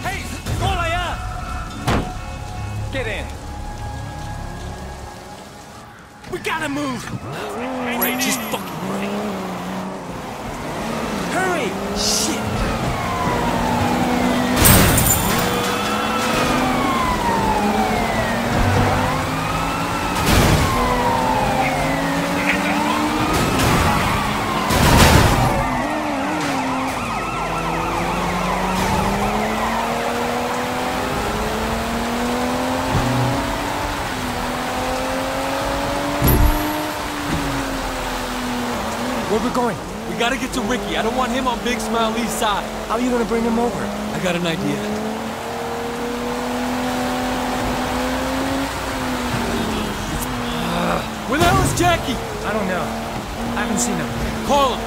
[SPEAKER 5] want him on Big Smile East Side.
[SPEAKER 13] How are you gonna bring him over?
[SPEAKER 5] I got an idea. Where the hell is Jackie?
[SPEAKER 13] I don't know. I haven't seen him.
[SPEAKER 5] Call him.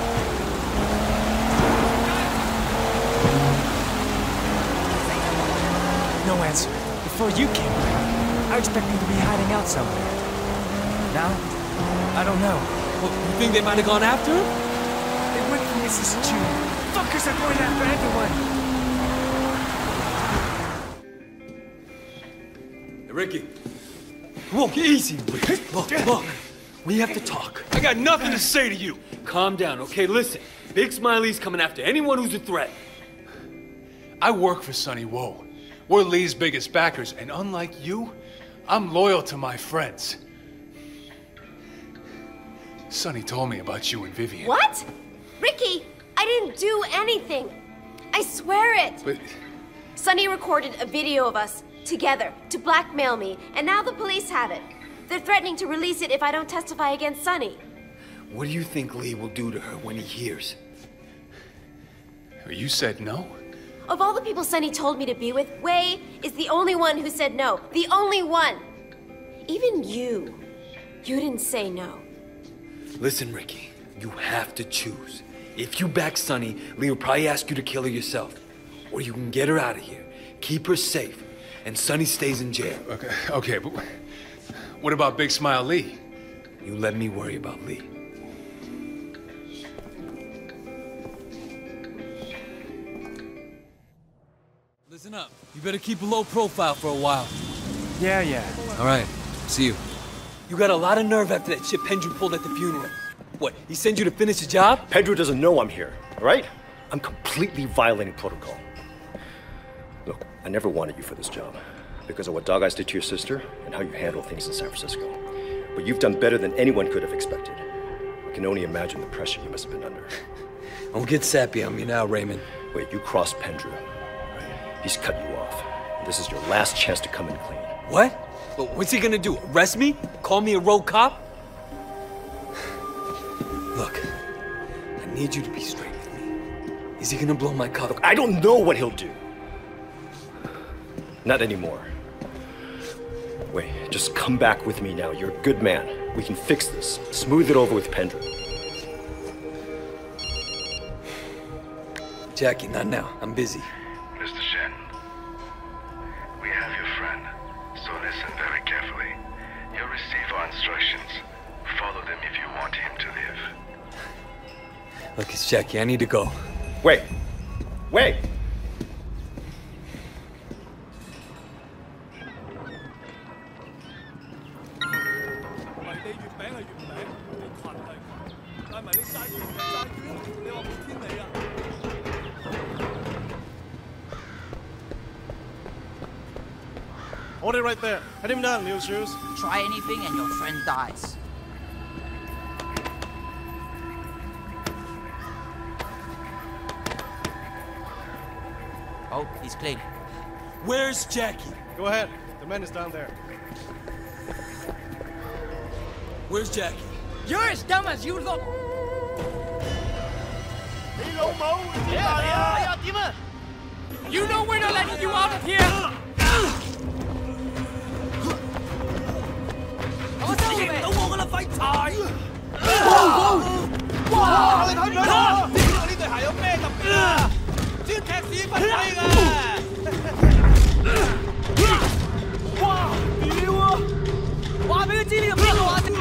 [SPEAKER 13] No answer. Before you came I expect him to be hiding out somewhere. Now? I don't know.
[SPEAKER 5] Well, you think they might have gone after him?
[SPEAKER 13] They went for Mrs. Chu. Fuckers are going after everyone.
[SPEAKER 5] Hey, Ricky. Whoa, easy, Ricky. Look, look. We have to talk. I got nothing to say to you. Calm down, okay? Listen. Big Smile Lee's coming after anyone who's a threat.
[SPEAKER 119] I work for Sonny Wo. We're Lee's biggest backers, and unlike you, I'm loyal to my friends. Sonny told me about you and Vivian.
[SPEAKER 69] What? Ricky, I didn't do anything. I swear it.
[SPEAKER 119] But
[SPEAKER 69] Sonny recorded a video of us together to blackmail me, and now the police have it. They're threatening to release it if I don't testify against Sonny.
[SPEAKER 5] What do you think Lee will do to her when he hears?
[SPEAKER 119] You said no?
[SPEAKER 69] Of all the people Sonny told me to be with, Wei is the only one who said no. The only one. Even you. You didn't say no.
[SPEAKER 5] Listen, Ricky, you have to choose. If you back Sonny, Lee will probably ask you to kill her yourself. Or you can get her out of here, keep her safe, and Sonny stays in jail.
[SPEAKER 119] Okay, okay, but what about Big Smile Lee?
[SPEAKER 5] You let me worry about Lee. Listen up. You better keep a low profile for a while.
[SPEAKER 13] Yeah, yeah.
[SPEAKER 5] All right. See you. You got a lot of nerve after that shit Pendrew pulled at the funeral. What, he sends you to finish the job?
[SPEAKER 9] Pendrew doesn't know I'm here, all right? I'm completely violating protocol. Look, I never wanted you for this job because of what Dog Eyes did to your sister and how you handle things in San Francisco. But you've done better than anyone could have expected. I can only imagine the pressure you must have been under.
[SPEAKER 5] Don't get sappy on me now, Raymond.
[SPEAKER 9] Wait, you crossed Pendrew. Right? He's cut you off. This is your last chance to come in clean.
[SPEAKER 5] What? What's he gonna do? Arrest me? Call me a rogue cop? Look, I need you to be straight with me. Is he gonna blow my cover?
[SPEAKER 9] I don't know what he'll do. Not anymore. Wait, just come back with me now. You're a good man. We can fix this. Smooth it over with Pendrew.
[SPEAKER 5] Jackie, not now. I'm busy.
[SPEAKER 127] Mr. Shen, we have your friend, so listen very carefully. You'll receive our instructions. Follow them if you want him to live.
[SPEAKER 5] Look, it's Jackie. I need to go.
[SPEAKER 9] Wait. Wait!
[SPEAKER 128] Hold it right there. Head him down, Leo Shoes.
[SPEAKER 129] Try anything and your friend dies. Oh, he's clean.
[SPEAKER 5] Where's Jackie?
[SPEAKER 128] Go ahead. The man is down there.
[SPEAKER 5] Where's Jackie?
[SPEAKER 6] You're as dumb as you look. You know we're not letting you out of here!
[SPEAKER 115] Whoa! Whoa! Whoa! 我噶啦，废柴！
[SPEAKER 128] 哇！你睇唔睇啊？
[SPEAKER 115] 知道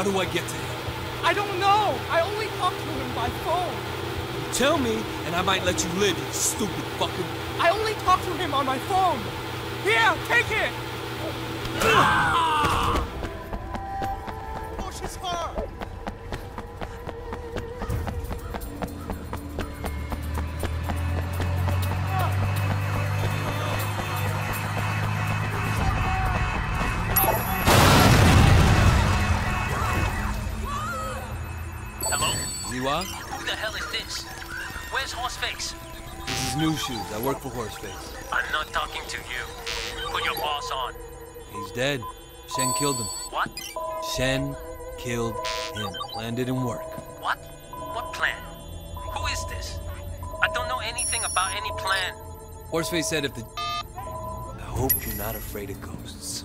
[SPEAKER 5] How do I get to him?
[SPEAKER 115] I don't know. I only talked to him by phone.
[SPEAKER 5] Tell me, and I might let you live, you stupid fucker.
[SPEAKER 115] I only talked to him on my phone. Here, take it.
[SPEAKER 5] Ah! New Shoes. I work for Horseface.
[SPEAKER 33] I'm not talking to you. Put your boss on.
[SPEAKER 5] He's dead. Shen killed him.
[SPEAKER 33] What?
[SPEAKER 5] Shen killed him. Plan didn't work.
[SPEAKER 33] What? What plan? Who is this? I don't know anything about any plan.
[SPEAKER 5] Horseface said if the... I hope you're not afraid of ghosts.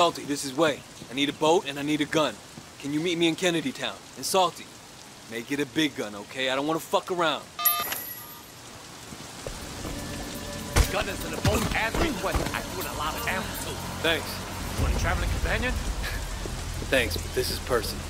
[SPEAKER 5] Salty, this is Wei. I need a boat and I need a gun. Can you meet me in Kennedy Town? And Salty, make it a big gun, okay? I don't want to fuck around.
[SPEAKER 44] Gun is in the boat as requested. I doing a lot of ammo too.
[SPEAKER 5] Thanks.
[SPEAKER 44] Want a traveling companion?
[SPEAKER 5] Thanks, but this is personal.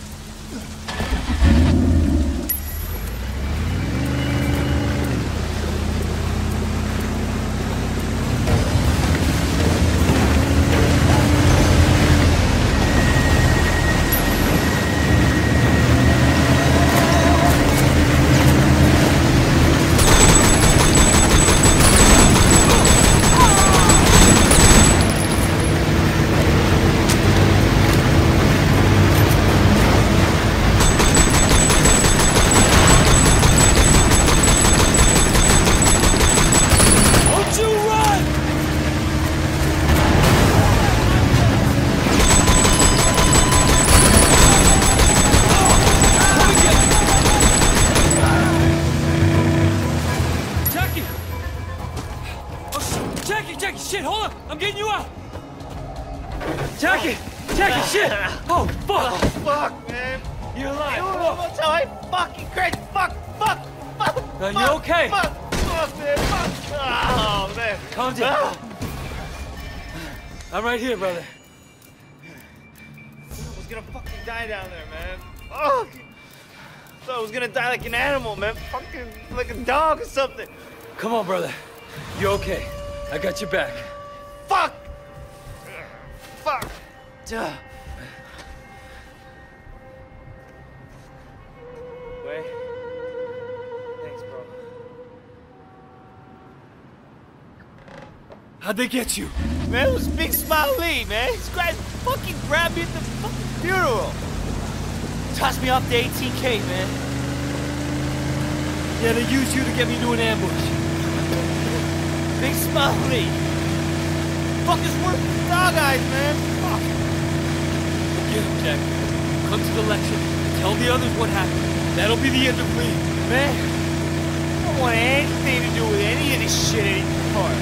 [SPEAKER 5] Got your back.
[SPEAKER 130] Fuck. Fuck. Duh. Wait. Thanks, bro.
[SPEAKER 131] How'd they get you?
[SPEAKER 130] Man, it was Big Smile Lee, man. This guy fucking grabbed me at the fucking funeral. Tossed me off the 18K, man.
[SPEAKER 131] Yeah, they used you to get me into an ambush.
[SPEAKER 130] Big Smile Lee. Fuck is worth the dog eyes, man. Fuck.
[SPEAKER 131] Get him, Jack. Come to the lecture. Tell the others what happened. That'll be the end of me.
[SPEAKER 130] Man, I don't want anything to do with any of this shit anymore.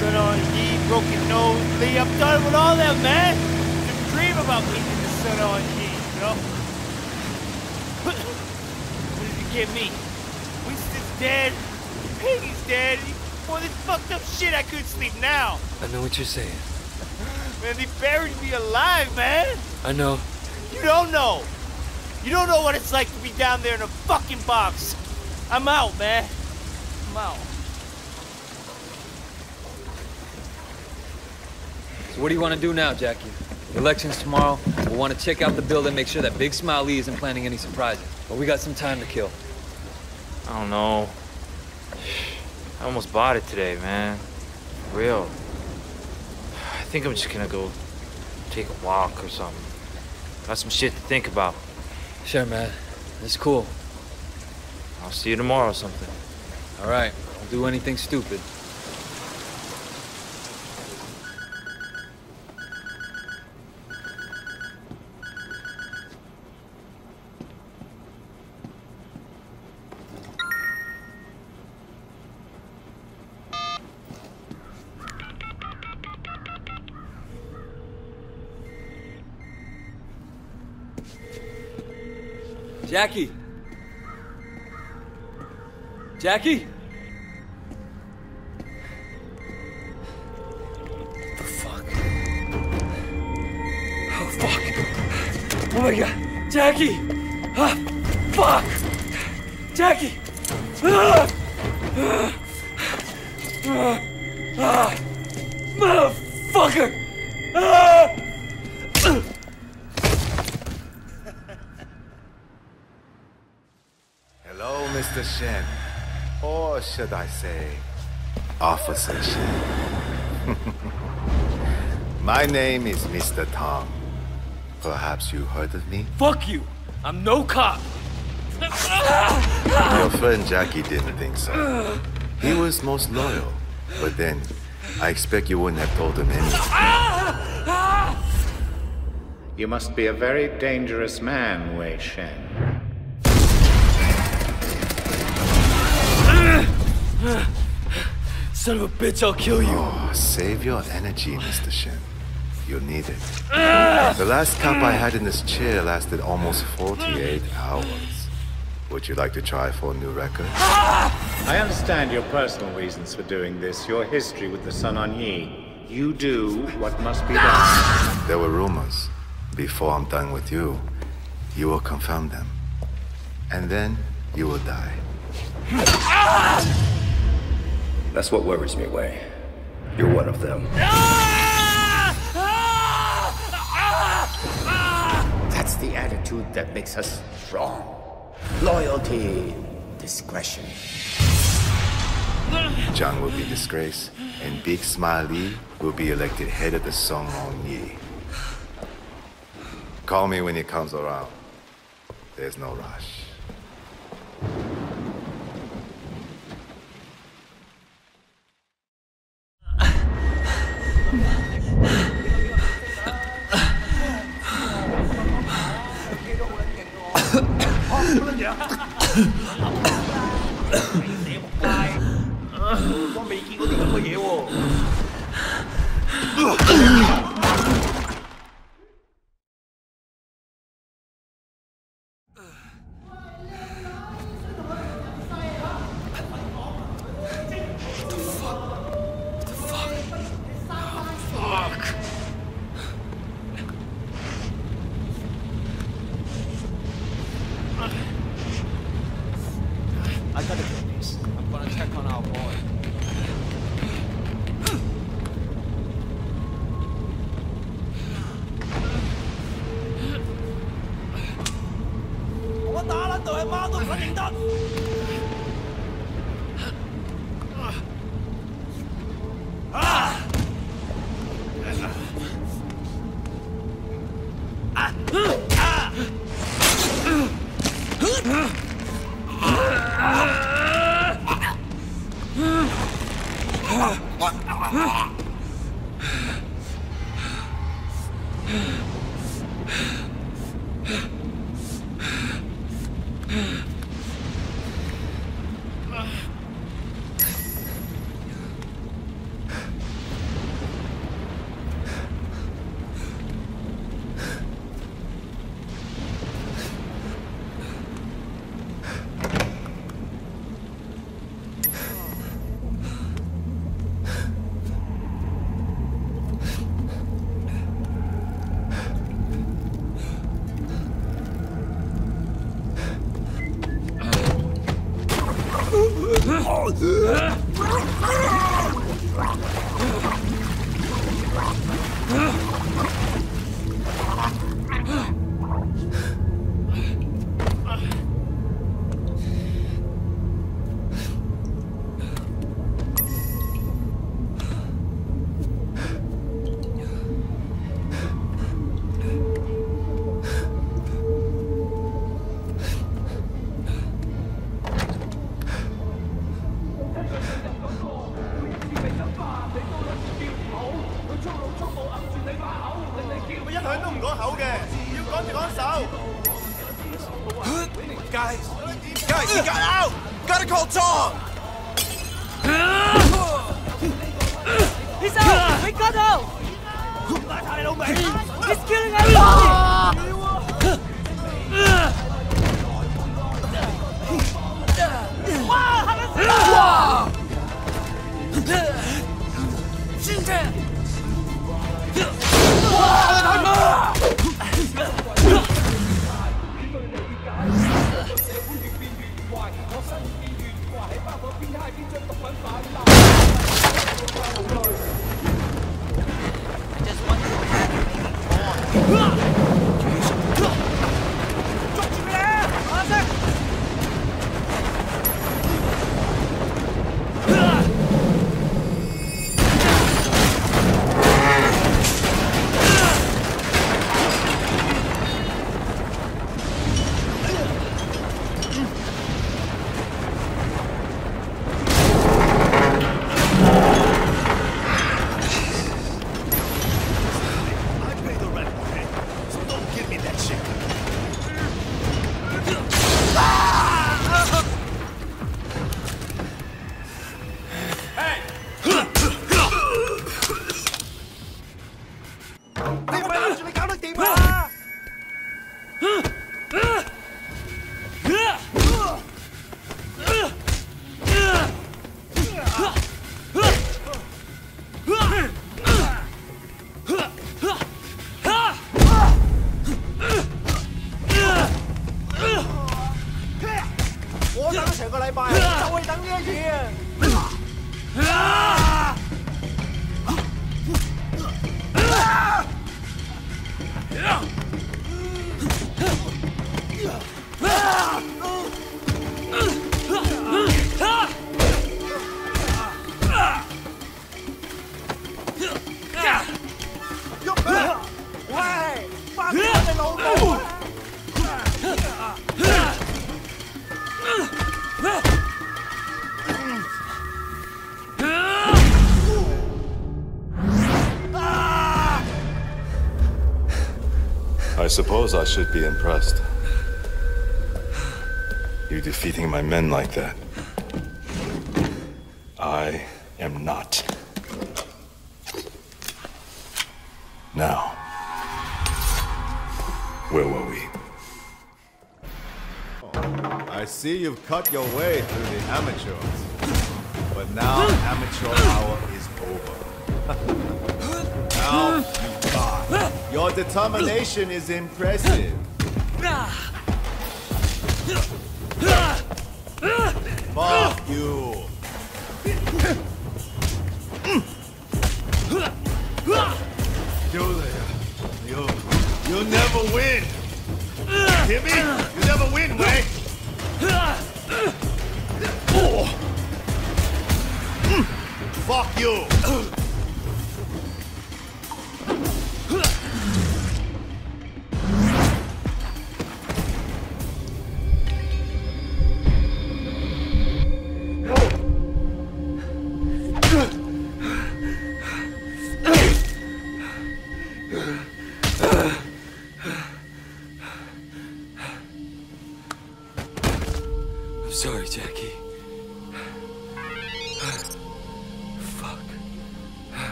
[SPEAKER 130] Sun On Yee, broken nose, Lee, I'm done with all that, man. Just dream about meeting the Sun On Yee, you know? what did you give me? Winston's dead, Peggy's dead, all this fucked up shit, I couldn't sleep now.
[SPEAKER 131] I know what you're saying.
[SPEAKER 130] Man, they buried me alive, man.
[SPEAKER 131] I know.
[SPEAKER 130] You don't know. You don't know what it's like to be down there in a fucking box. I'm out, man. I'm out.
[SPEAKER 5] So what do you want to do now, Jackie? The election's tomorrow. We'll want to check out the building, make sure that Big Smile Lee isn't planning any surprises. But we got some time to kill.
[SPEAKER 130] I don't know. I almost bought it today, man. For real. I think I'm just gonna go take a walk or something. Got some shit to think about.
[SPEAKER 5] Sure, man. It's cool.
[SPEAKER 130] I'll see you tomorrow or something.
[SPEAKER 5] All right. Don't do anything stupid. Jackie! Jackie? The fuck? Oh, fuck. Oh my god. Jackie! Ah, fuck! Jackie! Ah! Ah! Ah! Ah! Motherfucker! Ah!
[SPEAKER 15] Hello, Mr. Shen. Or should I say, Officer Shen. My name is Mr. Tom. Perhaps you heard of me?
[SPEAKER 131] Fuck you! I'm no cop!
[SPEAKER 15] Your friend Jackie didn't think so. He was most loyal. But then, I expect you wouldn't have told him anything.
[SPEAKER 8] You must be a very dangerous man, Wei Shen.
[SPEAKER 131] Son of a bitch, I'll kill you!
[SPEAKER 15] Oh, save your energy, Mr. Shen. You'll need it. Ah! The last cup I had in this chair lasted almost 48 hours. Would you like to try for a new record? Ah!
[SPEAKER 8] I understand your personal reasons for doing this, your history with the Sun On Yee. You do what must be done. Ah!
[SPEAKER 15] There were rumors. Before I'm done with you, you will confirm them. And then you will die.
[SPEAKER 9] That's what worries me, Wei. You're one of them.
[SPEAKER 63] That's the attitude that makes us strong. Loyalty, discretion.
[SPEAKER 15] Jiang will be disgraced, and Big Smile Lee will be elected head of the Sun On Yee. Call me when he comes around. There's no rush.
[SPEAKER 132] 我未见过啲咁嘅嘢
[SPEAKER 5] 喎。suppose I should be impressed. You defeating my men like that. I am not. Now, where were we?
[SPEAKER 15] I see you've cut your way through the amateurs. But now amateur hour determination is impressive.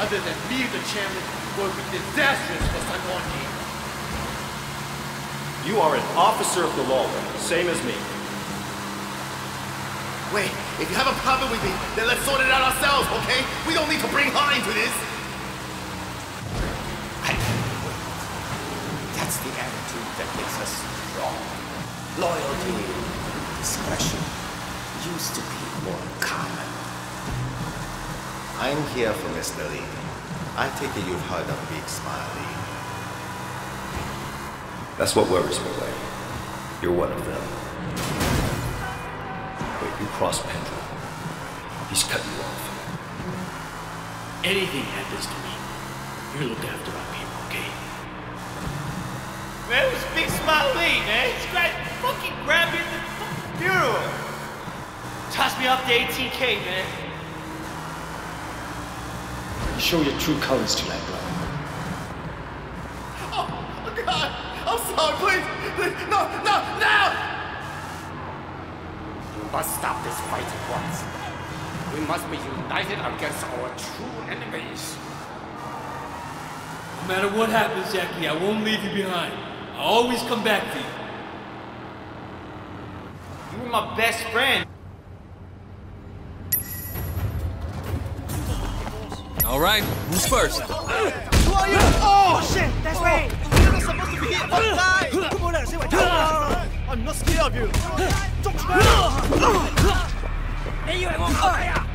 [SPEAKER 44] Other than me the chairman will be disastrous for Sun On
[SPEAKER 9] Yee are an officer of the law, same as me.
[SPEAKER 15] Wait, if you have a problem with me, then let's sort it out ourselves, okay? We don't need to bring her into this.
[SPEAKER 133] Here for Mr. Lee. I take it you've heard of Big Smile Lee.
[SPEAKER 9] That's what worries me, Wei. You're one of them. Wait, you crossed Pendrew. He's cut you off.
[SPEAKER 44] Anything happens to me, you look after our people, okay?
[SPEAKER 134] Man, it was Big Smile Lee, man. This guy fucking grabbed me in the fucking funeral. Tossed me off the 18K, man.
[SPEAKER 9] You show your true colors tonight, brother.
[SPEAKER 15] Oh, God! I'm sorry, please! Please, no, no, no!
[SPEAKER 63] You must stop this fight at once. We must be united against our true enemies.
[SPEAKER 5] No matter what happens, Jackie, I won't leave you behind. I'll always come back for you.
[SPEAKER 134] You're my best friend.
[SPEAKER 5] All right, who's first?
[SPEAKER 40] Oh, shit! That's right! You're not supposed to be here all the! Come on, let's see what I'm not scared of you! 捉住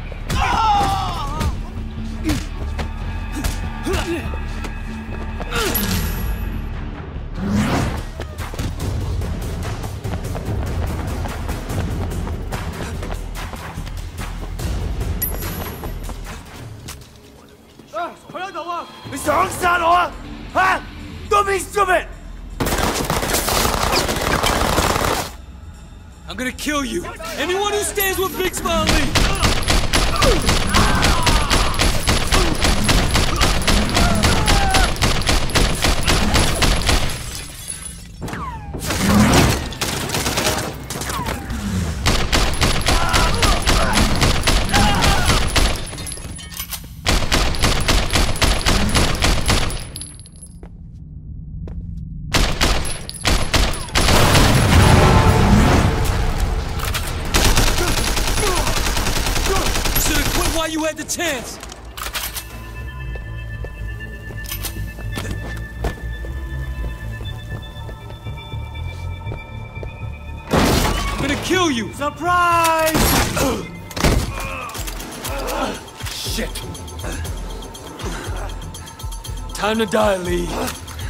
[SPEAKER 5] Time to die, Lee.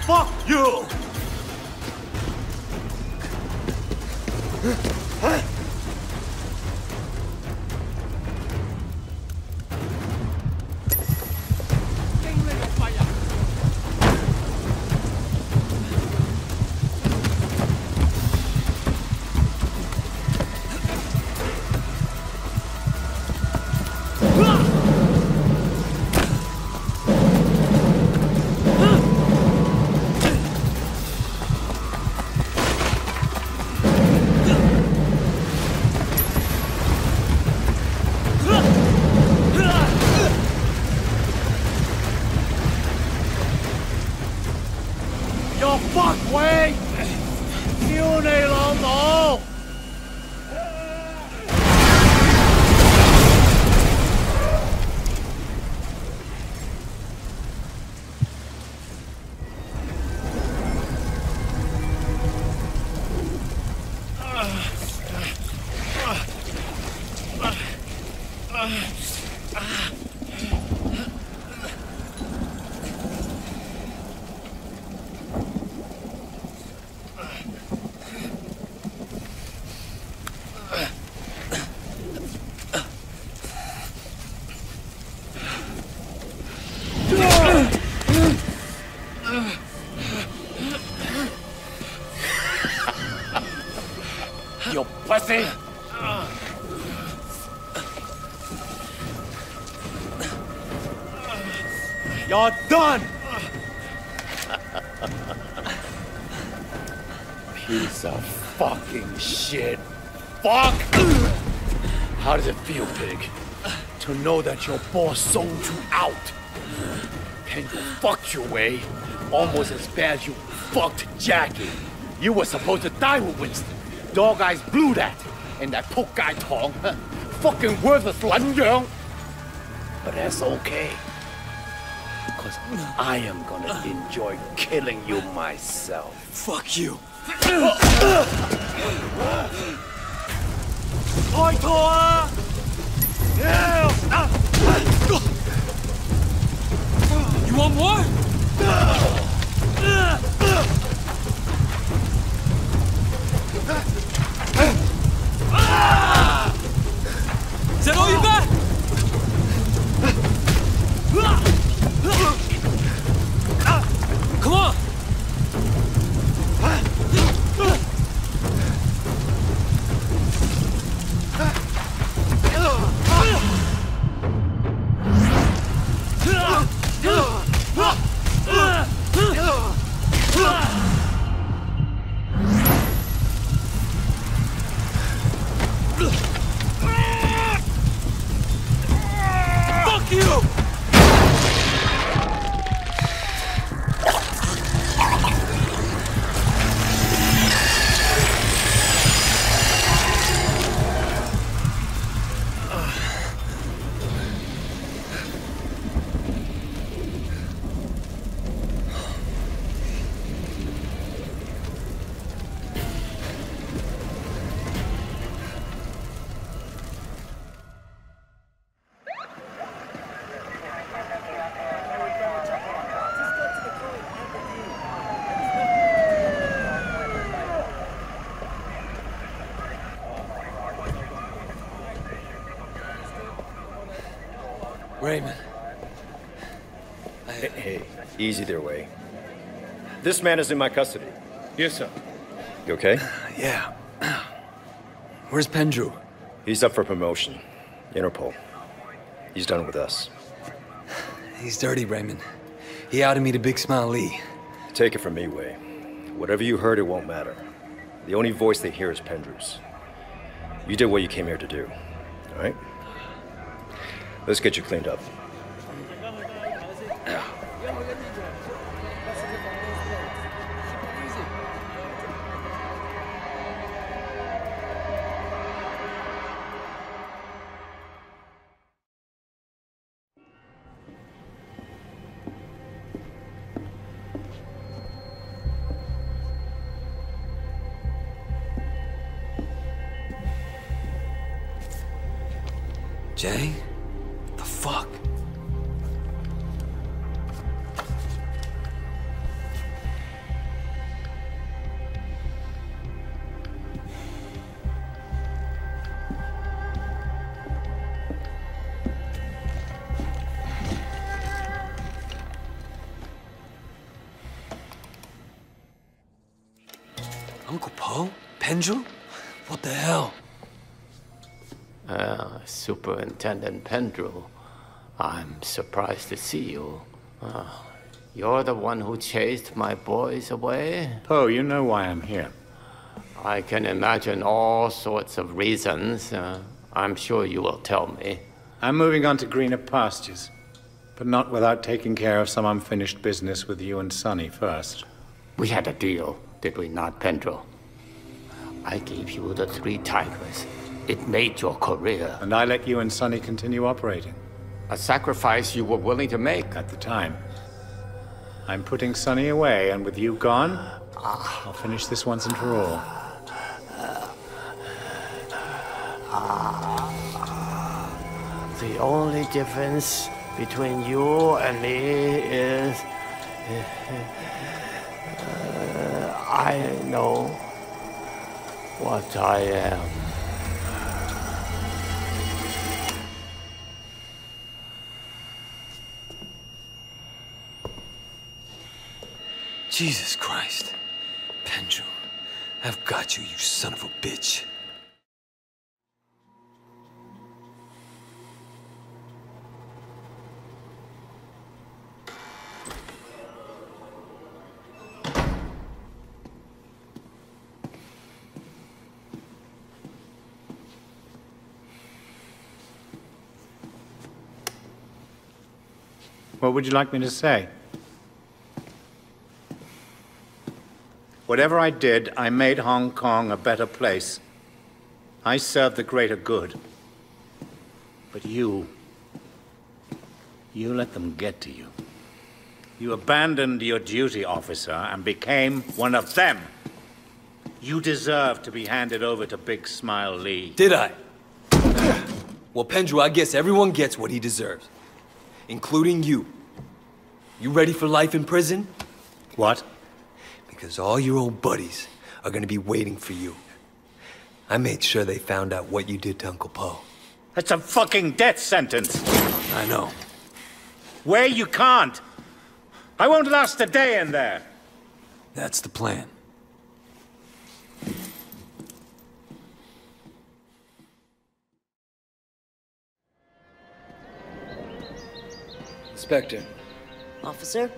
[SPEAKER 40] Fuck you!
[SPEAKER 44] know that your boss sold you out. And you fucked your way almost as bad as you fucked Jackie. You were supposed to die with Winston. Dog Eyes blew that. And that poke guy Tong, huh? fucking worthless Lun But that's okay. Because I am gonna enjoy killing you myself.
[SPEAKER 135] Fuck you.
[SPEAKER 44] Oi,
[SPEAKER 136] You want more?
[SPEAKER 9] Easy there Wei. This man is in my custody.
[SPEAKER 137] Yes, sir.
[SPEAKER 9] You okay?
[SPEAKER 5] Yeah. Where's Pendrew?
[SPEAKER 9] He's up for promotion. Interpol. He's done with us.
[SPEAKER 5] He's dirty, Raymond. He outed me to Big Smile Lee.
[SPEAKER 9] Take it from me, Wei. Whatever you heard, it won't matter. The only voice they hear is Pendrew's. You did what you came here to do, all right? Let's get you cleaned up.
[SPEAKER 5] Jay?
[SPEAKER 63] Superintendent Pendrew, I'm surprised to see you. Uh, you're the one who chased my boys away?
[SPEAKER 8] Po, you know why I'm here.
[SPEAKER 63] I can imagine all sorts of reasons. Uh, I'm sure you will tell me.
[SPEAKER 8] I'm moving on to greener pastures, but not without taking care of some unfinished business with you and Sonny first.
[SPEAKER 63] We had a deal, did we not, Pendrew? I gave you the three tigers. It made your career.
[SPEAKER 8] And I let you and Sonny continue operating.
[SPEAKER 63] A sacrifice you were willing to make.
[SPEAKER 8] At the time. I'm putting Sonny away, and with you gone, I'll finish this once and for all.
[SPEAKER 63] The only difference between you and me is. uh, I know what I am.
[SPEAKER 5] Jesus Christ. Pendrew, I've got you, you son of a bitch.
[SPEAKER 8] What would you like me to say? Whatever I did, I made Hong Kong a better place. I served the greater good. But you, you let them get to you. You abandoned your duty, officer, and became one of them. You deserve to be handed over to Big Smile Lee.
[SPEAKER 5] Did I? Well, Pendrew, I guess everyone gets what he deserves. Including you. You ready for life in prison?
[SPEAKER 8] What?
[SPEAKER 5] Because all your old buddies are gonna be waiting for you. I made sure they found out what you did to Uncle Po.
[SPEAKER 8] That's a fucking death sentence.
[SPEAKER 5] I know.
[SPEAKER 8] Where you can't. I won't last a day in there.
[SPEAKER 5] That's the plan.
[SPEAKER 138] Inspector,
[SPEAKER 26] Officer?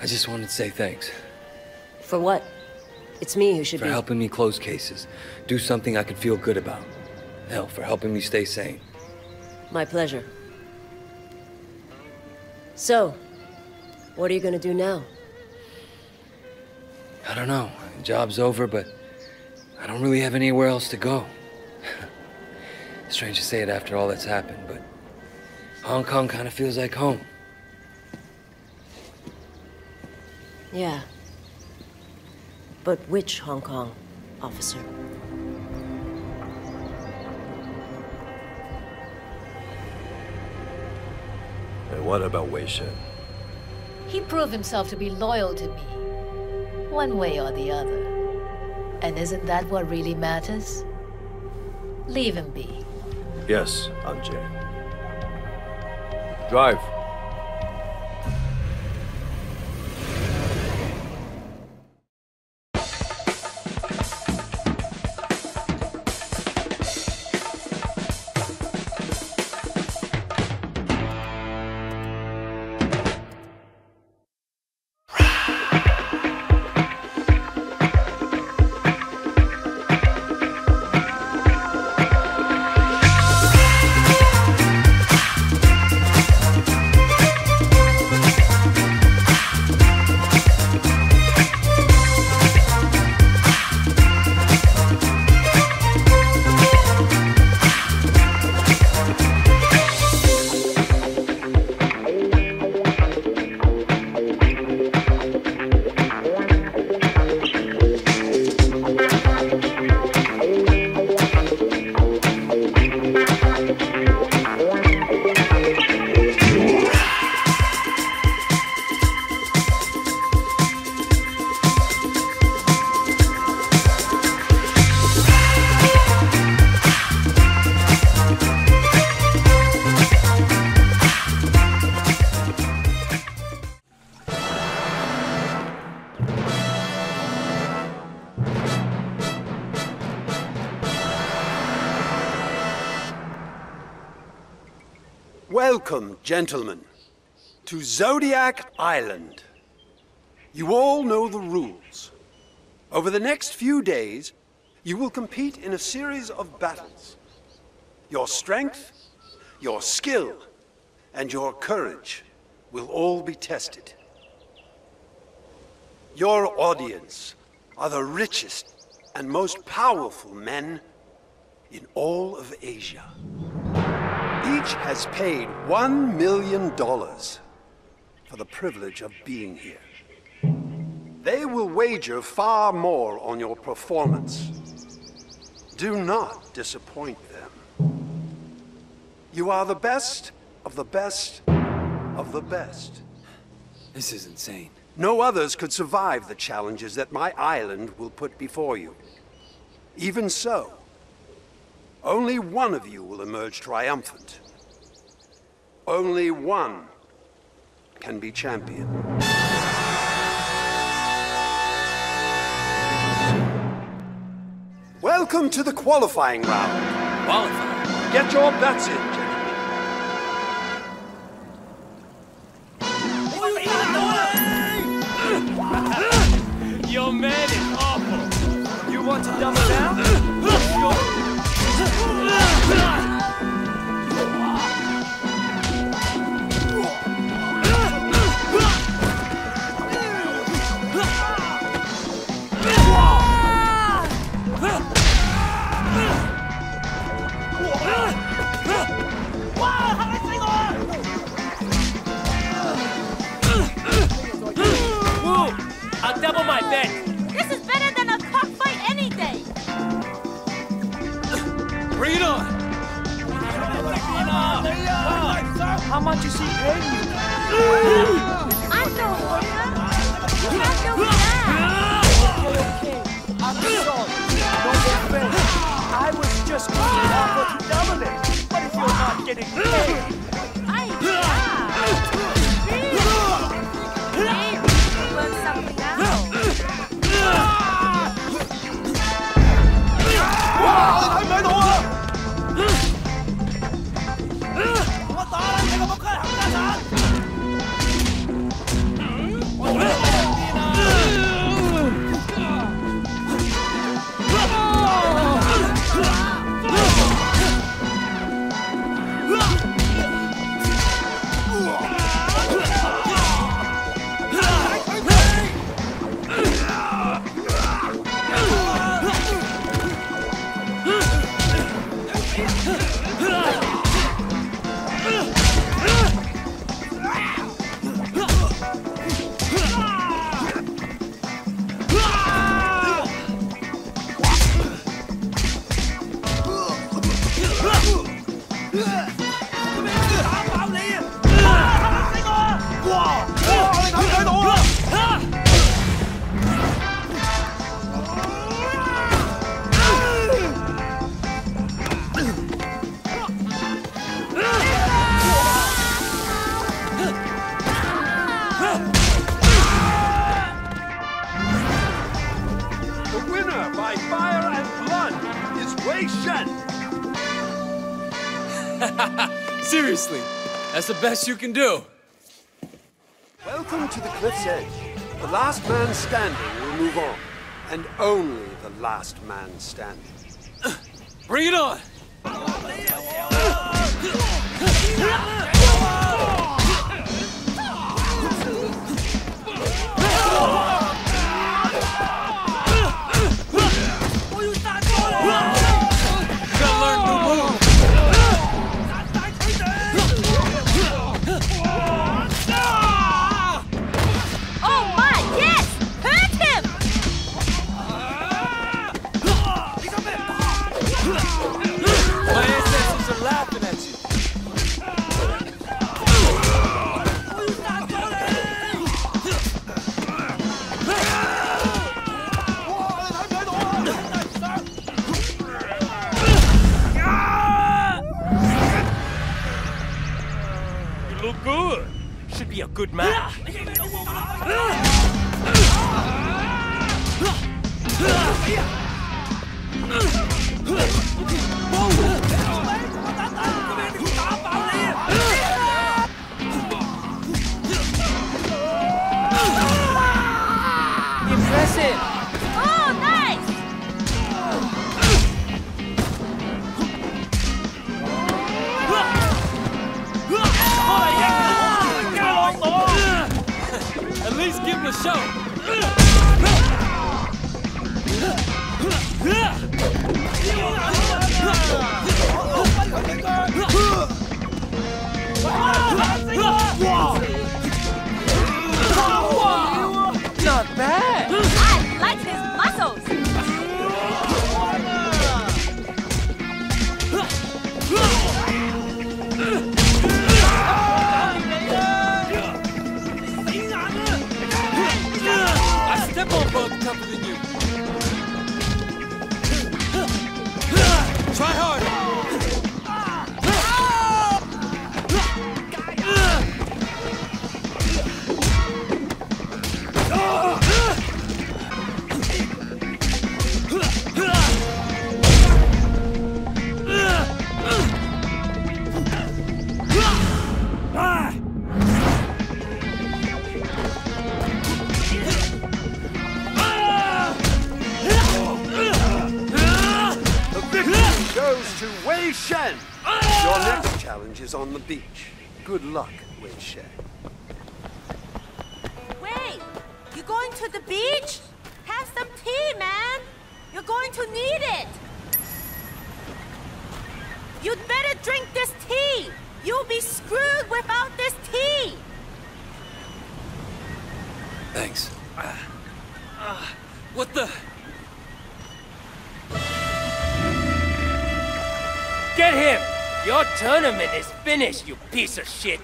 [SPEAKER 138] I just wanted to say thanks
[SPEAKER 26] For what? It's me who should
[SPEAKER 138] for
[SPEAKER 26] be.
[SPEAKER 138] helping me close cases, do something I could feel good about. Hell, for helping me stay sane.
[SPEAKER 26] My pleasure. So, what are you gonna do now?
[SPEAKER 138] I don't know. Job's over, but I don't really have anywhere else to go. Strange to say it after all that's happened, but Hong Kong kind of feels like home.
[SPEAKER 26] Yeah. But which Hong Kong, officer?
[SPEAKER 9] And what about Wei Shen?
[SPEAKER 75] He proved himself to be loyal to me, one way or the other. And isn't that what really matters? Leave him be.
[SPEAKER 9] Yes, I'm Jay. Drive.
[SPEAKER 139] Gentlemen, to Zodiac Island. You all know the rules. Over the next few days, you will compete in a series of battles. Your strength, your skill, and your courage will all be tested. Your audience are the richest and most powerful men in all of Asia. Each has paid one million dollars for the privilege of being here. They will wager far more on your performance. Do not disappoint them. You are the best of the best of the best.
[SPEAKER 5] This is insane.
[SPEAKER 139] No others could survive the challenges that my island will put before you. Even so, only one of you will emerge triumphant. Only one can be champion. Welcome to the qualifying round.
[SPEAKER 5] Qualifying?
[SPEAKER 139] Get your bets in, gentlemen.
[SPEAKER 44] Your man is awful. You want to double down? Double my bet.
[SPEAKER 10] This is better than a cockfight any day.
[SPEAKER 5] Bring it on!
[SPEAKER 44] How much is he paying you?
[SPEAKER 10] I'm no lawyer. You can't do that.
[SPEAKER 44] Okay, okay. I'm sorry. No offense. I was just going to offer to double it. But if you're not getting paid...
[SPEAKER 139] 打
[SPEAKER 5] 的他懂 best you can do.
[SPEAKER 139] Welcome to the cliff's edge. The last man standing will move on. And only the last man standing.
[SPEAKER 5] Bring it on!
[SPEAKER 10] piece of shit!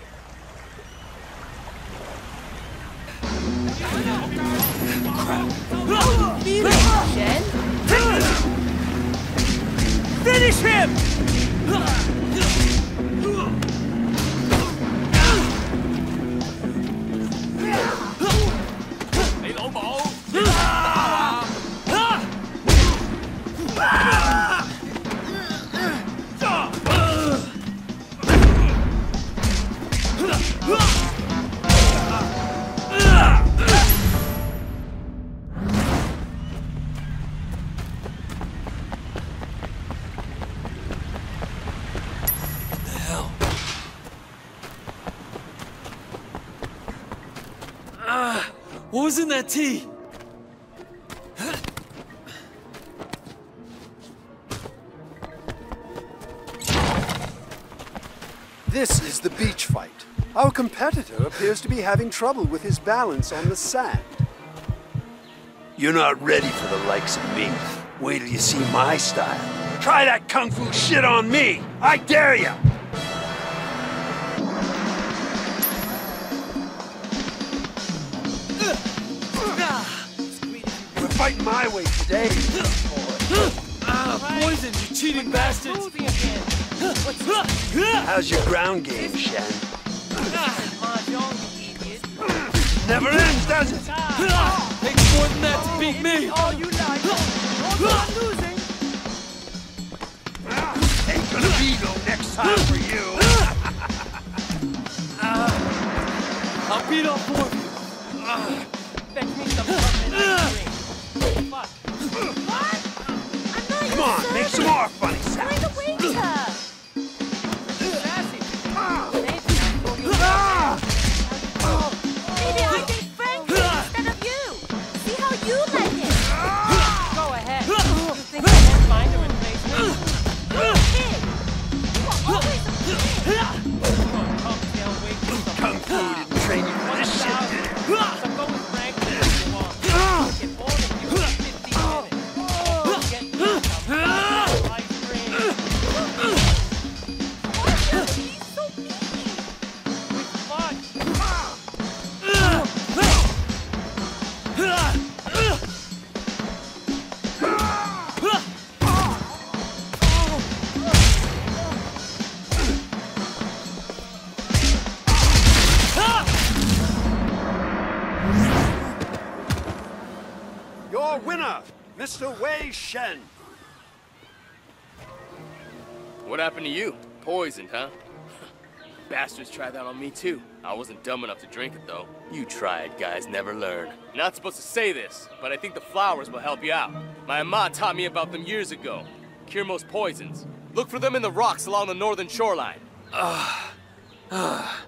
[SPEAKER 5] Was in that tea?
[SPEAKER 139] This is the beach fight. Our competitor appears to be having trouble with his balance on the sand. You're not ready for the likes of me. Wait till you see my style. Try that kung fu shit on me! I dare you! Ground game, Shen? Never ends, does it?
[SPEAKER 5] Takes more than that to beat me!
[SPEAKER 65] Oh, you lie. I'm losing.
[SPEAKER 139] Ain't gonna be no next time for you.
[SPEAKER 5] I'll beat all four of you!
[SPEAKER 10] Fetch me some fucking ice cream. Fuck.
[SPEAKER 139] Come on, make some more funny sounds.
[SPEAKER 140] Poisoned, huh? Bastards tried that on me too. I wasn't dumb enough to drink it though. You tried, guys, never learn. You're not supposed to say this, but I think the flowers will help you out. My ama taught me about them years ago. Cure most poisons. Look for them in the rocks along the northern shoreline.
[SPEAKER 5] Ah.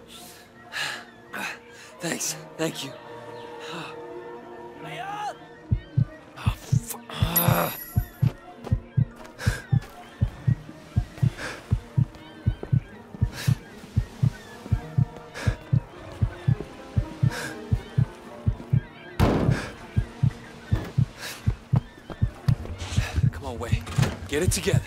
[SPEAKER 5] Ah. Thanks. Thank you. Oh, Get it together.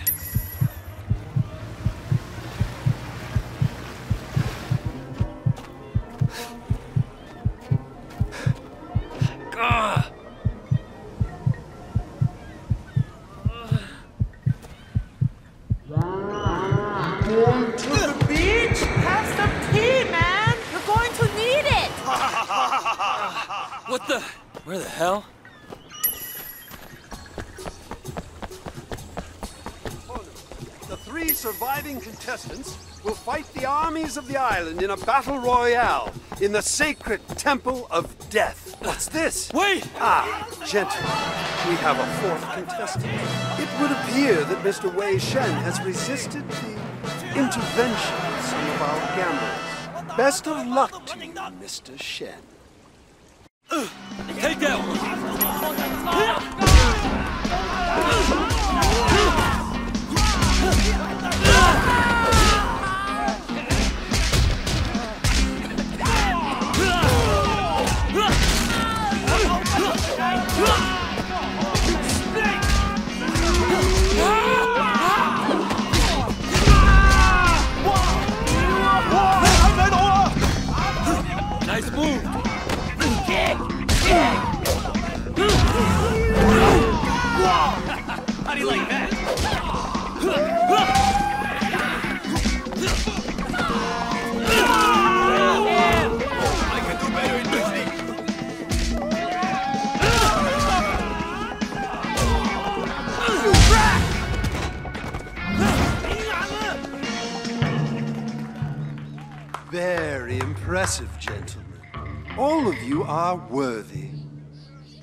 [SPEAKER 5] Ah!
[SPEAKER 10] Going to the beach? Have some tea, man. You're going to need it.
[SPEAKER 5] What the? Where the hell?
[SPEAKER 139] Three surviving contestants will fight the armies of the island in a battle royale in the sacred Temple of Death. What's this?
[SPEAKER 5] Wait!
[SPEAKER 139] Ah, gentlemen, we have a fourth contestant. It would appear that Mr. Wei Shen has resisted the intervention of some of our gamblers. Best of luck to you, Mr. Shen.
[SPEAKER 5] Take that one!
[SPEAKER 14] How do you like that?
[SPEAKER 139] Very impressive, gentlemen. All of you are worthy.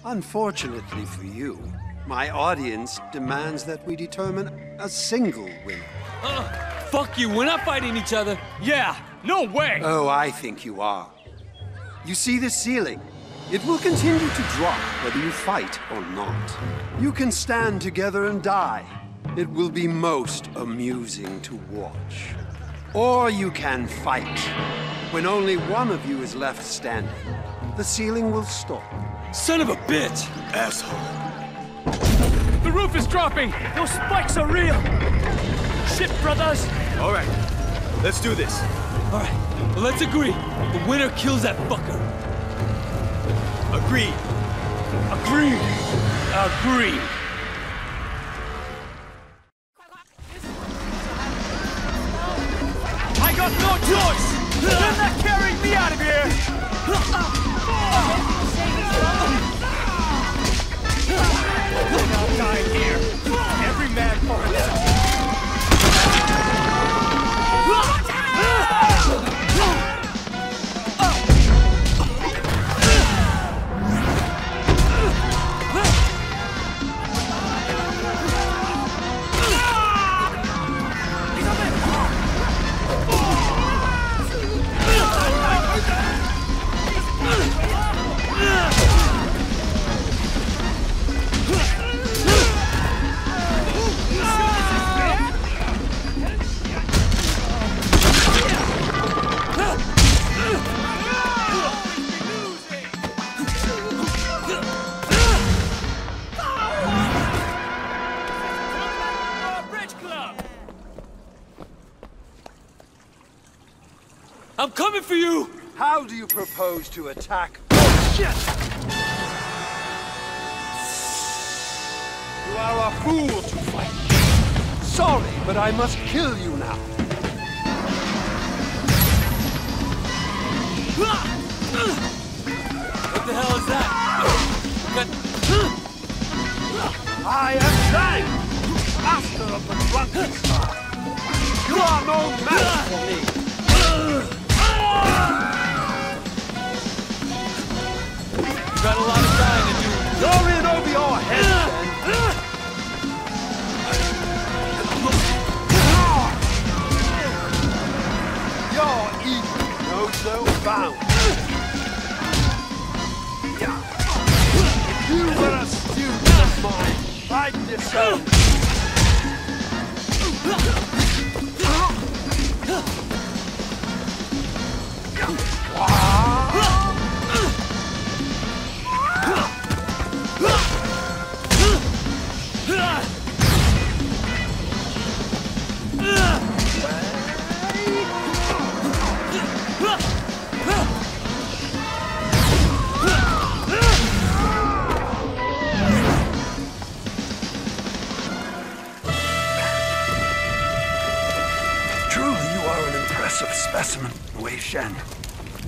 [SPEAKER 139] Unfortunately for you, my audience demands that we determine a single winner.
[SPEAKER 5] Fuck you, we're not fighting each other.
[SPEAKER 14] Yeah, no way.
[SPEAKER 139] Oh, I think you are. You see this ceiling? It will continue to drop whether you fight or not. You can stand together and die. It will be most amusing to watch. Or you can fight. When only one of you is left standing, the ceiling will stop.
[SPEAKER 5] Son of a bitch!
[SPEAKER 139] Asshole.
[SPEAKER 14] The roof is dropping. Those spikes are real. Shit, brothers.
[SPEAKER 5] All right, let's do this. All right, well, let's agree. The winner kills that fucker. Agreed.
[SPEAKER 14] Agree. Agree. I got no choice. They're not carrying me out of here. We're not dying here.
[SPEAKER 5] Coming for you!
[SPEAKER 139] How do you propose to attack? Oh, shit! You are a fool to fight. Sorry, but I must kill you now.
[SPEAKER 5] What the hell is that? Got...
[SPEAKER 139] I am Shang, master of the drunken star. You are no match for me.
[SPEAKER 5] Got a lot of dying to do.
[SPEAKER 139] You're in over your head, You're no so bound. You I'd disown. Specimen, Wei Shen.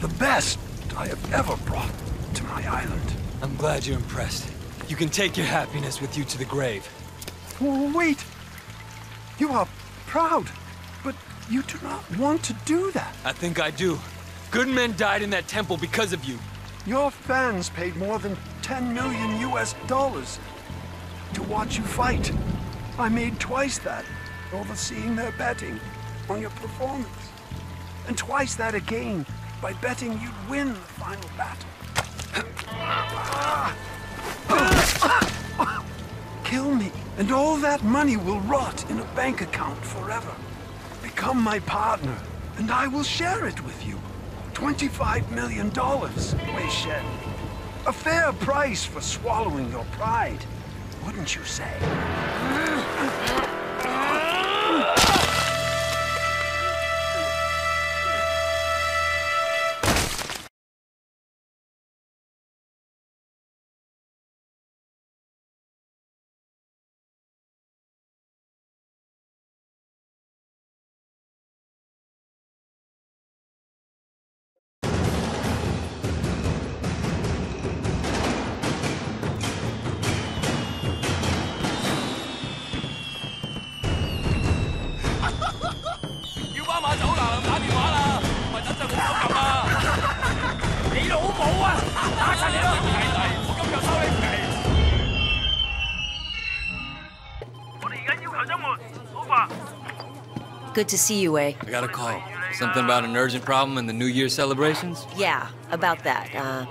[SPEAKER 139] The best I have ever brought to my island.
[SPEAKER 141] I'm glad you're impressed. You can take your happiness with you to the grave.
[SPEAKER 139] Wait. You are proud, but you do not want to do that.
[SPEAKER 141] I think I do. Good men died in that temple because of you.
[SPEAKER 139] Your fans paid more than 10 million US dollars to watch you fight. I made twice that, overseeing their betting on your performance. And twice that again by betting you'd win the final battle. Kill me, and all that money will rot in a bank account forever. Become my partner, and I will share it with you. $25 million, Wei Shen. A fair price for swallowing your pride, wouldn't you say?
[SPEAKER 26] Good to see you, A.
[SPEAKER 5] I got a call. Something about an urgent problem in the New Year celebrations?
[SPEAKER 26] Yeah, about that. Uh,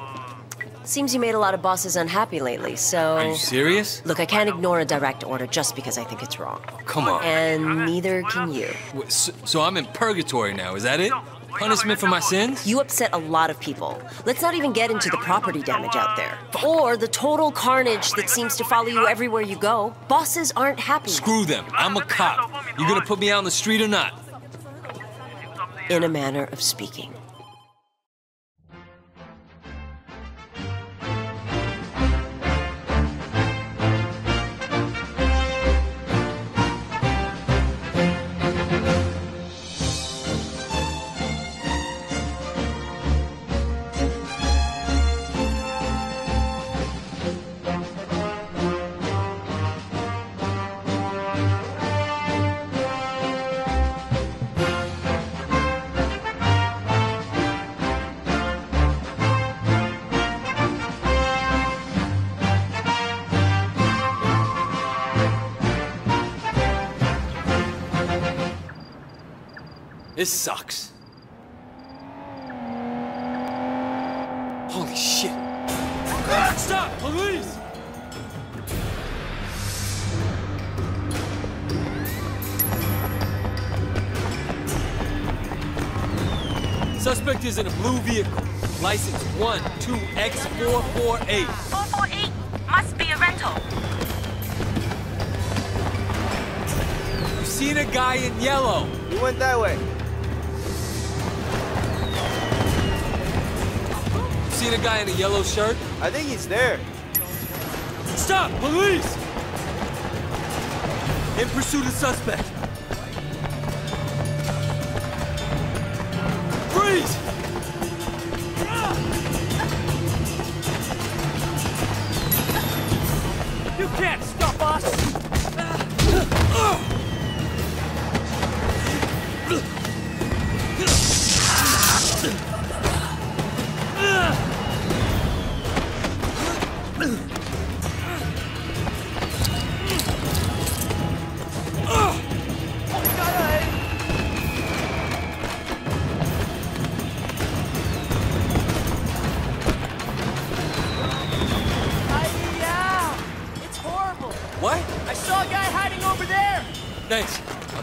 [SPEAKER 26] seems you made a lot of bosses unhappy lately, so...
[SPEAKER 5] Are you serious?
[SPEAKER 26] Look, I can't ignore a direct order just because I think it's wrong.
[SPEAKER 5] Come on.
[SPEAKER 26] And neither can you.
[SPEAKER 5] Wait, So, so I'm in purgatory now, is that it? Punishment for my sins?
[SPEAKER 26] You upset a lot of people. Let's not even get into the property damage out there. Or the total carnage that seems to follow you everywhere you go. Bosses aren't happy.
[SPEAKER 5] Screw them. I'm a cop. You gonna put me out on the street or not?
[SPEAKER 26] In a manner of speaking.
[SPEAKER 5] This sucks. Holy shit. Stop! Police! Suspect is in a blue vehicle. License 12X448.
[SPEAKER 10] 448 must be a rental.
[SPEAKER 5] You've seen a guy in yellow.
[SPEAKER 142] He went that way.
[SPEAKER 5] Seen a guy in a yellow shirt?
[SPEAKER 142] I think he's there.
[SPEAKER 5] Stop! Police! In pursuit of suspect.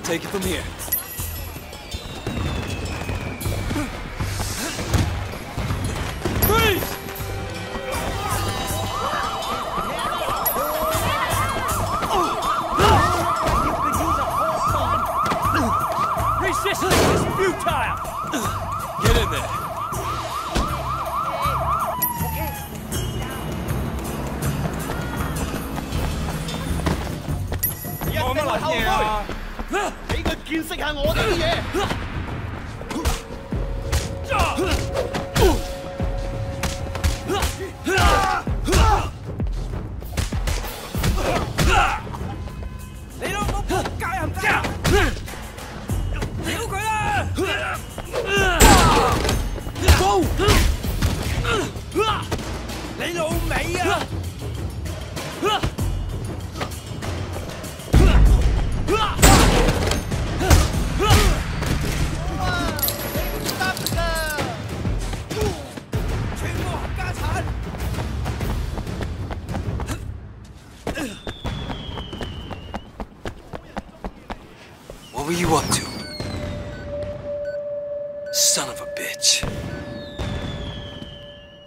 [SPEAKER 5] Take it from here.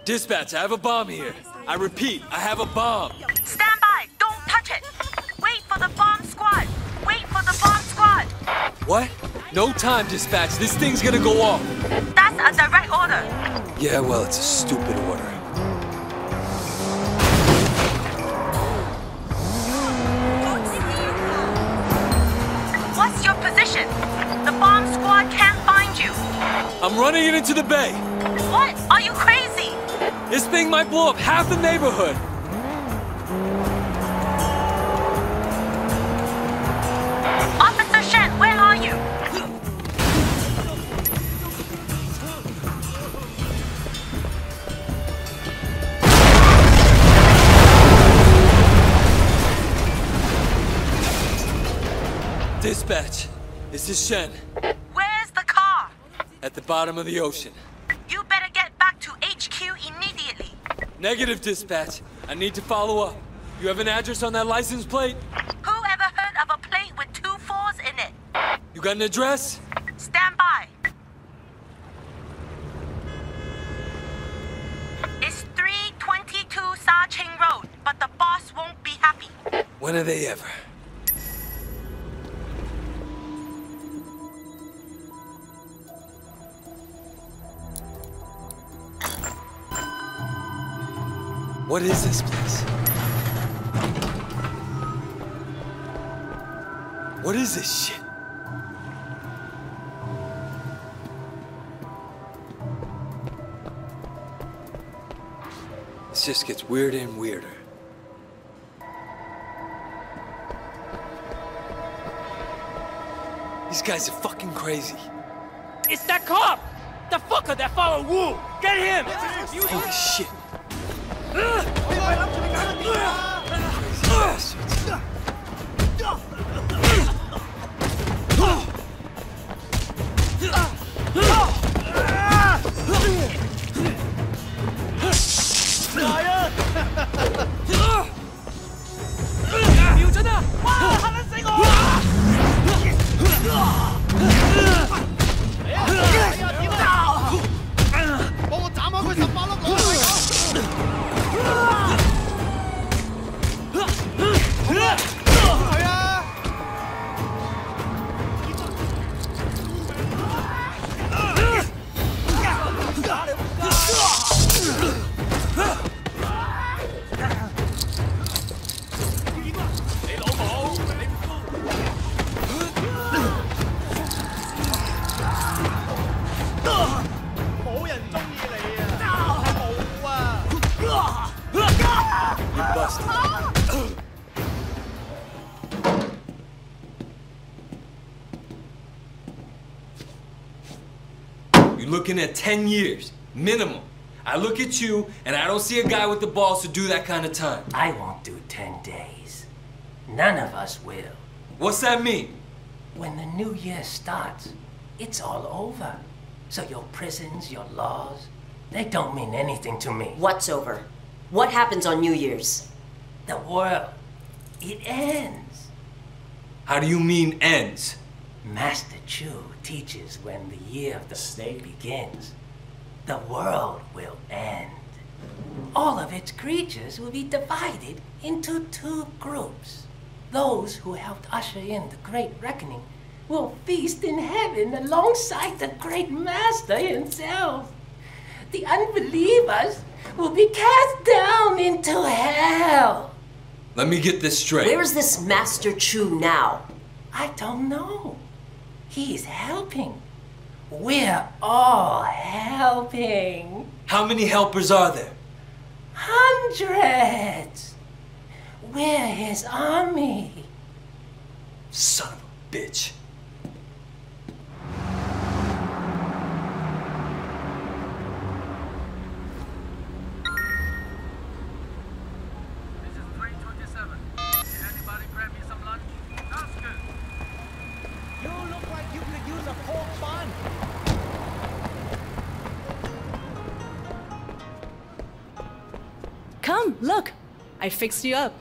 [SPEAKER 5] Dispatch, I have a bomb here. I repeat, I have a bomb.
[SPEAKER 10] Stand by! Don't touch it! Wait for the bomb squad! Wait for the bomb squad!
[SPEAKER 5] What? No time, dispatch. This thing's gonna go off.
[SPEAKER 10] That's a direct order!
[SPEAKER 6] Yeah, well, it's a stupid order.
[SPEAKER 10] What's your position? The bomb squad can't find you!
[SPEAKER 5] I'm running it into the bay. This thing might blow up half the neighborhood.
[SPEAKER 10] Officer Shen, where are you?
[SPEAKER 5] Dispatch, this is Shen.
[SPEAKER 10] Where's the car?
[SPEAKER 5] At the bottom of the ocean.
[SPEAKER 10] You better get back to HQ immediately.
[SPEAKER 5] Negative, dispatch. I need to follow up. You have an address on that license plate?
[SPEAKER 10] Who ever heard of a plate with two fours in it?
[SPEAKER 5] You got an address?
[SPEAKER 10] Stand by. It's 322 Sa Ching Road, but the boss won't be happy.
[SPEAKER 6] When are they ever? Weirder and weirder. These guys are fucking crazy.
[SPEAKER 143] It's that cop! The fucker that followed Wu! Get him!
[SPEAKER 6] Holy shit.
[SPEAKER 5] 10 years, minimum. I look at you, and I don't see a guy with the balls to do that kind of time.
[SPEAKER 65] I won't do 10 days. None of us will.
[SPEAKER 5] What's that mean?
[SPEAKER 65] When the new year starts, it's all over. So your prisons, your laws, they don't mean anything to me.
[SPEAKER 26] What's over? What happens on New Year's?
[SPEAKER 65] The world, it ends.
[SPEAKER 5] How do you mean ends?
[SPEAKER 65] Master Chu teaches when the year of the snake begins, the world will end. All of its creatures will be divided into two groups. Those who helped usher in the great reckoning will feast in heaven alongside the great master himself. The unbelievers will be cast down into hell.
[SPEAKER 5] Let me get this straight.
[SPEAKER 26] Where is this Master Chu now?
[SPEAKER 65] I don't know. He's helping. We're all helping.
[SPEAKER 144] How many helpers are there?
[SPEAKER 65] Hundreds. We're his army.
[SPEAKER 144] Son of a bitch.
[SPEAKER 145] Fixed you up.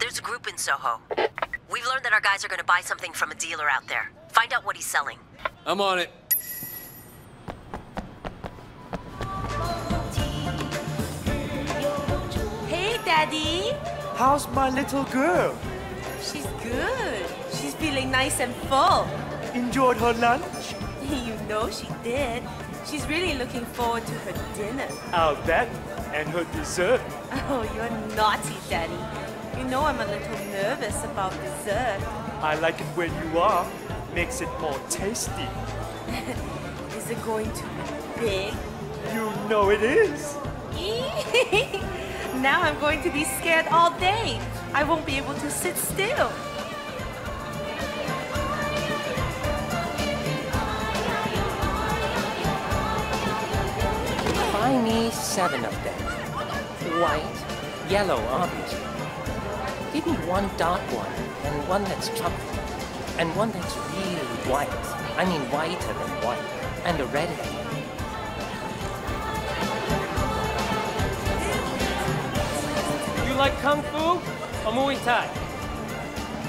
[SPEAKER 146] There's a group in Soho. We've learned that our guys are gonna buy something from a dealer out there. Find out what he's selling.
[SPEAKER 5] I'm on it.
[SPEAKER 10] Hey, Daddy.
[SPEAKER 147] How's my little girl?
[SPEAKER 10] She's good. She's feeling nice and full.
[SPEAKER 147] Enjoyed her lunch?
[SPEAKER 10] You know she did. She's really looking forward to her dinner.
[SPEAKER 147] Oh, I'll bet. And her dessert.
[SPEAKER 10] Oh, you're naughty, Daddy. You know I'm a little nervous about dessert.
[SPEAKER 147] I like it where you are. Makes it more tasty.
[SPEAKER 10] Is it going to be big?
[SPEAKER 147] You know it is.
[SPEAKER 10] now I'm going to be scared all day. I won't be able to sit still.
[SPEAKER 65] Buy me seven of them. White, yellow, obviously. Give me one dark one, and one that's chocolate, and one that's really white. I mean whiter than white, and a redhead.
[SPEAKER 148] You like kung fu or Muay Thai?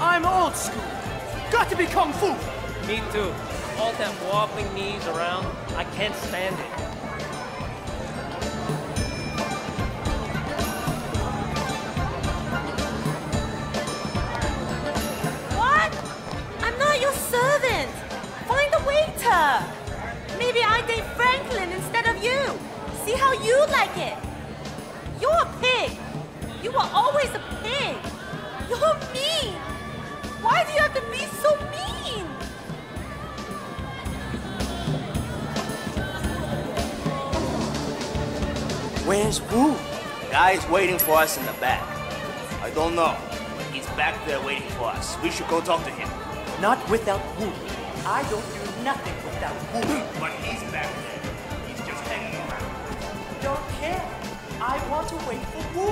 [SPEAKER 147] I'm old school. Got to be kung fu.
[SPEAKER 148] Me too. All that wobbling knees around, I can't stand it.
[SPEAKER 10] A waiter. Maybe I date Franklin instead of you. See how you like it. You're a pig. You were always a pig. You're mean. Why do you have to be so mean?
[SPEAKER 142] Where's Wu? Guy's waiting for us in the back. I don't know, but he's back there waiting for us. We should go talk to him.
[SPEAKER 147] Not without Wu. I don't do nothing without Wu.
[SPEAKER 142] But he's back there. He's just hanging around.
[SPEAKER 147] Don't care. I want to wait for Wu.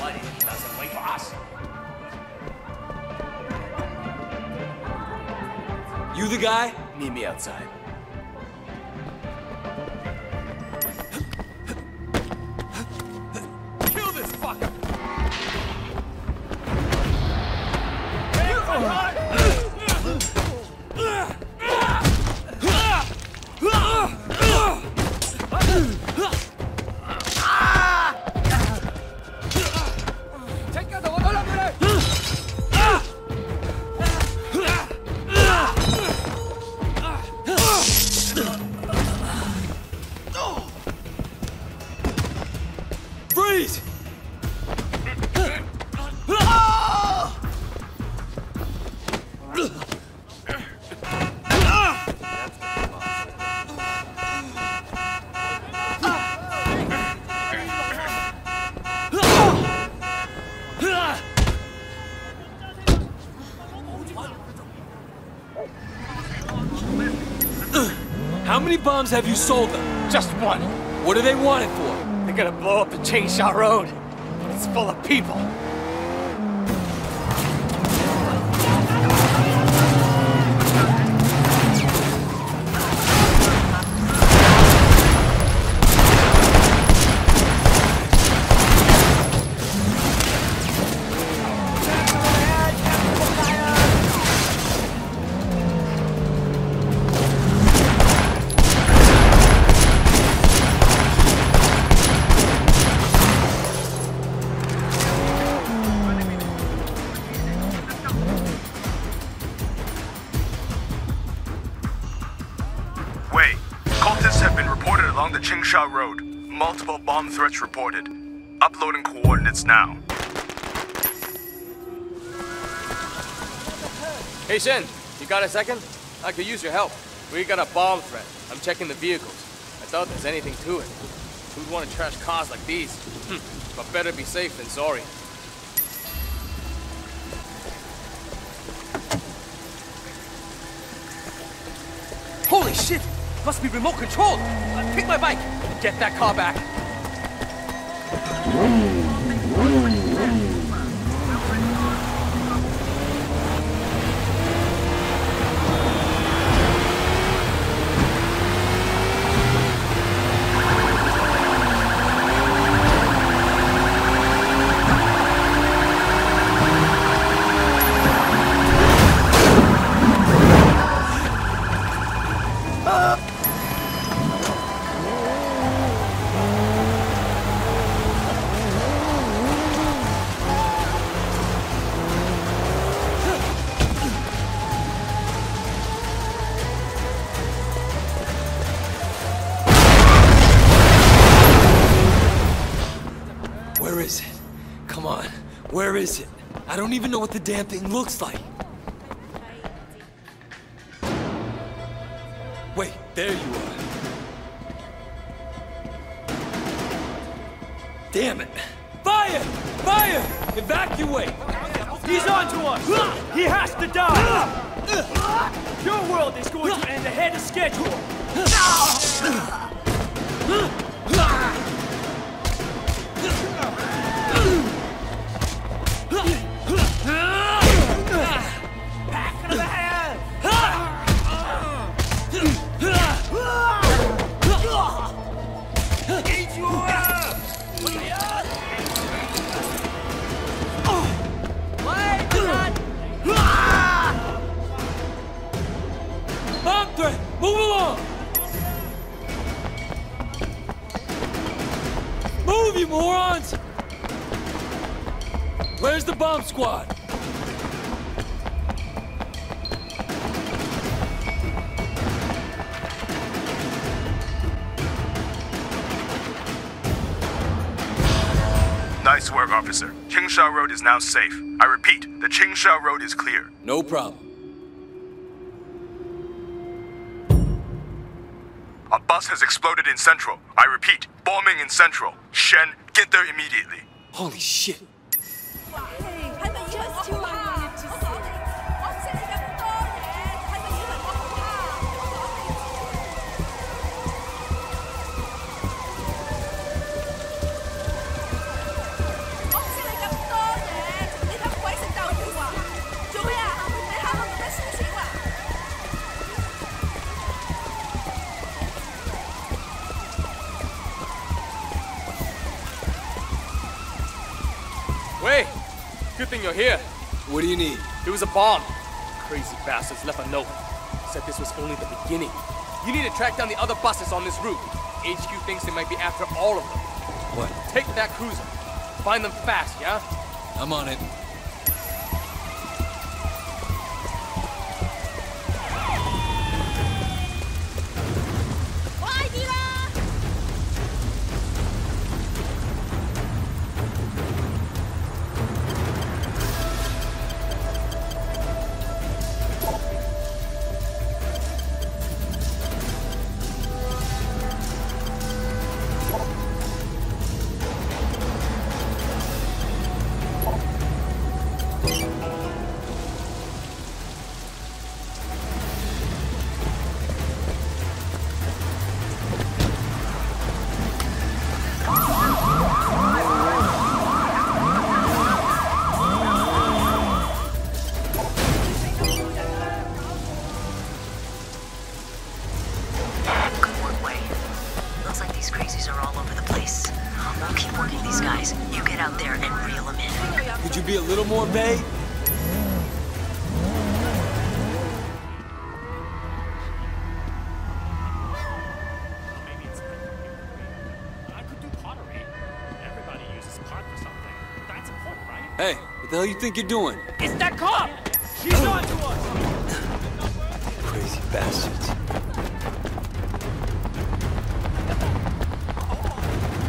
[SPEAKER 142] What if he doesn't wait for us?
[SPEAKER 5] You the guy?
[SPEAKER 140] Meet me outside.
[SPEAKER 15] Kill this fucker!
[SPEAKER 5] Freeze! bombs have you sold them?
[SPEAKER 142] Just one.
[SPEAKER 5] What do they want it for?
[SPEAKER 142] They're gonna blow up the Changsha Road. It's full of people.
[SPEAKER 149] Reported. Uploading coordinates now.
[SPEAKER 140] Hey, Shen, you got a second? I could use your help. We got a bomb threat. I'm checking the vehicles. I doubt there's anything to it. Who'd want to trash cars like these? Hmm, but better be safe than sorry. Holy shit! Must be remote controlled! Uh, pick my bike! And get that car back!
[SPEAKER 5] Where even know what the damn thing looks like.
[SPEAKER 150] Is
[SPEAKER 149] now safe. I repeat, the Qingsha Road is clear.
[SPEAKER 5] No problem.
[SPEAKER 149] A bus has exploded in Central. I repeat, bombing in Central. Shen, get there immediately.
[SPEAKER 5] Holy shit.
[SPEAKER 140] Here.
[SPEAKER 5] What do you need?
[SPEAKER 140] It was a bomb. Crazy bastards left a note. Said this was only the beginning. You need to track down the other buses on this route. HQ thinks they might be after all of them.
[SPEAKER 5] What?
[SPEAKER 140] Take that cruiser. Find them fast, yeah?
[SPEAKER 5] I'm on it.
[SPEAKER 151] The
[SPEAKER 5] hell you think you're doing?
[SPEAKER 150] It's that cop! She's on to us!
[SPEAKER 5] Crazy bastards.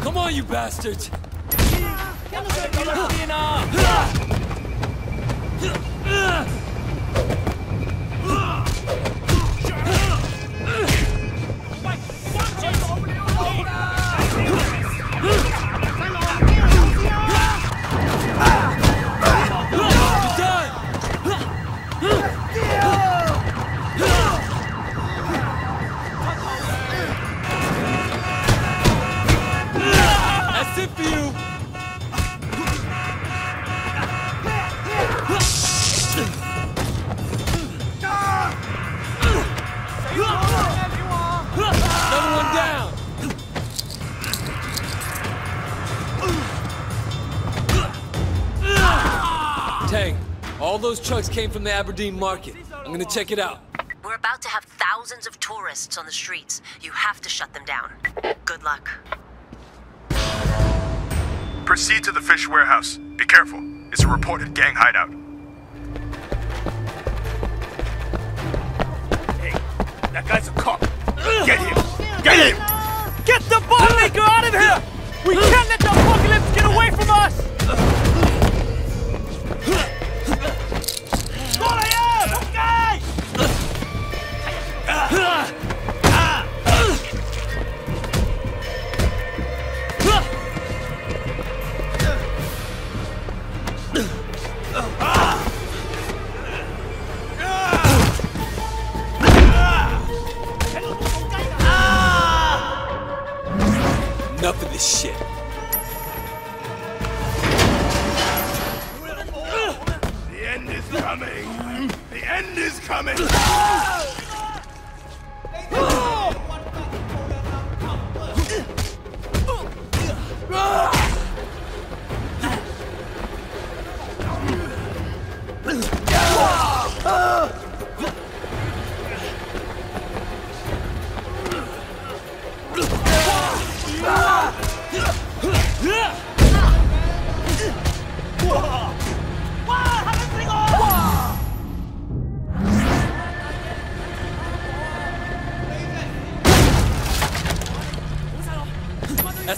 [SPEAKER 5] Come on, you bastards! Those trucks came from the Aberdeen market. I'm gonna check it out.
[SPEAKER 26] We're about to have thousands of tourists on the streets. You have to shut them down. Good luck.
[SPEAKER 149] Proceed to the fish warehouse. Be careful. It's a reported gang hideout.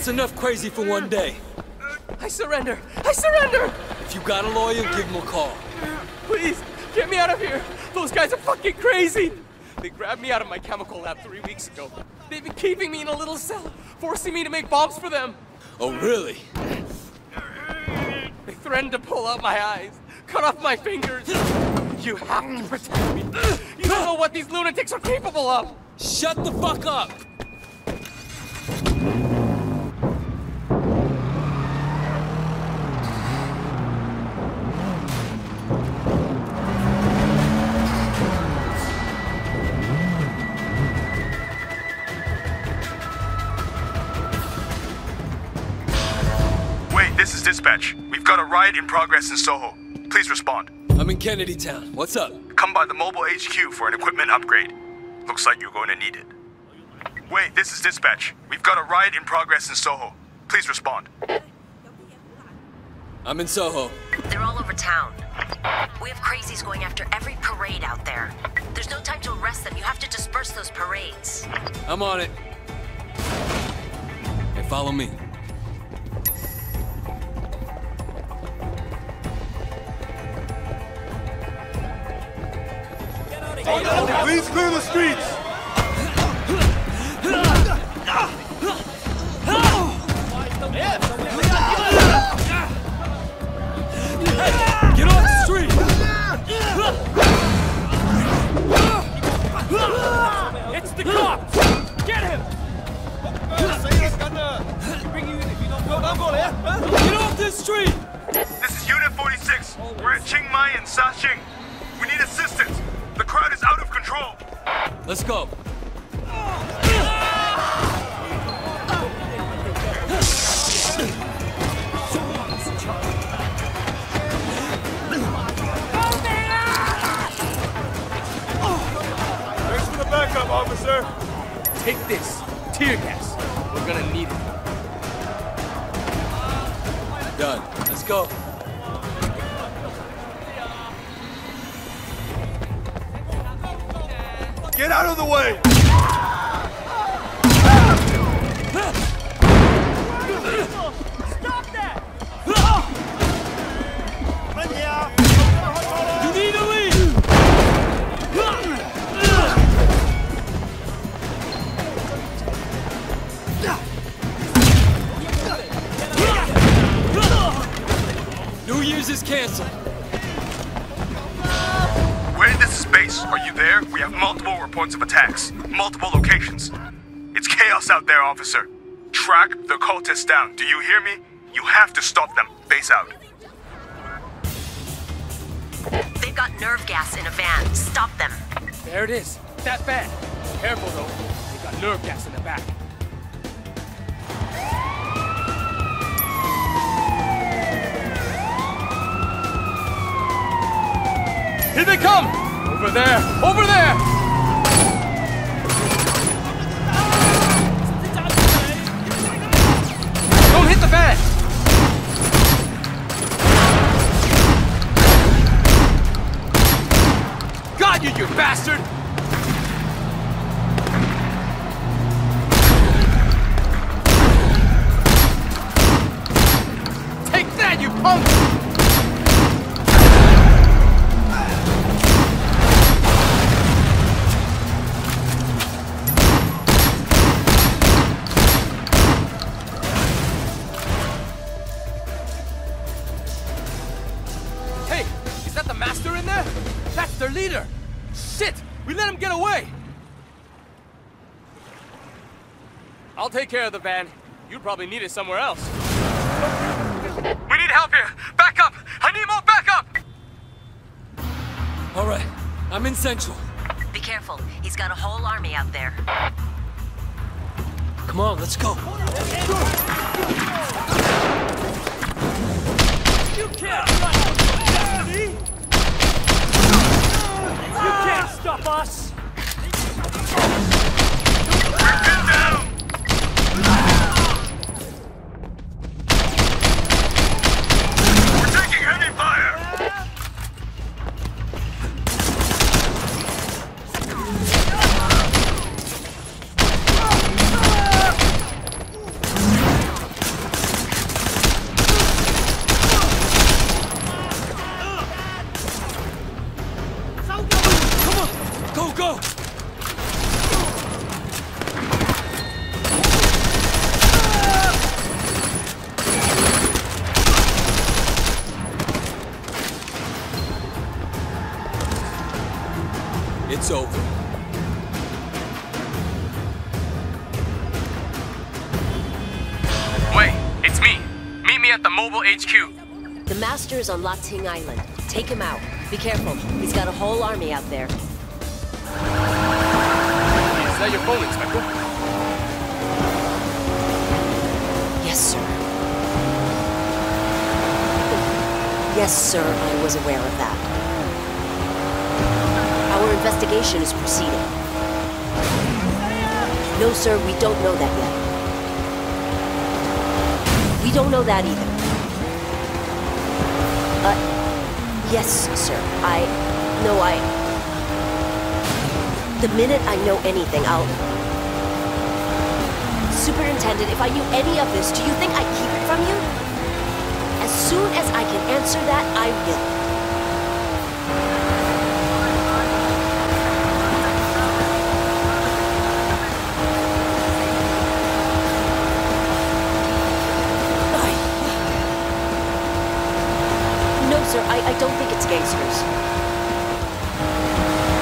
[SPEAKER 5] That's enough crazy for one day.
[SPEAKER 140] I surrender! I surrender!
[SPEAKER 5] If you got a lawyer, give him a call.
[SPEAKER 140] Please, get me out of here! Those guys are fucking crazy! They grabbed me out of my chemical lab three weeks ago. They've been keeping me in a little cell, forcing me to make bombs for them.
[SPEAKER 5] Oh, really?
[SPEAKER 140] They threatened to pull out my eyes, cut off my fingers. You have to protect me. You don't know what these lunatics are capable of.
[SPEAKER 5] Shut the fuck up!
[SPEAKER 149] Dispatch. We've got a riot in progress in Soho. Please respond.
[SPEAKER 5] I'm in Kennedy Town. What's up?
[SPEAKER 149] Come by the mobile HQ for an equipment upgrade. Looks like you're going to need it. Wait, this is dispatch. We've got a riot in progress in Soho. Please respond.
[SPEAKER 5] I'm in Soho.
[SPEAKER 26] They're all over town. We have crazies going after every parade out there. There's no time to arrest them. You have to disperse those parades.
[SPEAKER 5] I'm on it. Hey, follow me.
[SPEAKER 140] It
[SPEAKER 5] is.
[SPEAKER 140] That bad. Careful though. They got nerve gas in the back. Here they come! Over there! Over there! Take care of the van. You probably need it somewhere else.
[SPEAKER 152] We need help here! Back up! I need more backup!
[SPEAKER 5] All right, I'm in Central.
[SPEAKER 26] Be careful. He's got a whole army out there.
[SPEAKER 5] Come on, let's go.
[SPEAKER 26] On Lating Island. Take him out. Be careful. He's got a whole army out there.
[SPEAKER 140] Is that your phone, Inspector?
[SPEAKER 26] Yes, sir. Yes, sir, I was aware of that. Our investigation is proceeding. No, sir, we don't know that yet. We don't know that either. Uh, yes, sir. I. No, I. The minute I know anything, I'll. Superintendent, if I knew any of this, do you think I'd keep it from you? As soon as I can answer that, I will. Don't think it's gangsters.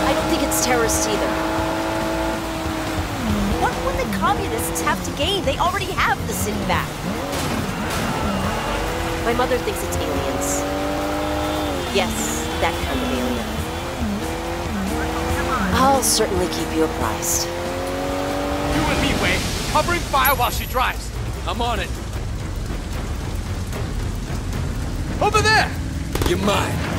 [SPEAKER 26] I don't think it's terrorists either. What would the communists have to gain? They already have the city back. My mother thinks it's aliens. Yes, that kind of alien. I'll certainly keep you apprised.
[SPEAKER 140] You and me, Wei. Covering fire while she drives.
[SPEAKER 5] I'm on it.
[SPEAKER 140] Over there!
[SPEAKER 5] You're mine.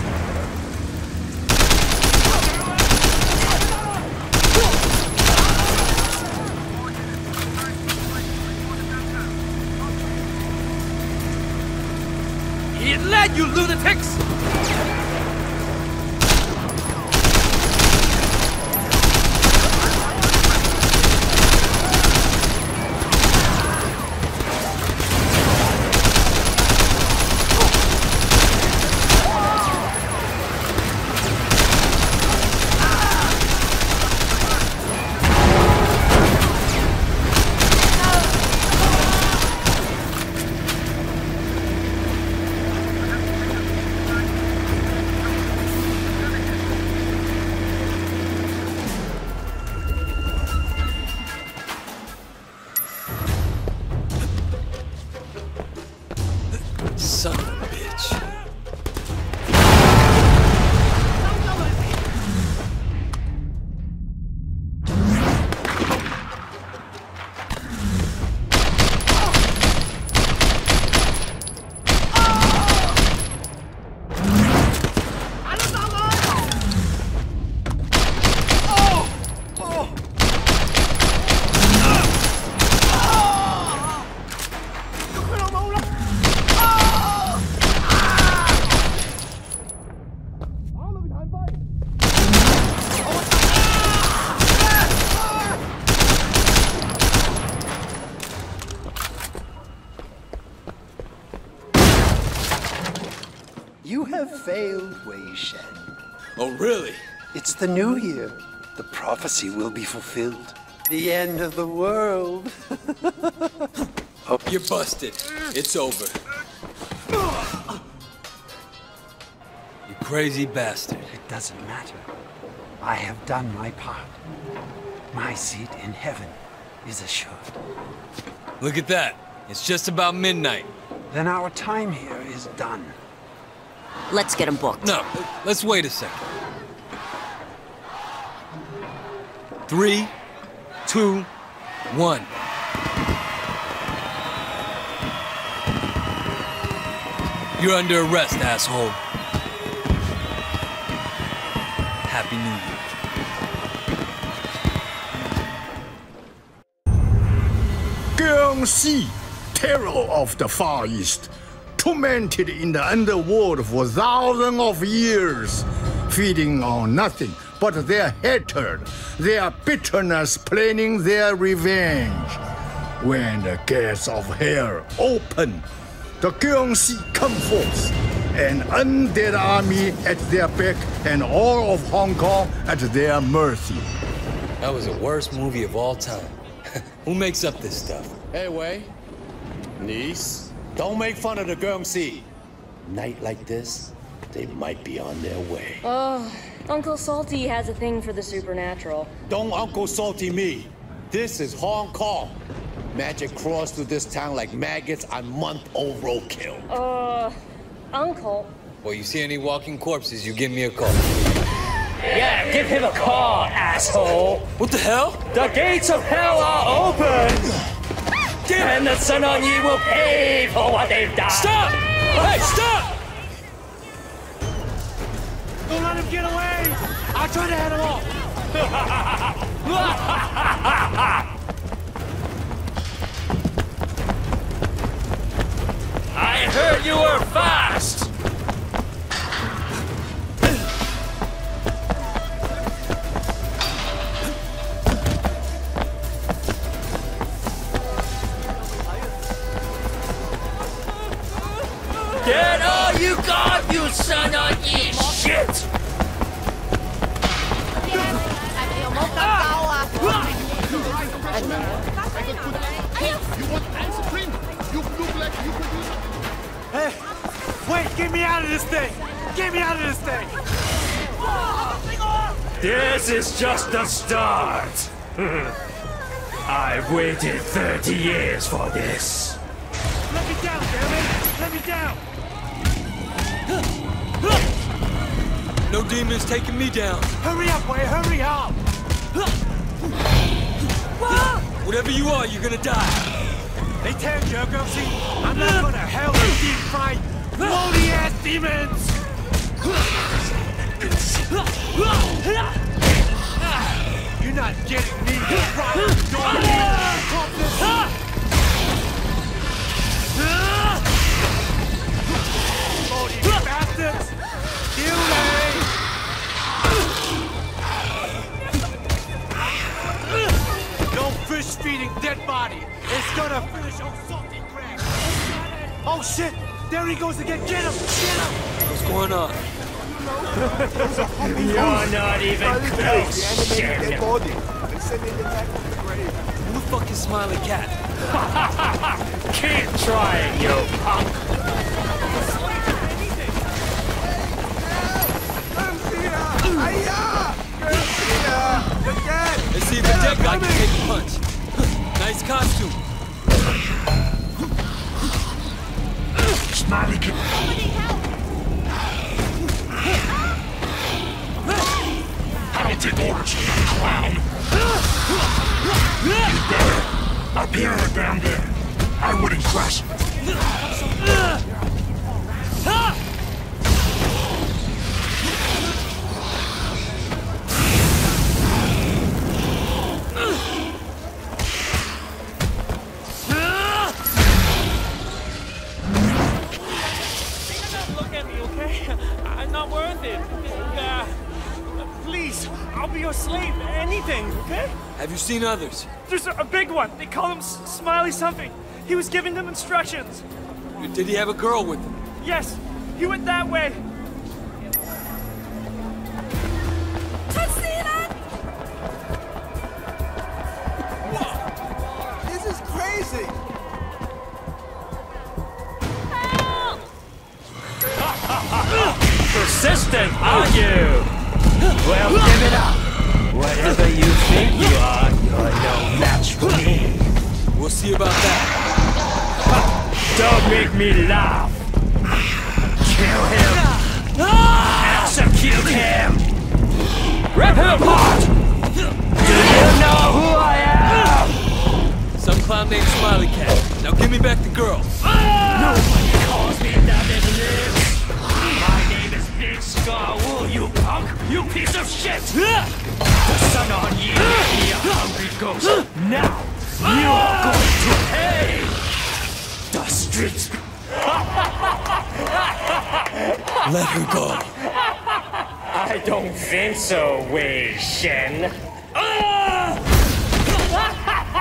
[SPEAKER 140] You lunatics!
[SPEAKER 139] The new year. The prophecy will be fulfilled. The end of the world.
[SPEAKER 5] Oh. You're busted. It's over. You crazy bastard.
[SPEAKER 139] It doesn't matter. I have done my part. My seat in heaven is assured.
[SPEAKER 5] Look at that. It's just about midnight.
[SPEAKER 139] Then our time here is done.
[SPEAKER 26] Let's get him booked.
[SPEAKER 5] No, let's wait a second. Three, two, one. You're under arrest, asshole. Happy New Year.
[SPEAKER 153] Jiangshi, terror of the Far East, tormented in the underworld for thousands of years, feeding on nothing but their hatred, their bitterness, planning their revenge. When the gates of hell open, the Jiangshi come forth, an undead army at their back, and all of Hong Kong at their mercy.
[SPEAKER 5] That was the worst movie of all time. Who makes up this stuff?
[SPEAKER 154] Hey, Wei. Niece, don't make fun of the Jiangshi. Night like this, they might be on their way.
[SPEAKER 155] Oh, Uncle Salty has a thing for the supernatural.
[SPEAKER 154] Don't Uncle Salty me. This is Hong Kong. Magic crawls through this town like maggots on month-old roadkill.
[SPEAKER 155] Uh, Uncle.
[SPEAKER 5] Well, you see any walking corpses, you give me a call.
[SPEAKER 156] Yeah, give him a call, asshole.
[SPEAKER 5] What the hell?
[SPEAKER 156] The gates of hell are open. And the Sun On Yee will pay for what they've done.
[SPEAKER 5] Stop! Hey, stop!
[SPEAKER 156] Don't let him get away. I'll try to head him off. I heard you were fast! Get all you got, you son of ye shit!
[SPEAKER 44] Hey, wait, get me out of this thing! Get me out of this thing!
[SPEAKER 156] This is just the start! I've waited 30 years for this.
[SPEAKER 44] Let me down, damn it! Let me down!
[SPEAKER 5] No demons taking me down.
[SPEAKER 44] Hurry up, Wei, hurry up!
[SPEAKER 5] Whatever you are, you're gonna die.
[SPEAKER 44] Hey, Tam Jurgumsy, I'm not gonna hell you deep fried, bloody ass demons! You're not getting me, you rotten dog! Bloody bastards! Lay! Fish feeding dead body! It's gonna finish on salty crab! Oh shit! There he goes again! Get him! Get him!
[SPEAKER 5] What's going on?
[SPEAKER 156] You're not even close, shit!
[SPEAKER 5] Who the fuck is Smiley Cat?
[SPEAKER 156] Keep trying, you punk!
[SPEAKER 5] Let's see if the dead guy can take a punch. nice costume.
[SPEAKER 153] Smiley can... I don't take orders clown. You better. Up here or down there. I wouldn't crash.
[SPEAKER 147] Not worth it. Uh, please, I'll be your slave. Anything, okay?
[SPEAKER 5] Have you seen others?
[SPEAKER 147] There's a, a big one. They call him S- Smiley something. He was giving them instructions.
[SPEAKER 5] Did he have a girl with him?
[SPEAKER 147] Yes, he went that way.
[SPEAKER 153] This is crazy!
[SPEAKER 156] Persistent, are you? Well, give it up. Whatever you think you are, you're no match for me.
[SPEAKER 5] We'll see about that.
[SPEAKER 156] Don't make me laugh. Kill him. Execute him. Rip him apart. Do you know who I am?
[SPEAKER 5] Some clown named Smiley Cat. Now give me back the girl. Ah!
[SPEAKER 156] Nobody calls me nothing Scar Wu, you punk! You piece of shit! The sun on you, you hungry ghost! Now, you are going to pay! The streets...
[SPEAKER 5] Let her go.
[SPEAKER 156] I don't think so, Wei Shen. Ah!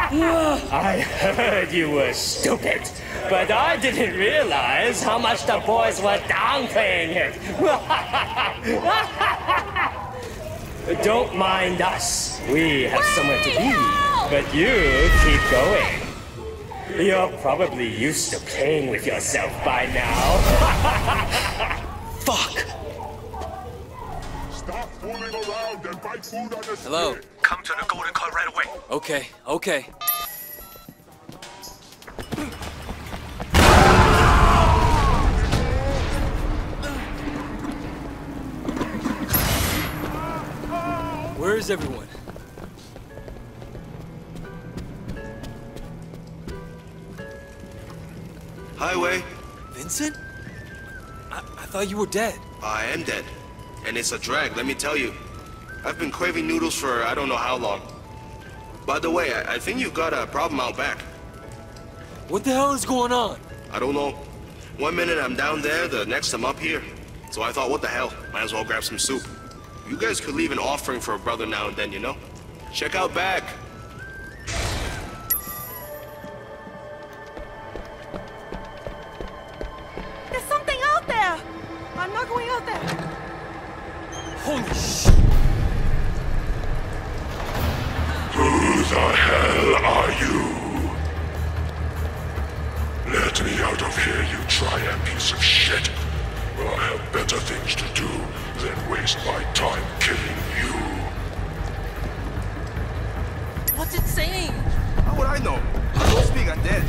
[SPEAKER 156] I heard you were stupid, but I didn't realize how much the boys were downplaying it. Don't mind us. We have somewhere to be, but you keep going. You're probably used to playing with yourself by now. Fuck!
[SPEAKER 153] Stop fooling around and find food on the
[SPEAKER 5] Hello.
[SPEAKER 153] Come to the Golden Card right away.
[SPEAKER 5] Okay, okay. Where is everyone?
[SPEAKER 149] Highway.
[SPEAKER 5] Vincent? I, I thought you were dead.
[SPEAKER 149] I am dead. And it's a drag, let me tell you. I've been craving noodles for I don't know how long. By the way, I, I think you've got a problem out back.
[SPEAKER 5] What the hell is going on?
[SPEAKER 149] I don't know. One minute I'm down there, the next I'm up here. So I thought, what the hell? Might as well grab some soup. You guys could leave an offering for a brother now and then, you know? Check out back.
[SPEAKER 10] There's something out there! I'm not going out there!
[SPEAKER 5] Holy shit!
[SPEAKER 153] Who the hell are you? Let me out of here, you triad piece of shit. I have better things to do than waste my time killing you.
[SPEAKER 147] What's it saying?
[SPEAKER 40] How would I know? I don't speak undead.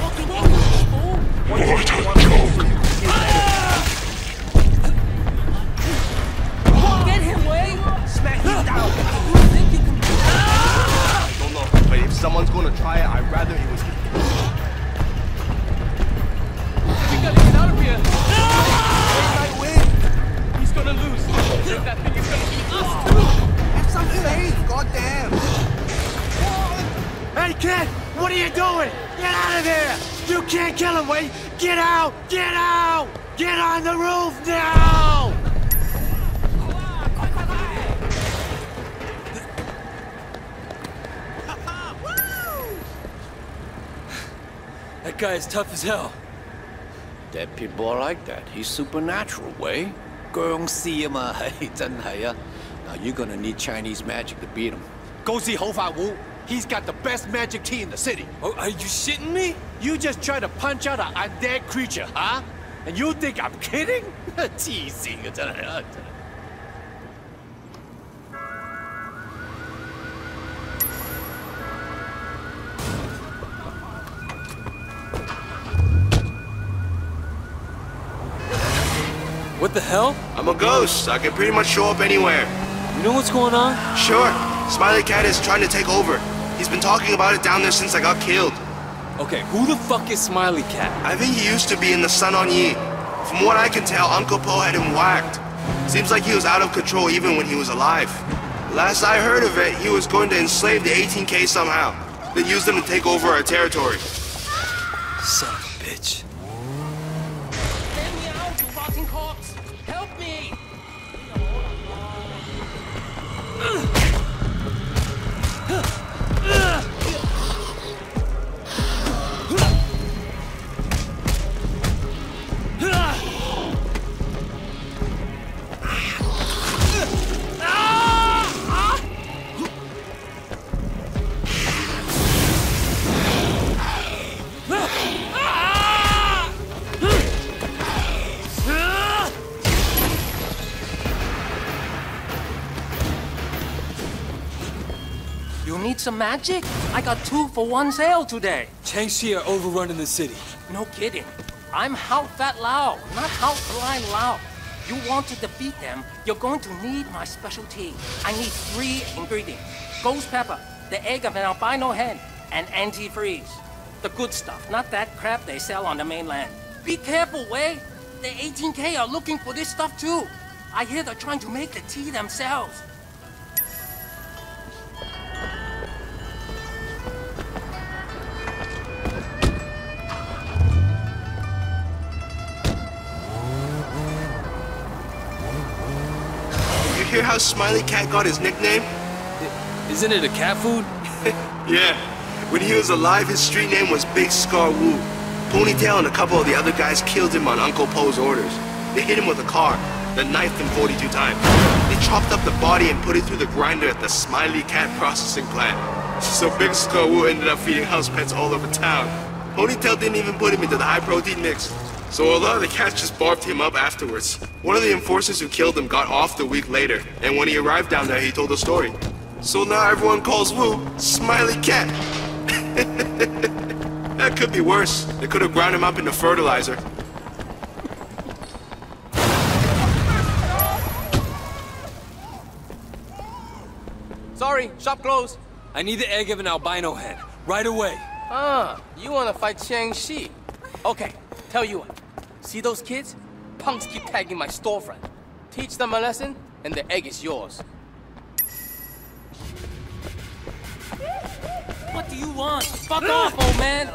[SPEAKER 147] Talking English, fool.
[SPEAKER 153] What a joke!
[SPEAKER 40] Someone's gonna try it, I'd rather it was me.
[SPEAKER 147] We gotta get out of here! I win! He's gonna lose. That thing is gonna eat us too!
[SPEAKER 40] Have some faith, goddamn!
[SPEAKER 153] Hey, kid! What are you doing? Get out of there! You can't kill him, Wait! Get out! Get out! Get on the roof now!
[SPEAKER 5] That guy is tough as hell.
[SPEAKER 44] Dead people are like that. He's supernatural, way. Gong Si ma, Now you're gonna need Chinese magic to beat him. Go see Ho Fa Wu. He's got the best magic tea in the city.
[SPEAKER 5] Oh, are you shitting me?
[SPEAKER 44] You just try to punch out an undead creature, huh? And you think I'm kidding?
[SPEAKER 5] Teasing. The hell?
[SPEAKER 157] I'm a ghost. I can pretty much show up anywhere.
[SPEAKER 5] You know what's going on?
[SPEAKER 157] Sure. Smiley Cat is trying to take over. He's been talking about it down there since I got killed.
[SPEAKER 5] Okay, who the fuck is Smiley Cat?
[SPEAKER 157] I think he used to be in the Sun On Yee. From what I can tell, Uncle Po had him whacked. Seems like he was out of control even when he was alive. Last I heard of it, he was going to enslave the 18K somehow, then use them to take over our territory.
[SPEAKER 5] Son of a bitch.
[SPEAKER 65] Some magic? I got two for one sale today.
[SPEAKER 5] Jiangshi are overrunning the city.
[SPEAKER 65] No kidding. I'm Hao Fat Lao, not Hao Blind Lao. You want to defeat them, you're going to need my specialty. I need three ingredients. Ghost pepper, the egg of an albino hen, and antifreeze. The good stuff, not that crap they sell on the mainland. Be careful, Wei. The 18K are looking for this stuff too. I hear they're trying to make the tea themselves.
[SPEAKER 157] Hear how Smiley Cat got his nickname?
[SPEAKER 5] Isn't it a cat food?
[SPEAKER 157] yeah. When he was alive, his street name was Big Scar Wu. Ponytail and a couple of the other guys killed him on Uncle Po's orders. They hit him with a car, then knifed him 42 times. They chopped up the body and put it through the grinder at the Smiley Cat processing plant. So Big Scar Wu ended up feeding house pets all over town. Ponytail didn't even put him into the high protein mix. So a lot of the cats just barfed him up afterwards. One of the enforcers who killed him got off the week later, and when he arrived down there, he told the story. So now everyone calls Wu Smiley Cat. that could be worse. They could have ground him up into fertilizer.
[SPEAKER 140] Sorry, shop closed.
[SPEAKER 5] I need the egg of an albino hen. Right away.
[SPEAKER 140] Ah, you wanna fight Jiangshi? Okay, tell you what. See those kids? Punks keep tagging my storefront. Teach them a lesson, and the egg is yours.
[SPEAKER 65] What do you want? Fuck off, old man!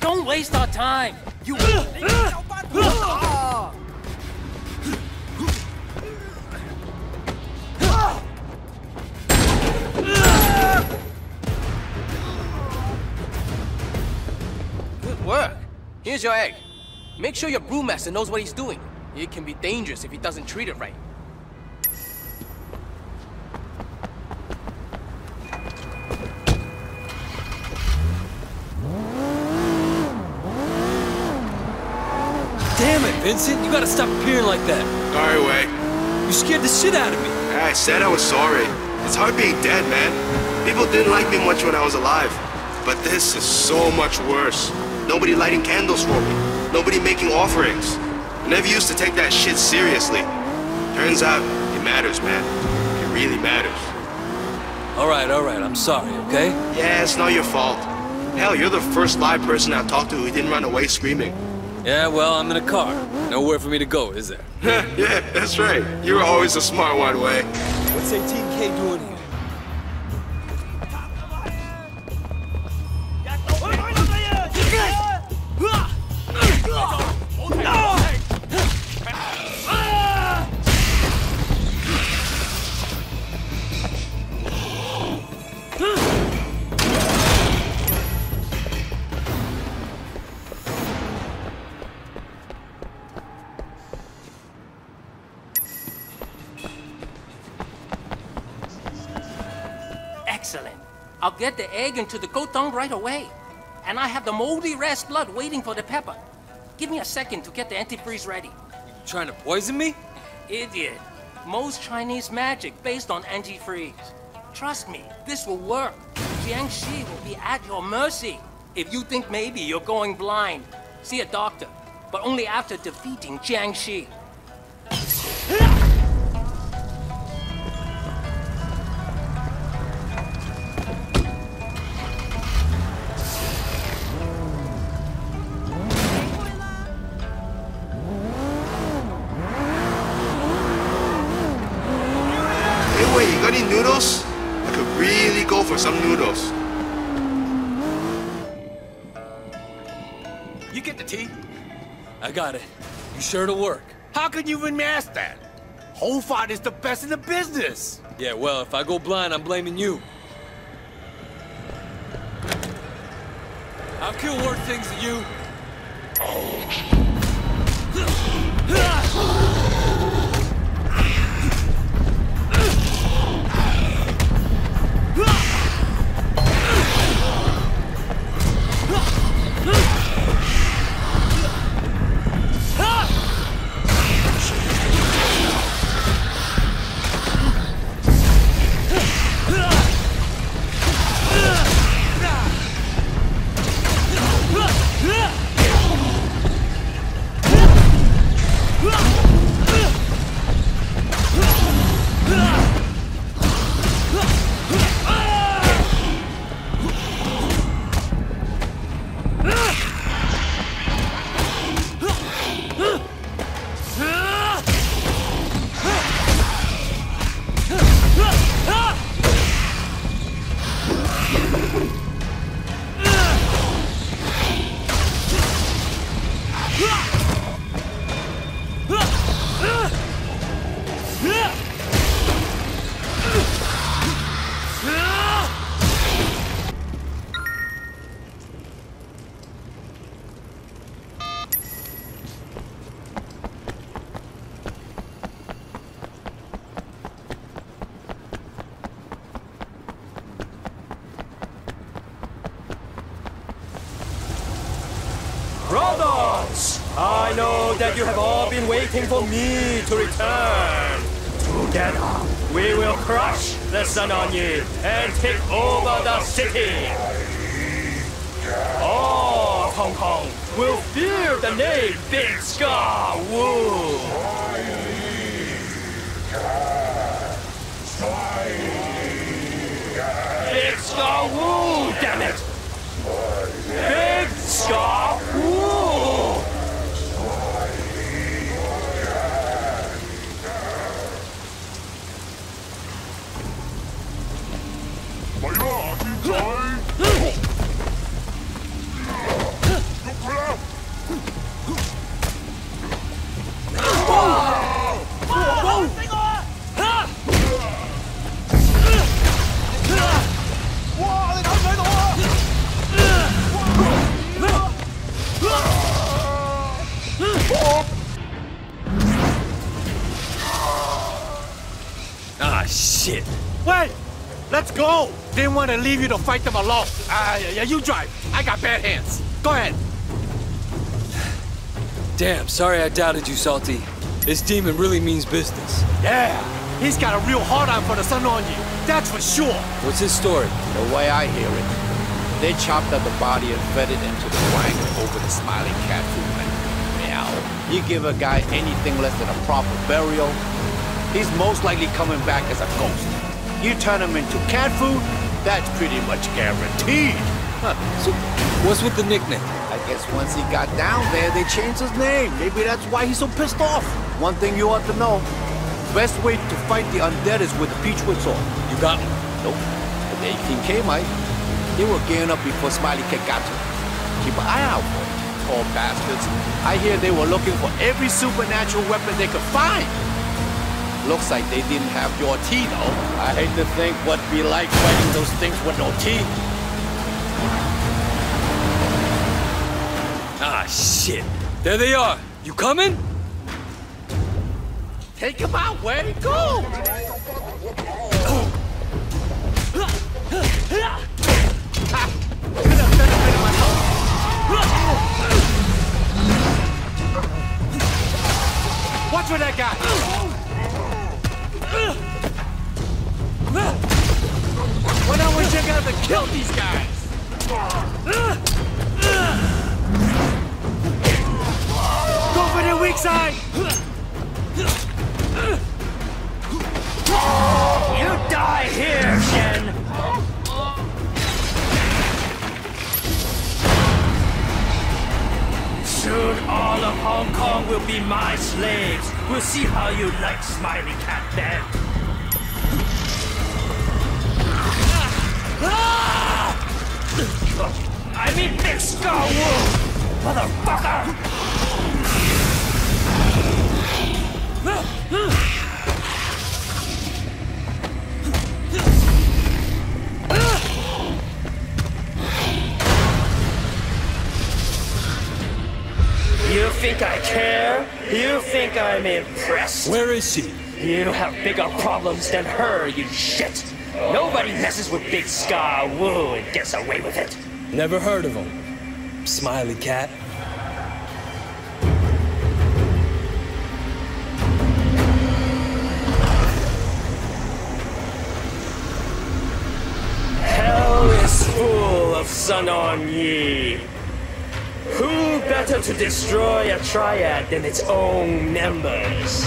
[SPEAKER 65] Don't waste our time! You...
[SPEAKER 140] Good work. Here's your egg. Make sure your brewmaster knows what he's doing. It can be dangerous if he doesn't treat it right.
[SPEAKER 5] Damn it, Vincent. You gotta stop appearing like that.
[SPEAKER 157] Sorry, Wei.
[SPEAKER 5] You scared the shit out of me.
[SPEAKER 157] I said I was sorry. It's hard being dead, man. People didn't like me much when I was alive. But this is so much worse. Nobody lighting candles for me. Nobody making offerings. I never used to take that shit seriously. Turns out, it matters, man. It really matters.
[SPEAKER 5] All right, all right. I'm sorry, okay?
[SPEAKER 157] Yeah, it's not your fault. Hell, you're the first live person I've talked to who didn't run away screaming.
[SPEAKER 5] Yeah, well, I'm in a car. Nowhere for me to go, is there?
[SPEAKER 157] yeah, that's right. You were always a smart one, Wei.
[SPEAKER 5] What's 18K doing here?
[SPEAKER 65] I'll get the egg into the goat dung right away. And I have the moldy rat's blood waiting for the pepper. Give me a second to get the antifreeze ready.
[SPEAKER 5] Trying to poison me?
[SPEAKER 65] Idiot. Most Chinese magic based on antifreeze. Trust me, this will work. Jiangshi will be at your mercy. If you think maybe you're going blind, see a doctor, but only after defeating Jiangshi.
[SPEAKER 157] got
[SPEAKER 5] sure it'll work?
[SPEAKER 44] How can you even mask that? Whole Fart is the best in the business.
[SPEAKER 5] Yeah, well, if I go blind, I'm blaming you. I've killed worse things than you.
[SPEAKER 156] Brothers, for me
[SPEAKER 44] fight them alone. Ah, yeah, yeah, you drive. I got bad hands. Go ahead.
[SPEAKER 5] Damn, sorry I doubted you, Salty. This demon really means business.
[SPEAKER 44] Yeah, he's got a real hard on for the Sun On Yee. That's for sure.
[SPEAKER 5] What's his story?
[SPEAKER 44] The way I hear it, they chopped up the body and fed it into the wang over the smiling cat food. Meow. You give a guy anything less than a proper burial, he's most likely coming back as a ghost. You turn him into cat food, that's pretty much guaranteed. Huh.
[SPEAKER 5] So, what's with the nickname?
[SPEAKER 44] I guess once he got down there, they changed his name. Maybe that's why he's so pissed off. One thing you ought to know, best way to fight the undead is with a Peachwood sword.
[SPEAKER 5] You got me?
[SPEAKER 44] Nope. But the 18K might. They were gearing up before Smiley Cat got to. Keep an eye out for them. Poor bastards. I hear they were looking for every supernatural weapon they could find. Looks like they didn't have your tea, though. I hate to think what'd be like fighting those things with no tea.
[SPEAKER 5] Ah, shit. There they are. You coming?
[SPEAKER 44] Take him out, where'd he go? Watch for that guy! Wish I could have killed these guys! Go for the weak side!
[SPEAKER 156] You die here, Shen! Soon all of Hong Kong will be my slaves. We'll see how you like Smiley Cat then. Ah! I mean Big Scar Wu! Motherfucker! You think I care? You think I'm impressed?
[SPEAKER 40] Where is she?
[SPEAKER 156] You have bigger problems than her, you shit! Nobody messes with Big Scar Wu and gets away with it.
[SPEAKER 40] Never heard of him. Smiley cat.
[SPEAKER 156] Hell is full of Sun On Yee. Who better to destroy a triad than its own members?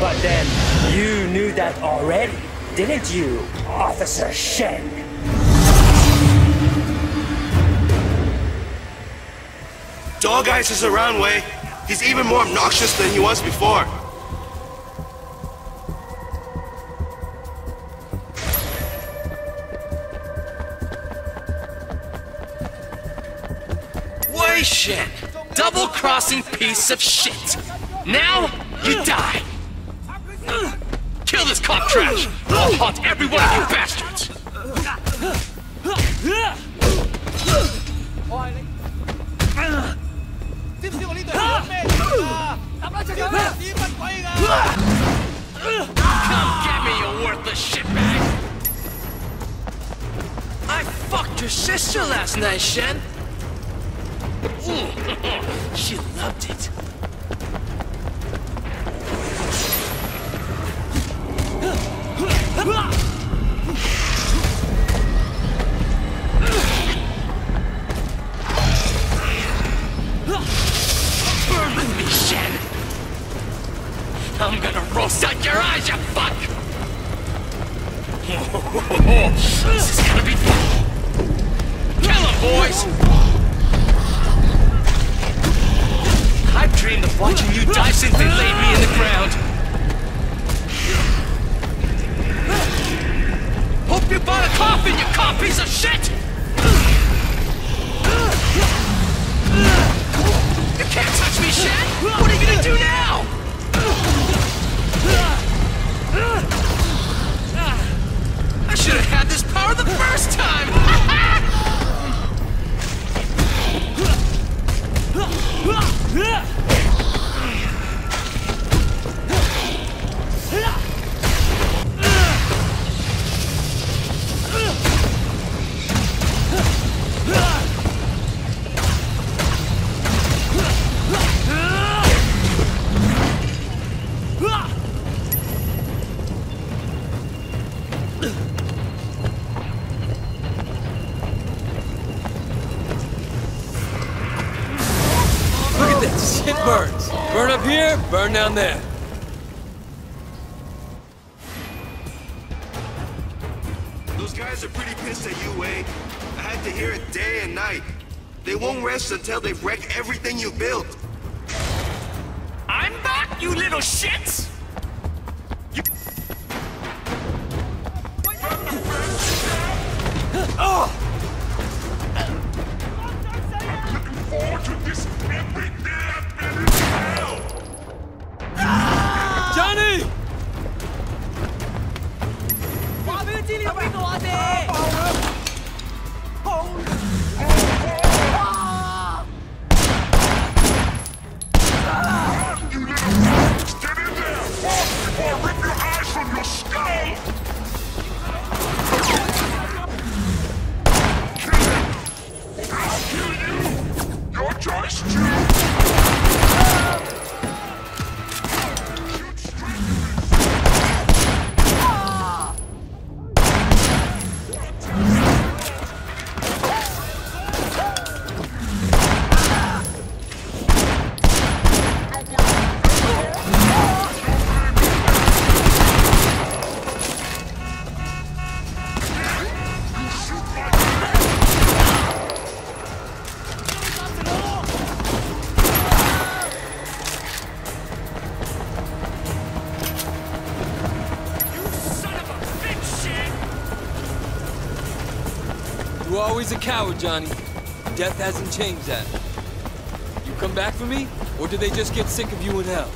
[SPEAKER 156] But then, you knew that already, didn't you, Officer Shen?
[SPEAKER 157] Dog Eyes is around, Wei. He's even more obnoxious than he was before.
[SPEAKER 140] Wei Shen, double-crossing piece of shit. Now, you die. Kill this cop trash. I'll haunt every one of you bastards. Come get me, you worthless shitbag. I fucked your sister last night, Shen. She loved it. Watching you die since they laid me in the ground. Hope you bought a coffin, you cop piece of shit! You can't touch me, Shen! What are you gonna do now? I should have had this power the first time!
[SPEAKER 40] Look here, burn down there.
[SPEAKER 157] Those guys are pretty pissed at you, Wei. I had to hear it day and night. They won't rest until they wreck everything you built.
[SPEAKER 140] I'm back, you little shits!
[SPEAKER 157] Always a coward, Johnny. Death hasn't changed that. You come back for me, or do they just get sick of you in hell?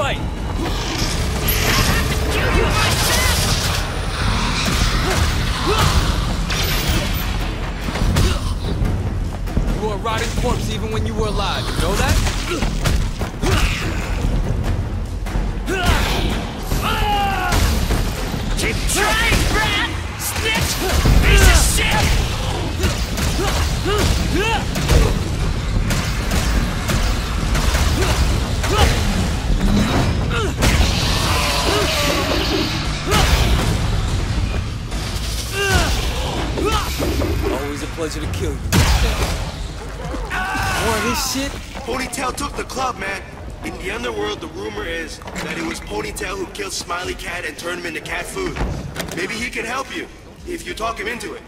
[SPEAKER 157] Fight.
[SPEAKER 65] Talk him into it.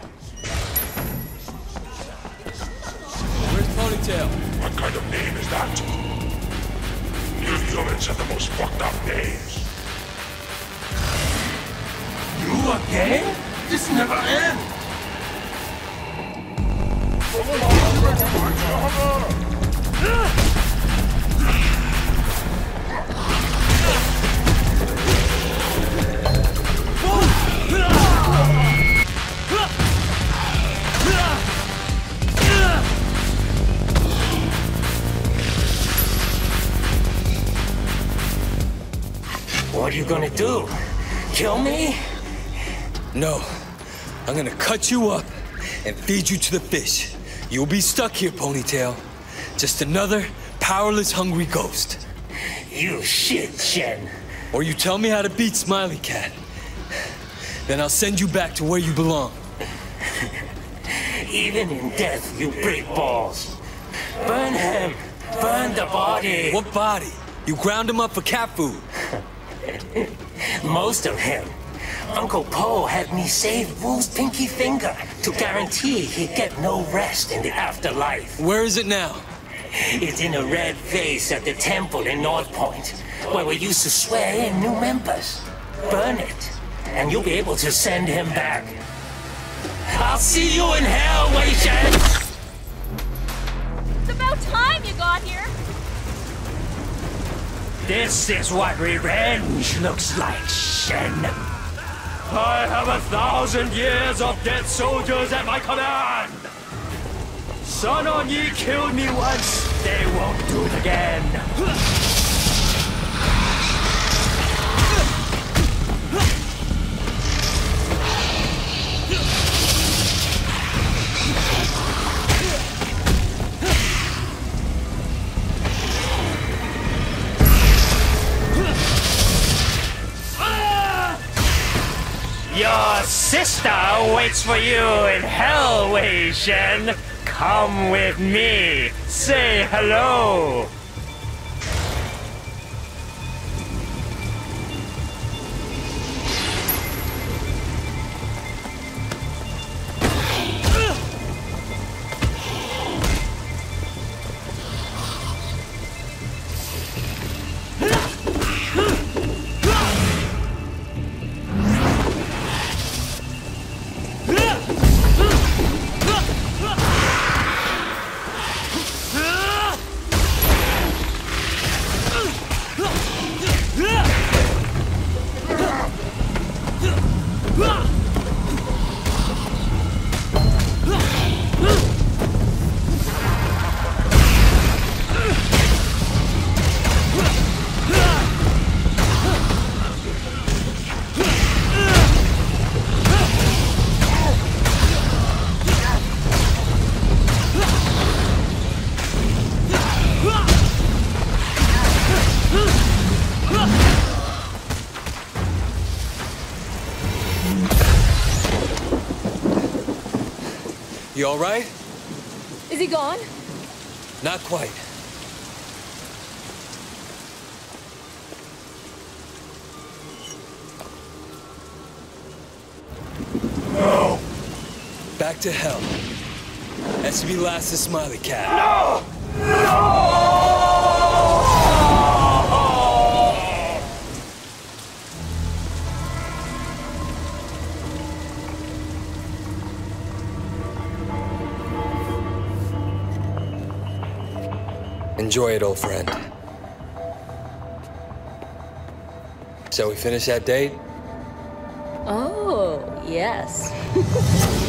[SPEAKER 158] You up
[SPEAKER 5] and feed you to the fish. You'll be stuck here, Ponytail. Just another powerless, hungry ghost.
[SPEAKER 156] You shit, Shen.
[SPEAKER 5] Or you tell me how to beat Smiley Cat. Then I'll send you back to where you belong.
[SPEAKER 156] Even in death, you break balls. Burn him! Burn the body!
[SPEAKER 5] What body? You ground him up for cat food.
[SPEAKER 156] Most of him. Uncle Po had me save Wu's pinky finger to guarantee he'd get no rest in the afterlife.
[SPEAKER 5] Where is it now?
[SPEAKER 156] It's in a red vase at the temple in North Point, where we used to swear in new members. Burn it, and you'll be able to send him back. I'll see you in hell, Wei Shen!
[SPEAKER 159] It's about time you got here.
[SPEAKER 160] This is what revenge looks like, Shen. I have a thousand years of dead soldiers at my command. Sun On Yee killed me once, they won't do it again. Waits for you in hell, Wei Shen. Come with me. Say hello.
[SPEAKER 157] You alright?
[SPEAKER 161] Is he gone?
[SPEAKER 5] Not quite. No! Back to hell. SCP last the Smiley Cat. Enjoy it, old friend. Shall we finish that date?
[SPEAKER 69] Oh, yes.